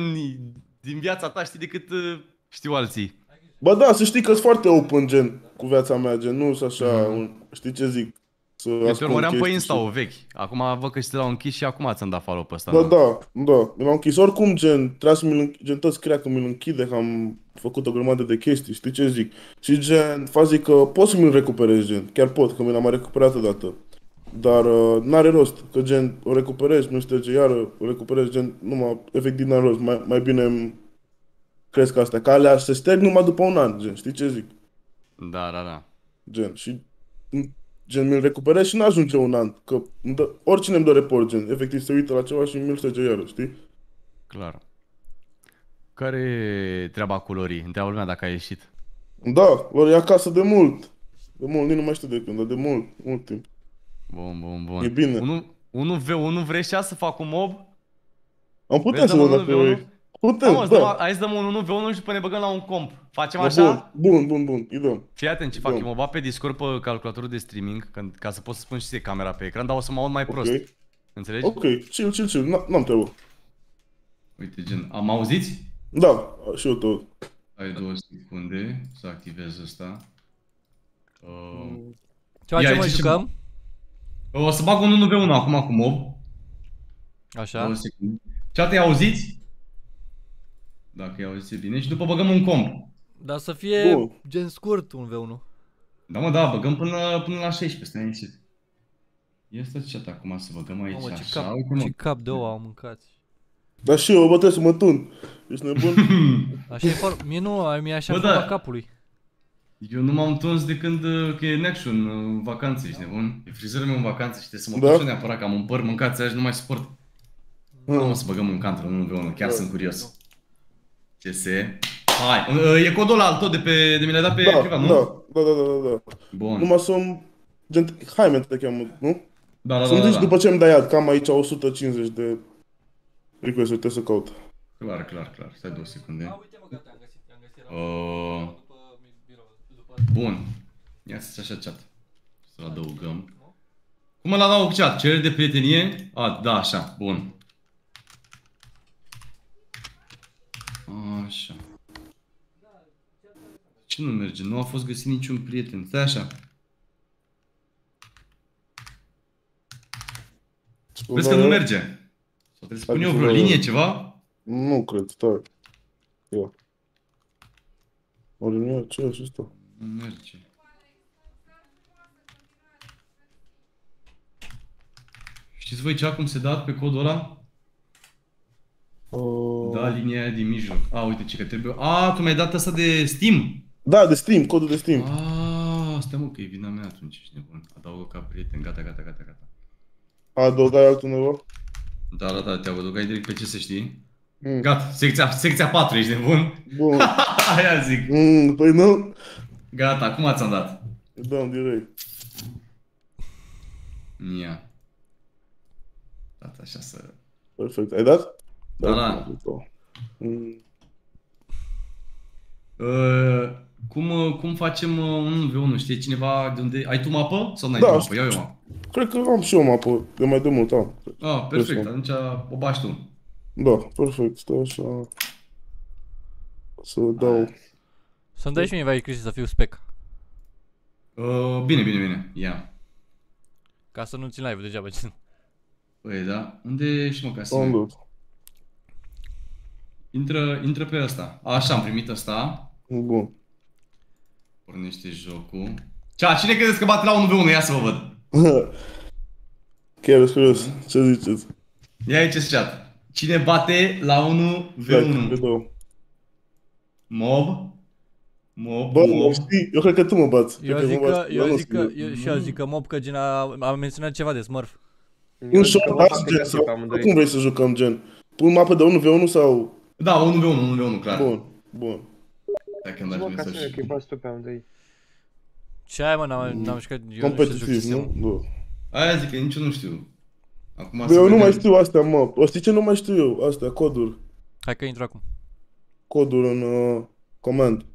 din viața ta, știi, decât uh, știu alții. Bă, da, să știi că sunt foarte open, gen, cu viața mea, gen, nu sunt așa, un, știi ce zic? Să Eu te ascund urmăream pe chestii Insta, și- o vechi. Acum văd că și te l-au închis și acum ți-am dat follow pe ăsta. Da, nu? da, da. Mi l-am închis. Oricum, gen, trebuia să mi-l înch- gen, toți crea că mi-l închide, că am făcut o grămadă de chestii, știi ce zic? Și gen, faza e că pot să mi-l recuperez, gen, chiar pot, că mi l-am mai recuperat odată. Dar uh, n-are rost, că gen, o recuperez, nu șterge iară, o recuperez, gen, numai, efectiv n-are rost, mai, mai bine îmi cresc astea, că alea se sterg numai după un an, gen, știi ce zic? Da, da, da. Gen, și m- gen, mi-l recuperez și n-ajunge un an, că îmi dă, oricine îmi dă report, gen, efectiv se uită la ceva și mi-l șterge iară, știi? Clar. Care e treaba cu Lori? Întreabă lumea dacă a ieșit. Da, lor e acasă de mult. De mult, nici nu mai știu de când, dar de mult, mult timp. Bun, bun, bun. E bine. Unul, unul, v, unul vrei și să fac un mob? Am putea Vrei să dăm dăm un dacă 1v1? vrei. Putem, Hai, mă, să dăm, da. hai să dăm un 1v1 și după ne băgăm la un comp. Facem Da, așa? Bun, bun, bun, bun, îi dăm. Fii atent ce fac, Dăm. eu mă bag pe Discord pe calculatorul de streaming, când, ca să pot să spun și ție camera pe ecran, dar o să mă aud mai prost. Ok. Înțelegi? Ok, chill, chill, chill, N- n-am treabă. Uite, gen, am auziți? Da, și eu tot. Hai două secunde să activez ăsta. Uh, Ce facem, ia, mă, zice- jucăm? O să bag un 1v1 acum cu mob. Așa. Două secunde. Chat, auziți? Dacă i auziți e bine și după băgăm un comp. Dar să fie Bun. gen scurt un V1. Da, mă, da, băgăm până, până la 16, stați liniștit. Este chat acum să băgăm aici, Mamă, ce așa, cap, uite mă. ce cap de ou au mâncat. Dar și eu, bă, trebuie să mă tun. Ești nebun? Așa e for... Mie nu, mie așa Bă, forma da. capului. Eu nu m-am tuns de când uh, că e Nection în vacanță, ești nebun? E frizerul meu în vacanță și trebuie să mă Da? da? și eu neapărat, că am un păr mâncat azi, nu mai suport. Nu mă să băgăm un counter, nu pe unul, chiar Da. sunt curios. Ce se... Hai, uh, e codul ăla al tot de pe, de mi l-ai dat pe Da, privat, nu? da, da, da, da, da. Bun. Numai să-mi... Gen, Jaime te cheamă, nu? Da, da, Să-mi da, zici da. după ce îmi dai ad, că am aici 150 de request-uri, trebuie să caut. Clar, clar, clar. Stai două secunde. Uh, bun. Ia să așa chat. Să-l adăugăm. Cum îl adaug chat? Cerere de prietenie? A, da, așa. Bun. Așa. Ce nu merge? Nu a fost găsit niciun prieten. Stai așa. Vezi că nu merge. Sau trebuie să pun eu vreo linie, ceva? Nu cred, stai. Ia. O linie, ce e asta? Nu merge. Știți voi cea cum se dat pe codul ăla? Uh... Da, linia aia din mijloc. A, uite ce că trebuie... A, tu mi-ai dat asta de Steam. Da, de Steam, codul de Steam. A, stai mă, că e vina mea atunci, ești nebun. Adaugă ca prieten, gata, gata, gata, gata. Adăugai altundeva? Da, da, da, te adăugai direct pe ce să știi. Mm. Gata, secția, secția 4, ești nebun? Bun. Aia zic. Mm, păi nu? Gata, acum ți-am dat. Da, direct. Ia. Gata, așa să... Perfect. Ai dat? Da, da. Mm. Uh, cum, uh, cum facem uh, un V1? Știe cineva de unde... Ai tu mapă? Sau n-ai Da, tu mapă? Iau eu mapă. Cred că am și eu mapă, de mai de mult am. Ah, perfect, Deci, atunci o bași tu. Da, perfect, stai așa. Să dau... Să-mi dai și mie, vai, Cristi, să fiu spec. Uh, bine, bine, bine. Ia. Ca să nu țin live degeaba. ce- Păi, da. Unde ești, mă, ca să... Am dat. Intră, intră pe ăsta. Așa, am primit ăsta. Bun. Pornește jocul. Cea, cine credeți că bate la 1v1? Ia să vă văd. Chiar sunt curios. Ce ziceți? Ia aici chat. Cine bate la 1v1? Mob? Mob, Bă, mob. știi, eu cred că tu mă bați. Eu Cred zic mă că, bați. eu nu zic că, știu. eu, și eu zic că Mob că gen a, a menționat ceva de Smurf. Un short dash gen sau cum vrei să jucăm gen? Pun mapă de 1v1 sau... Da, 1v1, 1v1, clar. Bun, bun. Dacă îmi Bă, lași ca să mesaj. ne echipați tu pe unde Ce ai mă, n-am, n-am jucat, eu nu știu să joc Competitiv, sistemul. nu? Da. Aia zic că nici eu nu știu. Acum Bă, să eu nu vedem. mai știu astea, mă. O știi ce nu mai știu eu? Astea, coduri. Hai că intru acum. Coduri în uh, command.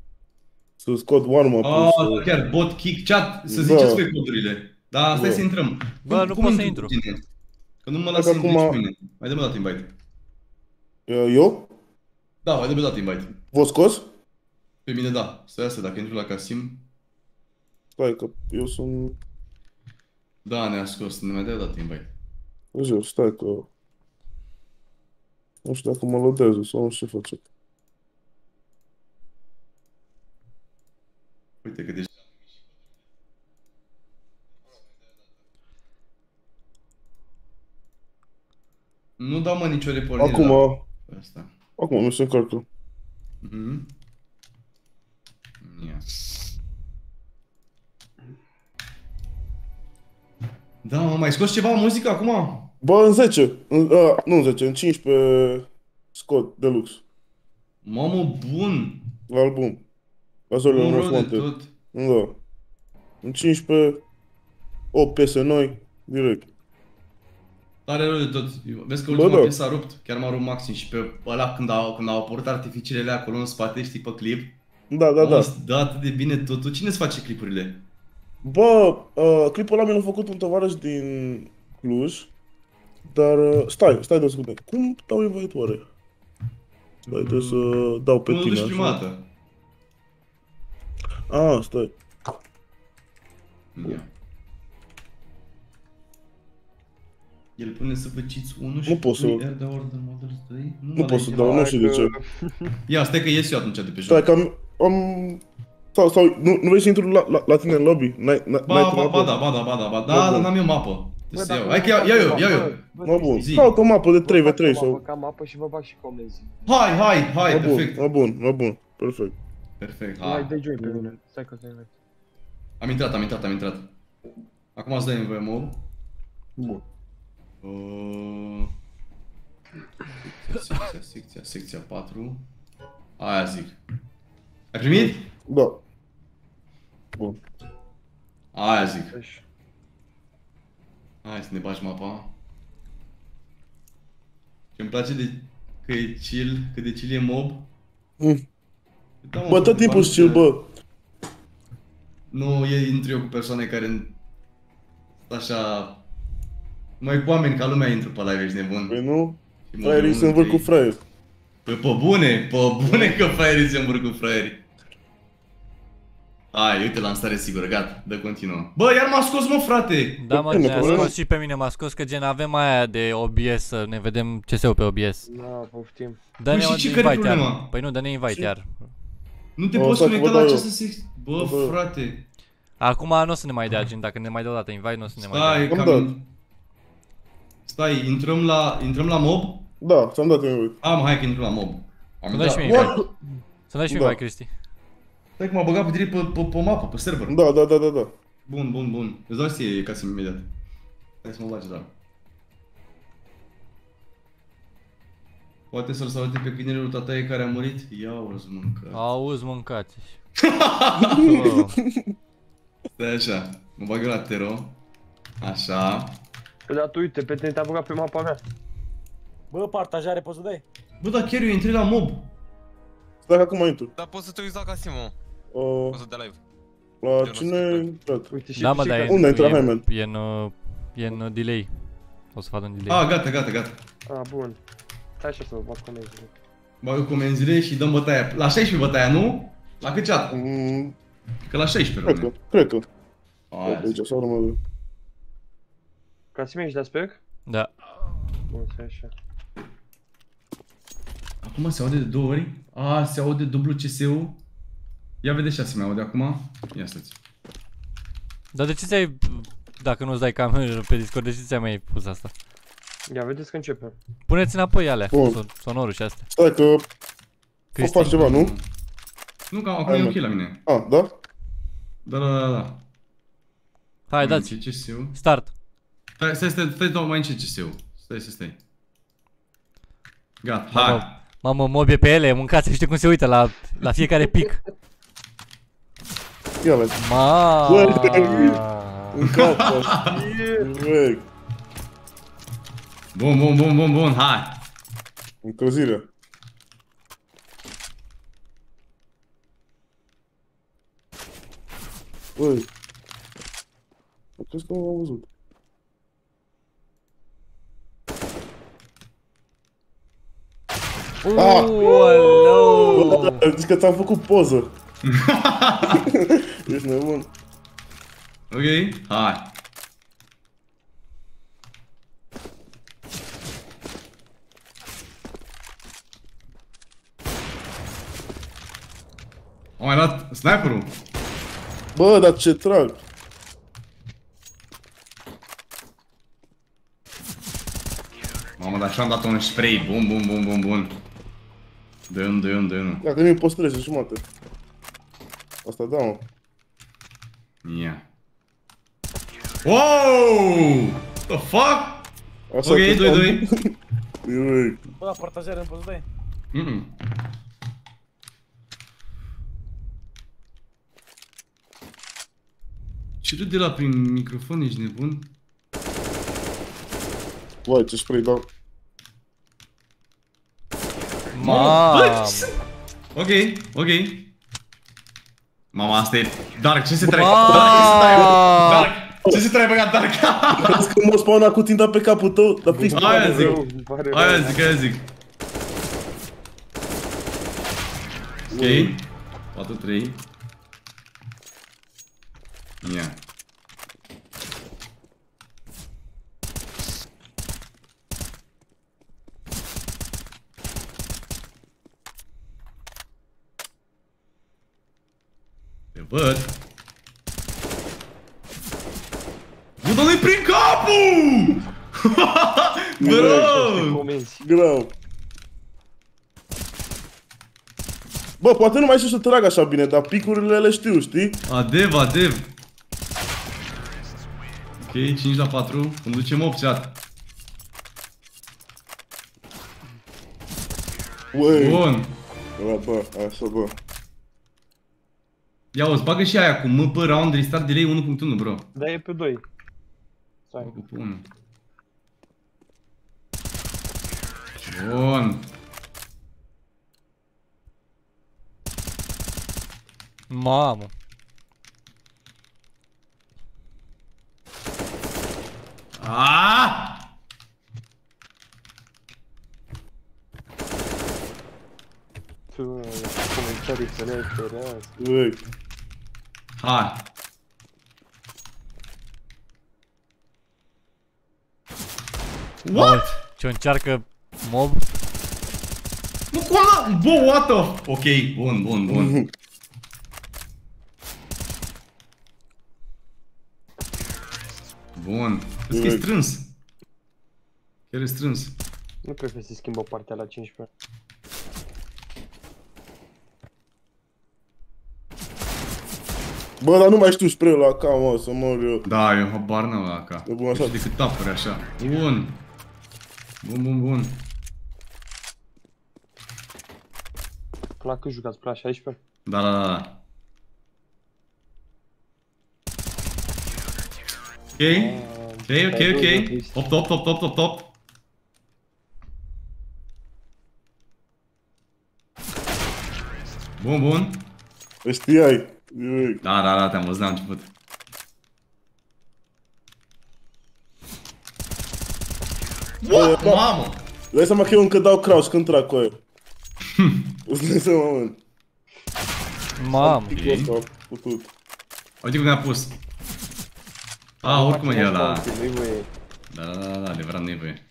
Să scot warm-up Ah, să... chiar bot kick chat, să Da. ziceți voi codurile. Da, stai Da. să intrăm. Bă, nu pot să intru. cu tine? Că nu mă Hai las că să intru nici acum- pe mine. Mai dă-mi dat invite. Uh, Eu? Da, mai dă-mi dat invite. Vă scos? Pe mine da. Stai asta, dacă intru la Casim. Stai că eu sunt... Da, ne-a scos, ne mai dă dat invite. Jos, stai că... Nu știu dacă mă lodează sau nu știu ce face. Uite că deja... Nu dau mă nicio repornire Acum... la asta. Acum nu se încarcă. Mhm. Ia. Da, mă, mai scos ceva muzică acum? Bă, în 10. În, a, nu în 10, în 15 scot deluxe. Mamă, bun! La album. La Zorile Bun Most rău de Wanted. tot. Da. În 15, 8 piese noi, direct. Tare rău de tot. Vezi că Bă, ultima da. piesă a rupt. Chiar m-a rupt maxim și pe ăla când au, când au apărut artificiile acolo în spate, știi, pe clip. Da, da, Mamă, da. Da, atât de bine totul. Cine îți face clipurile? Bă, uh, clipul ăla mi l-a făcut un tovarăș din Cluj, dar uh, stai, stai două secunde. Cum dau invite oare? Stai, trebuie să dau pe Nu tine duci prima așa. dată. Ah, stai. Ia. El pune să văciți unul și Nu pot să- pui R de Order Models 2? Nu pot să dau, nu știu de ce. Ia, stai că ies eu atunci de pe joc. Stai că am, am Sau, sau nu, nu vrei să intru la, la, la tine în lobby? N-ai, n-ai, Ba, n-ai ba, tu ba, mapă? da, ba, da, ba, da, ba, Bă, da, bun. dar n-am eu mapă. Bă, Trebuie să dacă iau. nu Hai că iau, fac iau eu, mapă, iau eu. bă, Mă bun. Zi. Caut o mapă de 3v3 Sau... sau... Cam apă și vă bag și comenzi. Hai, hai, hai, Mă bun, perfect. mă bun, mă bun. Perfect. Perfect, Mai hai. dai join pe mine. Stai că te invit. Am intrat, am intrat, am intrat. Acum îți dai în voie mob. Bun. Uh... Secția, secția, secția, secția 4. Aia zic. Ai primit? Da. Bun. Aia zic. Hai să ne bagi mapa. Ce îmi place de că e chill, că de chill e mob. Mm. Da, mă, Bă, tot timpul nu chill, te- bă. Nu e intru eu cu persoane care așa mai cu oameni ca lumea intru pe live, ești nebun. Păi nu? Și mă Fraierii unul se învârt dintre cu ei. fraieri. Păi pe bune, pe bune că fraierii se învârt cu fraierii. Hai, uite la în stare sigură, gata, dă continuă. Bă, iar m-a scos mă, frate! Da, mă, Bine, ne-a problema- scos și pe mine, m-a scos că gen avem aia de OBS, să ne vedem CS-ul pe OBS. Da, poftim. Dă-ne Păi un și ce care-i invite iar. problema? Păi nu, dă-ne invite iar. Nu te O, poți stai, conecta vă la dau eu. această secție. Bă, Vă- frate. Acum nu o să ne mai dea gen, dacă ne mai dă o dată invite, nu o să ne mai Stai, dea. Am cam... dat. Stai, intrăm la, intrăm la mob? Da, ți-am dat invite. A, mă, hai că intru la mob. Am Să dai și intrat. mie What? invite. Să dai și mie Da. invite, Cristi. Stai că m-a băgat pe direct pe, pe, pe mapă, pe server. Da, da, da, da, da. Bun, bun, bun. Îți dau ție ca să imediat. Hai să mă bage, da. Poate să-l salute pe câinele lui tataie care a murit? Ia o să mâncă. Auzi, mâncați. Stai așa, mă bag eu la Tero. Așa. Păi da, tu uite, pe tine te-a băgat pe mapa mea. Bă, partajare poți să dai? Bă, dar chiar eu intré la mob. Stai că acum intru. Dar poți să te uiți la Casimo. Uh, Poți să dea live. la cine ai intrat? Uite și Da, tu mă, și dar ca- e, Unde ai intrat, hai, e, man? e, în, uh, e în uh, delay. O să fac un delay. A, gata, gata, gata. A, bun. Stai așa să vă bag comenzi. Bag eu comenzile și dăm bătaia. La 16 bătaia, nu? La cât chat? Mm, Că la 16 cred că, rămâne. cred că. Aia. Deci, sau urmă. Casime, ești la spec? Da. Bun, stai așa. Acum se aude de două ori? A, se aude dublu CS-ul. Ia vede și se mai aude acum. Ia stați. Dar de ce ți-ai, dacă nu-ți dai cameră pe Discord, de ce ți-ai mai pus asta? Ia, vedeți că începe. Puneți înapoi alea, Bun. son- sonorul și astea. Stai că... O Cristi. faci ceva, nu? Nu, că acum Hai, e mă. ok la mine. A, da? Da, da, da, da. Hai, dați. Ce CS-ul? Start. Stai, stai, stai, stai, stai, mai încet CS-ul. Stai, stai, stai. Gata, Mamă, hai. mamă, mobie pe ele, mâncați, știi cum se uită la, la fiecare pic. Ia vezi. Ma. În cap, Direct. Bun, bun, bun, bun, bun, hai. Încălzire. Băi. Crezi că m-am văzut. Uoleu. Bă, Zici că ți-am făcut poză. Ești nebun. Ok, hai. Am mai luat sniperul. Bă, dar ce trag. Mamă, dar și-am dat un spray. Bun, bun, bun, bun, bun. Dă-mi, dă-mi, dă-mi. Dacă nu-i postrezi jumate. Asta da, mă. Yeah. Wow! The fuck? Asta ok, te 2 2. Direct. Bă, la partajare nu poți să dai? Mm. Ce râde la prin microfon, ești nebun? Vai, ce spray dau. Mamă. Ok, ok. Mama, asta e Dark, ce se trece? Mamă. Dark, ce se trece băgat Dark? Crezi că mă spawna cu tinta pe capul tău, dar fix pe Aia capul zic, tău. aia zic, aia zic. Ok, 4 3. Ia. Văd. Bă, nu-i prin capul! Bro! Greu. Bă, poate nu mai știu să trag așa bine, dar picurile le știu, știi? Adev, adev. Ok, 5 la 4. Îmi ducem 8 chat. Ui. Bun. Bă, bă, așa, bă. Ia o bagă și aia cu MP round restart delay 1.1, bro. Da, e pe 2. Stai. Cu 1. Bun. Mamă. Ah! Tu, comentarii să le ferească. Ui. Hai. What? Ce încearcă mob? Nu cum la... Bă, what the... Ok, bun, bun, bun. Bun. Cred că e strâns. Chiar e strâns. Nu cred că se schimbă partea la 15. Bă, dar nu mai știu spray la cam, mă, să mor eu. Da, eu habar n-am la AK. E bun așa. Nu știu decât tapuri așa. Bun. Bun, bun, bun. La cât jucați? La 16? Da, da, da. Ok. Ok, ok, ok. 8, 8, 8, 8, 8, 8. Bun, bun. Știai. Ui. Da, da, da, te-am văzut la început. Bă, da. Mamă! Dai seama că eu încă dau crouch când trag cu aia. Îți dai seama, mă. Mamă. Picul ăsta a putut. Uite cum ne-a pus. A, oricum e ăla. Nu-i voie. Da, da, da, da, adevărat nu e voie.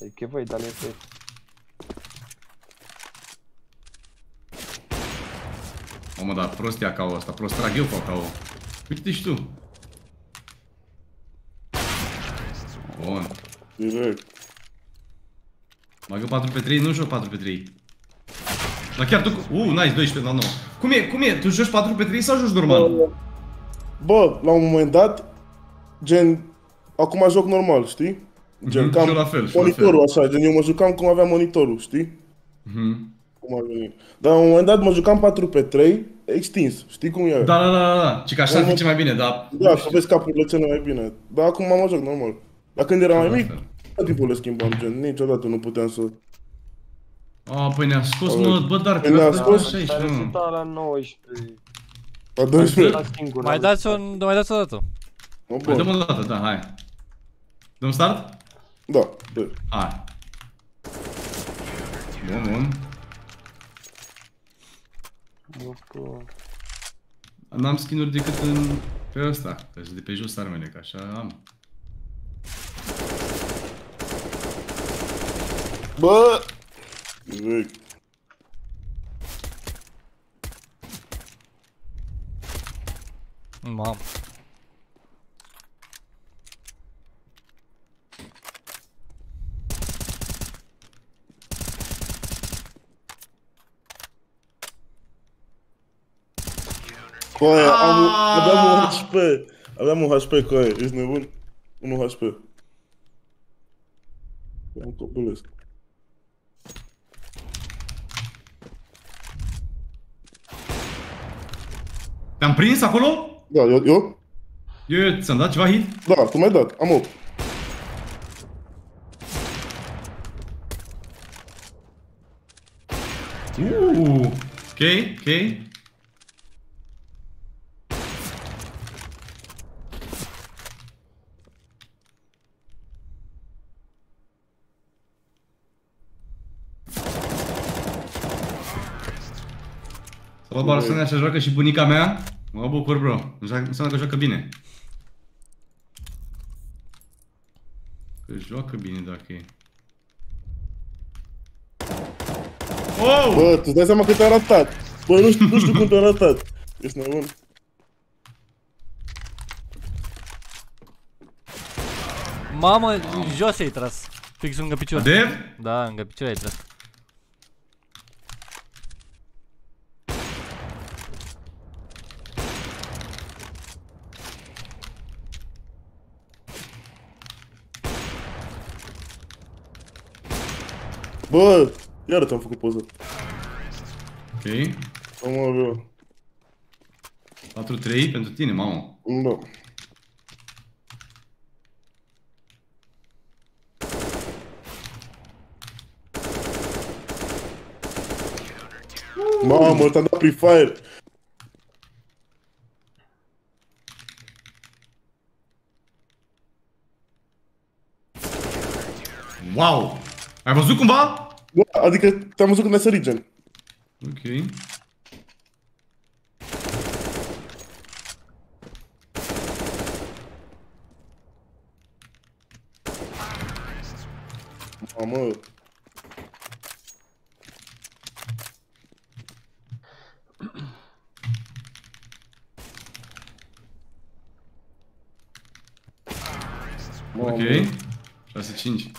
Adică voi, dar nu e voie. Mamă, dar prost e AK-ul ăsta, prost trag eu cu AK-ul. Uite-te și tu. Bun. Direct. Bagă 4 pe 3, nu joc 4 pe 3. Dar chiar tu... Uh, nice, 12 la 9. Cum e, cum e? Tu joci 4 pe 3 sau joci normal? Bă, la un moment dat, gen, acum joc normal, știi? Gen, Mhm, cam și eu la fel, și eu la monitorul așa, gen, eu mă jucam cum aveam monitorul, știi? Mhm. Cum a venit. Dar la un moment dat mă jucam 4 pe 3, extins, știi cum e? Da, da, da, da, da. Ci că așa ar fi ce mai bine, dar... Da, să vezi capurile cele mai bine. Dar acum mă joc normal. Dar când eram mai mic, tot timpul le schimbam, gen, niciodată nu puteam să... A, păi ne-a scos, mă, bă, dar Păi ne-a că scos? așa ești, S-a mă. resetat la 19. La 12. La singur. Mai dați o, mai dați o dată. Păi dăm o dată, da, hai. Dăm start? Da, dă. Hai. Bun, bun. N-am skin-uri decât în... pe ăsta, că sunt de pe jos armele, că așa am. Bă! Direct. Mamă. Coaie, am, un- aveam un HP. Aveam un HP, coaie, ești nebun? 1 HP. Am copilesc. Te-am prins acolo? Da, eu? Eu, Eu, eu ți-am dat ceva hit? da, tu mi-ai dat, am 8. Uh, ok, ok. Salut, Barcelona, așa joacă și bunica mea. Mă bucur, bro. Înseamnă înseamnă că joacă bine. Că joacă bine dacă e. Oh! Bă, tu dai seama cât ai ratat. Bă, nu știu, nu știu cum te-a arătat. Ești nebun? Mamă, jos ai tras. Fix lângă picior. Dev? Da, lângă picior ai tras. Bă, iară ți-am făcut poză. Ok. Am avea. 4-3 pentru tine, mamă. Da. Mamă, te-am dat pre-fire. Wow! Ai văzut cumva? Adică te-am văzut când ai sărit, gen. Ok. Mamă. Ok. 6-5.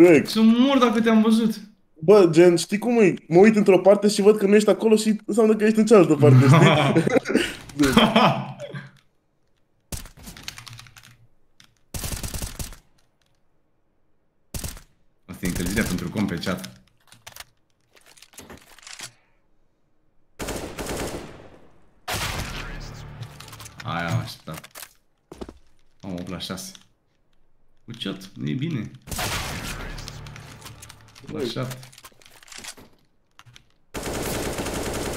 Direct. Sunt mor dacă te-am văzut. Bă, gen, știi cum e? Mă uit într-o parte și văd că nu ești acolo și înseamnă că ești în cealaltă parte, știi? Asta e încălzirea pentru com pe chat. Aia am așteptat. Am 8 la 6. Cu chat, nu e bine. La 7.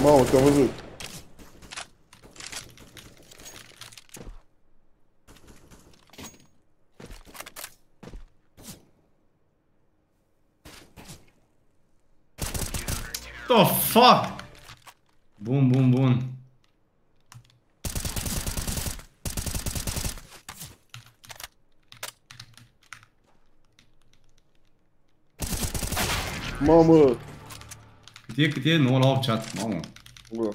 Mamă, te-am văzut. The fuck? Bun, bun, bun. Mamă. Cât e, cât e? 9 la 8 chat. Mamă. Bă.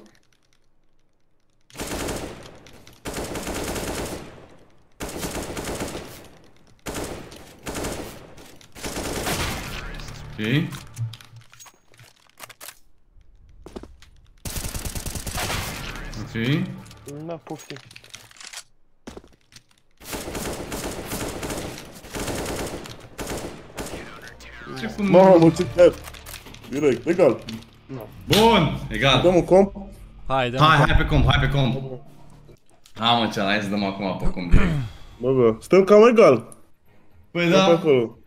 Ok. Ok. Na, poftim. Ce cum... Mamă, ce tep. Direct, egal. Bun, egal. Dăm un comp. Hai, dăm Hai, un hai pe comp, hai pe comp. Hai mă, ce hai să dăm acum pe comp direct. Bă, bă, stăm cam egal. Păi Pe da. acolo.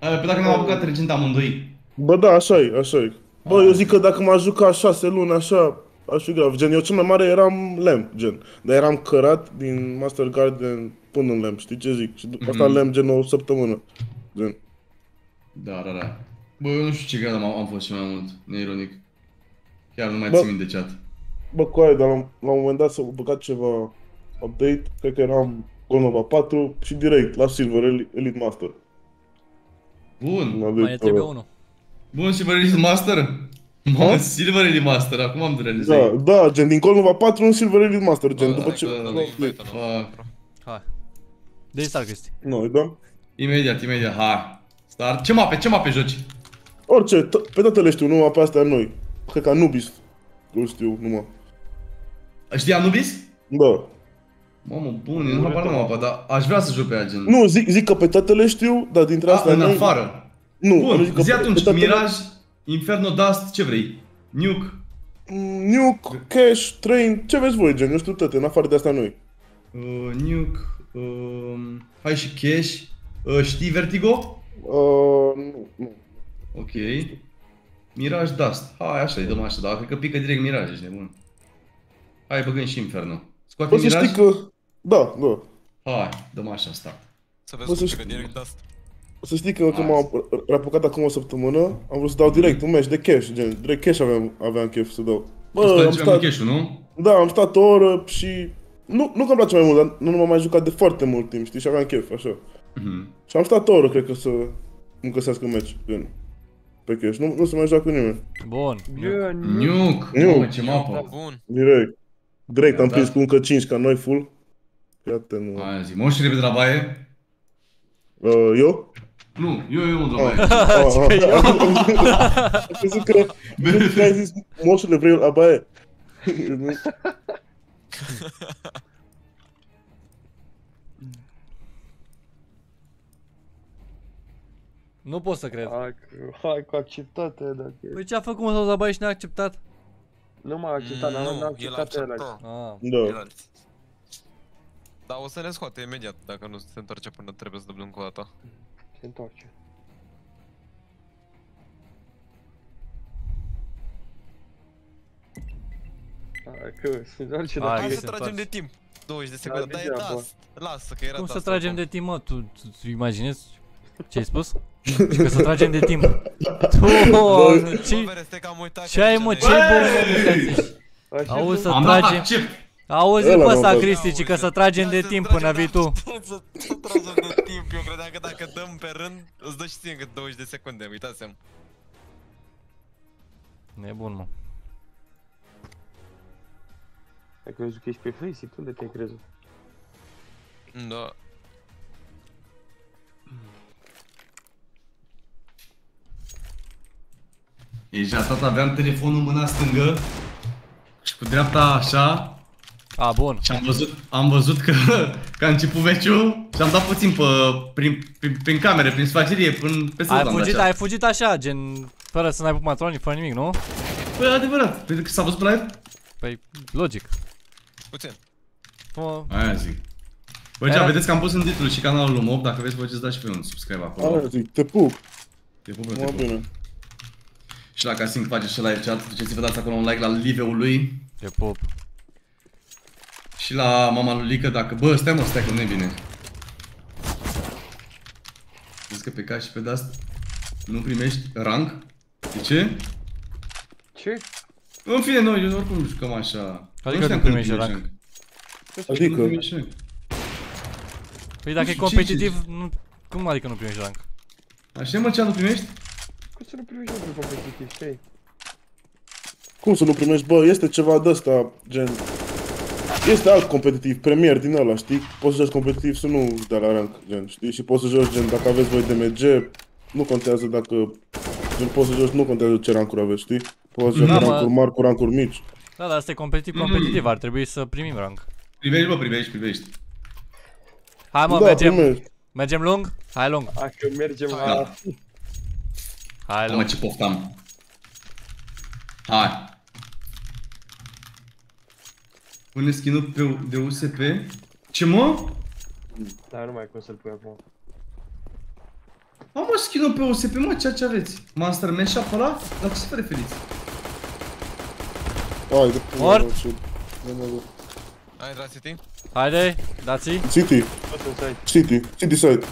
Hai, Pe dacă n-am apucat regent amândoi. Bă, da, așa e, așa e. Bă, eu zic că dacă m-aș juca șase luni așa, aș fi grav. Gen, eu cel mai mare eram lemn, gen. Dar eram cărat din Master Garden până în lemn, știi ce zic? Și după asta Mhm. lemn gen o săptămână. Gen. Da, da, da. Bă, eu nu știu ce grad am, am fost și mai mult, neironic. Chiar nu mai Bă. țin minte chat. Bă, cu aia, dar la, la un moment dat s-a băgat ceva update, cred că eram Golnova 4 și direct la Silver Eli- Elite Master. Bun. Mai ne trebuie unul. Bun, Silver Elite Master? Mamă, Silver Elite Master, acum am realizat. Da, da, gen din Golnova 4 în Silver Elite Master, gen, după ce... Fuck. Hai. De start Cristi. Nu, da? Imediat, imediat, hai. Start. Ce mape, ce mape joci? Orice, t- pe toate le știu, numai pe astea noi. Cred că Anubis, nu știu, numai. Știi Anubis? Da. Mamă, bun, eu nu habar n-am mapa, dar aș vrea să joc pe aia, gen. Nu, zic, zic că pe toate le știu, dar dintre A, astea în noi... afară. Nu, Bun, zic că zi pe- atunci, pe toate le- Miraj, Inferno, Dust, ce vrei? Nuke. Mm, Nuke, Cash, Train, ce vezi voi, gen, eu știu toate, în afară de astea noi. Uh, Nuke, um, hai și Cash. Uh, știi Vertigo? Uh, nu, nu. Ok. Mirage Dust. Hai, așa îi dăm așa, dar cred că pică direct Mirage, ești nebun. Hai, băgăm și Inferno. Scoate Bă, să Mirage? știi că... Da, da. Hai, dăm așa asta. Să Bă, vezi cum să pică știi- direct asta. Să știi că când m-am reapucat acum o săptămână, am vrut să dau direct un meci de cash, gen, direct cash aveam, aveam chef să dau. Bă, am stat... cash nu? Da, am stat o oră și... Nu, nu că îmi place mai mult, dar nu m-am mai jucat de foarte mult timp, știi, și aveam chef, așa. Mhm. Și am stat o oră, cred că, să îmi găsească meci, gen, pe cash. Nu, nu se mai joacă cu nimeni. Bun. Nuc, mamă, ce mapă. Bun. Direct. Direct am Da. prins cu încă 5 ca noi full. Iată, nu. Aia zic, mă și repede la baie? Uh, eu? Nu, eu, eu mă de la Ah, baie. ah, Ce că eu? Am crezut că, am crezut că ai zis, moșule, vreau la baie. Nu pot să cred. Hai, cu- hai cu acceptate, dacă... Păi ce a făcut mă să zabai și ne-a acceptat? Nu m-a acceptat, n-am n-am Nu, el a acceptat el. acceptat. Ah. Da. El- Dar o să ne scoate imediat dacă nu se întoarce până trebuie să dăm încă o dată. Se întoarce. Hai că se întoarce Hai, dacă Hai că să se tragem de întoarce. timp. 20 de secunde, dar e degeaba. das. Lasă că era Cum das să tragem oricum. de timp, mă? Tu, tu, tu imaginezi ce ai spus? Că să tragem de timp. Tu, ce, Bă, Vere, stai că am uitat ce că ai aici mă, ne- ce ai bă, mă, că zici? Auzi să Am dat tragem... accept. Auzi Ăla pe m-am ăsta, dat. Cristi, ci că să tragem de Să timp tragem, până da, vii tu. Să să tragem de timp, eu credeam că dacă dăm pe rând, îți dă și ție încă 20 de secunde, uitați-mi. Nebun, mă. Ai crezut că ești pe Faceit? Unde te-ai crezut? Da. Deja tot aveam telefonul în mâna stângă și cu dreapta așa A, bun. și am văzut, am văzut că, că a început meciul și am dat puțin pe, prin, prin, prin camere, prin sfagerie, până pe Ai am dat fugit, așa. ai fugit așa, gen, fără să n-ai pus matronii, fără nimic, nu? Păi adevărat, pentru că s-a văzut pe live? Păi, logic. Puțin. Mă, Aia zic. Băi, Era- Era... vedeți că am pus în titlul și canalul lui Mob, dacă vreți puteți da și pe un subscribe acolo. Aia zic, te pup. Te pup, eu te Mă pup. Bine. Și la Casing face și live chat, duceți-vă dați acolo un like la live-ul lui. te pup. Și la mama lui Lică dacă... Bă, stai mă, stai că nu e bine. Vezi că pe ca și pe de-asta nu primești rang? De ce? Ce? În fine, noi eu oricum jucăm așa. Adică știam nu că primești rang. Adică? Nu primești rang. Păi dacă e știu, competitiv, nu, cum adică nu primești rank? Așa mă, ce nu primești? Cum să nu primești lucruri competitiv, știi? Cum să nu primești? Bă, este ceva de ăsta, gen... Este alt competitiv, premier din ăla, știi? Poți să joci competitiv să nu de la rank, gen, știi? Și poți să joci, gen, dacă aveți voi DMG, nu contează dacă... Gen, poți să joci, nu contează ce rancuri aveți, știi? Poți să joci Da, cu mă. rancuri mari, cu rancuri mici. Da, dar asta e competitiv, competitiv, ar trebui să primim rank. Privești, bă, privești, privești. Hai mă, Da, mergem, primești. mergem lung? Hai lung. Hai că mergem la... Da. Hai Hai mă, lung. ce poftam. Hai. Pune skin pe, de USP. Ce mă? Dar nu mai ai cum să-l pui acum. Am mă skin pe USP, mă, ceea ce aveți. Monster Mashup ăla? La ce vă referiți? Hai, de Mort? ce- Nu mă duc. Ai intrat City? Haide, dați City, Toți în site. City, City side.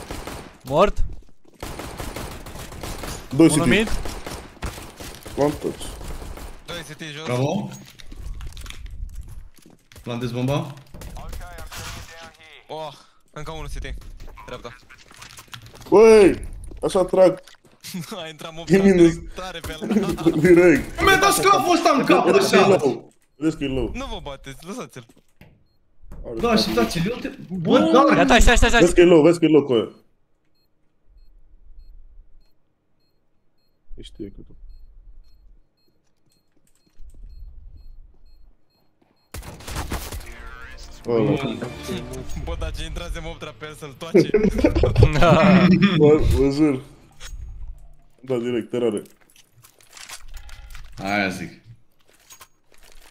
Mort. 2 Unul City. mid. One touch. 2 City jos. Bravo. Plantez bomba. Oh, încă unul City. Dreapta. Băi, așa trag. A intrat mob Din minus. tare pe el. Direct. Mi-a dat scaful ăsta în cap, Vedeți că e așa. low. Vedeți că e low. Nu vă bateți, lăsați-l. Da, și dați-l, eu te... Bă, da, Gata, stai, stai, stai. Vezi că e low, vezi că e low cu aia. Știe că tu. Ăla. Bă, dar ce intrase mob trap pe el să-l toace. Bă, vă jur. Da, direct, terare. Aia zic.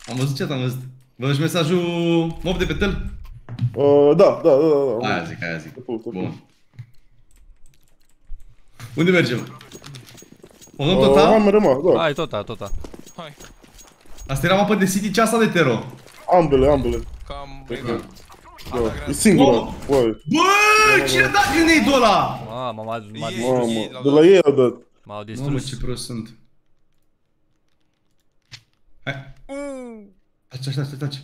Am văzut ce am văzut. Văd și mesajul mob de pe tel? Uh, da, da, da, da. da. Aia zic, aia zic. Te pup, te pup. Bun. Unde mergem? O luăm Uh, tot Am a? rămas, da. Hai, tota, tota. Hai, Asta era mapă de City, ceasa de Tero. Ambele, ambele. cam... Cred egal. că- Da, e singura. Băi, Bă! Bă, cine a dat grenade-ul ăla? Mamă, m-a, m-a Mamă, distrus. de la ei a dat. M-au Mamă, distrus. ce prost sunt. Hai. Taci, taci, taci, taci.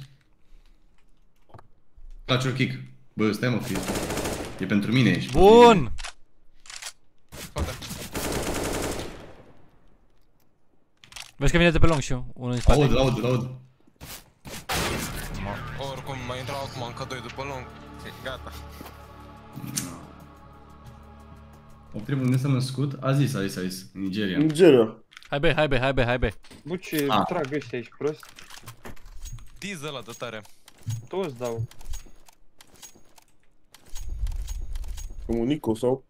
Taci o kick. Bă, stai mă, fie. E pentru mine, ești. Bun! Vezi că vine de pe lung și unul în spate. Aud, aud, aud. Oricum, mai intrau acum încă doi după lung. E Gata. Optimul unde s-a născut? A zis, a zis, a zis. În Nigeria. Nigeria. Hai be, hai be, hai be, hai be. Bă, ce Ah. trag ăștia, ești prost? Diz ăla de tare. Toți dau. Cum Nico sau?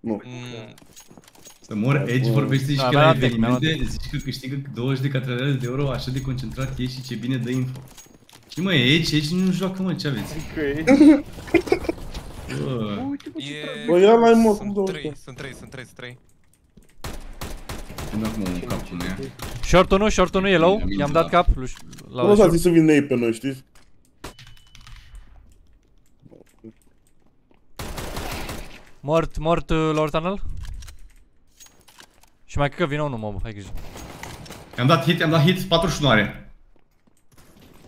Nu. Mm, Să mor aici, vorbește și Da, că mi-a la luat tec, mi-a luat evenimente zici că câștigă 20 de catralele de euro, așa de concentrat e și ce bine dă info. Și mă, aici, aici nu joacă, mă, ce aveți? Adică e... Bă, e... Bă, ia l-ai, mă, cum Sunt dau trei, ăsta. sunt trei, sunt trei, sunt trei. când acum un cap cu ea. Short-ul nu, short-ul nu e low. Bine, I-am da. dat cap. lui- La Nu short. lăsați să vină ei pe noi, știți? Mort, mort uh, lower tunnel. Și mai cred că vine unul mob, hai grijă. I-am dat hit, i-am dat hit, 41 are.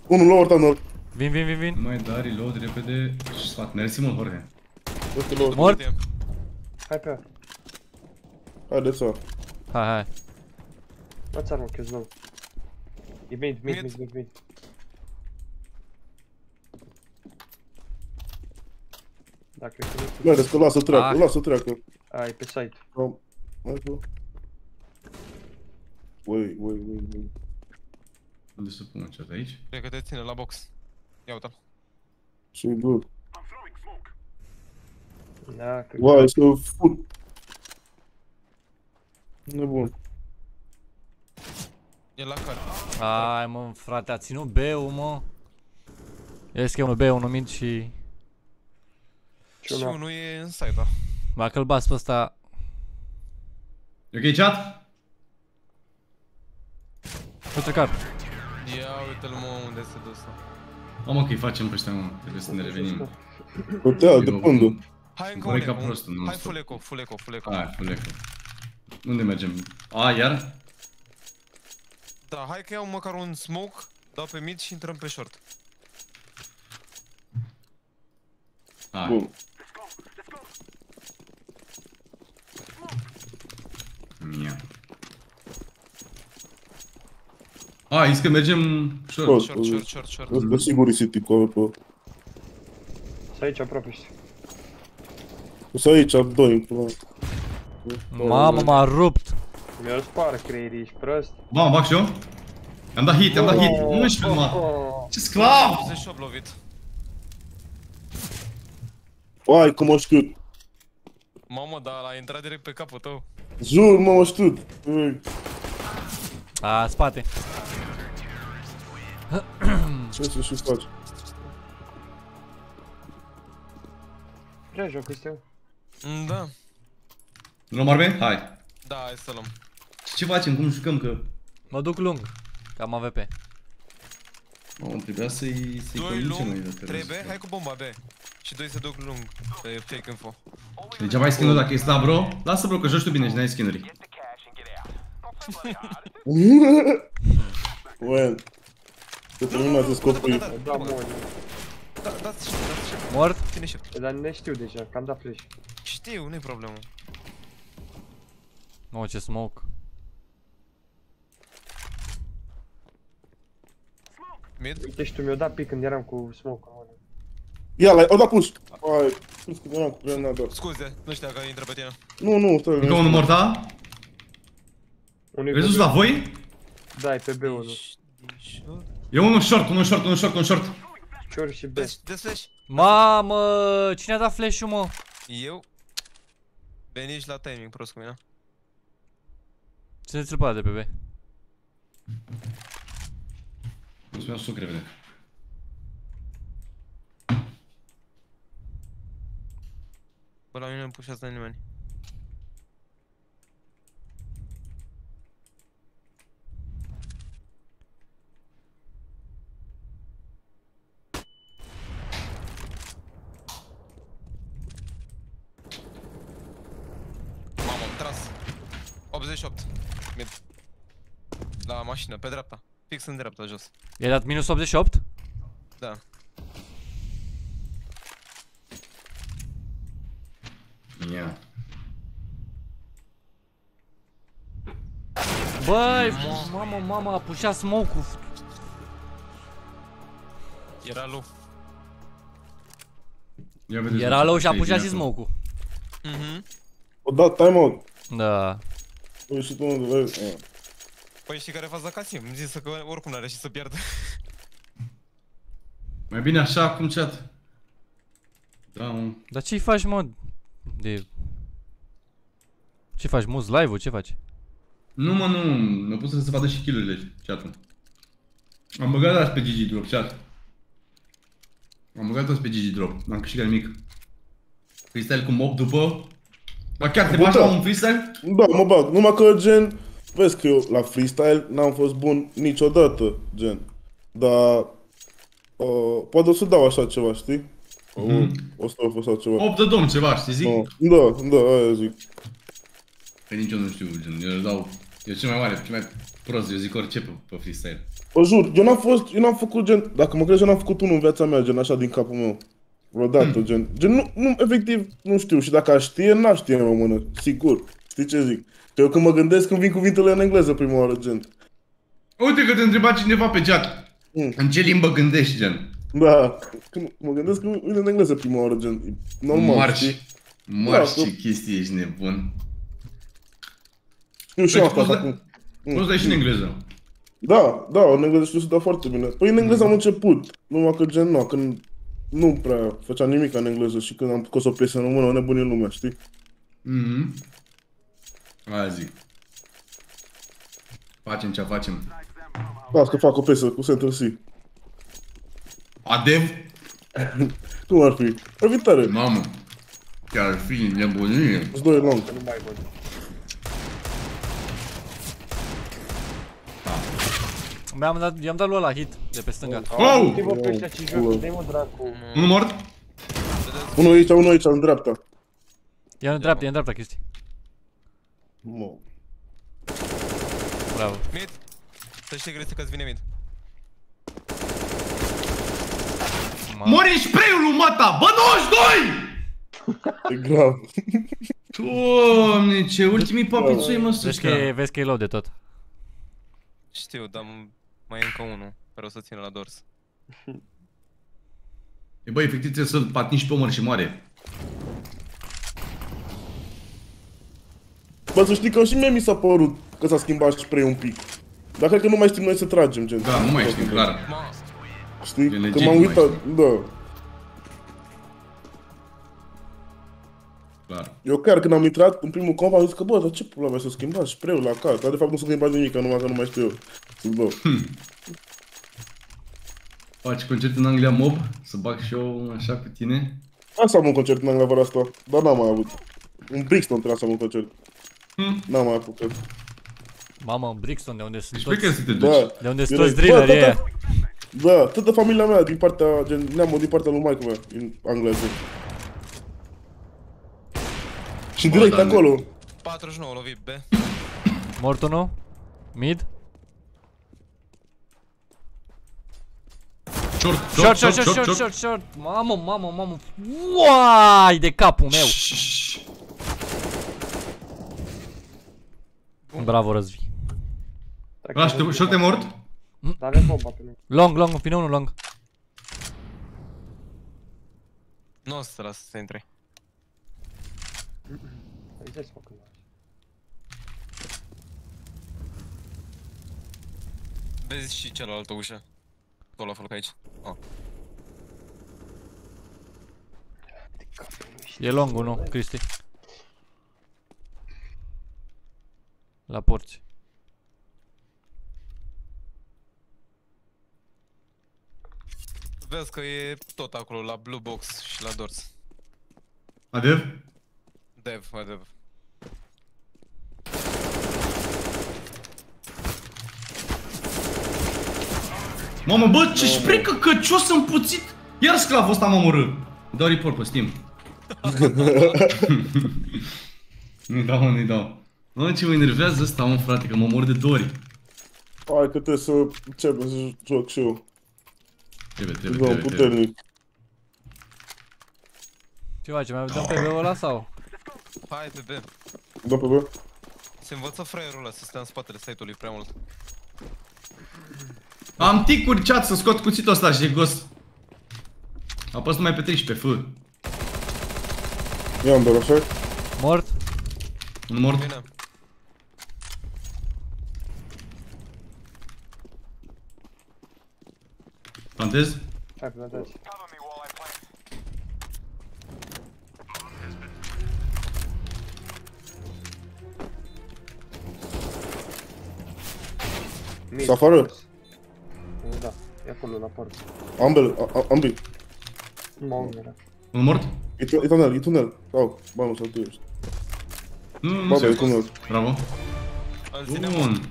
Unul lower tunnel. Vin, vin, vin, vin. Nu mai da reload repede și sfat. Mersi mult, Jorge. Este lower. Mort? Hai pe ea. Haideți să. Hai, hai. Dați armă, că low. E mid, mid, mid, mid, mid. Dacă e Mergeți că lasă treacă, Ah. lasă treacă. Ai, pe site. Am- Hai bă. Ui, ui, ui, ui. Unde să pun chat aici? Cred că te ține la box. Ia uite-l. Ce good. Da, că... Vai, să fut. Nebun. E la care. Hai mă, frate, a ținut B-ul, mă. Ies că e unul B, unul mid și... Și unul e în site, da. Dacă îl bas pe ăsta... E ok, chat? Uite cap. Ia uite-l mă unde se dus. Am ok, facem pe ăștia, mă. Trebuie să ne revenim. Putea, de pândă. Hai încă Vrei un ca eco. prostul, nu Hai stop. full eco, full eco, full eco. Hai, full eco. Unde mergem? A, iar? Da, hai că iau măcar un smoke, dau pe mid și intrăm pe short. Hai. Bun. Ia. A, zis că mergem short. Short, Short, short, short, short. Ăsta sigur e City cu pe. Să aici aproape știi. Să aici, doi în pula. Mamă, m-a rupt. Mi-au spart creierii, ești prost. Ba, mă bag și eu? Am dat hit, am dat hit. 11 numai. Ce sclav! 28 lovit. Vai, cum o știut. Mamă, dar l-a intrat direct pe capul tău. Jur, mă, o știut. Ui, A, spate. Ce să și faci? Prea joc ăstea. Mm, Da, Luăm arme? Hai. da, hai să luăm. Ce facem? Cum jucăm? Că... Mă duc lung. Că am AVP. Mă, trebuia să-i să-i Doi convingem noi lung, dacă trebuie, hai cu bomba B. Și doi se duc lung pe fake info. Degeaba ai skin-ul dacă ești la bro? Lasă bro, că joci tu bine și n-ai skin-uri. Well. Să terminați scopul. Da, mă. Da, dați și dați și Mort? Ține și Dar ne știu deja, că am dat flash. Știu, nu-i problemă. Nu, ce smoke. Mid? Uite și tu mi-o dat pic când eram cu smoke în mână. Ia, l-ai, o da push. Ai, spus că eram cu grenada. Scuze, nu știu dacă intră pe tine. Nu, nu, stai. Încă unul morta? Unul Vezi la voi? Da, e pe B unul. E unul short, unul short, unul short, unul short. Short și B. De flash. Mamă, cine a dat flash-ul, mă? Eu? Veni și la timing, prost cu mine. Cine ți-l poate de pe B? Nu spuneam suc repede. Bă, la mine nu pușează nimeni. 88. Mid. La mașină, pe dreapta. Fix în dreapta, jos. I-ai dat minus 88? Da. Ia. Băi, mamă, mamă, a pușat smoke-ul. Era low. Ia vedeți, Era mă, low și a ce pușat și bine smoke-ul. Mhm. O dat timeout. Da. Păi și tu unde vezi? Ah. Păi știi care e faza Casim? Îmi zis că oricum n-are și să pierdă. Mai bine așa acum chat. Da, mă. Dar ce-i faci, mă? De... Ce faci, muz live-ul? Ce faci? Nu mă, nu, nu pus să se vadă și kill-urile chat Am băgat azi pe GG Drop, chat. Am băgat toți pe GG Drop, n-am câștigat nimic. Freestyle cu mob după... Ba chiar te Bă, bagi da. la un freestyle? Da, mă bag. Numai că, gen, vezi că eu la freestyle n-am fost bun niciodată, gen. Dar uh, poate o să dau așa ceva, știi? Mhm. O, o să dau sau ceva. 8 de domn ceva, știi zic? Uh, da, da, aia zic. Păi nici eu nu știu, gen, eu dau... Eu cel mai mare, cel mai prost, eu zic orice pe, pe freestyle. O jur, eu n-am fost, eu n-am făcut gen, dacă mă crezi, eu n-am făcut unul în viața mea, gen, așa din capul meu. Vreodată, Hmm. gen, gen, nu, nu, efectiv, nu știu, și dacă aș știe, n-aș știe în română, sigur. Știi ce zic? Că eu când mă gândesc, când vin cuvintele în engleză prima oară, gen. Uite că te întreba cineva pe chat. Mm. În ce limbă gândești, gen? Da, când mă gândesc că vin în engleză prima oară, gen, e normal, Marci. știi? Marci, Da, ce chestie, ești nebun. Știu și eu Deci asta poți acum. da- poți da și în engleză. Da, da, în engleză știu să dau foarte bine. Păi în engleză am început, numai că gen, nu, când nu prea făceam nimic în engleză și când am scos o piesă în română, o nebunie în lumea, știi? Mhm. Aia zic. Facem ce facem. Las că fac o piesă cu Center C. Adev? Cum ar fi? Ar fi tare. Mamă. Chiar ar fi nebunie. Îți doi long. Nu mai văd. Mi-am dat, i-am dat lui ăla hit de pe stânga. Wow! Uite-mă pe ăștia ce joc, dai mă dracu. Unul mort? Unul aici, unul aici, în dreapta. E în dreapta, e în dreapta chestii. Mă. Bravo. Mid. Să știi Cristi că-ți vine mid. Mori în spray-ul lui Mata! Bă, 92! E grav. Doamne, ce ultimii papițui mă Vezi că, e, suca. vezi că e low de tot. Știu, dar mai e încă unul care o să țină la dors. E bă, efectiv trebuie să-l patnici pe omăr și moare. Bă, să știi că și mie mi s-a părut că s-a schimbat spray un pic. Dar cred că nu mai știm noi să tragem, gen. Da, nu mai știm, clar. Știi? Că legit m-am nu mai uitat, da. Clar. Eu chiar când am intrat în primul comp am zis că bă, dar ce pula mea să schimbați spray-ul la car? Dar de fapt nu s-a schimbat nimic, numai că nu mai știu eu. Zic, Bă, Faci concert în Anglia Mob? Să bag și eu așa cu tine? Asta am un concert în Anglia vara asta, dar n-am mai avut. În Brixton trebuia să am un concert. N-am mai apucat. Mamă, în Brixton, de unde sunt Deci pe toți... care să te duci? Da. De unde sunt Direct. toți Bă, drilleri toată- ăia. Da, toată familia mea din partea, gen, neamul din partea lui maică mea, în Anglia. Gen. Și Bă, direct dar- acolo. 49 lovit B. Mort unul? Mid? Short, Short, short, short, short, short, short. Mamă, mamă, mamă. Uai, de capul meu. Bravo, Răzvi. Lași, te- short e mort? Dar avem bomba pe mine. Long, long, vine unul long. Nu o să te las să intre. Hai să fac cândva. Vezi și cealaltă ușă. Tot la foc aici. Oh. E long unul, Cristi. La porți. Vezi că e tot acolo la blue box și la dors. Adev? Dev, adev. Mamă, bă, ce sprecă căcios împuțit! Iar sclavul ăsta mă omorâ. Dau report pe Steam. Nu-i dau, nu-i dau. Mă, ce mă enervează ăsta, mă, frate, că mă mor de dori. Hai că trebuie să începem să joc și eu. Trebuie, trebuie, Domn trebuie, trebuie. puternic. Ce facem? Mai dăm pe B-ul ăla sau? Hai pe B. Da pe B? Se învăță fraierul ăla să stea în spatele site-ului prea mult. Am ticuri chat să scot cuțitul ăsta jegos. Apăs numai pe 13, fă. Ia-mi doar așa. Mort. Un mort. Bine. Plantez? Hai, plantați. Mid. Să afară? Da, e acolo la porță. Ambele, a- a- ambii. Nu mă era. Un mort? E, tu- e tunel, e tunel. Sau, ba nu, sau tu ești. Nu, nu, Ba, se e tunel. Bravo. Bun.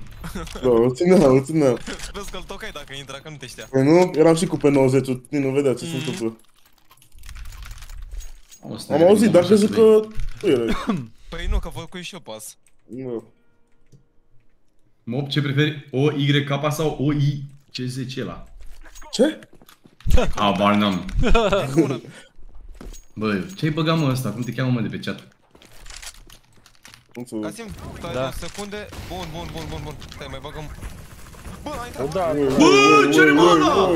Da, o țineam, o țineam. Vezi că-l tocai dacă intra, că nu te știa. Păi nu, eram și cu pe 90 nu vedea ce se întâmplă. Am auzit, dar crezut că tu erai. Păi nu, că vă cu și eu pas. Nu. Mob, ce preferi? O Y K sau O I ce zice ăla? Ce? Habar n-am. Bă, ce-ai băgat mă ăsta? Cum te cheamă mă de pe chat? Casim, stai Da. da. secunde. Bun, bun, bun, bun, bun. Stai, mai băgăm. Bă, a intrat. Da, Bă, ce are mă ăla?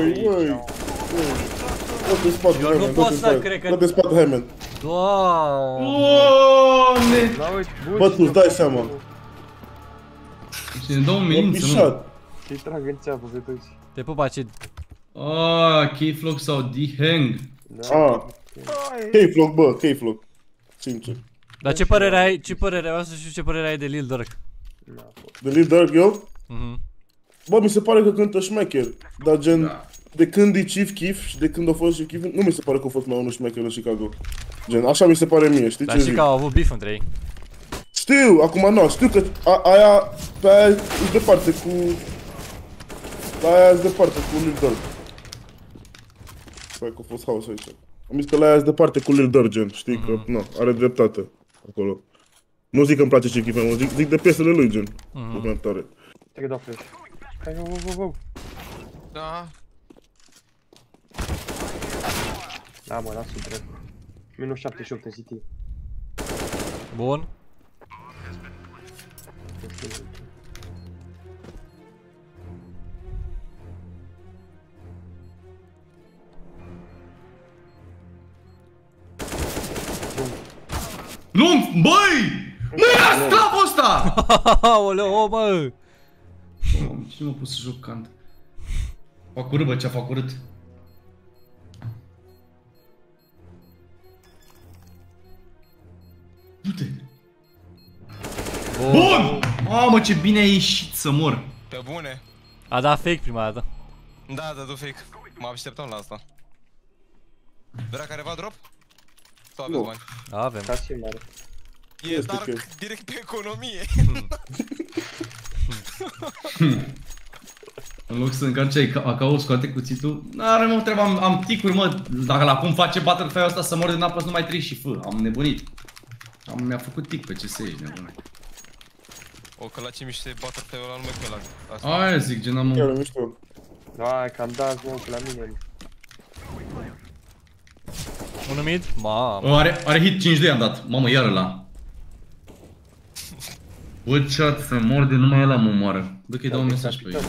Dă-te spate, Eu nu Hyman, pot dă-te să spate. cred că- Dă-te spate, Hyman. Doamne! Doamne! Bă, tu îți dai seama. Și ne dau în milință, mă. pișat. Și trag în țeapă pe toți. Te pup, Acid. Ah, K-Flock sau D-Hang. Ah. K-Flock, bă, K-Flock. Sincer. Dar ce părere ai, ce părere ai, vreau să știu ce părere ai de Lil Durk. De Lil Durk, eu? Mhm. Bă, mi se pare că cântă șmecher. Dar gen, de când e Chief Keef și de când a fost Chief Keef, nu mi se pare că a fost mai unul șmecher în Chicago. Gen, așa mi se pare mie, știi Dar ce și zic? că au avut beef între ei. Știu, acum nu, știu că a, aia, pe aia e departe cu... La aia e departe cu Lil Durk. Stai că a fost haos aici. Am zis că la aia e departe cu Lil Durk, gen, știi că, nu, are dreptate acolo. Nu zic că îmi place ce Keef, mă, zic, zic de piesele lui, gen, Mhm. mm-hmm. mai tare. Te că dau flash. Hai, go, go, go, go. Da. Da, mă, lasă drept. Minus 78 în CT. Bun. Nu, băi! Nu era sclavul ăsta! Aoleu, o, bă! Cine m-a pus să joc cant? Fac urât, bă, ce-a fac urât. Du-te! Bun! Mamă, ce bine a ieșit să mor! Pe bune. A dat fake prima dată. Da, da, du fake. Mă așteptam la asta. Vrea careva drop? Sau aveți Nu. bani? Avem. Ca și mare. E Este dark ok. direct pe economie. În loc să încarci acao, scoate cuțitul. N-are mă treaba, am, am ticuri, mă. Dacă la cum face Butterfly ăsta să mor de n-apăs numai 3 și fă. Am nebunit. Am, mi-a făcut tic pe CS, ești nebune. O, că la ce miște butterfly ăla numai pe la asta. Aia zic, gen am... Chiar e mișto. Hai, că am dat, mă, că la mine. Unul mid? Mamă. O, are, are hit 5 de am dat. Mamă, iar ăla. Bă, chat, să mor de numai ăla mă moară. Bă, că-i dau un mesaj pe el.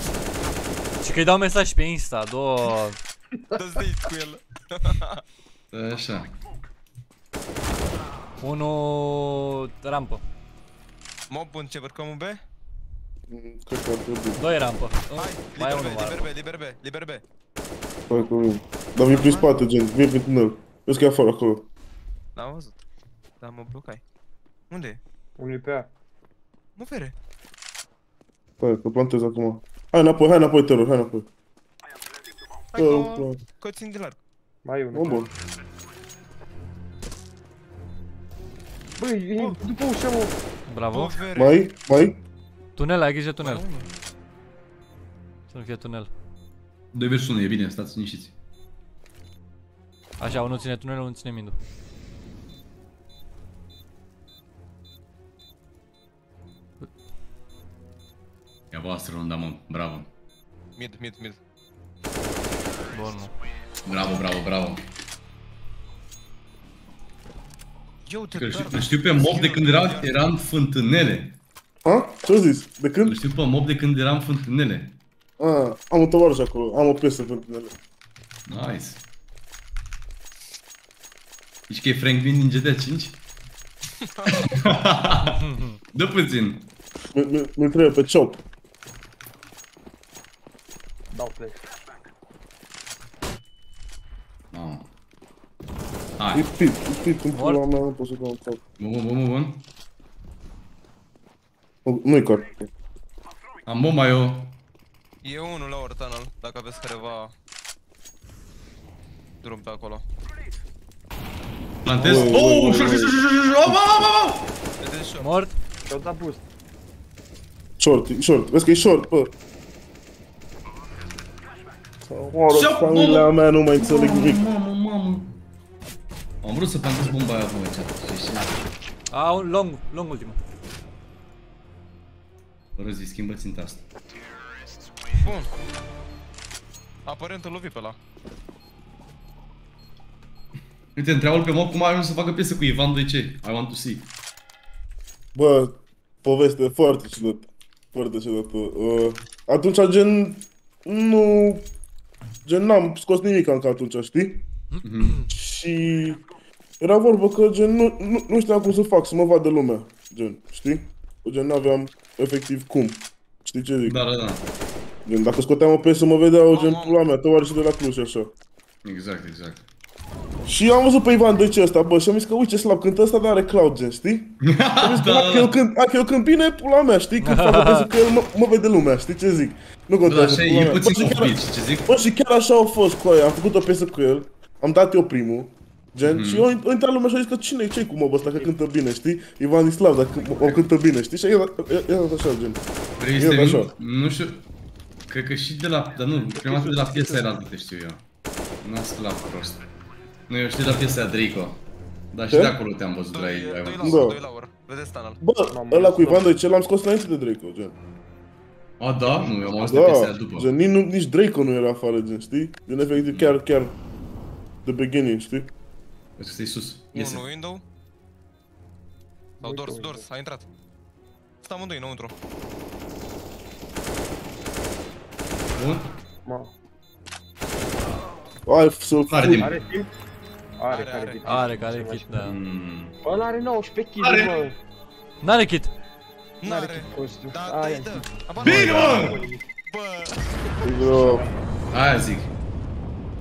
Și că îi dau mesaj pe Insta, două... Dă-ți date cu el. Așa. Unul rampă. Mob, bun, ce vărcăm un B? Cred că ar trebui. Doi rampă. Hai, Mai e liber unul B, liber mare. B, liber B, liber B. Hai că vin. Dar vin prin spate, gen, vin prin tunel. Vezi că e afară acolo. N-am văzut. Dar mă blocai. Unde e? Unul pe aia. Nu vere. Stai, că plantez acum. Hai înapoi, hai înapoi, terror, hai înapoi. Hai Terror, că, plan. că țin de larg. Mai e unul. Bun, bun. Băi, e după ușă, mă. Bravo. Bă, vere. Mai, mai? Tunel, ai grijă tunel. Mai unul. Să nu fie tunel. 2 vs 1, e bine, stați liniștiți. Așa, unul ține tunelul, unul ține mindul. E a voastră runda, mă. Bravo. Mid, mid, mid. Bun, mă. Bravo, bravo, bravo. Eu te Că știu, îl știu pe mob de când era, era în fântânele. Ha? Ce ai zis? De când? Îl știu pe mob de când era în fântânele. Ah, am un tovarăș acolo, am o piesă pentru tine. Nice. Zici că e Franklin din GTA 5? Dă puțin. Mi-l trebuie pe chop. Dau play. Oh. E Hai. pit, e pit în pula mea, nu pot să dau un cap. Bun, bun, bun, bun. Nu-i car. Am bomba eu. E unul la ori tunnel, dacă aveți careva drum pe acolo. Plantez. Oh, Oh, oh, short, short, short, short, short, oh, oh, oh, oh. Vedeți short. Mort. Și-au dat boost. Short, e short. Vezi că e short, bă. Oară, Și-au- familia mea nu mai înțeleg nimic. Mamă, mamă. Am vrut să plantez bomba aia pe chat. Și și A, un long, long ultimul. Răzi, schimbă ținta asta. Bun. Aparent îl lovi pe ăla. Uite, întreabă pe mob cum a ajuns să facă piesă cu Ivan 2C. I want to see. Bă, poveste foarte ciudată. Foarte ciudată. Uh, atunci, gen, nu... Gen, n-am scos nimic încă atunci, știi? Și era vorba că, gen, nu, nu, nu știam cum să fac, să mă vadă lumea, gen, știi? Gen, n-aveam efectiv cum. Știi ce zic? Da, da, da. Gen, dacă scoteam o piesă, mă vedeau, gen, pula mea, tovarășii de la Cluj și așa. Exact, exact. Și am văzut pe Ivan de ce ăsta, bă, și am zis că uite ce slab cântă ăsta, dar are cloud gen, știi? Am zis că Da, dacă eu cânt, dacă eu cânt bine, pula mea, știi? Când fac o piesă că el mă, mă vede lumea, știi ce zic? Nu Da, contează, așa e, pula e mea. puțin Bă, și chiar- copil, știi ce zic? Bă, și chiar așa au fost cu aia, am făcut o piesă cu el, am dat eu primul, gen, Mhm. și eu o intrat lumea și a zis că cine ce cu mobul ăsta, că cântă bine, știi? Ivan Islav, dacă o cântă bine, știi? Și el el a dat așa, gen. Vrei El să a dat nu, așa. nu știu, cred că și de la, dar nu, prima dată de la piesa era altă, știu eu. N-a la prost. Nu, eu știu de la piesa aia Draco. Dar și Ce? de acolo te-am văzut la ei. Doi la Da. ori, doi la ori. Vedeți tunnel. Bă, ăla cu Ivan ce l-am scos înainte de Draco, gen. A, da? Nu, eu am auzit de piesa aia Da, după. gen, nici, nu- nici Draco nu era afară, gen, știi? Gen, efectiv, chiar, chiar, the beginning, știi? Vezi că stai sus. Iese. Unul window. Sau doors, doors, a intrat. Stă amândoi înăuntru. Bun. Ma. Ai să-l Are furi. timp. Are timp? Are, Are, care are. timp. Are, care kit, da. Mm. Bă, ăla are 19 kg, Are. mă. N-are kit. N-are. Costu. Da, Aia. dă, dă. Aba, Bine, mă! Bă, Bro. Aia zic.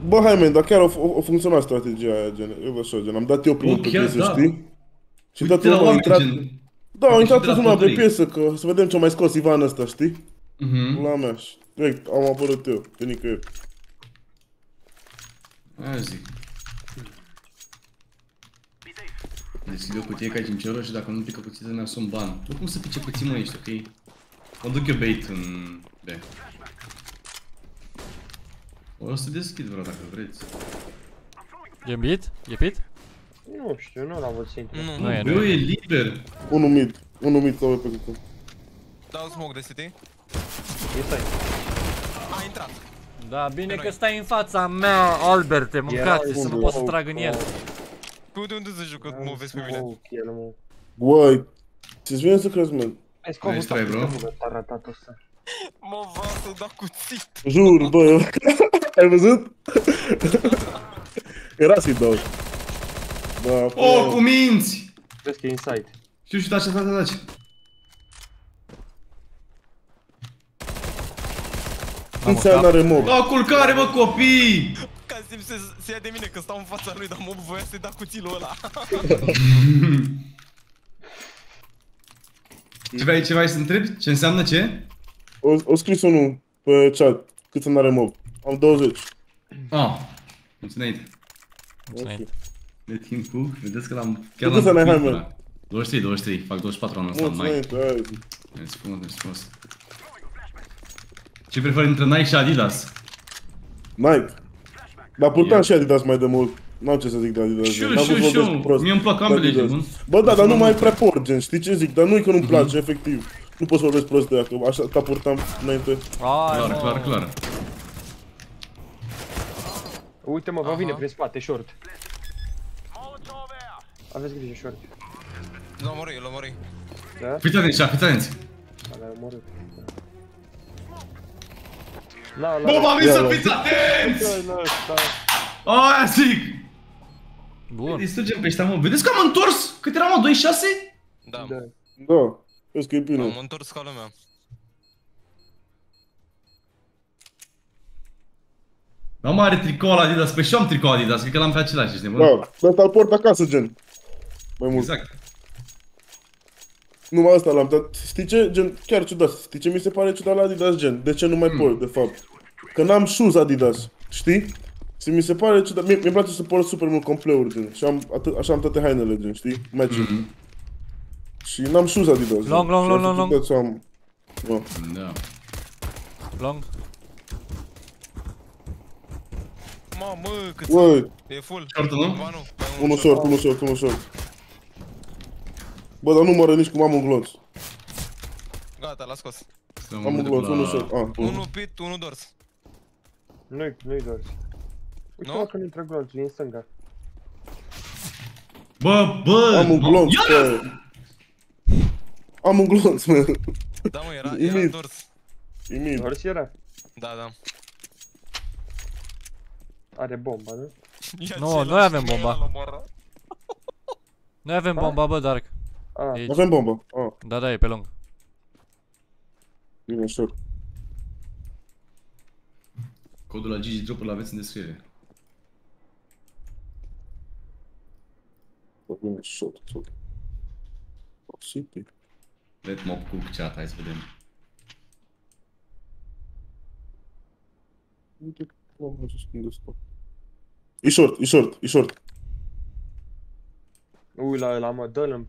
Bă, hai, man, dar chiar a, a, a funcționat strategia aia, gen, eu așa, gen, am dat eu primul Bă, pe chiar piesă, da. știi? Și Uite toată la lumea a oameni, intrat, gen... da, au Uite intrat de la toată lumea pe pătării. piesă, că să vedem ce a mai scos Ivan ăsta, știi? Mhm. La mea, și direct am apărut eu, pe nicăieri. Aia zic. Deschid o cutie ca 5 euro și dacă nu pică cuțita mea sunt ban. Nu cum să pice cuții mă ești, ok? Mă duc eu bait în B. O să deschid vreo dacă vreți. E bit? E pit? Nu știu, nu l-am văzut să intre. nu, Nu e, nu Eu e. e liber. Unul mid, unul mid sau pe câte. dau smoke de city. E stai. A intrat. Da, bine Pe că noi. stai în fața mea, Alberte, mâncați, să nu unde? pot să trag în el. Pe unde, unde să jucă, mă vezi pe mine? Smoke, el, mă. Băi, ți-ți vine să crezi, man. Hai să Nice try, bro. a ratat ăsta. Mă va să da cuțit. Jur, bă, eu... ai văzut? Era să-i dau. Da, Oh, cu minți! Vezi că e inside. Știu și taci, taci, taci. Cum înseamnă are mob? La culcare, mă, copii! Ca simt să se ia de mine că stau în fața lui, dar mă voia să-i da cuțilul ăla. Ce vrei, ce vrei să întrebi? Ce înseamnă ce? O, o scris unul pe chat, cât să are mob. Am 20. Ah, mulțumesc. Mulțumesc. De Team Cook, vedeți că l-am... Chiar Cât să ne hai, l-am mă? făcut, 23, 23, fac 24 anul ăsta în mai. Mulțumesc, hai. Mersi frumos, mersi frumos. Ce preferi între Nike și Adidas? Nike. Dar purtam Eu- și Adidas mai de mult. N-am ce să zic de Adidas. Și eu, N-am și eu, vrut să și eu. vorbesc prost Mie îmi plac de ambele, Adidas. gen, bun. Bă, da, dar nu mai prea port, gen, știi ce zic? Dar nu-i că nu-mi place, efectiv. Nu pot să vorbesc prost de ea, că așa ta purtam înainte. Ai, Clar, mă. clar, clar. Uite mă, vă vine Aha. prin spate, short. Aveți grijă, short. L-am omorât, l-am omorât. Da? Fiți atenți, cea, fiți atenți. L-a omorât. La, la, Bă, m-am Ia, să la. fiți atenți! La, la, la. Aia zic! Bun. Îi distrugem pe ăștia, mă. Vedeți că am întors? Cât eram, mă? 26? Da. Da. Da, vezi că e bine. Am întors ca lumea. Da, mă, are tricou la Adidas. Păi și eu am tricou Adidas, cred că l-am pe același, ești nebun? Da, dar ăsta îl port acasă, gen. Mai mult. Exact. Numai asta l-am, dar știi ce? Gen, chiar ciudat. Știi ce mi se pare ciudat la Adidas, gen? De ce nu mai pot, de fapt? Că n-am shoes Adidas, știi? Și mi se pare ciudat. Mie mi place să port super mult compleuri, gen. Și am atât, așa am toate hainele, gen, știi? Matching. Mhm. Și n-am shoes Adidas. gen. Long, long, Și long, ar fi long, ciudat Să am... Da. Da. Long. Mamă, cât Uai, E full. Short-ul, nu? Ba nu. mai un unul short, unul short, unul short. Bă, dar nu mă nici cum am un glonț. Gata, l-a scos. Am un glonț, unul short. Ah, Unul pit, unul dors. Nu-i, nu-i doar. Uite Nu? mă că nu intră glonțul, e în stânga. Bă, bă! Am un mă- glonț, Ia! bă. Am un glonț, mă. Da, mă, era, E era mid. dors. E mid. Doar și era. Da, da. Are bomba, nu? Ia Nu, ce-l noi avem ăla, bomba. l-a omorât. Noi avem bomba, bă, Dark. Ah, Aici. Avem bomba. Ah, Da, da, e pe lung. bine, short. Codul la Gigi Drop îl aveți în descriere. Bă, Bine, short, short. Oh, City. Let mob cook chat, hai să vedem. Uite, cum am ajuns când ăsta. E short, e short, e short. Ui la ăla, mă, dă-l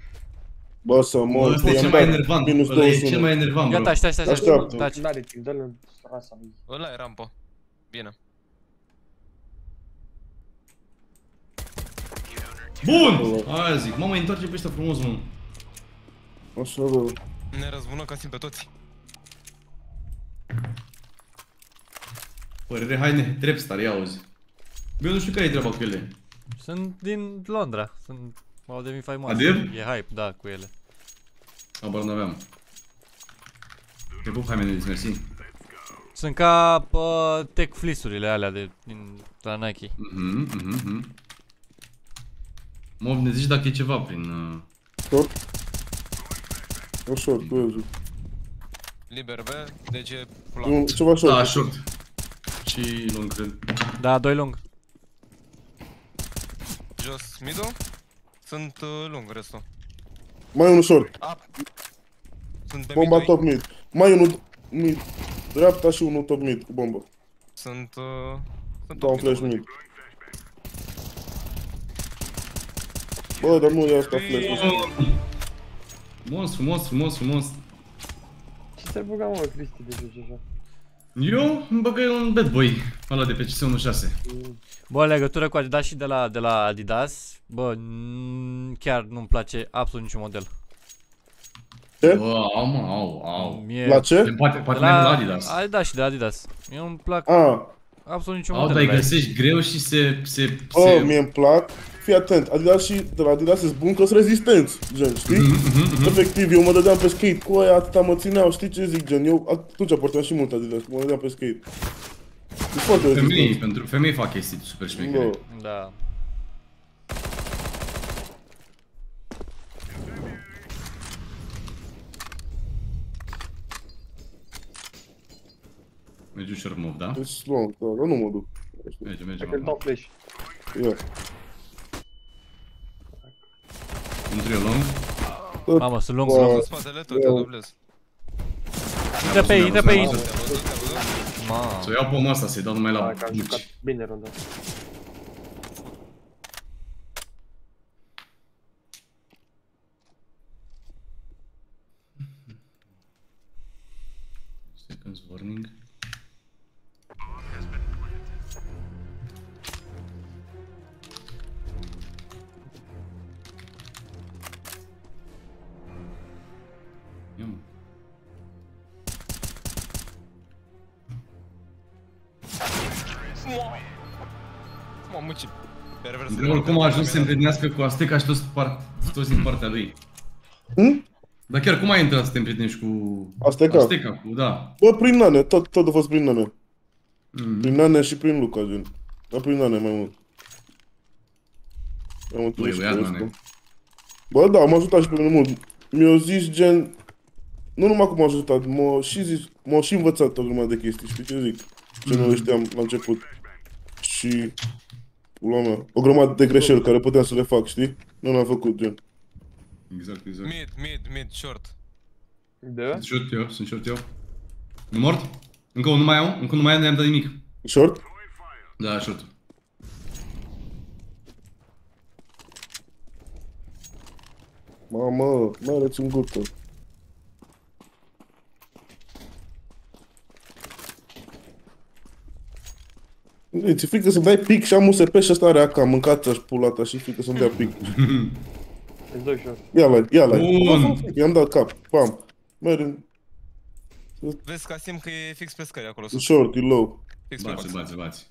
Bă, să Bă, mor, ăsta e i-am cel mai dat enervant. minus Ăla e 21. cel mai enervant, bro. Gata, stai, stai, stai, Așteaptă. stai. Taci. N-are timp, dă-l în rasa lui. Ăla e rampă. Bine. Bun! Aia zic, mă, mai întoarce pe ăștia frumos, mă. Așa, bă. Ne răzbună ca simt pe toți. Părere haine, Trapstar, ia auzi. Bă, eu nu știu care e treaba cu ele. Sunt din Londra. Sunt... Au devenit faimoase. Adevăr? E hype, da, cu ele. Abar n-aveam. Te pup, Haimene, mersi. Sunt ca uh, tech flisurile alea de, din, la Nike. Mhm, mhm, mhm. Mă, ne zici dacă e ceva prin... Uh... Short. O short, bă, zic. Liber B, deci e Un, ceva short. Da, short. Și lung, cred. Da, doi lung. jos middle. Sunt uh, lung restul. Mai unul short. Up. Sunt pe Bomba mid top mid. Mai unul mid. Dreapta și unul top mid cu bomba. Sunt... Uh, sunt Da, un top flash mid. mid. Bă, dar nu e asta flash. Frumos, frumos, frumos, frumos. Ce ți-ai băgat, mă, Cristi, de joci așa? Eu îmi băgă un bad boy, ăla de pe CS16. Bă, în legătură cu Adidas și de la, de la Adidas, bă, n- chiar nu-mi place absolut niciun model. Ce? Bă, au mă, au, au. Mie, La ce? De poate, poate de mai mult la Adidas. Adidas și de Adidas. Mie îmi plac Ah, absolut niciun Au, model. dar îi la ele. găsești greu și se... se, bă, se... mie îmi plac. Fii atent, Adidas și de la Adidas sunt bun că sunt rezistenți, gen, știi? Mhm, Efectiv, eu mă dădeam pe skate cu aia, atâta mă țineau, știi ce zic, gen, eu atunci portam și mult Adidas, mă dădeam pe skate. E foarte Femei, rezistent. pentru femei fac chestii super șmechere. Bă, Da. Mergi ușor move, da? deci long, da, dar nu mă duc. Merge, merge, Dacă îl dau flash. Ia. Un trio lung. Mamă, sunt lung, Bă, sunt lung. În spatele tot, te Eu- dublez. Intră pe ei, intră pe ei. Te-a văzut, te-a văzut? Mamă. Să o iau pomul ăsta, să-i dau numai la Da, că am buci. jucat bine runda. Seconds warning. Ia mă. Mamă, ce pervers. De oricum a ajuns să se împrietnească cu Azteca și toți, part, toți din partea lui. Hmm? Dar chiar cum ai intrat să te împrietenești cu Azteca? Azteca, cu, da. Bă, prin Nane, tot, tot a fost prin Nane. Mm. Prin Nane și prin Luca, gen. Dar prin Nane mai mult. Am Bă, da, m-a ajutat și pe mine mult. Mi-au zis gen, nu numai cum m-a ajutat, m-a și zis, m-a și învățat o grămadă de chestii, știi ce zic? Ce nu le știam la început. Și... Pula mea, o grămadă de greșeli care puteam să le fac, știi? Nu le-am făcut, gen. Exact, exact. Mid, mid, mid, short. Da? Sunt short eu, sunt short eu. Nu mort? Încă unul mai au? Încă unul mai au, nu i-am dat nimic. Short? Da, short. Mamă, mai arăți un gută. Ți frică să-mi dai pic și am USP și ăsta are AK, mâncați-aș pula ta și frică să-mi dea pic. Îți doi short. Ia-l, ia-l. Bun. I-am dat cap, pam. Merg în Vezi ca simt că e fix pe scări acolo sus. short, e low. Fix pe Bați, box. bați, bați.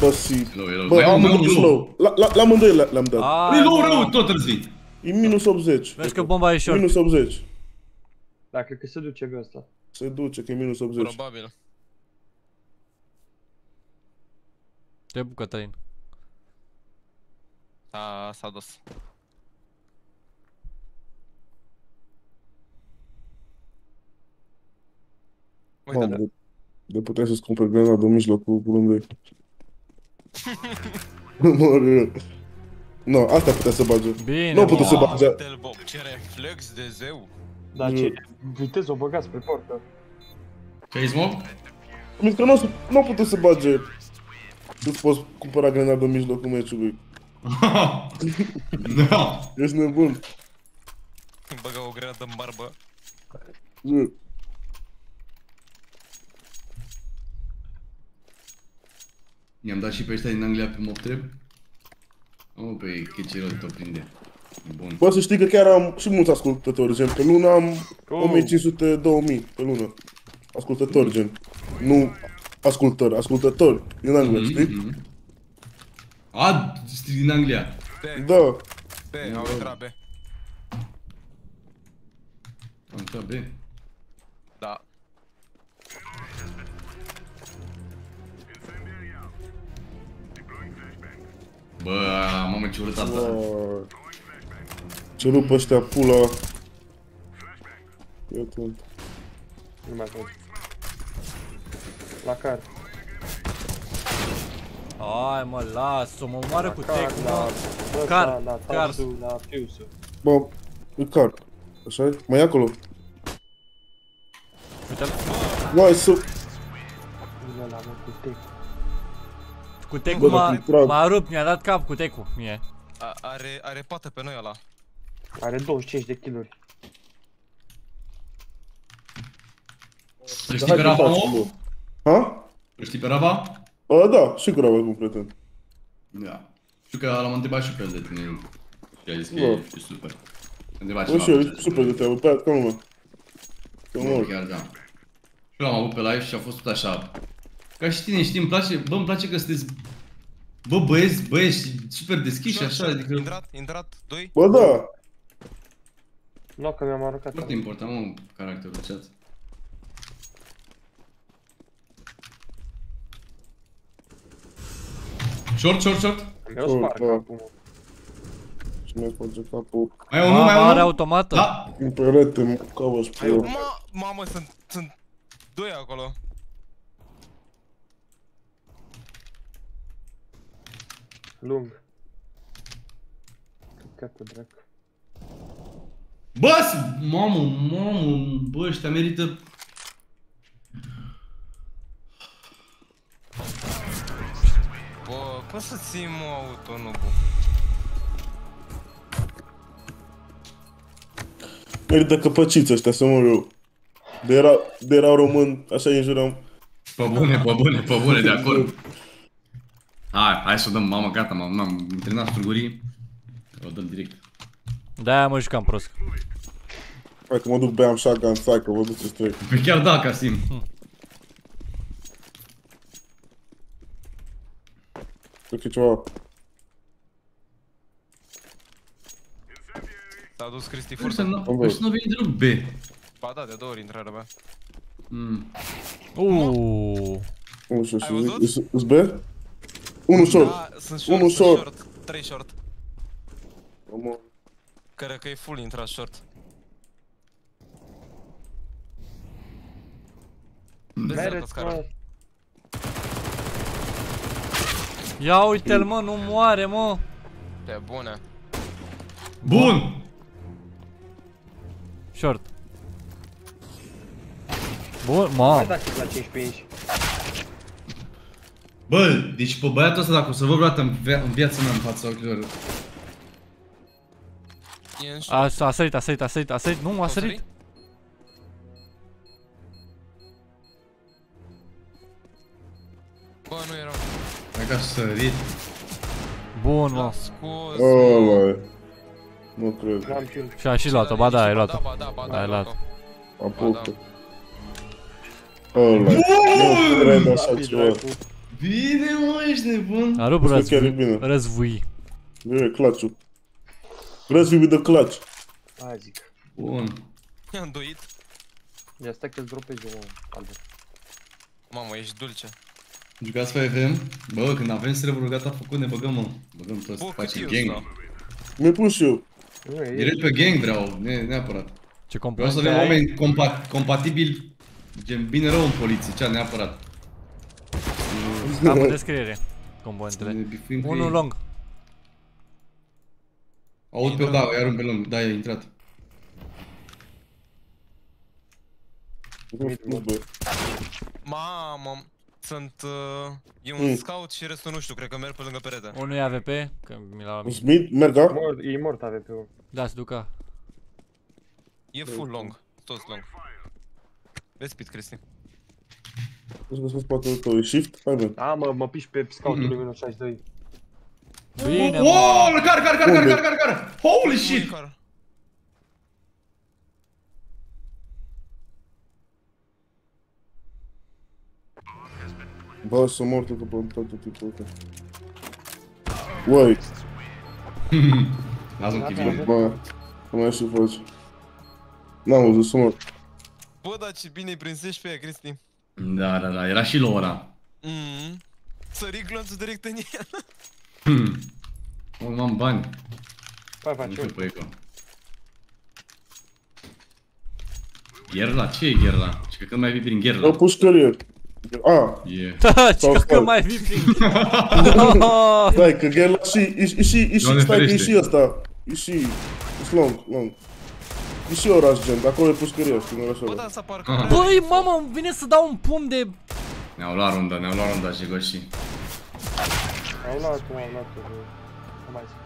Bă, si... Low, e low. Bă, Mai am unul, unul low. slow. La, la, la amândoi le- le-am dat. Ai, E low mă. rău, tot târzi. E minus 80. Vezi că bomba e short. Minus 80. Da, cred că se duce pe ăsta. Se duce, că e minus 80. Probabil. Te bucă, Tăin. A, s-a dus. Uite, Mamă, de, de puteai să-ți cumperi granada în mijlocul curândui. Mă râd. Nu, asta putea să bage. Bine, Nu a putut mă. să bage. Tel Bob, ce reflex de zeu. Da, ce? Viteză o băgați pe portă. Ce ai smoke? Mi că nu o să- nu a putut să bage să-ți poți cumpăra granada în mijlocul meciului. Da. Ești nebun. Îmi băga o grenadă în barbă. Nu. I-am dat și pe ăștia din Anglia pe mob trap. Oh, pe Checirol te prinde. Bun. Bă, să știi că chiar am și mulți ascultători, gen, pe lună am 1500-2000 pe lună. Ascultători, gen. Nu ascultători, ascultători din Anglia, Mhm, știi? mhm. A, știi din Anglia. Da. Be, au intrat be. Am intrat bine. Da. Bă, mamă ce urât asta. Bă, Ce rup ăștia pula. Fii atent. Nu mai pot. La care? Hai mă, las-o, mă omoară cu car, tec, la- mă. bă, Car, la- la car. tasul, la fiusul. Bă, e car. așa -i? Mai e acolo. Uite-l. Vai, să... Nu la mă cu tec. Cu Bă, tecul dar m-a, cum trag? m-a rupt, mi-a dat cap cu tecul, mie. A, are, are pată pe noi ăla. Are 25 de kiluri. Îl știi pe Rava, mă? Ha? Îl știi pe Rava? A, da, sigur aveam un prieten. Da. Știu că l-am întrebat și pe el de tine. Și a zis că Da. e e super. Am întrebat Bă, și ceva. eu, e super de treabă, pe aia, ca lumea. Ca Bă, mult. chiar da. Și eu l-am avut pe live și a fost tot așa. Ca și tine, știi, îmi place, bă, îmi place că sunteți Bă, băieți, băieți, super deschiși Short, așa, short, adică Intrat, intrat, doi. Bă, da. Nu, că mi-am aruncat. foarte important, mă, caracterul chat. Short, short, short. Mi-au Short, spart da. capul, mă. Și mi-a face capul. Mai e unul, mai e Mama are unul. automată. Da. În perete, mă, cauă și pe Ai, eu. ma, mamă, sunt, sunt doi acolo. Lung. Căcat cu dracu. Bă, s- mamă, mamă, bă, ăștia merită... Bă, cum să ții mă auto, nu, bă? Merită căpăciți ăștia să mor eu. De, era, de erau român, așa îi înjuram. Pe bune, pe bune, pe bune, de acord. Hai, hai să o dăm, mamă, gata, m-am, m-am antrenat strungurii. O dăm direct. De-aia mă jucam prost. Hai că mă duc beam shotgun, stai că vă duceți trei. Pe chiar da, Casim. Cred că e ceva... S-a dus Cristi Păi furtă. să nu, păi să nu veni deloc B. Ba da, de două ori intrarea mea. Mm. Uuuu. Nu știu, Ai văzut? îs B? Unul short. Da, sunt short, Unul sunt short. short. Trei short. Mamă. Cred că e full intrat short. Merit, mă. Ia uite-l mă, nu moare mă. Pe bune. Bun! Short. Bun, Mai mă. dați la 15 inch. Bă, deci pe băiatul ăsta dacă o să vă vreodată în, via în viața mea în fața ochilor. E în A, a sărit, a sărit, a sărit, a sărit, nu, a sărit. sărit? Bă, nu erau. Hai că a sărit. Bun, mă. Scuz. Ăla Nu cred. N-am kill. Și a și luat-o, ba da, ai luat-o. Ba da, ba da, Ai luat. Apucă. Ăla Nu cred așa ceva. Bine, mă, ești nebun. A rupt Asta chiar e răzvui. bine. Răzvui. E clutch-ul. Răzvi with the clutch. Aia zic. Bun. I-am doit. Ia stai că-ți dropezi, mă, Albert. Mamă, ești dulce. Jucați pe FM? Bă, când avem serverul gata făcut, ne băgăm, mă. Băgăm toți, Bă, cât facem eu gang. stau? Mi-ai pus și eu. Nu, e Direct pe gang vreau, ne, neapărat. Ce Vreau să componente avem ai? oameni compa compatibili, gen bine rău în poliție, cea neapărat. Am în descriere. Componentele. bifuim cu Unul ei. long. Aud pe, da, iar un pe lung, da, e intrat. Mamă, sunt... Uh, e un Mm. scout și restul nu știu, cred că merg pe lângă perete. Unul e AVP, că mi l-a luat. Smith, merg, da? Mort, e mort AVP-ul. Da, se duca. E full long, toți long. Vezi speed, Cristi. Vezi că sunt spatele tău, e shift? Hai bă. A, mă, mă piși pe scoutul Mhm. lui minus 62. Bine, Wow, mă. car, car, car, car, car, car, car! Holy shit! Bă, să mor tot pe toate tipul ăsta. Uai, Lasă un chivin. bă, cum ai și faci? N-am văzut să mor. Bă, dar ce bine îi prinsești pe ea, Cristi. Da, da, da, era și la ora. Mhm. Sări glonțul direct în el. Hmm. Mă, nu am bani. Hai, Nu faci știu eu. pe eco. Gherla? Ce e Gherla? Și că când mai vii prin Am Gherla. pus carier. A, Yeah. Da, Sau ce că stai. mai vii prin... stai, că Gherla și, e, e și, e și, Doamne stai că e ferește. și ăsta. E și, e long, long. E și oraș gen, de acolo e pus carier, știi, în orașul Bă, ăla. dar s-a parcă... Aha. Băi, mamă, îmi vine să dau un pumn de... Ne-au luat runda, ne-au luat runda și goșii. Am luat, am luat. Nu mai zic.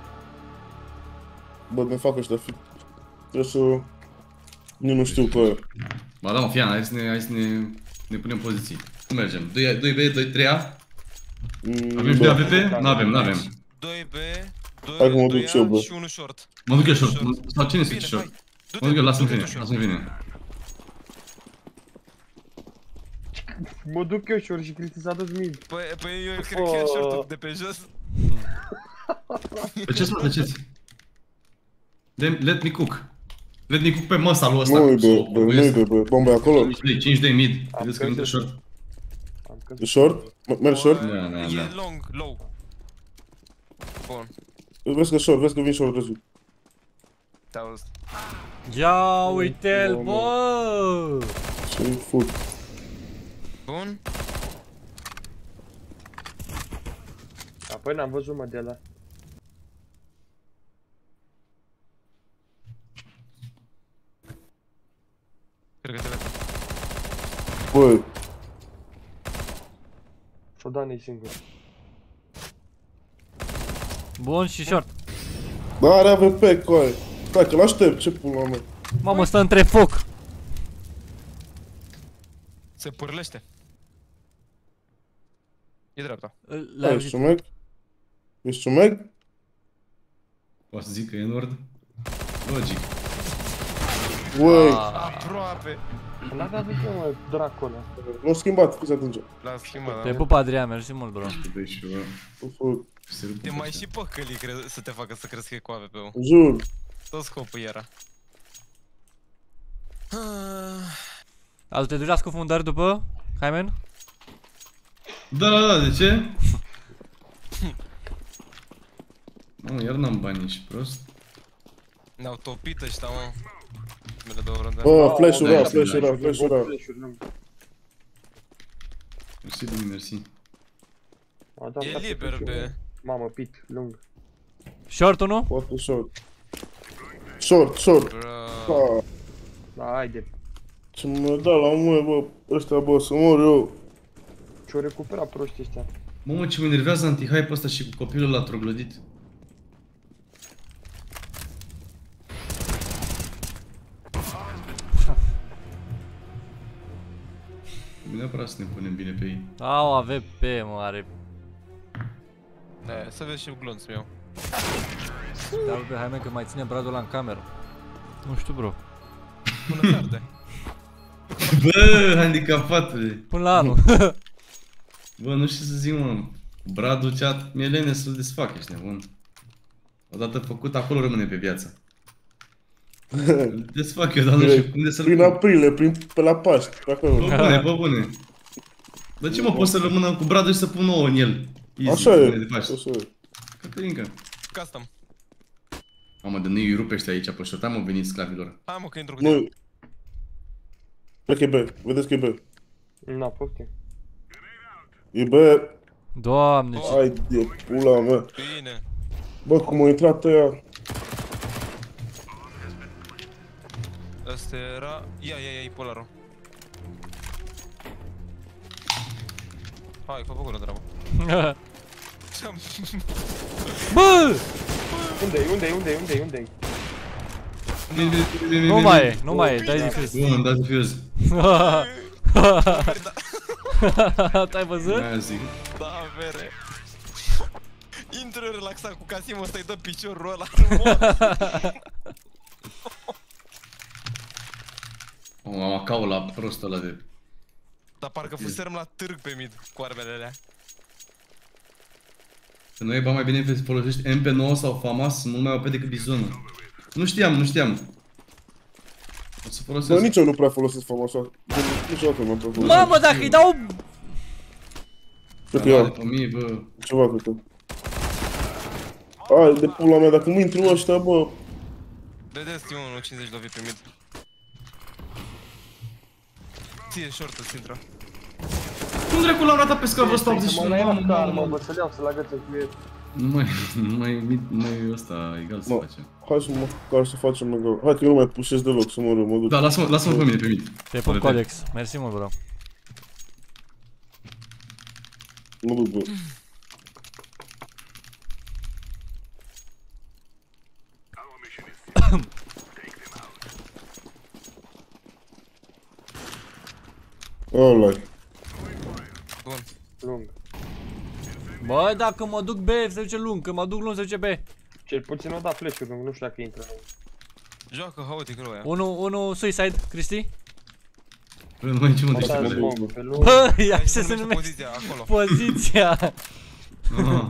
Bă, ne fac ăștia, fi... Trebuie să... Nici nu știu că... Ba da, mă, Fiana, hai să ne, hai să ne, ne punem poziții. Cum mergem? 2 2B, 2 3A? Mm, Avem și da. 2 AVP? N-avem, n-avem. 2B, Hai că 2, mă 2 duc și eu, bă. A și 1 short. Mă duc eu short. Sau cine se Bine, duce short? hai. Mă duc eu, lasă-mi du-te vine, tu lasă-mi vine. Mă duc eu și ori și Cristi s-a dus mid. Păi, păi eu cred că e short de pe jos. Tăceți, mă, tăceți. Let let me cook. Let me cook pe măsa lui ăsta. Nu-i să de, o bă, nu-i păguiesc. de, bă, bomba e acolo. 5 de 5 de mid. Am Vedeți că intră căzut. short. Am căzut. E short? M- Merg short? Da, da, E da. long, low. Bun, Vezi că short, vezi că vin short răzut. te-au auzit. Ia uite-l, bă! Și fut. Bun. Apoi n-am văzut mă de la. Cred că te vede. Băi, Șodan e singur. Bun și short. da, are AVP, coaie. Stai că l-aștept, ce pula mea. Mamă, stă între foc. Se pârlește. E dreapta. Le-am Hai, zis. șumeg? Ești șumeg? Poate să zic că e nord? Logic. Uai, Aproape. N-avea de ce, mă, dracule. Nu schimbat, fiți atunci. L-a schimbat, Te da. pup Adrian, mersi mult, bro. Te mai și păcăli cre- să te facă să crezi că e cu AVP-ul. Jur. Tot scopul era. Al te duci la scufundări după? Hymen? Da, da, da, de ce? Mă, iar n-am bani, ești prost. Ne-au topit ăștia, mă. Mele două rânduri. Bă, flash-ul ăla, flash-ul ăla, flash-ul ăla. Mersi, bine, mersi. E liber, be. Mamă, pit, lung. Short nu? Poate short. Short, short. Ah, Da, haide. Ce mă da la mână, bă, ăștia, bă, să mor eu. Ce-o recupera proștii ăștia. Mamă, ce mă enervează anti-hype ăsta și cu copilul la troglodit. Neapărat să ne punem bine pe ei. Au AVP, mă, are. Da, să vezi și glonțul meu. Dar pe Hymen că mai ține bradul ăla în cameră. Nu știu, bro. Bună tarde. Bă, handicapatule. Până la anul. Bă, nu știu să zic, mă. Bradul cea mielene să-l desfac, ești nebun. Odată făcut, acolo rămâne pe viață. Îl desfac eu, dar nu știu unde să-l Prin pun. aprilie, prin, pe la Paști, pe acolo. Bă, bune, bă, bune. De ce mă pot să rămână cu bradul și să pun ouă în el? Easy, Așa bune e, de Paști. așa e. Caterinca. Custom. Mamă, de nu-i rupește aici pe șota, mă, veniți sclavilor. Hai mă că intru cu tine. Nu. Cred că e B, vedeți că e B. Na, poftim. E B. Doamne, ce... Hai de pula mea. Bine. Bă, cum a intrat ăia. Asta era... Ia, ia, ia, e polarul. Hai, fă făcut treabă. Bă! Unde-i, unde-i, unde-i, unde-i, unde-i? Nu mai e, nu mai e, dai defuse. Bun, dați defuse. Ai văzut? Aia zic. Da, vere. Intră relaxat cu Casim ăsta îi dă piciorul ăla. O, am acau la prostul ăla de... Dar parcă fuserăm la târg pe mid cu armele alea. Că nu e ba mai bine să folosești MP9 sau FAMAS, mult mai OP decât Bizonul. Nu știam, nu știam. O să folosesc. Bă, nici eu nu prea folosesc famoasa. Niciodată nu am prea folosit. Mamă, dacă îi dau... Cât Da, ia? de pe mie, bă. Ceva cât e. Ai, de pula mea, dacă nu intru ăștia, bă... Vedeți, Timon, 50 lovi pe mid. Ție short îți intră. Cum dracu l-am ratat pe scavul ăsta Trebuie să 81? mă mai Mamă, am mamă, calmă, mamă. bă, să-l iau, să-l agăță cu el. Nu mai, nu mai, nu mai ăsta, egal să Mă, facem. hai să măcar să facem egal. Hai că eu nu mai pușesc deloc, să mă rog, mă duc. Da, lasă-mă, lasă-mă pe mine, pe mine. Te pun codex. Mersi mult, bro. Mă duc, bă. Ăla Bun. Lung. Bă, dacă mă duc B, se duce lung, când mă duc lung, se duce B. Cel puțin o da flash-uri lung, nu știu dacă intră. Joacă haotic rău aia. Unu, unu suicide, Cristi. Bă, nu mai ce mă Asta deștept e de bombă, pe lung. Bă, ia Hai ce să se numește numește? poziția, acolo. Poziția. Ah,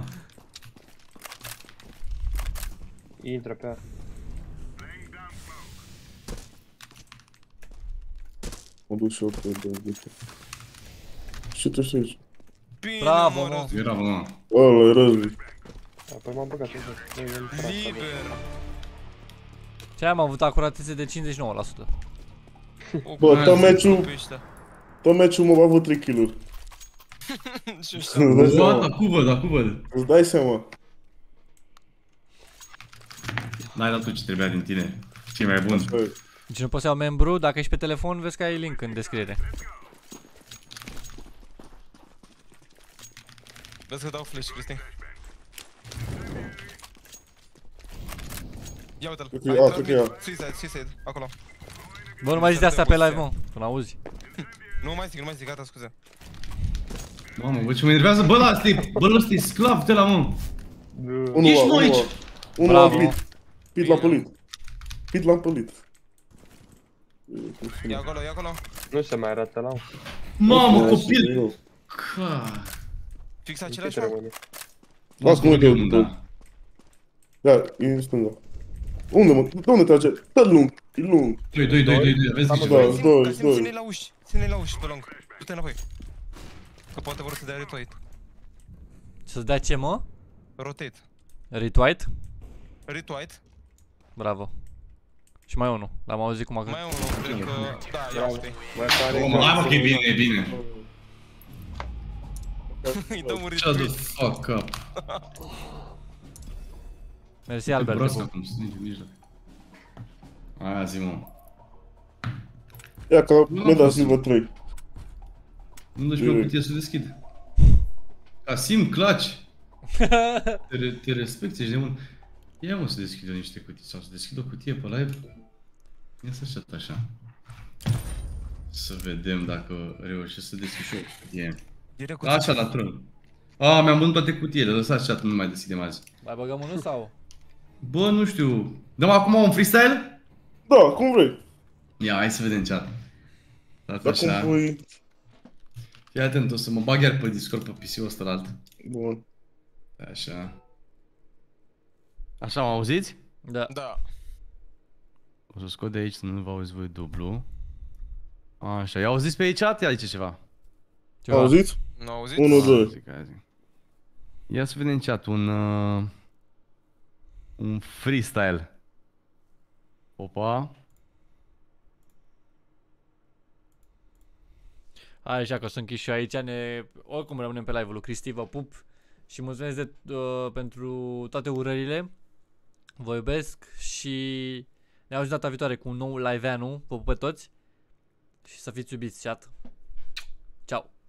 Intră pe ar. Mă duc și eu pe de uite. Ce te știi aici? Bine, Bravo, mă, mă. Răzvi. Era, mă. Ăla e răzbi. Apoi m-am băgat în jos. Nu, eu nu fac asta, bă. Liber. Ce am avut acuratețe de 59%. O, Bă, cu tot aia meciul- pe ăștia. Tot meciul mă a avut 3 kill-uri. Și ăștia. Îți dai What? seama? Acum văd, acum văd. Îți dai seama. N-ai dat tu ce trebuia din tine. Ce mai bun. Bă, Deci nu poți să iau membru, dacă ești pe telefon, vezi că ai link în descriere. Vezi că dau flash, Cristi. Ia uite-l. Cred că Hai, e- a, intră cred că mid. e a. Suicide, suicide, acolo. Bă, nu mai zici de asta pe live, mă, când auzi. Nu mai zic, nu mai zic, gata, scuze. Mamă, bă, ce mă enervează. Bă, ăla, ăsta bă, ăsta e sclav de la, mă. Unul Ești a, nu unul aici. a. Unul Bravo. a pit. Pit l-am pălit. Pit l-am pălit. E acolo, e acolo. Nu se mai arată la Mamă, copil! Ca... Fix același, mă? Las cum uite tot. Da, e în stânga. Unde mă? De unde trage? Dă lung, e lung. 2, 2, 2, 2, 2, vezi Da, ce doi, doi, Casim, doi. ține-i la uși, ține-i la uși pe lung. Du-te înapoi. Că poate vor să dea retweet. Să-ți dea ce, mă? Rotate. Retweet? Retweet. Bravo. Și mai unul. L-am auzit cum a Mai unul, cred că... Da, ia uite Mai pare Oh, mă, hai mă că e bine, e bine. Îi dăm un Shut the retweet. fuck up. Mersi, Albert. Prost te pup. acum, sunt în mijloc. Aia zi, mă. Ia ca Meda Silva 3. Nu duci pe o cutie să deschid. Casim, claci. Te, re- te respecti, ești de un... Ia mă să deschid eu niște cutii sau să deschid o cutie pe live. Ia să așa, așa. Să vedem dacă reușesc să deschid și eu o cutie. Direct Așa, la tron. A, mi-am vândut toate cutiile, lăsați chat, nu mai deschidem azi. Mai băgăm unul sau? Bă, nu știu. Dăm acum un freestyle? Da, cum vrei. Ia, hai să vedem chat. Stați Dar cum așa. pui... Fii atent, o să mă bag iar pe Discord pe PC-ul ăsta la alt. Bun. Așa. Așa, mă auziți? Da. Da. O să scot de aici să nu vă auzi voi dublu. Așa, i auziți pe aici chat? Ia zice ceva. Ceva. Auziți? Nu auziți? Unu, Ah, doi. zic, hai, zic. Ia să vedem chat, un... Uh, un freestyle. Opa. Hai așa că o să închid și eu aici, ne... oricum rămânem pe live-ul lui Cristi, vă pup și mulțumesc de, uh, pentru toate urările, vă iubesc și ne auzim data viitoare cu un nou live-anu, vă pup pe toți și să fiți iubiți, chat. Ciao. Pa.